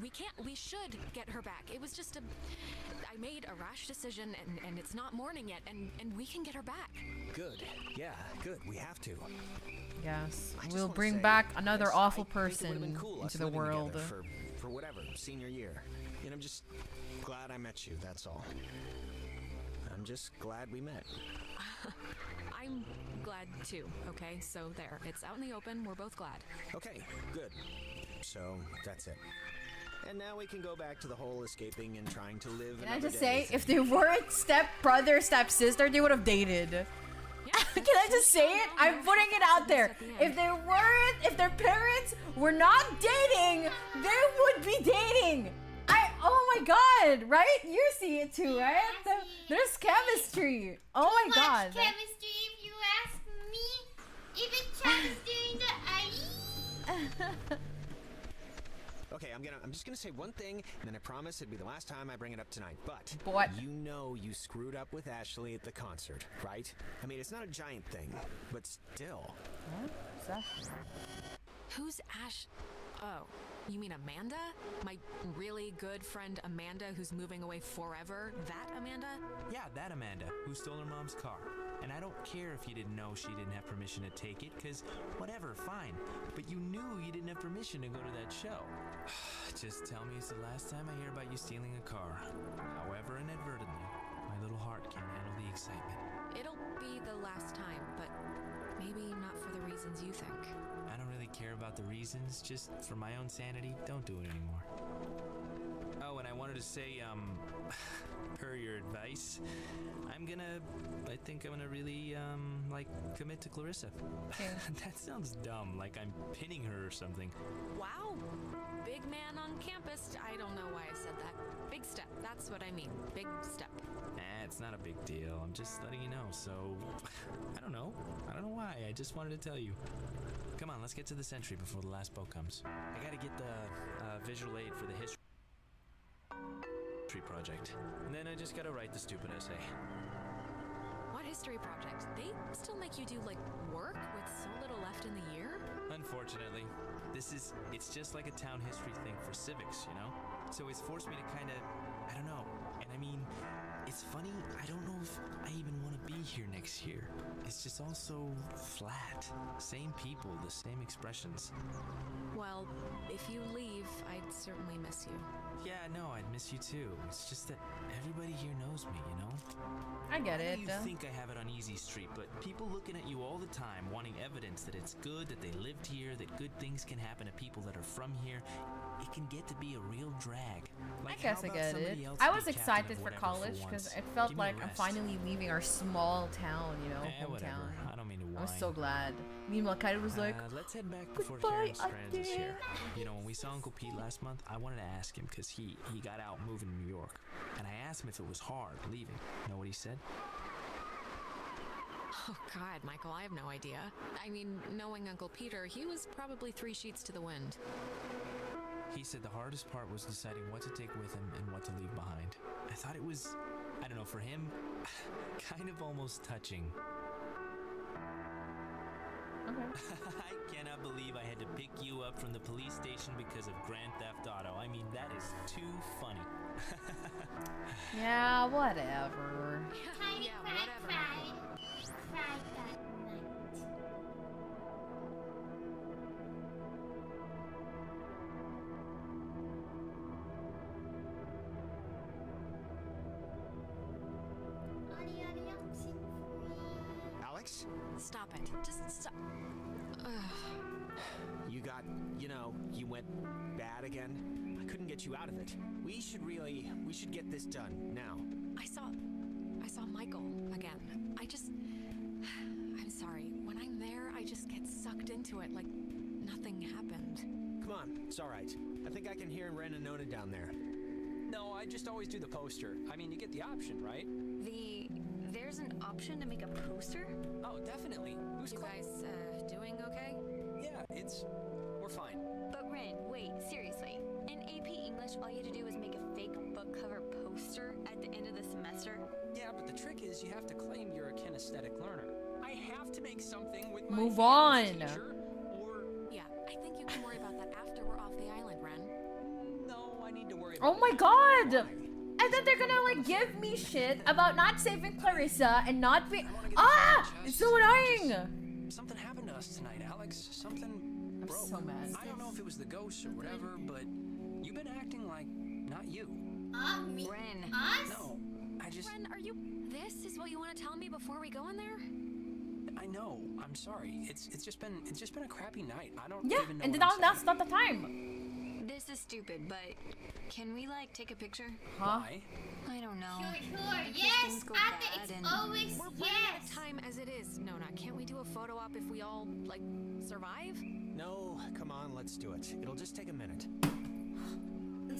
We can't. We should get her back. It was just a. I made a rash decision, and, and it's not morning yet, and, and we can get her back. Good. Yeah, good. We have to. Yes, we'll bring say, back another it's- awful I think it would've been person cool us into the world. together For, for whatever, senior year. And I'm just glad I met you, that's all. I'm just glad we met. I'm glad too, okay? So there, it's out in the open. We're both glad. Okay, good. So that's it. And now we can go back to the whole escaping and trying to live. Can I another just day say, if they weren't step brother, step sister, they would have dated. Can I just say it? I'm putting it out there. If they weren't, if their parents were not dating, they would be dating. I, oh my god, right? You see it too, right? The- there's chemistry. Oh my Much god. chemistry, if you ask me. Even Chad is doing the IE. Okay, I'm gonna. I'm just gonna say one thing, and then I promise it'll be the last time I bring it up tonight. But What? you know you screwed up with Ashley at the concert, right? I mean, it's not a giant thing, but still. Who's Ash? Oh, you mean Amanda? My really good friend Amanda who's moving away forever? That Amanda? Yeah, that Amanda, who stole her mom's car. And I don't care if you didn't know she didn't have permission to take it, because whatever, fine. But you knew you didn't have permission to go to that show. Just tell me it's the last time I hear about you stealing a car. However, inadvertently, my little heart can't handle the excitement. It'll be the last time, but maybe not for the reasons you think. Really care about the reasons, just for my own sanity, don't do it anymore. Oh, and I wanted to say, um, per your advice, I'm gonna, I think I'm gonna really, um, like, commit to Clarissa. that sounds dumb, like I'm pinning her or something. Wow, big man on campus. I don't know why I said that. Big step, that's what I mean. Big step. Nah, it's not a big deal. I'm just letting you know, so, I don't know. I don't know why, I just wanted to tell you. Come on, let's get to the century before the last boat comes. I gotta get the uh, visual aid for the history project. And then I just gotta write the stupid essay. What history project? They still make you do, like, work with so little left in the year? Unfortunately, this is, it's just like a town history thing for civics, you know? So it's forced me to kind of, I don't know. And I mean, it's funny, I don't know if I even want to be here next year. It's just all so flat. Same people, the same expressions. Well, if you leave, I'd certainly miss you. Yeah, no, I'd miss you too. It's just that everybody here knows me, you know? I get I know it. You think I have it on easy street, but people looking at you all the time, wanting evidence that it's good, that they lived here, that good things can happen to people that are from here, it can get to be a real drag. I guess I get it. I was excited for college because it felt Give me a like I'm finally leaving our small town, you know, Eh, hometown. whatever. I don't mean to I was so glad. Meanwhile, Kairi was like, Uh, let's head back before "Goodbye, Karen is here. You know, when we saw Uncle Pete last month, I wanted to ask him because he, he got out moving to New York. And I asked him if it was hard leaving. You Know what he said? Oh, God, Michael, I have no idea. I mean, knowing Uncle Peter, he was probably three sheets to the wind. He said the hardest part was deciding what to take with him and what to leave behind. I thought it was, I don't know, for him, kind of almost touching. Okay. I cannot believe I had to pick you up from the police station because of Grand Theft Auto. I mean, that is too funny. yeah, whatever. Tiny cried, Stop. Just stop. Ugh. you got, you know, you went bad again. I couldn't get you out of it. We should really, we should get this done now. I saw. I saw Michael again. I just. I'm sorry. When I'm there, I just get sucked into it like nothing happened. Come on, it's all right. I think I can hear Ren and Nona down there. No, I just always do the poster. I mean, you get the option, right? The there's an option to make a poster. Oh, definitely. Who's You guys uh, doing okay? Yeah, it's. We're fine. But Ren, wait, seriously. In AP English, all you had to do was make a fake book cover poster at the end of the semester. Yeah, but the trick is you have to claim you're a kinesthetic learner. I have to make something with my Move hands, on. teacher, or Yeah, I think you can worry about that after we're off the island, Ren. no, I need to worry Oh my it. god! And then they're gonna like give me shit about not saving Clarissa and not be Ah! It's so annoying! Something happened to us tonight, Alex. Something Broke. I'm so mad. I don't know if it was the ghost or whatever, but you've been acting like not you. Uh, me? Ren. Us? No, I just. Ren, are you. This is what you want to tell me before we go in there? I know. I'm sorry. It's it's just been it's just been a crappy night. I don't Yeah, even know. and what now I'm that's not the time. This is stupid, but can we like take a picture? Huh? Why? I don't know. Sure, sure. Because Yes, things go Ate, it's and- always We're running out yes. of time as it is, Nona. Can't we do a photo op if we all, like, survive? No, come on, let's do it. It'll just take a minute.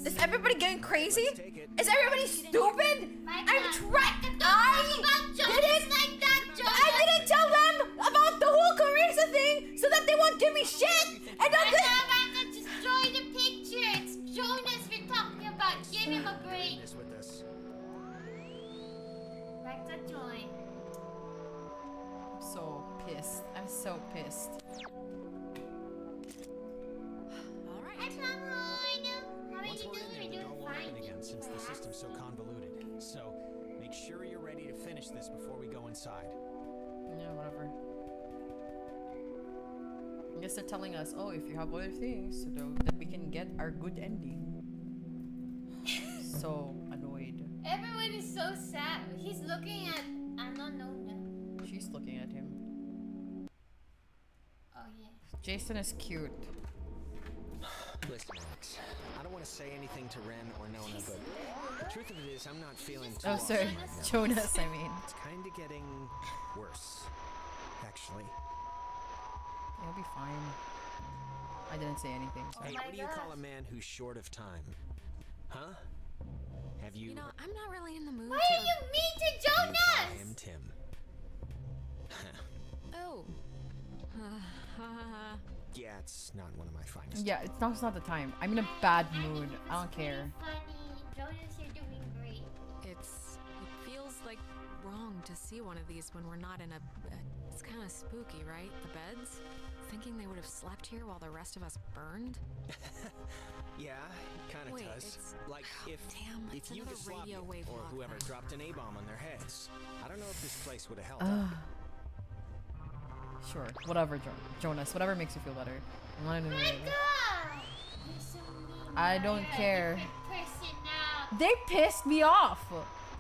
Is everybody getting crazy? Let's take it. Is everybody stupid? I'm trying. I about didn't. Like that, I didn't tell them about the whole Carissa thing so that they won't give me shit. And I I'm picture. It's Jonas we're talking about. Give him a break. This with this. Becca, join. I'm so pissed. I'm so pissed. All right. Hi, Plumhorn. How are Once you we're doing? there, You're the door doing won't fine. again since the system's so convoluted. So make sure you're ready to finish this before we go inside. Yeah, whatever. I guess they're telling us, oh, if you have other things, so tho- that we can get our good ending. so annoyed. Everyone is so sad. He's looking at. I don't. She's looking at him. Oh yeah. Jason is cute. Listen, Alex, I don't want to say anything to Ren or Nona, but the truth of it is I'm not feeling too Oh, sorry. Jonas, I mean. It's kind of getting worse, actually. It'll be fine. I didn't say anything. So. Hey, oh what do you call a man who's short of time? Huh? Have you? You know, I'm not really in the mood Why are you mean to you call Jonas? him Tim. Oh. yeah, it's not one of my finest. Yeah, it's not, it's not the time. I'm in a bad mood. I don't care. Funny. Jonas, wrong to see one of these when we're not in a. a it's kind of spooky, right? The beds? Thinking they would have slept here while the rest of us burned? Yeah, it kind of Wait, does. it's- Like if Damn, if it's you another radio Yugoslavia wave or lockdown. whoever dropped an A bomb on their heads, I don't know if this place would have held Ugh. up. Sure, whatever, jo- Jonas. Whatever makes you feel better. I'm not. God. You're so mean. I don't You're care. different now. They pissed me off.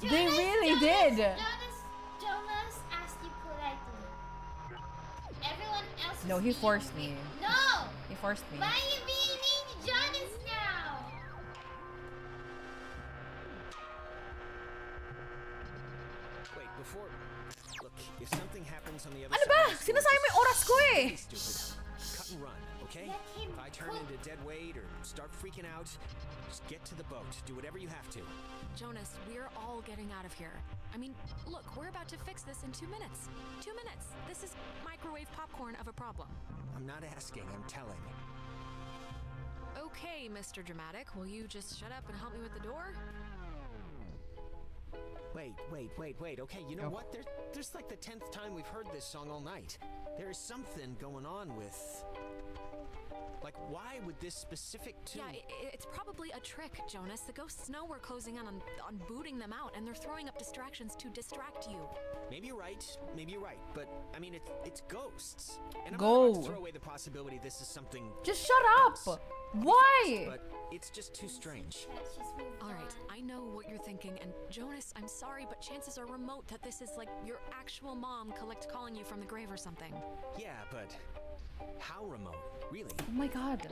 they really Jonas, did. Jonas, Jonas asked you politely. Everyone else. No, he forced mean. me. No. He forced me. Why are you being mean to Jonas now? Wait, before look, if something happens on the other Ano side, ba? of this door, Sinasayang may just oras ko eh. stay Stupid. Cut and run, okay? Let him If I turn cook. into dead weight or start freaking out, just get to the boat. Do whatever you have to. Jonas, we're all getting out of here. I mean, look, we're about to fix this in two minutes. Two minutes. This is microwave popcorn of a problem. I'm not asking, I'm telling. Okay, Mr. Dramatic, will you just shut up and help me with the door? Wait, wait, wait, wait. Okay, you know Oh. what? There's there's like the tenth time we've heard this song all night. There is something going on with. Like, why would this specific tune? Yeah, i i- it's probably a trick, Jonas. The ghosts know we're closing in on, on booting them out, and they're throwing up distractions to distract you. Maybe you're right. Maybe you're right. But I mean, it's it's ghosts. And I'm Go. not about to throw away the possibility this is something. Just shut up. Why? But it's just too strange. Let's just move All right. I know what you're thinking, and Jonas, I'm sorry, but chances are remote that this is like your actual mom collect calling you from the grave or something. Yeah, but how remote? Really? Oh my god.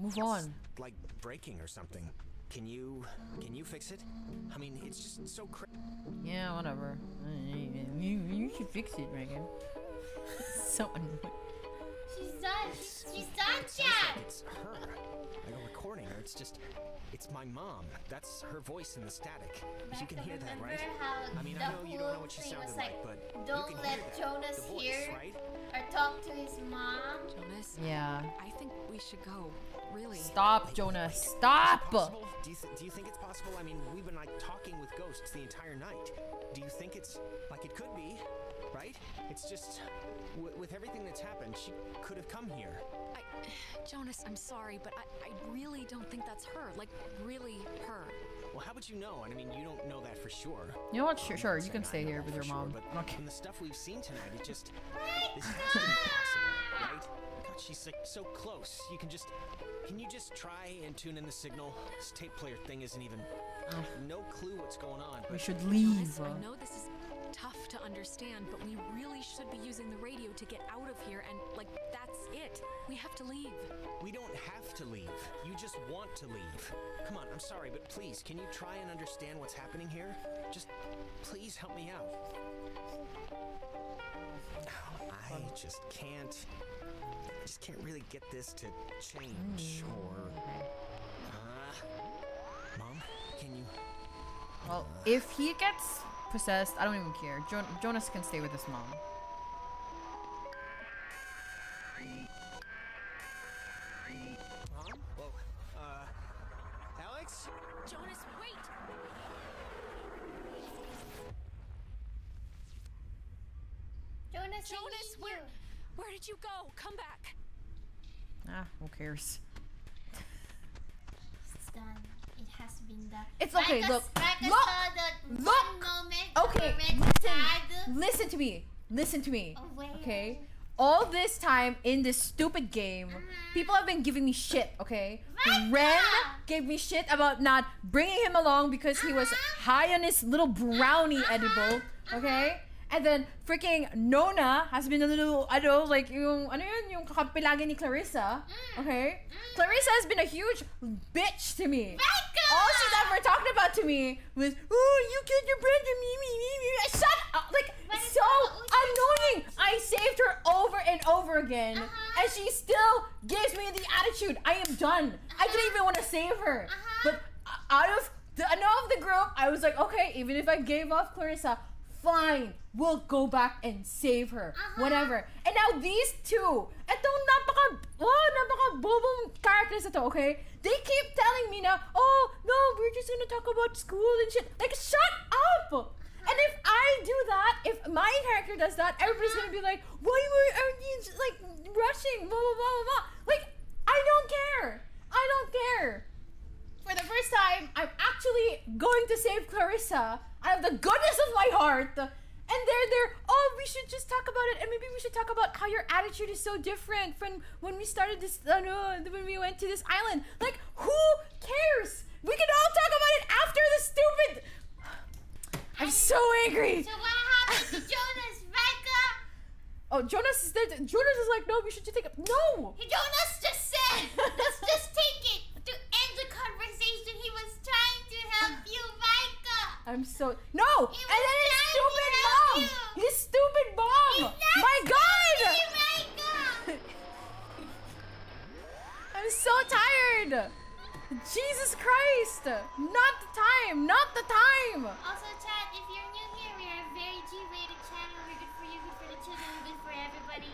Move on. Like breaking or something. Can you can you fix it? I mean, it's just so cra- Yeah, whatever. You, you should fix it, Megan. so annoying. She's done. She's, she's done, Chad. like it's her. Like a recording, her. it's just, it's my mom. That's her voice in the static. You can hear that, right? How I mean, I know you don't know what she sounded like, like, but Don't you can let hear that. Jonas the voice, hear right? or talk to his mom. Jonas? Yeah. I think we should go. Really. Stop, Jonas. Stop. Do you th- do you think it's possible? I mean, we've been like talking with ghosts the entire night. Do you think it's like it could be, right? It's just w- with everything that's happened, she could have come here. I, Jonas, I'm sorry, but I, I really don't think that's her. Like, really her. Well, how would you know? And I mean, you don't know that for sure. You know what? Sure, sure. You can stay here with for your sure, mom. But Okay. from the stuff we've seen tonight, it just this has to be possible, right? she's like so close. You can just. Can you just try and tune in the signal? This tape player thing isn't even. Ah. No clue what's going on. We should leave. I uh. know this is tough to understand, but we really should be using the radio to get out of here, and like that's it. We have to leave. We don't have to leave. You just want to leave. Come on, I'm sorry, but please, can you try and understand what's happening here? Just please help me out. I just can't. I just can't really get this to change or. Uh, Mom, can you? Well, if he gets possessed, I don't even care. Jo- Jonas can stay with his mom. Mom? Whoa. Uh, Alex? Jonas, wait! Jonas, Jonas, where, where did you go? Come back. Ah, who cares? It's done. Has been done. It's okay, Micah- look. Micah Look! Look! moment Okay, listen. Listen to me. Listen to me. Oh, Away. Okay? All this time in this stupid game, uh-huh. people have been giving me shit, okay? Ren gave me shit about not bringing him along because he was uh-huh. high on his little brownie uh-huh. edible, okay? And then freaking Nona has been a little, I don't know, like yung, ano yun, yung kakampi lagi ni Clarissa, okay? Clarissa has been a huge bitch to me. All she's ever talked about to me was, oh, you killed your brother, me, me, me, me. Shut up! Like, so annoying! I saved her over and over again, and she still gives me the attitude. I am done. I didn't even want to save her. But uh, out of the enough of the group, I was like, okay, even if I gave off Clarissa, fine, we'll go back and save her. Uh-huh. Whatever. And now these two, etong napaka, oh, napaka bobong characters ito, okay? They keep telling me now, oh, no, we're just gonna talk about school and shit. Like, shut up! And if I do that, if my character does that, everybody's uh-huh. gonna be like, why were are you like rushing? Blah blah blah blah blah. Like, I don't care. I don't care. For the first time, I'm actually going to save Clarissa out of the goodness of my heart. And they're there, oh, we should just talk about it. And maybe we should talk about how your attitude is so different from when we started this, uh, no, when we went to this island. Like, who cares? We can all talk about it after the stupid. I'm so angry. So what happened to Jonas, Micah? Oh, Jonas is there. Jonas is like, no, we should just take it. No! Jonas just said, let's just take it to end the conversation. He was trying to help you. I'm so no. and then his stupid mom. His stupid mom. My God. I'm so tired. Jesus Christ. Not the time. Not the time. Also, chat, if you're new here, we are a very G-rated channel. We're good for you, good for the children, good for everybody.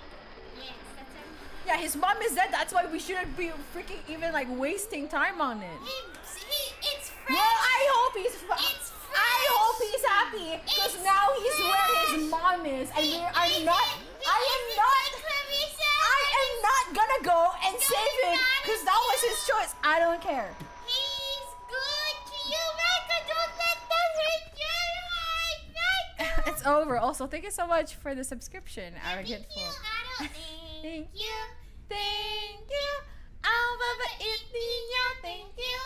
Yes, that's everything. Yeah, his mom is dead. That's why we shouldn't be freaking even like wasting time on it. He, he, it's fresh. Well, I hope he's. F- I hope he's happy because now he's where his mom is, and we are not. I am not. I am not gonna go and save him because that was his choice. I don't care. He's good to you, Micah. Don't let that hurt Micah. it's over. Also, thank you so much for the subscription, Arrogant Fool. Thank you. Thank you. I'll never eat the Thank you.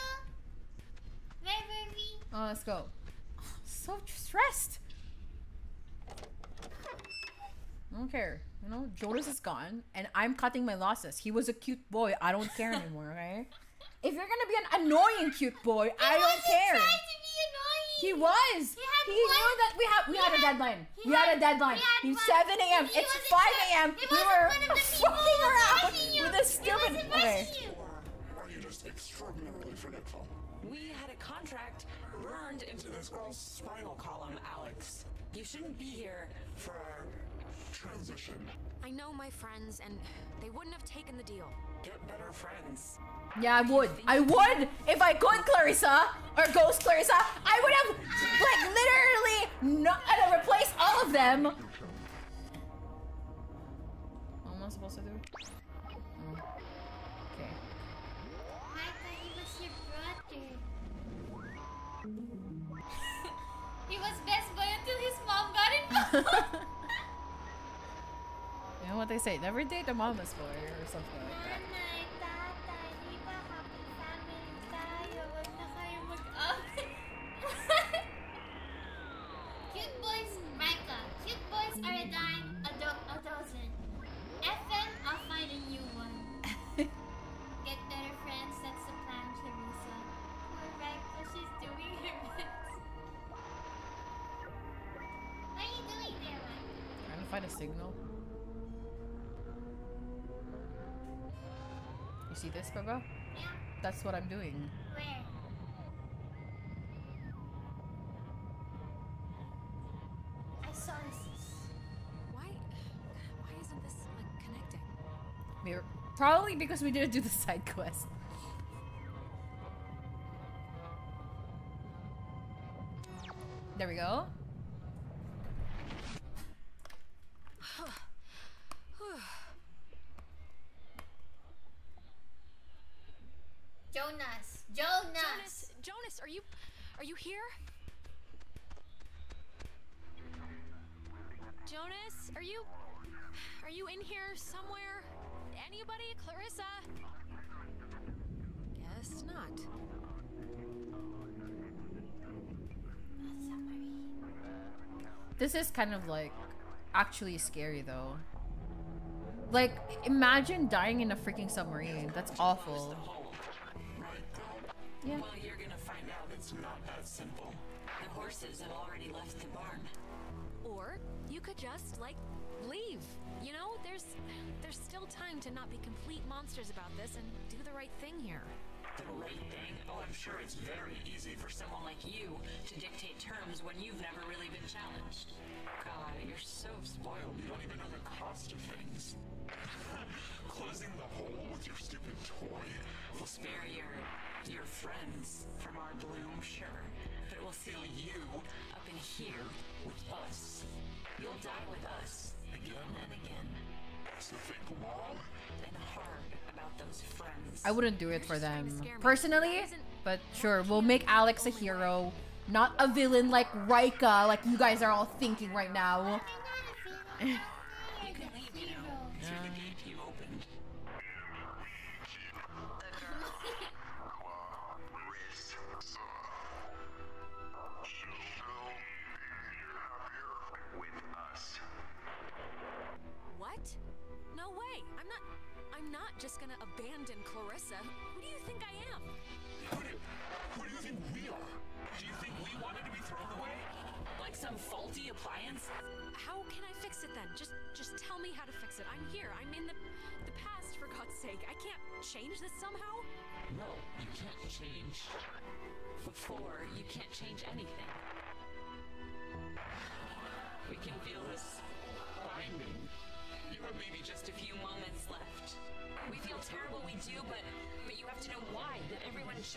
Oh, let's go. So stressed. I don't care. You know, Jonas is gone, and I'm cutting my losses. He was a cute boy. I don't care anymore, okay? If you're gonna be an annoying cute boy, I don't care. He was. He, knew that we had we had a deadline. We had a deadline. It's 7 a.m. It's 5 a.m. We were fucking around with this stupid. Okay. Are you just extraordinarily forgetful? We had a contract burned into this girl's spinal column, Alex. You shouldn't be here for our transition. I know my friends, and they wouldn't have taken the deal. Get better friends. Yeah, I would. I would if I could, Clarissa or Ghost Clarissa. I would have like literally not uh, replaced all of them. What am I supposed to do? Oh. Okay. Micah, he was your brother. he was best boy until his mom got involved. You know, what they say. Never date a mama's boy or something like that. Nanay, tatay, di ba happy family tayo? Huwag na kayo mag-away. Cute boys, Micah. Cute boys are a dime, a, do- a dozen. FM, I'll find a new one. Get better friends, that's the plan. Poor Micah, she's doing her best. What are you doing there, Micah? Trying to find a signal. See this, Baba? Yeah. That's what I'm doing. Where? I saw this. Why? Why isn't this like connecting? We're probably because we didn't do the side quest. There we go. Jonas. Jonas. Jonas, Jonas, are you are you here? Jonas, are you are you in here somewhere? Anybody? Clarissa? Guess not. This is kind of like actually scary though. Like, imagine dying in a freaking submarine. That's awful. Yeah. It's not that simple. The horses have already left the barn. Or you could just like leave. You know, there's there's still time to not be complete monsters about this and do the right thing here. The right thing? Oh, I'm sure it's very easy for someone like you to dictate terms when you've never really been challenged. God, you're so spoiled. You don't even know the cost of things. Closing the hole with your stupid toy will spare your your friends from our bloom, sure. But it will seal you up in here with us. You'll die with us again and again. So think long and hard about those friends. I wouldn't do it for them personally, but sure, we'll make Alex a hero, not a villain like Rika, like you guys are all thinking right now.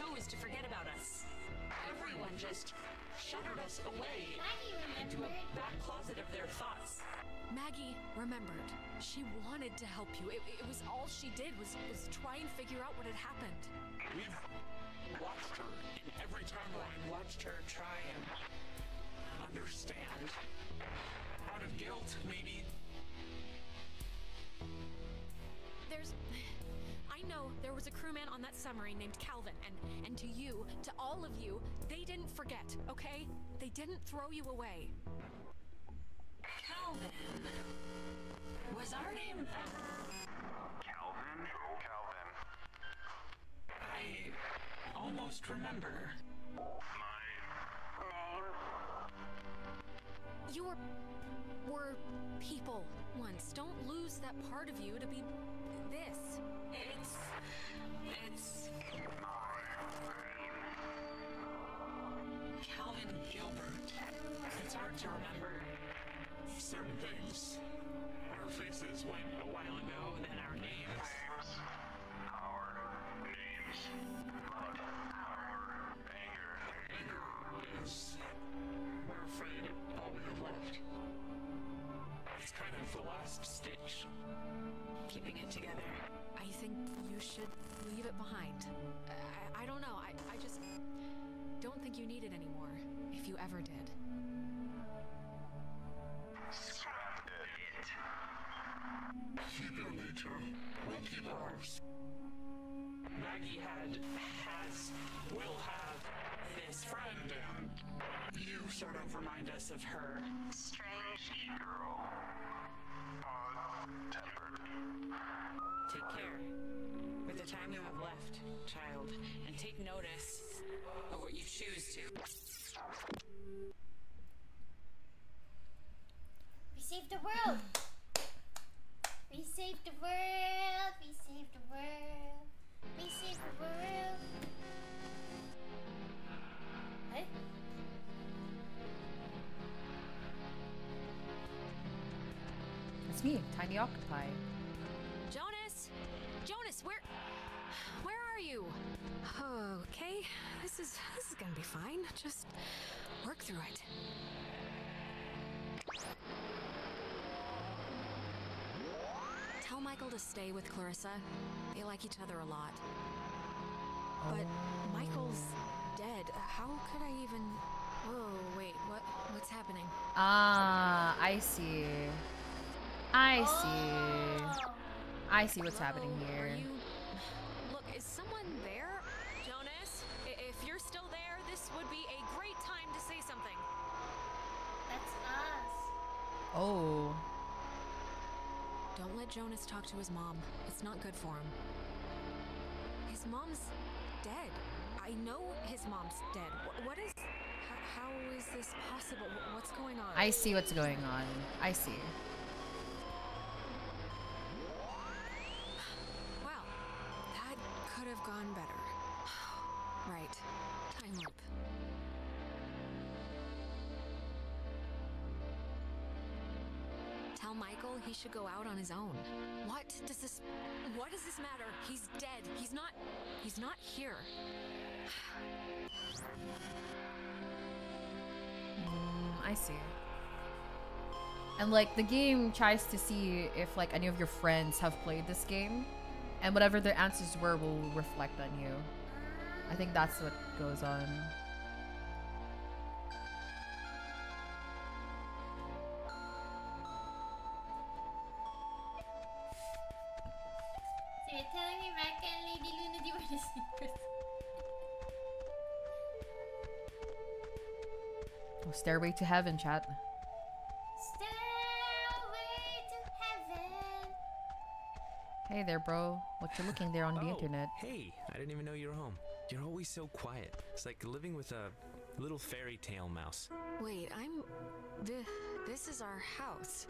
Chose to forget about us. Everyone just shuttered us away into a back closet of their thoughts. Maggie remembered. She wanted to help you. It, it was all she did was was try and figure out what had happened. We've watched her, and every time I've watched her try and understand, out of guilt, maybe. There's I know there was a crewman on that submarine named Calvin, and and to you, to all of you, they didn't forget, okay? They didn't throw you away. Calvin. Was our name Calvin? Calvin. I almost remember. My You were were people once. Don't lose that part of you to be this. It's. It's. Calvin Gilbert. It's hard to remember certain things. Our faces went a while ago, then our names. Our names. Keeping it together. I think you should leave it behind. I, I don't know. I, I just don't think you need it anymore. If you ever did. Scrap it. Keep your nature. We'll keep ours. Maggie had, has, will have this friend, and you sort of remind us of her. Strange. Girl. Uh, Odd-tempered. Take care with the time you have left, child, and take notice of what you choose to. We saved the world. We saved the world. We saved the world. We saved the world. Hey? It's me, Tiny Octopi. You? Okay, this is this is gonna be fine. Just work through it. Tell Michael to stay with Clarissa. They like each other a lot. But Michael's dead. How could I even Whoa, wait, what what's happening? Ah, I see. I see. I see what's happening here. Oh. Don't let Jonas talk to his mom. It's not good for him. His mom's dead. I know his mom's dead. Wh- what is. How, is this possible? Wh- What's going on? I see what's going on. I see. Well, that could have gone better. Right. Time loop. Tell Michael he should go out on his own. What does this what does this matter? He's dead. He's not he's not here. Mm, I see. And like the game tries to see if like any of your friends have played this game, and whatever their answers were will reflect on you. I think that's what goes on. Stairway to Heaven, chat. Stairway to heaven. Hey there, bro. What you looking there on the Oh, internet? Hey, I didn't even know you were home. You're always so quiet. It's like living with a little fairy tale mouse. Wait, I'm th- this is our house.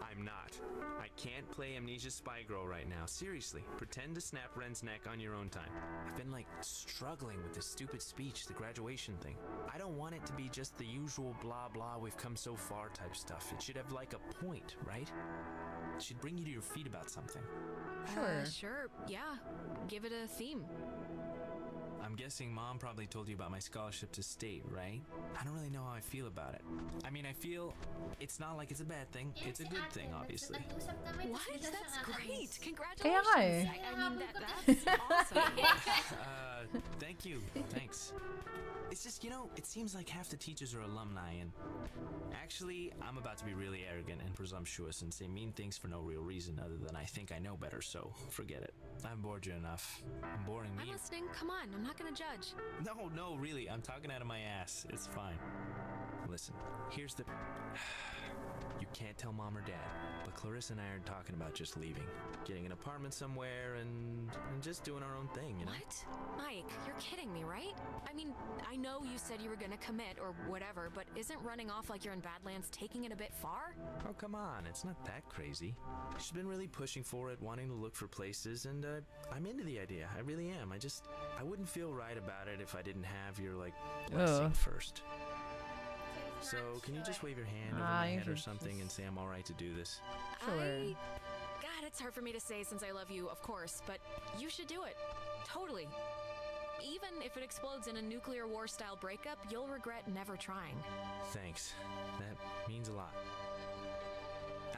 I'm not. I can't play Amnesia Spy Girl right now. Seriously, pretend to snap Ren's neck on your own time. I've been like struggling with this stupid speech, the graduation thing. I don't want it to be just the usual blah blah, we've come so far type stuff. It should have like a point, right? It should bring you to your feet about something. Uh, sure. Yeah. Give it a theme. I'm guessing mom probably told you about my scholarship to state, right? I don't really know how I feel about it. I mean, I feel it's not like it's a bad thing. It's a good thing, obviously. What? That's great. Congratulations. hi. I, I mean, that, that's awesome. uh, thank you. Thanks. It's just, you know, it seems like half the teachers are alumni, and actually, I'm about to be really arrogant and presumptuous and say mean things for no real reason other than I think I know better, so forget it. I've bored you enough. I'm boring me. I'm listening. Come on. I'm not gonna judge. No, no, really. I'm talking out of my ass. It's fine. Listen, here's the. You can't tell mom or dad, but Clarissa and I are talking about just leaving, getting an apartment somewhere, and, and just doing our own thing, you know? What? Mike, you're kidding me, right? I mean, I know you said you were gonna commit or whatever, but isn't running off like you're in Badlands taking it a bit far? Oh, come on. It's not that crazy. She's been really pushing for it, wanting to look for places, and uh, I'm into the idea. I really am. I just. I wouldn't feel right about it if I didn't have your, like, blessing Ugh. first. So, can you just wave your hand over Ah, my head or should something and say I'm alright to do this? I... God, it's hard for me to say since I love you, of course, but you should do it. Totally. Even if it explodes in a nuclear war style breakup, you'll regret never trying. Thanks. That means a lot.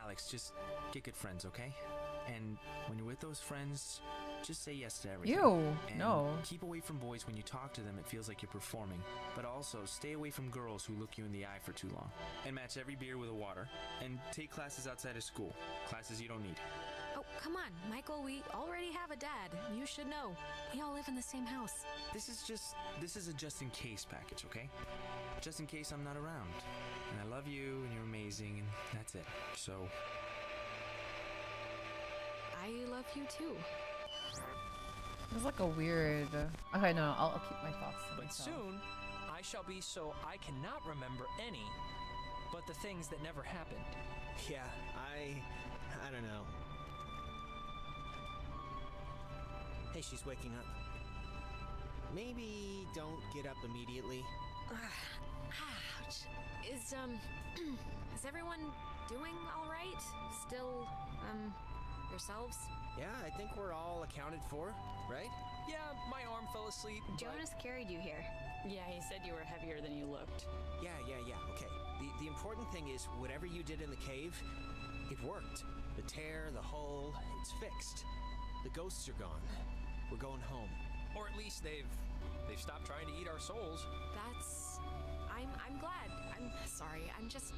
Alex, just get good friends, okay? And when you're with those friends, just say yes to everything. Ew, And no. Keep away from boys when you talk to them, it feels like you're performing. But also, stay away from girls who look you in the eye for too long. And match every beer with a water. And take classes outside of school, classes you don't need. Oh, come on, Michael, we already have a dad. You should know. We all live in the same house. This is just this is a just in case package, okay? Just in case I'm not around. And I love you and you're amazing and that's it. So I love you too. It's like a weird. Okay, no, I'll, I'll keep my thoughts. to But myself. soon, I shall be so I cannot remember any but the things that never happened. Yeah, I. I don't know. Hey, she's waking up. Maybe don't get up immediately. Ouch. Is um is everyone doing all right? Still um yourselves? Yeah, I think we're all accounted for, right? Yeah, my arm fell asleep. but- Jonas carried you here. Yeah, he said you were heavier than you looked. Yeah, yeah, yeah. Okay. The the important thing is whatever you did in the cave, it worked. The tear, the hole, it's fixed. The ghosts are gone. We're going home. Or at least they've they've stopped trying to eat our souls. That's I'm I'm glad. I'm sorry. I'm just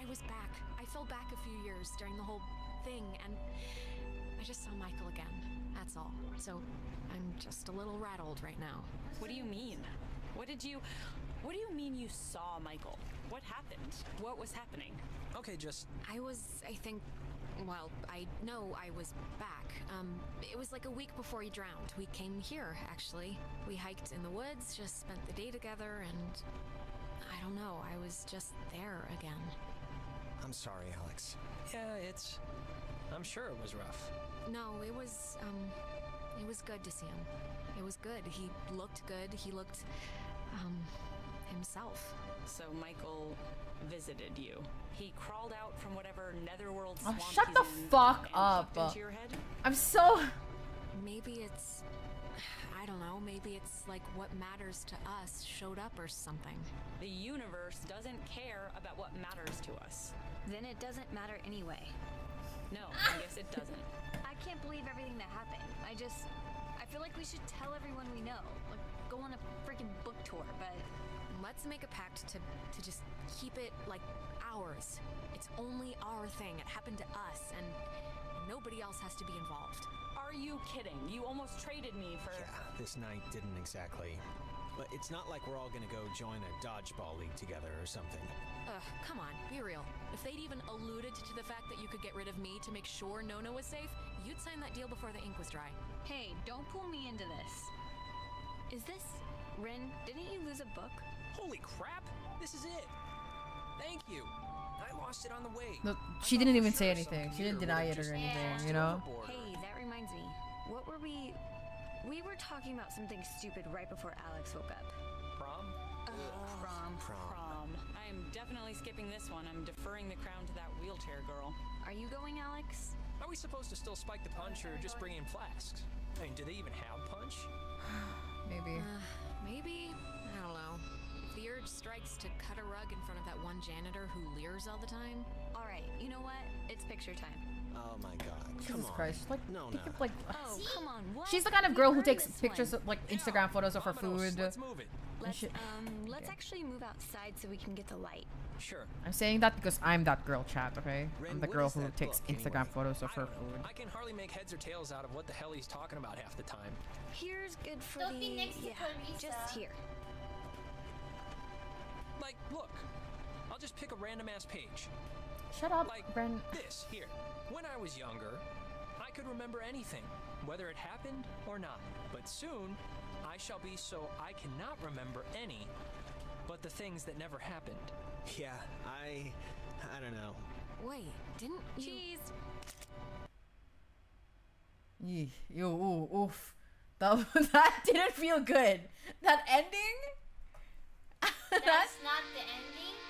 I was back. I fell back a few years during the whole thing and I just saw Michael again. That's all. So I'm just a little rattled right now. What do you mean? What did you. What do you mean you saw Michael? What happened? What was happening? Okay, just I was, I think, well, I know I was back. Um, it was like a week before he drowned. We came here, actually. We hiked in the woods, just spent the day together, and I don't know, I was just there again. I'm sorry, Alex. yeah, it's I'm sure it was rough. No, it was, um, it was good to see him. It was good. He looked good. He looked, um, himself. So Michael visited you. He crawled out from whatever netherworld Oh, shut the fuck up. into your head? I'm so. Maybe it's. I don't know. Maybe it's like what matters to us showed up or something. The universe doesn't care about what matters to us. Then it doesn't matter anyway. No, I guess it doesn't. I can't believe everything that happened. I just. I feel like we should tell everyone we know. Like, go on a freaking book tour, but. Let's make a pact to to just keep it like ours. It's only our thing. It happened to us, and nobody else has to be involved. Are you kidding? You almost traded me for. Yeah, this night didn't exactly. But it's not like we're all gonna go join a dodgeball league together or something. Ugh, come on, be real. If they'd even alluded to the fact that you could get rid of me to make sure Nona was safe, you'd sign that deal before the ink was dry. Hey, don't pull me into this. Is this. Ren, didn't you lose a book? Holy crap! This is it. Thank you. I lost it on the way. No, she didn't even say anything. She didn't deny it or anything, you know? Hey, that reminds me. What were we. We were talking about something stupid right before Alex woke up. Prom? prom. Prom. I am definitely skipping this one. I'm deferring the crown to that wheelchair girl. Are you going, Alex? Are we supposed to still spike the punch or just bring in flasks? I mean, do they even have punch? Maybe. Uh, maybe? I don't know. If the urge strikes to cut a rug in front of that one janitor who leers all the time. Alright, you know what? It's picture time. Oh my god. Come Jesus on. Christ. Like, no, no. of, like. Oh, come on, what? She's the kind of girl who takes pictures one. of like Instagram photos of her food. Let's move it. And Let's, shit. um, let's actually move outside so we can get the light. Sure. I'm saying that because I'm that girl, chat. Okay, I'm the girl who takes book, Instagram anyway? photos of I her don't food. I can hardly make heads or tails out of what the hell he's talking about half the time. Here's good for Don't the. be next yeah, Clarissa. just here. Like, look, I'll just pick a random ass page. Shut up, Like Bren. this here. When I was younger, I could remember anything, whether it happened or not. But soon, I shall be so I cannot remember any but the things that never happened. Yeah, I. I don't know. Wait, didn't you? Cheese. Yee, Yo, ooh, oof. That, that didn't feel good. That ending? That's not the ending.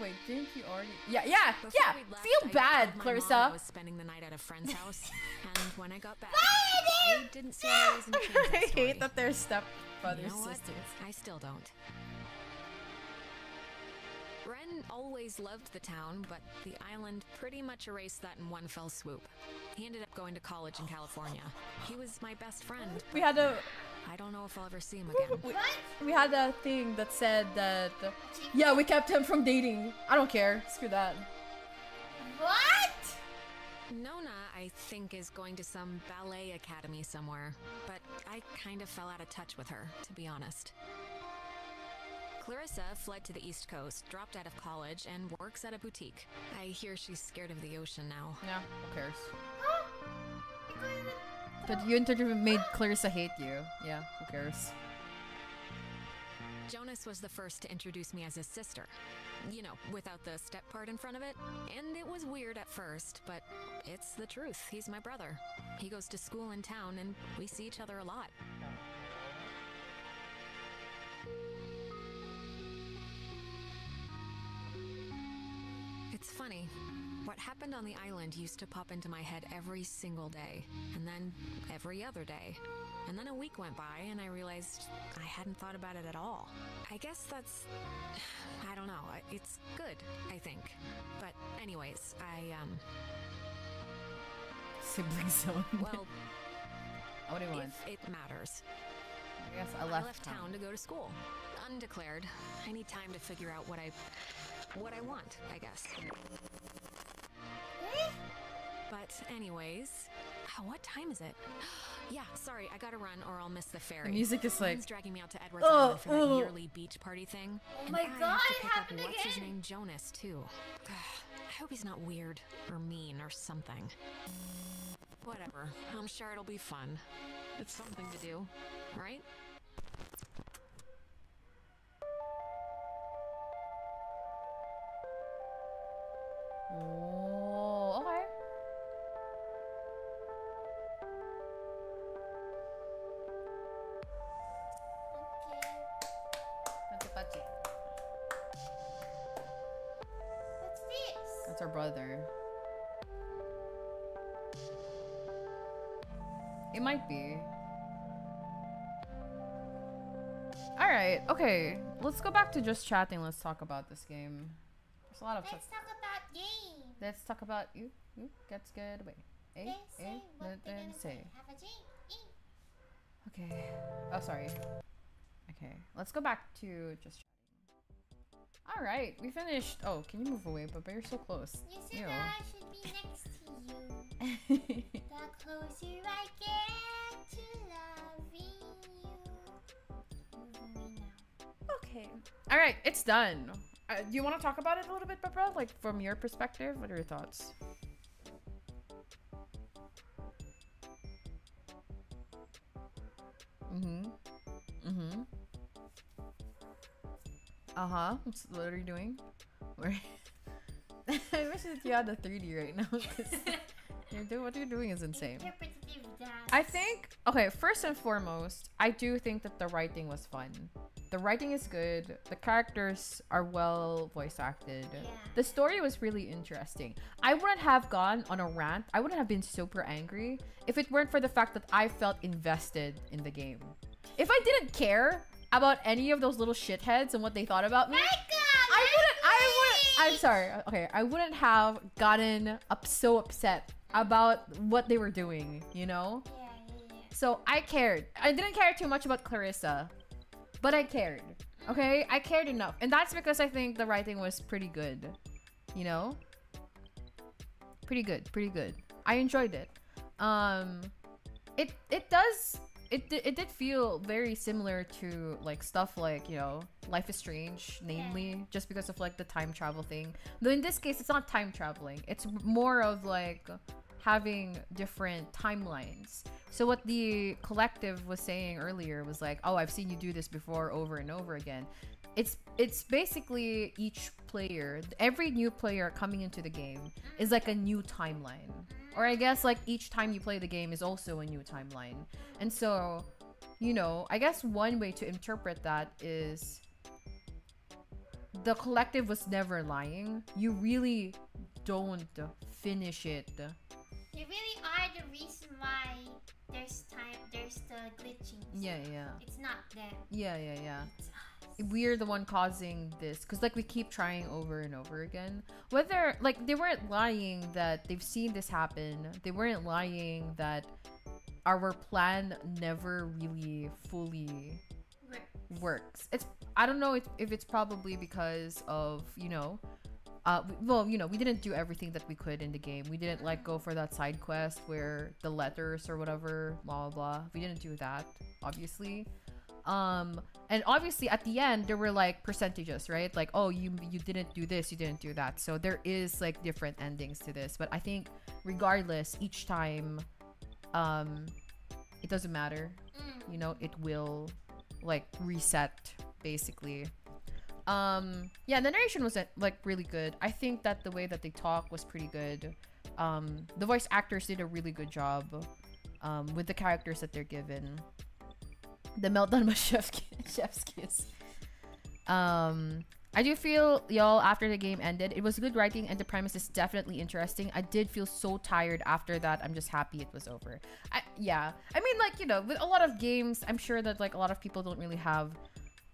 Wait, didn't you already? Yeah, yeah, Before yeah. left, Feel I bad, my I Clarissa. was spending the night at a friend's house, and when I got back, I didn't see any reason to change I hate that they're step You brothers, know what? sisters. I still don't. Ren always loved the town, but the island pretty much erased that in one fell swoop. He ended up going to college in California. He was my best friend. We had a I don't know if I'll ever see him again. we, we had a thing that said that yeah, we kept him from dating. I don't care. Screw that. What? Nona, I think, is going to some ballet academy somewhere, but I kind of fell out of touch with her, to be honest. Clarissa fled to the East Coast, dropped out of college, and works at a boutique. I hear she's scared of the ocean now. Yeah, who cares? But you interview made Clarissa hate you. Yeah, who cares? Jonas was the first to introduce me as his sister. You know, without the step part in front of it. And it was weird at first, but it's the truth. He's my brother. He goes to school in town, and we see each other a lot. It's funny. What happened on the island used to pop into my head every single day, and then every other day. And then a week went by, and I realized I hadn't thought about it at all. I guess that's. I don't know. It's good, I think. But, anyways, I, um. Sibling zone. Well, what do you want? if it matters. I guess I left, town to go to school. Undeclared. I need time to figure out what I. what I want, I guess. But, anyways. ah, what time is it? yeah, sorry, I gotta run or I'll miss the ferry. The music is like- Friends dragging me out to Edwards Oh, Island for that oh. yearly beach party thing. Oh And my I have God, to it pick up happened what's his name? Jonas, too. I hope he's not weird or mean or something. Whatever. I'm sure it'll be fun. It's something to do, right? Oh, brother. It might be. Alright, okay. Let's go back to just chatting. Let's talk about this game. There's a lot of Let's talk about game. Let's talk about you. You gets good. Wait. They eh, say what they're say. Have a. Okay. Oh, sorry. Okay. Let's go back to just. All right, we finished. Oh, can you move away? But you're so close. You said Ew. that I should be next to you. the closer I get to loving you. Move away now. Okay. All right, it's done. Uh, do you want to talk about it a little bit, bro? Like from your perspective, what are your thoughts? Mm-hmm. Mm-hmm. Uh-huh. What's what are you doing? Where I wish that you had the 3D right now. you're doing what you're doing is insane. I think okay, first and foremost, I do think that the writing was fun. The writing is good. The characters are well voice acted. The story was really interesting. I wouldn't have gone on a rant. I wouldn't have been super angry if it weren't for the fact that I felt invested in the game. If I didn't care about any of those little shitheads and what they thought about me, I wouldn't. I wouldn't. I'm sorry. Okay, I wouldn't have gotten up so upset about what they were doing. You know. So I cared. I didn't care too much about Clarissa, but I cared. Okay, I cared enough, and that's because I think the writing was pretty good. You know, pretty good, pretty good. I enjoyed it. Um, it it does. It, it did feel very similar to like stuff like you know life is strange namely just because of like the time travel thing though in this case it's not time traveling it's more of like having different timelines. So what the collective was saying earlier was like, "Oh, I've seen you do this before over and over again." It's it's basically each player, every new player coming into the game mm. is like a new timeline. Or I guess like each time you play the game is also a new timeline. And so, you know, I guess one way to interpret that is the collective was never lying. You really don't finish it They really are the reason why there's time, there's the glitching. Yeah, yeah. It's not them. Yeah, yeah, yeah. We're the one causing this because, like, we keep trying over and over again. Whether, like, they weren't lying that they've seen this happen, they weren't lying that our plan never really fully works. It's, I don't know if, if it's probably because of, you know, uh, well, you know, we didn't do everything that we could in the game. We didn't like go for that side quest where the letters or whatever, blah blah blah. We didn't do that, obviously. Um, and obviously at the end there were like percentages, right? Like, oh, you you didn't do this, you didn't do that. So there is like different endings to this. But I think regardless, each time, um, it doesn't matter. You know, it will like reset basically um yeah the narration was like really good i think that the way that they talk was pretty good um the voice actors did a really good job um with the characters that they're given the meltdown was chef chef's kiss. Um i do feel y'all after the game ended it was good writing and the premise is definitely interesting. I did feel so tired after that. I'm just happy it was over. I, yeah. I mean like you know with a lot of games i'm sure that like a lot of people don't really have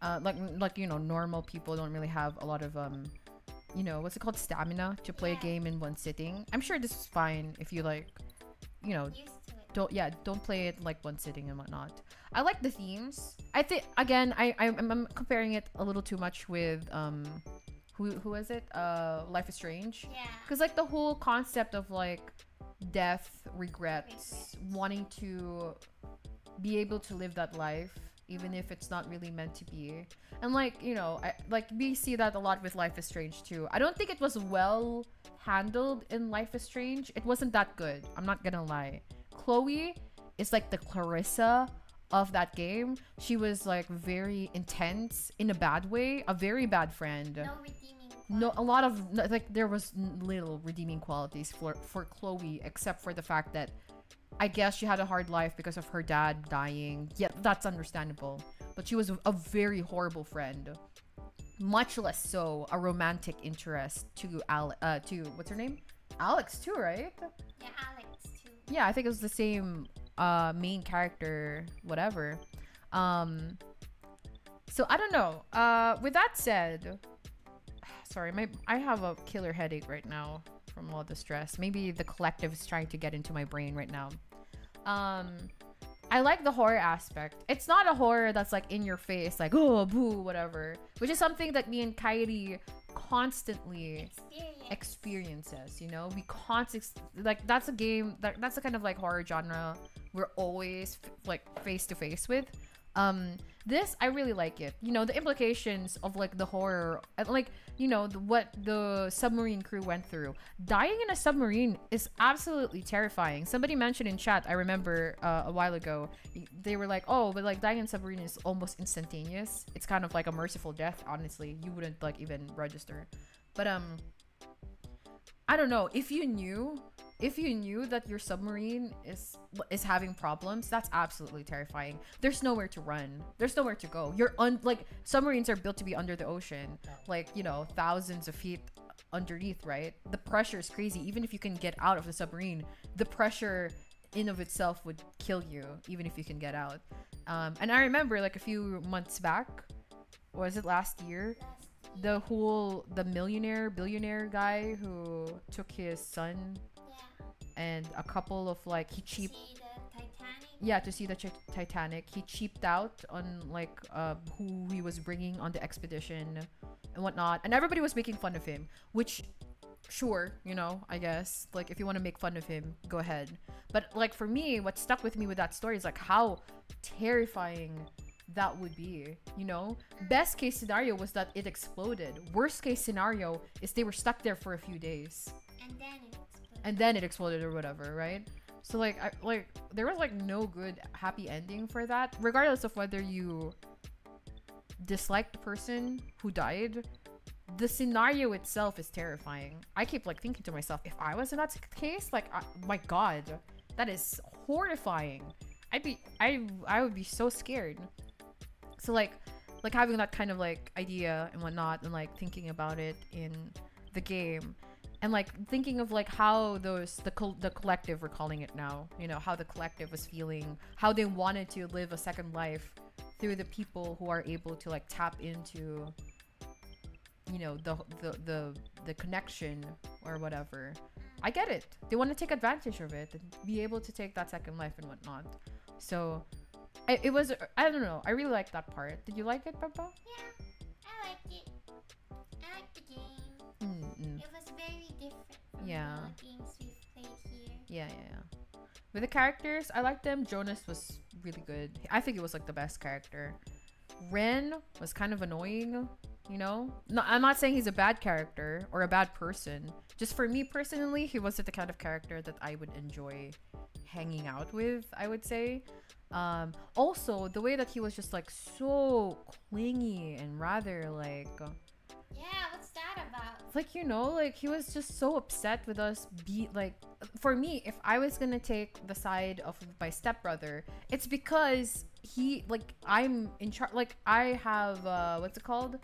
uh like like you know normal people don't really have a lot of um you know what's it called? Stamina to play a game in one sitting. I'm sure this is fine if you like you know don't yeah don't play it like one sitting and whatnot. I like the themes. I think again i i'm, I'm comparing it a little too much with um who who is it? Uh life is strange. Yeah. because like the whole concept of like death regrets. wanting to be able to live that life even if it's not really meant to be. And like you know I, like we see that a lot with life is strange too. I don't think it was well handled in life is strange. It wasn't that good. I'm not gonna lie chloe is like the clarissa of that game. She was like very intense in a bad way a very bad friend. No redeeming. no a lot of like there was little redeeming qualities for for chloe except for the fact that i guess she had a hard life because of her dad dying. Yeah that's understandable. But she was a, a very horrible friend. Much less so a romantic interest to Al- uh to what's her name? Alex too right? Yeah, Alex. Yeah i think it was the same uh main character whatever um so i don't know uh with that said sorry my i have a killer headache right now from all the stress maybe the collective is trying to get into my brain right now um I like the horror aspect. It's not a horror that's like in your face, like oh boo, whatever. Which is something that me and Kairi constantly experiences. You know, we constant like that's a game that that's the kind of like horror genre we're always f- like face to face with. Um, this I really like it. You know, the implications of like the horror, like you know the, what the submarine crew went through. Dying in a submarine is absolutely terrifying. Somebody mentioned in chat, I remember uh, a while ago, they were like, "Oh, but like dying in a submarine is almost instantaneous. It's kind of like a merciful death. Honestly, you wouldn't like even register." But um, I don't know if you knew if you knew that your submarine is is having problems that's absolutely terrifying. There's nowhere to run. There's nowhere to go. You're un like submarines are built to be under the ocean like you know thousands of feet underneath right? The pressure is crazy. Even if you can get out of the submarine the pressure in of itself would kill you even if you can get out. Um, and i remember like a few months back was it last year? The whole the millionaire billionaire guy who took his son and a couple of like he cheap yeah to see the titanic. He cheaped out on like uh who he was bringing on the expedition and whatnot. And everybody was making fun of him which sure you know i guess. Like if you want to make fun of him go ahead. But like for me what stuck with me with that story is like how terrifying that would be you know? Best case scenario was that it exploded. Worst case scenario is they were stuck there for a few days. And then it and then it exploded or whatever, right? So like I like there was like no good happy ending for that, regardless of whether you dislike the person who died. The scenario itself is terrifying. I keep like thinking to myself, if I was in that case, like I, my god, that is horrifying. I'd be I I would be so scared. So like like having that kind of like idea and whatnot and like thinking about it in the game and like thinking of like how those the col- the collective we're calling it now you know how the collective was feeling how they wanted to live a second life through the people who are able to like tap into you know the the the, the connection or whatever. I get it. They want to take advantage of it and be able to take that second life and whatnot. So it was i don't know. I really like that part. Did you like it papa yeah. I liked. It Yeah. games we've played here. Yeah, yeah, yeah. With the characters, I like them. Jonas was really good. I think it was like the best character. Ren was kind of annoying, you know? No, I'm not saying he's a bad character or a bad person. Just for me personally, he wasn't the kind of character that I would enjoy hanging out with, I would say. Um, also, the way that he was just like so clingy and rather like Yeah, what's? Like you know like he was just so upset with us be like for me if i was gonna take the side of my stepbrother it's because he like i'm in charge like i have uh what's it called?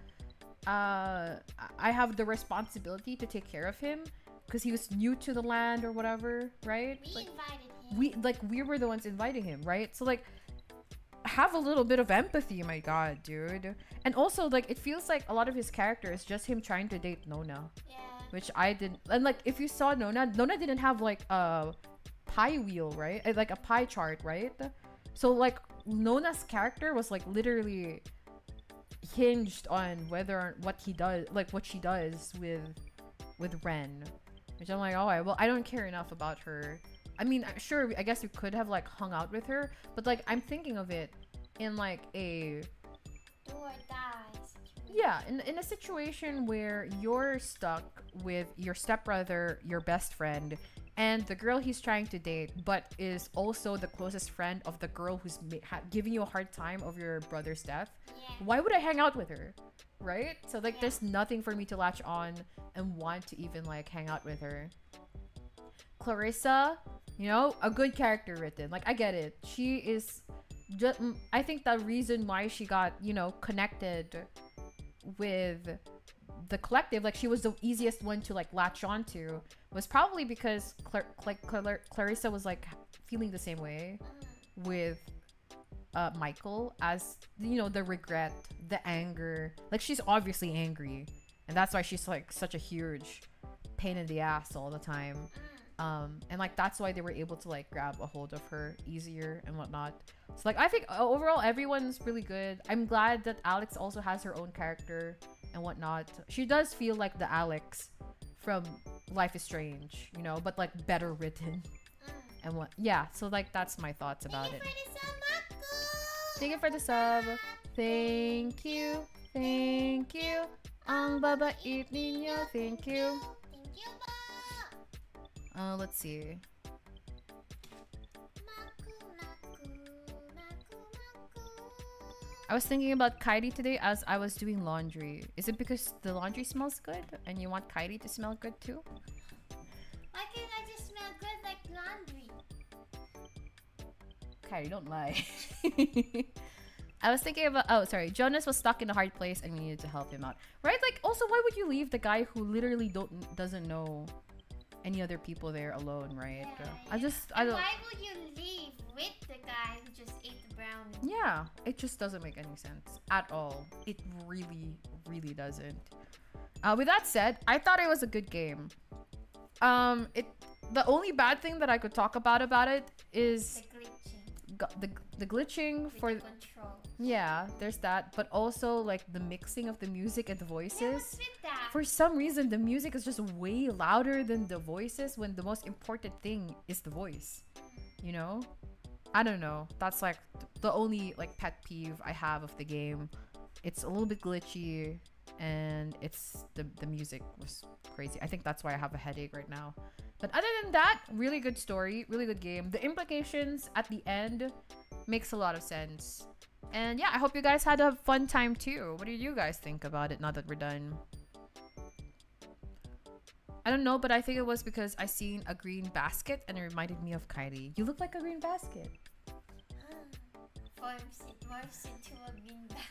Uh i have the responsibility to take care of him because he was new to the land or whatever right? We like invited him. we like we were the ones inviting him right? So like have a little bit of empathy my god dude. And also like it feels like a lot of his character is just him trying to date nona. Yeah. which i didn't and like if you saw nona nona didn't have like a pie wheel right? Uh, like a pie chart right? So like nona's character was like literally hinged on whether or what he does like what she does with with ren. Which i'm like all right well i don't care enough about her. I mean sure i guess you could have like hung out with her but like i'm thinking of it in like a Do or die. yeah, in, in a situation where you're stuck with your stepbrother, your best friend, and the girl he's trying to date, but is also the closest friend of the girl who's ha- giving you a hard time over your brother's death, why would I hang out with her? Right? So, like, there's nothing for me to latch on and want to even, like, hang out with her. Clarissa, you know, a good character written. Like, I get it. She is. Just, I think the reason why she got, you know, connected with the collective, like she was the easiest one to like latch onto, was probably because Clar- Cla- Clar- Clarissa was like feeling the same way with uh, Michael as you know the regret, the anger. Like she's obviously angry, and that's why she's like such a huge pain in the ass all the time. Um, and like that's why they were able to like grab a hold of her easier and whatnot. So like I think uh, overall everyone's really good. I'm glad that Alex also has her own character and whatnot. She does feel like the Alex from Life is Strange, you know, but like better written. And what? Yeah. So like that's my thoughts about it. Thank you for the sub. Thank you. Thank you. Ang baba eat ninyo. Thank you. Thank you. Uh, let's see. I was thinking about Kairi today as I was doing laundry. Is it because the laundry smells good and you want Kairi to smell good too? Why can't I just smell good like laundry? Kairi, don't lie. I was thinking about oh sorry, Jonas was stuck in a hard place and we needed to help him out. Right? Like also why would you leave the guy who literally don't doesn't know any other people there alone, right? Yeah. I just I don't Why would you leave with the guy who just ate the brownie? Yeah, it just doesn't make any sense at all. It really, really doesn't. Uh, with that said, I thought it was a good game. Um, it the only bad thing that I could talk about about it is The. The the glitching for the control. yeah, there's that, but also like the mixing of the music and the voices. For some reason, the music is just way louder than the voices when the most important thing is the voice. You know? I don't know. That's like th- the only like pet peeve I have of the game. It's a little bit glitchy and it's the the music was crazy. I think that's why I have a headache right now. But other than that, really good story, really good game. The implications at the end makes a lot of sense. And yeah, I hope you guys had a fun time too. What do you guys think about it now that we're done? I don't know, but I think it was because I seen a green basket and it reminded me of Kylie. You look like a green basket. Forms it morphs into a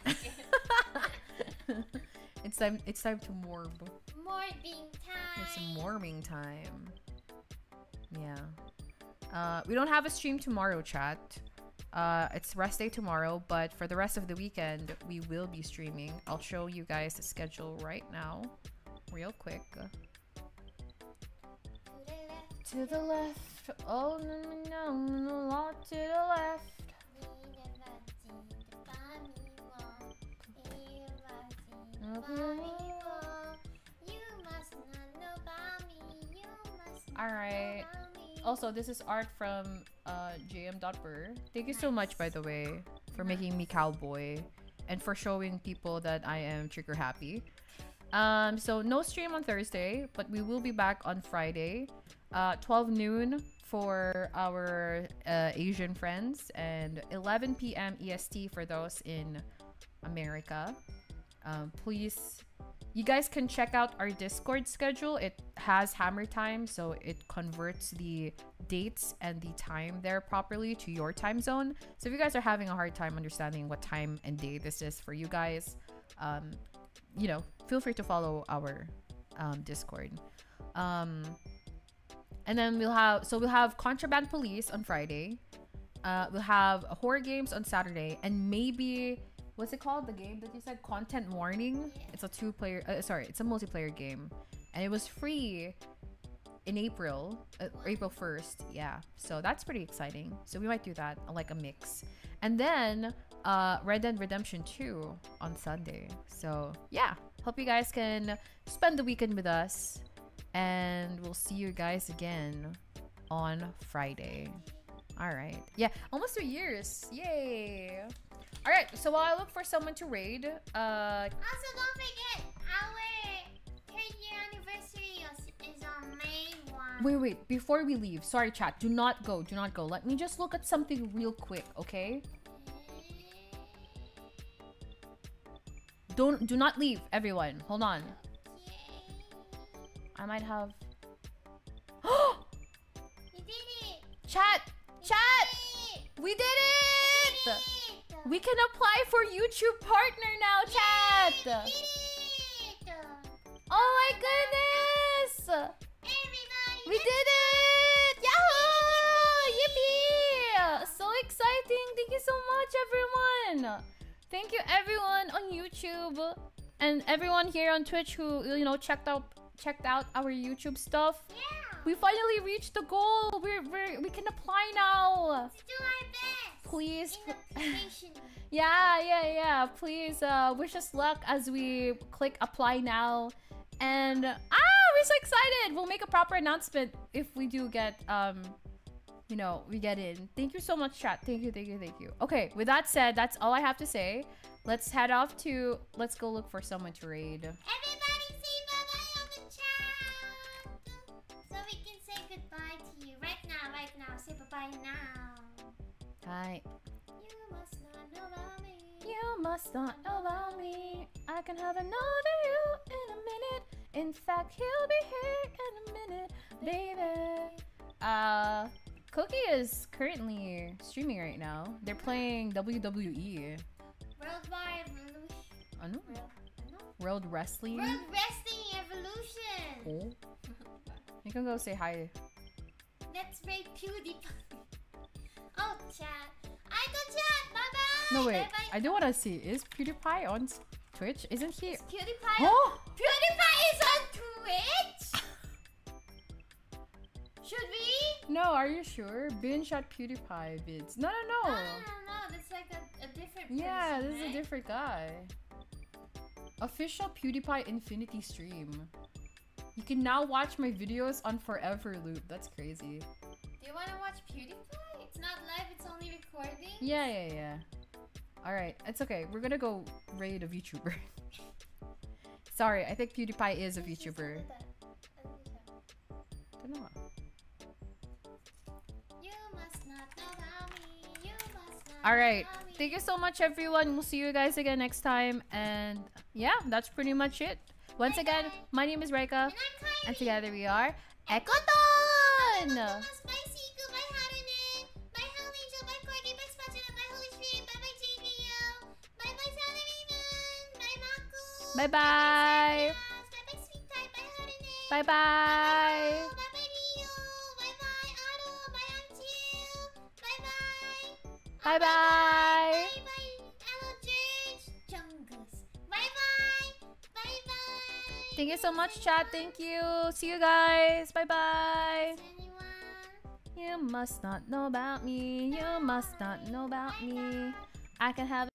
basket. It's time it's time to morb. Morbing time. It's morming time. Yeah. Uh, we don't have a stream tomorrow, chat. Uh, it's rest day tomorrow, but for the rest of the weekend, we will be streaming. I'll show you guys the schedule right now, real quick. To the left. Oh no no no no no to the left. You must not know about me. You All right. Also, this is art from uh, jm.burr. Thank you so much, by the way, for making me cowboy and for showing people that I am trigger happy. Um, so no stream on Thursday, but we will be back on Friday, uh, 12 noon for our uh, Asian friends and 11 p.m. EST for those in America. Um, please, you guys can check out our Discord schedule. It has HammerTime, so it converts the dates and the time there properly to your time zone. So if you guys are having a hard time understanding what time and day this is for you guys, um, you know, feel free to follow our um, Discord. Um, and then we'll have so we'll have Contraband Police on Friday. Uh, we'll have horror games on Saturday, and maybe what's it called? The game that you said, Content Warning. It's a two-player. Uh, sorry, it's a multiplayer game, and it was free in April, uh, April first. Yeah, so that's pretty exciting. So we might do that, like a mix, and then uh, Red Dead Redemption 2 on Sunday. So yeah, hope you guys can spend the weekend with us, and we'll see you guys again on Friday. All right. Yeah, almost two years. Yay. All right. So while I look for someone to raid, uh, Also, don't forget our 10 year anniversary is, is on May 1. wait, wait. Before we leave, sorry, chat. Do not go. Do not go. Let me just look at something real quick, okay? Don't. Do not leave, everyone. Hold on. I might have. You did it! Chat! Chat! We did it! We can apply for YouTube partner now, chat! Oh my goodness! Everybody, We did it! Yahoo! Yippee! So exciting! Thank you so much, everyone! Thank you, everyone on YouTube and everyone here on Twitch who you know checked out checked out our YouTube stuff. Yeah. We finally reached the goal. We're, we're we can apply now. Let's do our best. Please. Yeah, yeah, yeah. Please uh, wish us luck as we click apply now. And ah, we're so excited. We'll make a proper announcement if we do get um you know, we get in. Thank you so much, chat. Thank you, thank you, thank you. Okay, with that said, that's all I have to say. Let's head off to let's go look for someone to raid. Everybody now. Now. Hi. You must not know about me. You must not know about me. I can have another you in a minute. In fact, he'll be here in a minute, baby. Uh, Cookie is currently streaming right now. They're playing WWE. Worldwide Evolution. I know. World Wrestling. World Wrestling Evolution. Oh. You can go say hi. Let's rate PewDiePie. Oh, chat. I go chat. Bye-bye. No, wait. Bye-bye. I do want to see. Is PewDiePie on Twitch? Isn't he? PewDiePie. Oh! PewDiePie is on Twitch. Should we? No, are you sure? Bin shot PewDiePie vids. No, no, No, no. no, no. That's like a, a different. Yeah, person, this is a different guy. Official PewDiePie Infinity stream. You can now watch my videos on Forever Loop. That's crazy. Do you want to watch PewDiePie? It's not live. It's only recording. Yeah, yeah, yeah. All right, it's okay. We're gonna go raid a VTuber. Sorry, I think PewDiePie is a VTuber. Don't know. You must not know about me. You must not. All right. Thank you so much, everyone. We'll see you guys again next time. And yeah, that's pretty much it. Once again, my name is Raika. And together we are Ecotone! Bye bye. Bye bye. Bye, bye, Bye, bye, Thank you so much, chat. Thank you. See you guys. Bye bye. You must not know about me. You must not know about me. I can have